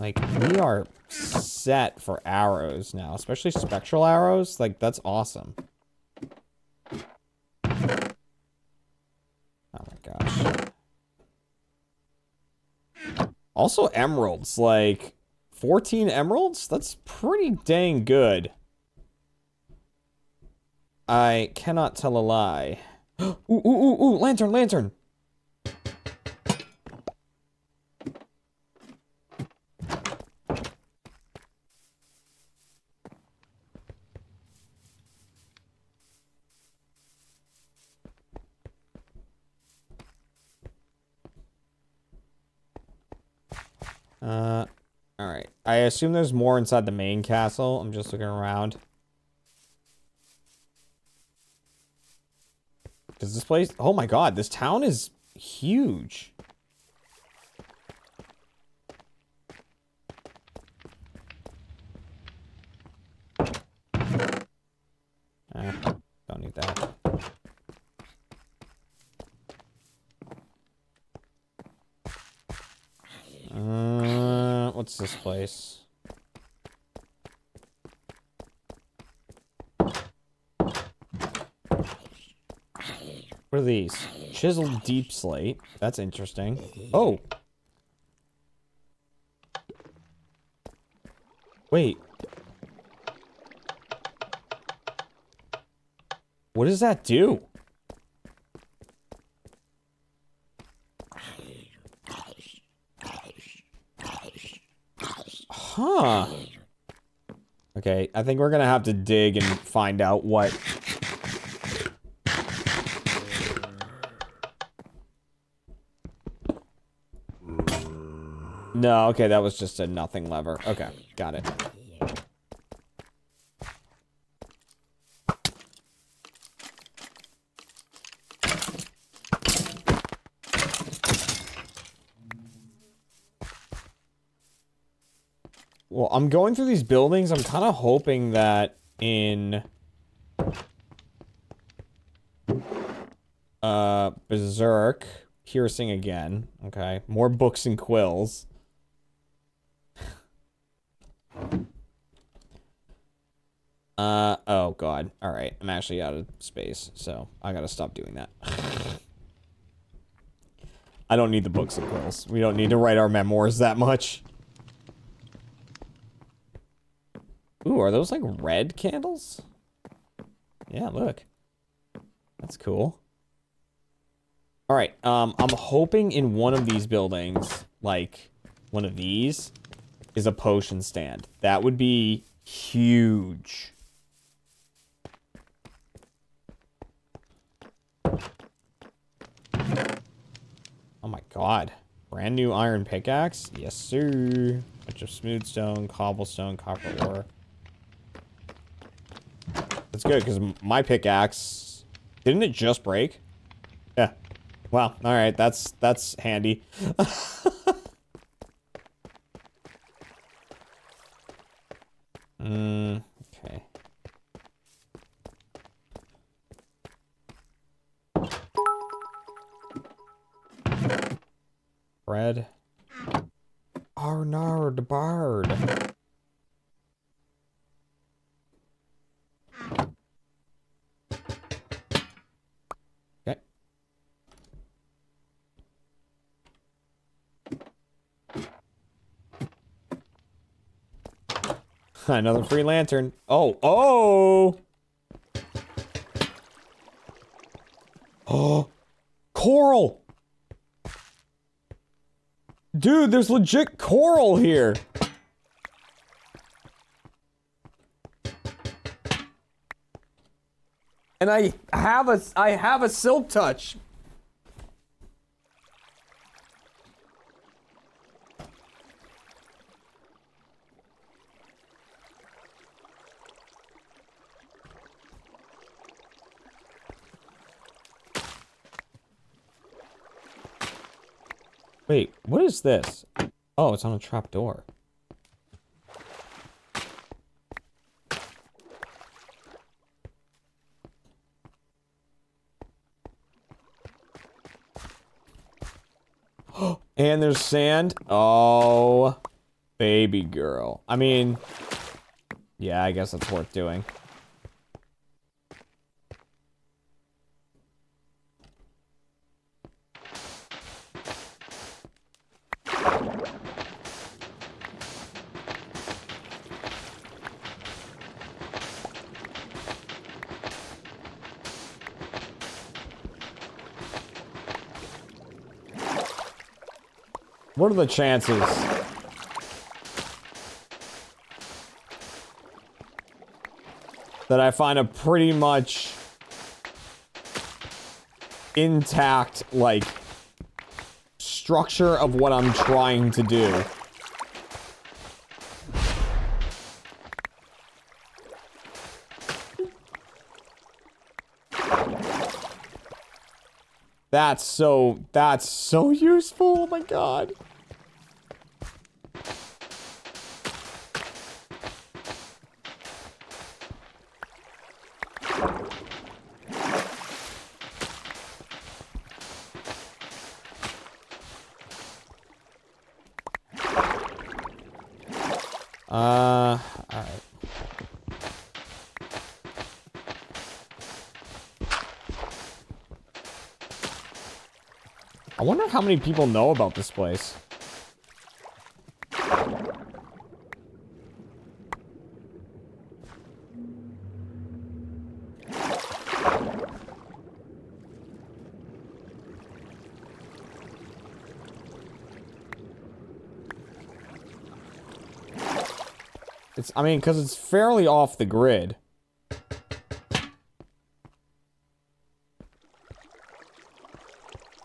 Like, we are set for arrows now, especially spectral arrows. Like, that's awesome. Oh my gosh. Also emeralds, like 14 emeralds? That's pretty dang good. I cannot tell a lie. (gasps) ooh, ooh, ooh, ooh, lantern, lantern. Uh, all right. I assume there's more inside the main castle. I'm just looking around. Does this place? Oh my god, this town is huge. Eh, don't need that. Uh, what's this place? What are these? Chiseled deep slate. That's interesting. Oh. Wait. What does that do? Huh. Okay, I think we're gonna have to dig and find out what No, okay, that was just a nothing lever. Okay, got it. Well, I'm going through these buildings. I'm kind of hoping that in uh Berserk, piercing again. Okay, more books and quills. Uh, oh god. Alright, I'm actually out of space, so I gotta stop doing that. (laughs) I don't need the books and quills. We don't need to write our memoirs that much. Are those like red candles? Yeah, look. That's cool. Alright, um, I'm hoping in one of these buildings, like one of these, is a potion stand. That would be huge. Oh my god. Brand new iron pickaxe? Yes, sir. Bunch of smooth stone, cobblestone, copper ore. That's good, because my pickaxe... Didn't it just break? Yeah. Wow. Alright, that's that's handy. (laughs) mm, okay. Bread. Arnard Bard. Another free lantern. Oh, oh! Oh, coral! Dude, there's legit coral here. And I have a I have a silk touch. Wait, what is this? Oh, it's on a trap door. (gasps) and there's sand. Oh, baby girl. I mean, yeah, I guess that's worth doing. the chances? That I find a pretty much intact, like, structure of what I'm trying to do. That's so, that's so useful. Oh my god. How many people know about this place. It's, I mean, because it's fairly off the grid.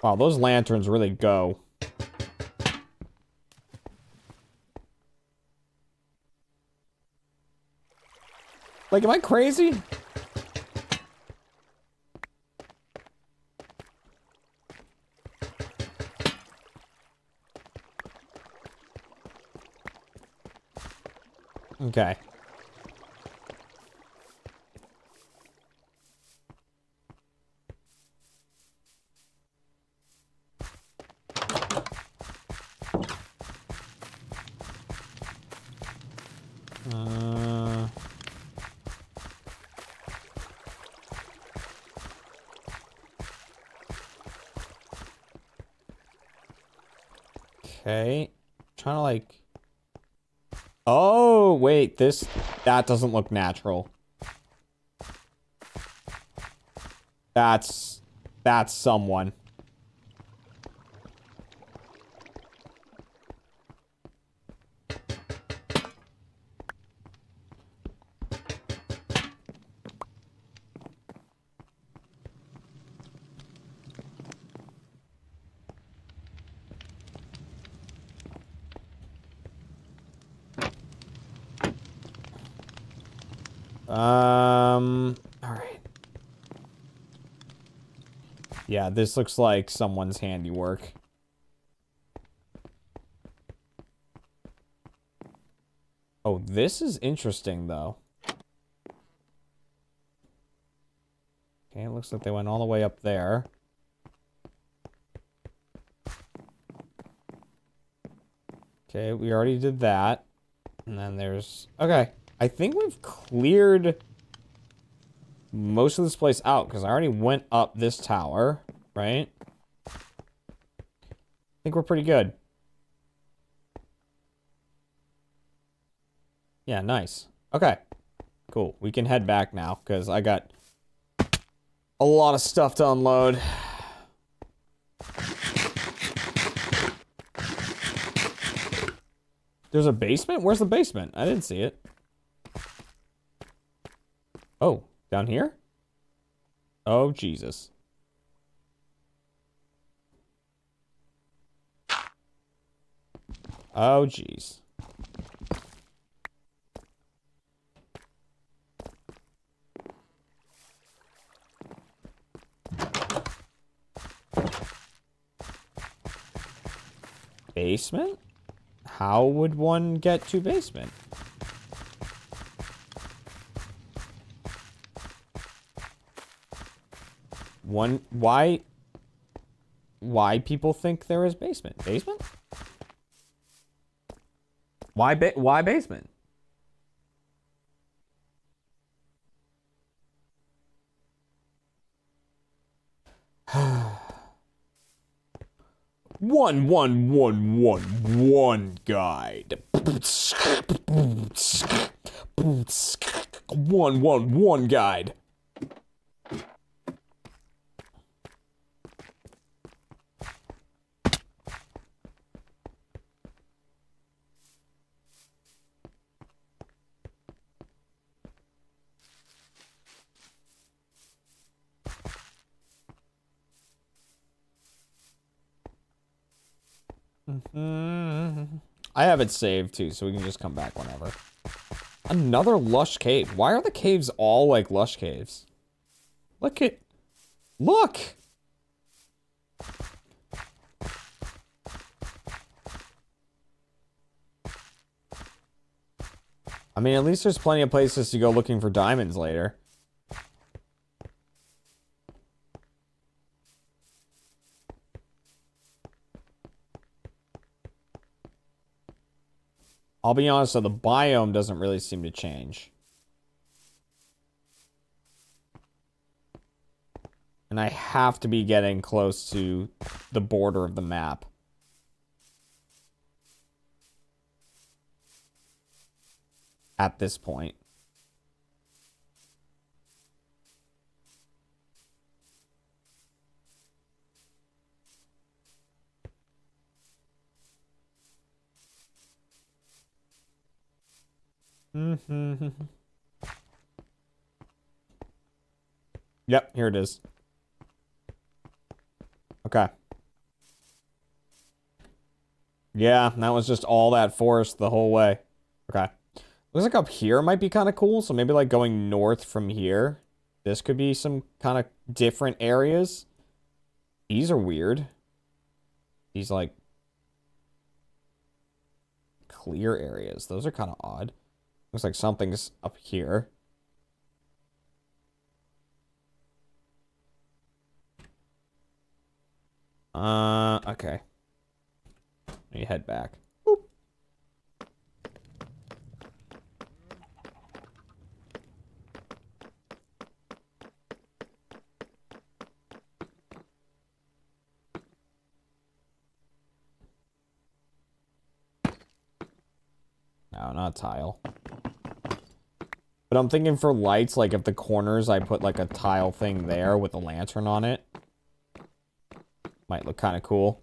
Wow, those lanterns really go. Like, am I crazy? Okay. Uh... Okay. Trying to like This that doesn't look natural. That's that's someone. This looks like someone's handiwork. Oh, this is interesting, though. Okay, it looks like they went all the way up there. Okay, we already did that. And then there's... Okay. I think we've cleared most of this place out because I already went up this tower, right? I think we're pretty good. Yeah, nice. Okay. Cool. We can head back now because I got a lot of stuff to unload. There's a basement? Where's the basement? I didn't see it. Oh, down here? Oh, Jesus. Oh, jeez. Basement? How would one get to basement? One, why, why people think there is basement? Basement? Why, ba why basement? (sighs) one, one, one, one, one guide. One, one, one guide. Mm-hmm. I have it saved too, so we can just come back whenever. Another lush cave. Why are the caves all like lush caves? Look at... Look! I mean, at least there's plenty of places to go looking for diamonds later. I'll be honest, though, the biome doesn't really seem to change. And I have to be getting close to the border of the map. At this point. Mm-hmm. Yep, here it is. Okay. Yeah, that was just all that forest the whole way. Okay. Looks like up here might be kind of cool, so maybe like going north from here. This could be some kind of different areas. These are weird. These like clear areas. Those are kind of odd. Looks like something's up here. Uh, okay. Me head back. No, not tile. But I'm thinking for lights, like if the corners, I put like a tile thing there with a lantern on it. Might look kind of cool.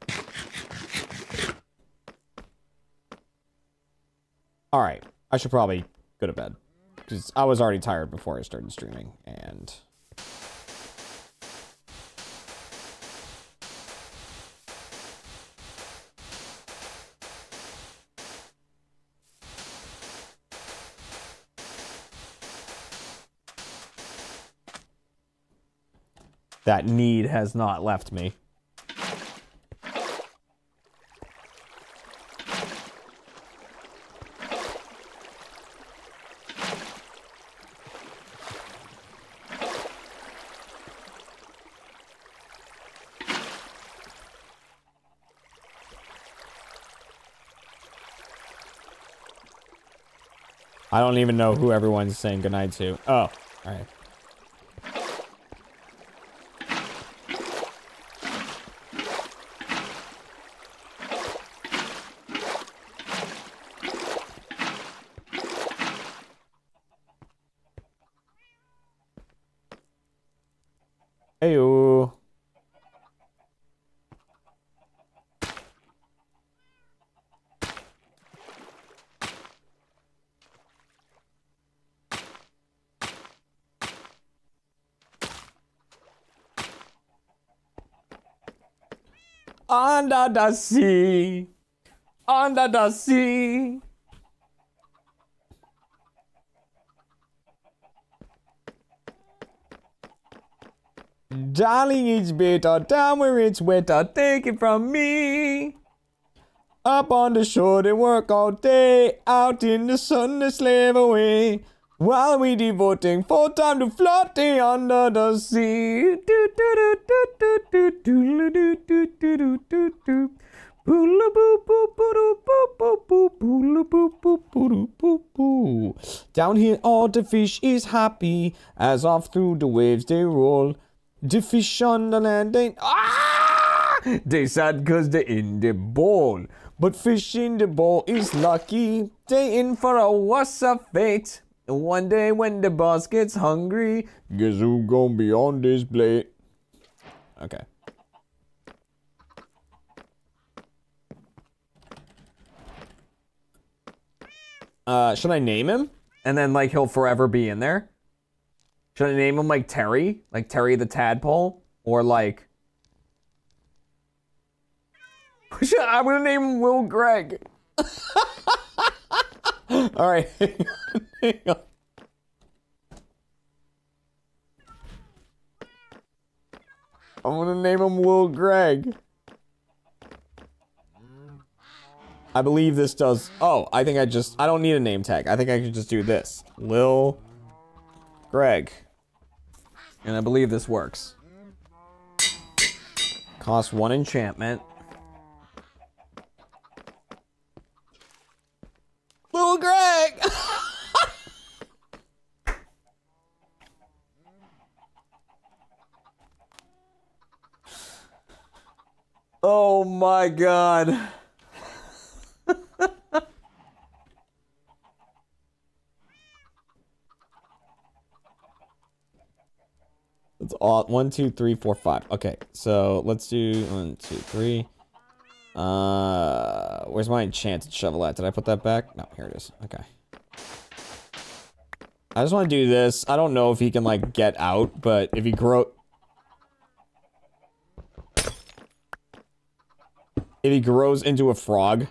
Alright, I should probably go to bed. Because I was already tired before I started streaming, and... That need has not left me. I don't even know who everyone's saying goodnight to. Oh, alright. Heyo. Under the sea. Under the sea. Darling, it's better down where it's wetter. Take it from me. Up on the shore, they work all day. Out in the sun, they slave away. While we devoting full time to floating under the sea. Down here all the fish is happy as off through the waves they roll. The fish on the land ain't ah! They sad cause they in the bowl. But fish in the bowl is lucky. They in for a worse of fate. One day when the boss gets hungry, guess who gonna be on this plate? Okay. Uh, should I name him? And then like he'll forever be in there? Should I name him like Terry? Like Terry the Tadpole? Or like... (laughs) I'm gonna name him Will Greg. (laughs) Alright. (laughs) I'm gonna name him Lil Greg. I believe this does. Oh, I think I just. I don't need a name tag. I think I could just do this. Lil Greg. And I believe this works. Cost one enchantment. Lil Greg! (laughs) oh my god. (laughs) It's all one, two, three, four, five. Okay, so let's do one, two, three. Uh, where's my enchanted shovel at? Did I put that back? No, here it is. Okay. I just want to do this. I don't know if he can like get out, but if he grow, if he grows into a frog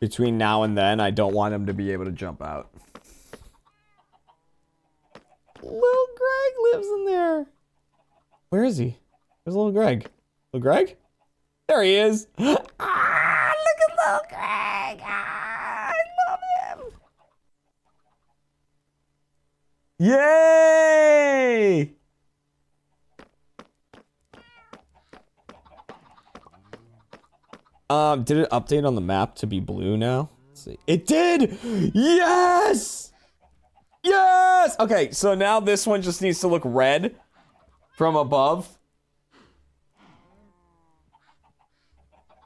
between now and then, I don't want him to be able to jump out. Little Greg lives in there. Where is he? Where's little Greg? Little Greg? There he is. (gasps) ah, look at little Greg. Ah, I love him. Yay! Um, did it update on the map to be blue now? Let's see. It did! Yes! Yes! Okay, so now this one just needs to look red from above.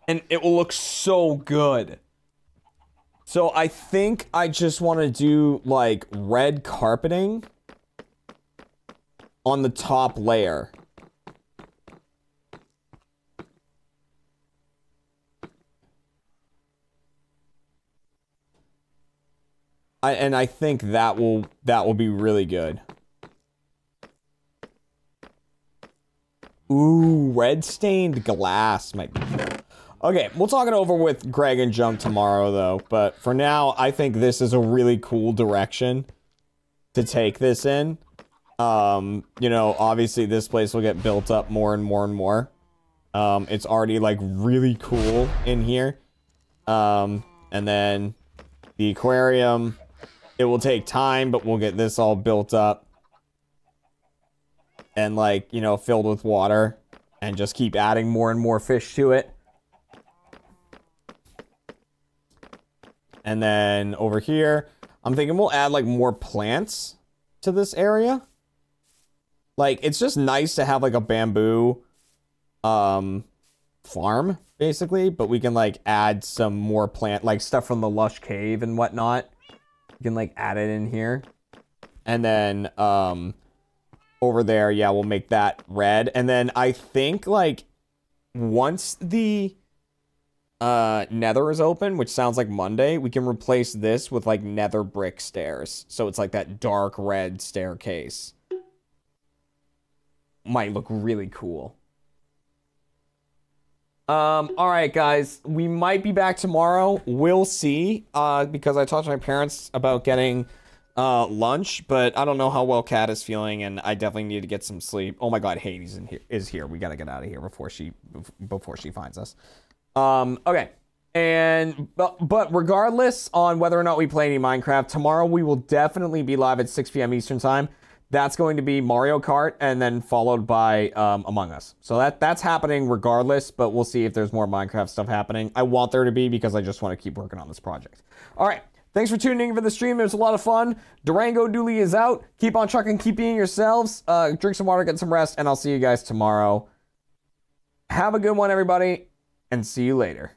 And it will look so good. So I think I just want to do like red carpeting on the top layer. I, and I think that will that will be really good. Ooh, red stained glass might be cool. Okay, we'll talk it over with Greg and Junk tomorrow though, but for now, I think this is a really cool direction to take this in. Um, you know, obviously this place will get built up more and more and more. Um, it's already like really cool in here. Um, and then the aquarium, it will take time, but we'll get this all built up. And like, you know, filled with water. And just keep adding more and more fish to it. And then over here, I'm thinking we'll add like more plants to this area. Like, it's just nice to have like a bamboo um farm, basically, but we can like add some more plant, like stuff from the lush cave and whatnot. You can like add it in here. And then um over there, yeah, we'll make that red. And then I think like once the uh nether is open, which sounds like Monday, we can replace this with like nether brick stairs. So it's like that dark red staircase. Might look really cool. Um, all right, guys, we might be back tomorrow. We'll see. Uh, because I talked to my parents about getting uh lunch, but I don't know how well Kat is feeling, and I definitely need to get some sleep. Oh my God, Hades in here is here. We gotta get out of here before she before she finds us. Um, okay. And but but regardless on whether or not we play any Minecraft, tomorrow we will definitely be live at 6 p.m. Eastern time. That's going to be Mario Kart and then followed by um, Among Us. So that that's happening regardless, but we'll see if there's more Minecraft stuff happening. I want there to be because I just want to keep working on this project. All right. Thanks for tuning in for the stream. It was a lot of fun. Durango Dooley is out. Keep on trucking, keep being yourselves. Uh, drink some water, get some rest, and I'll see you guys tomorrow. Have a good one, everybody, and see you later.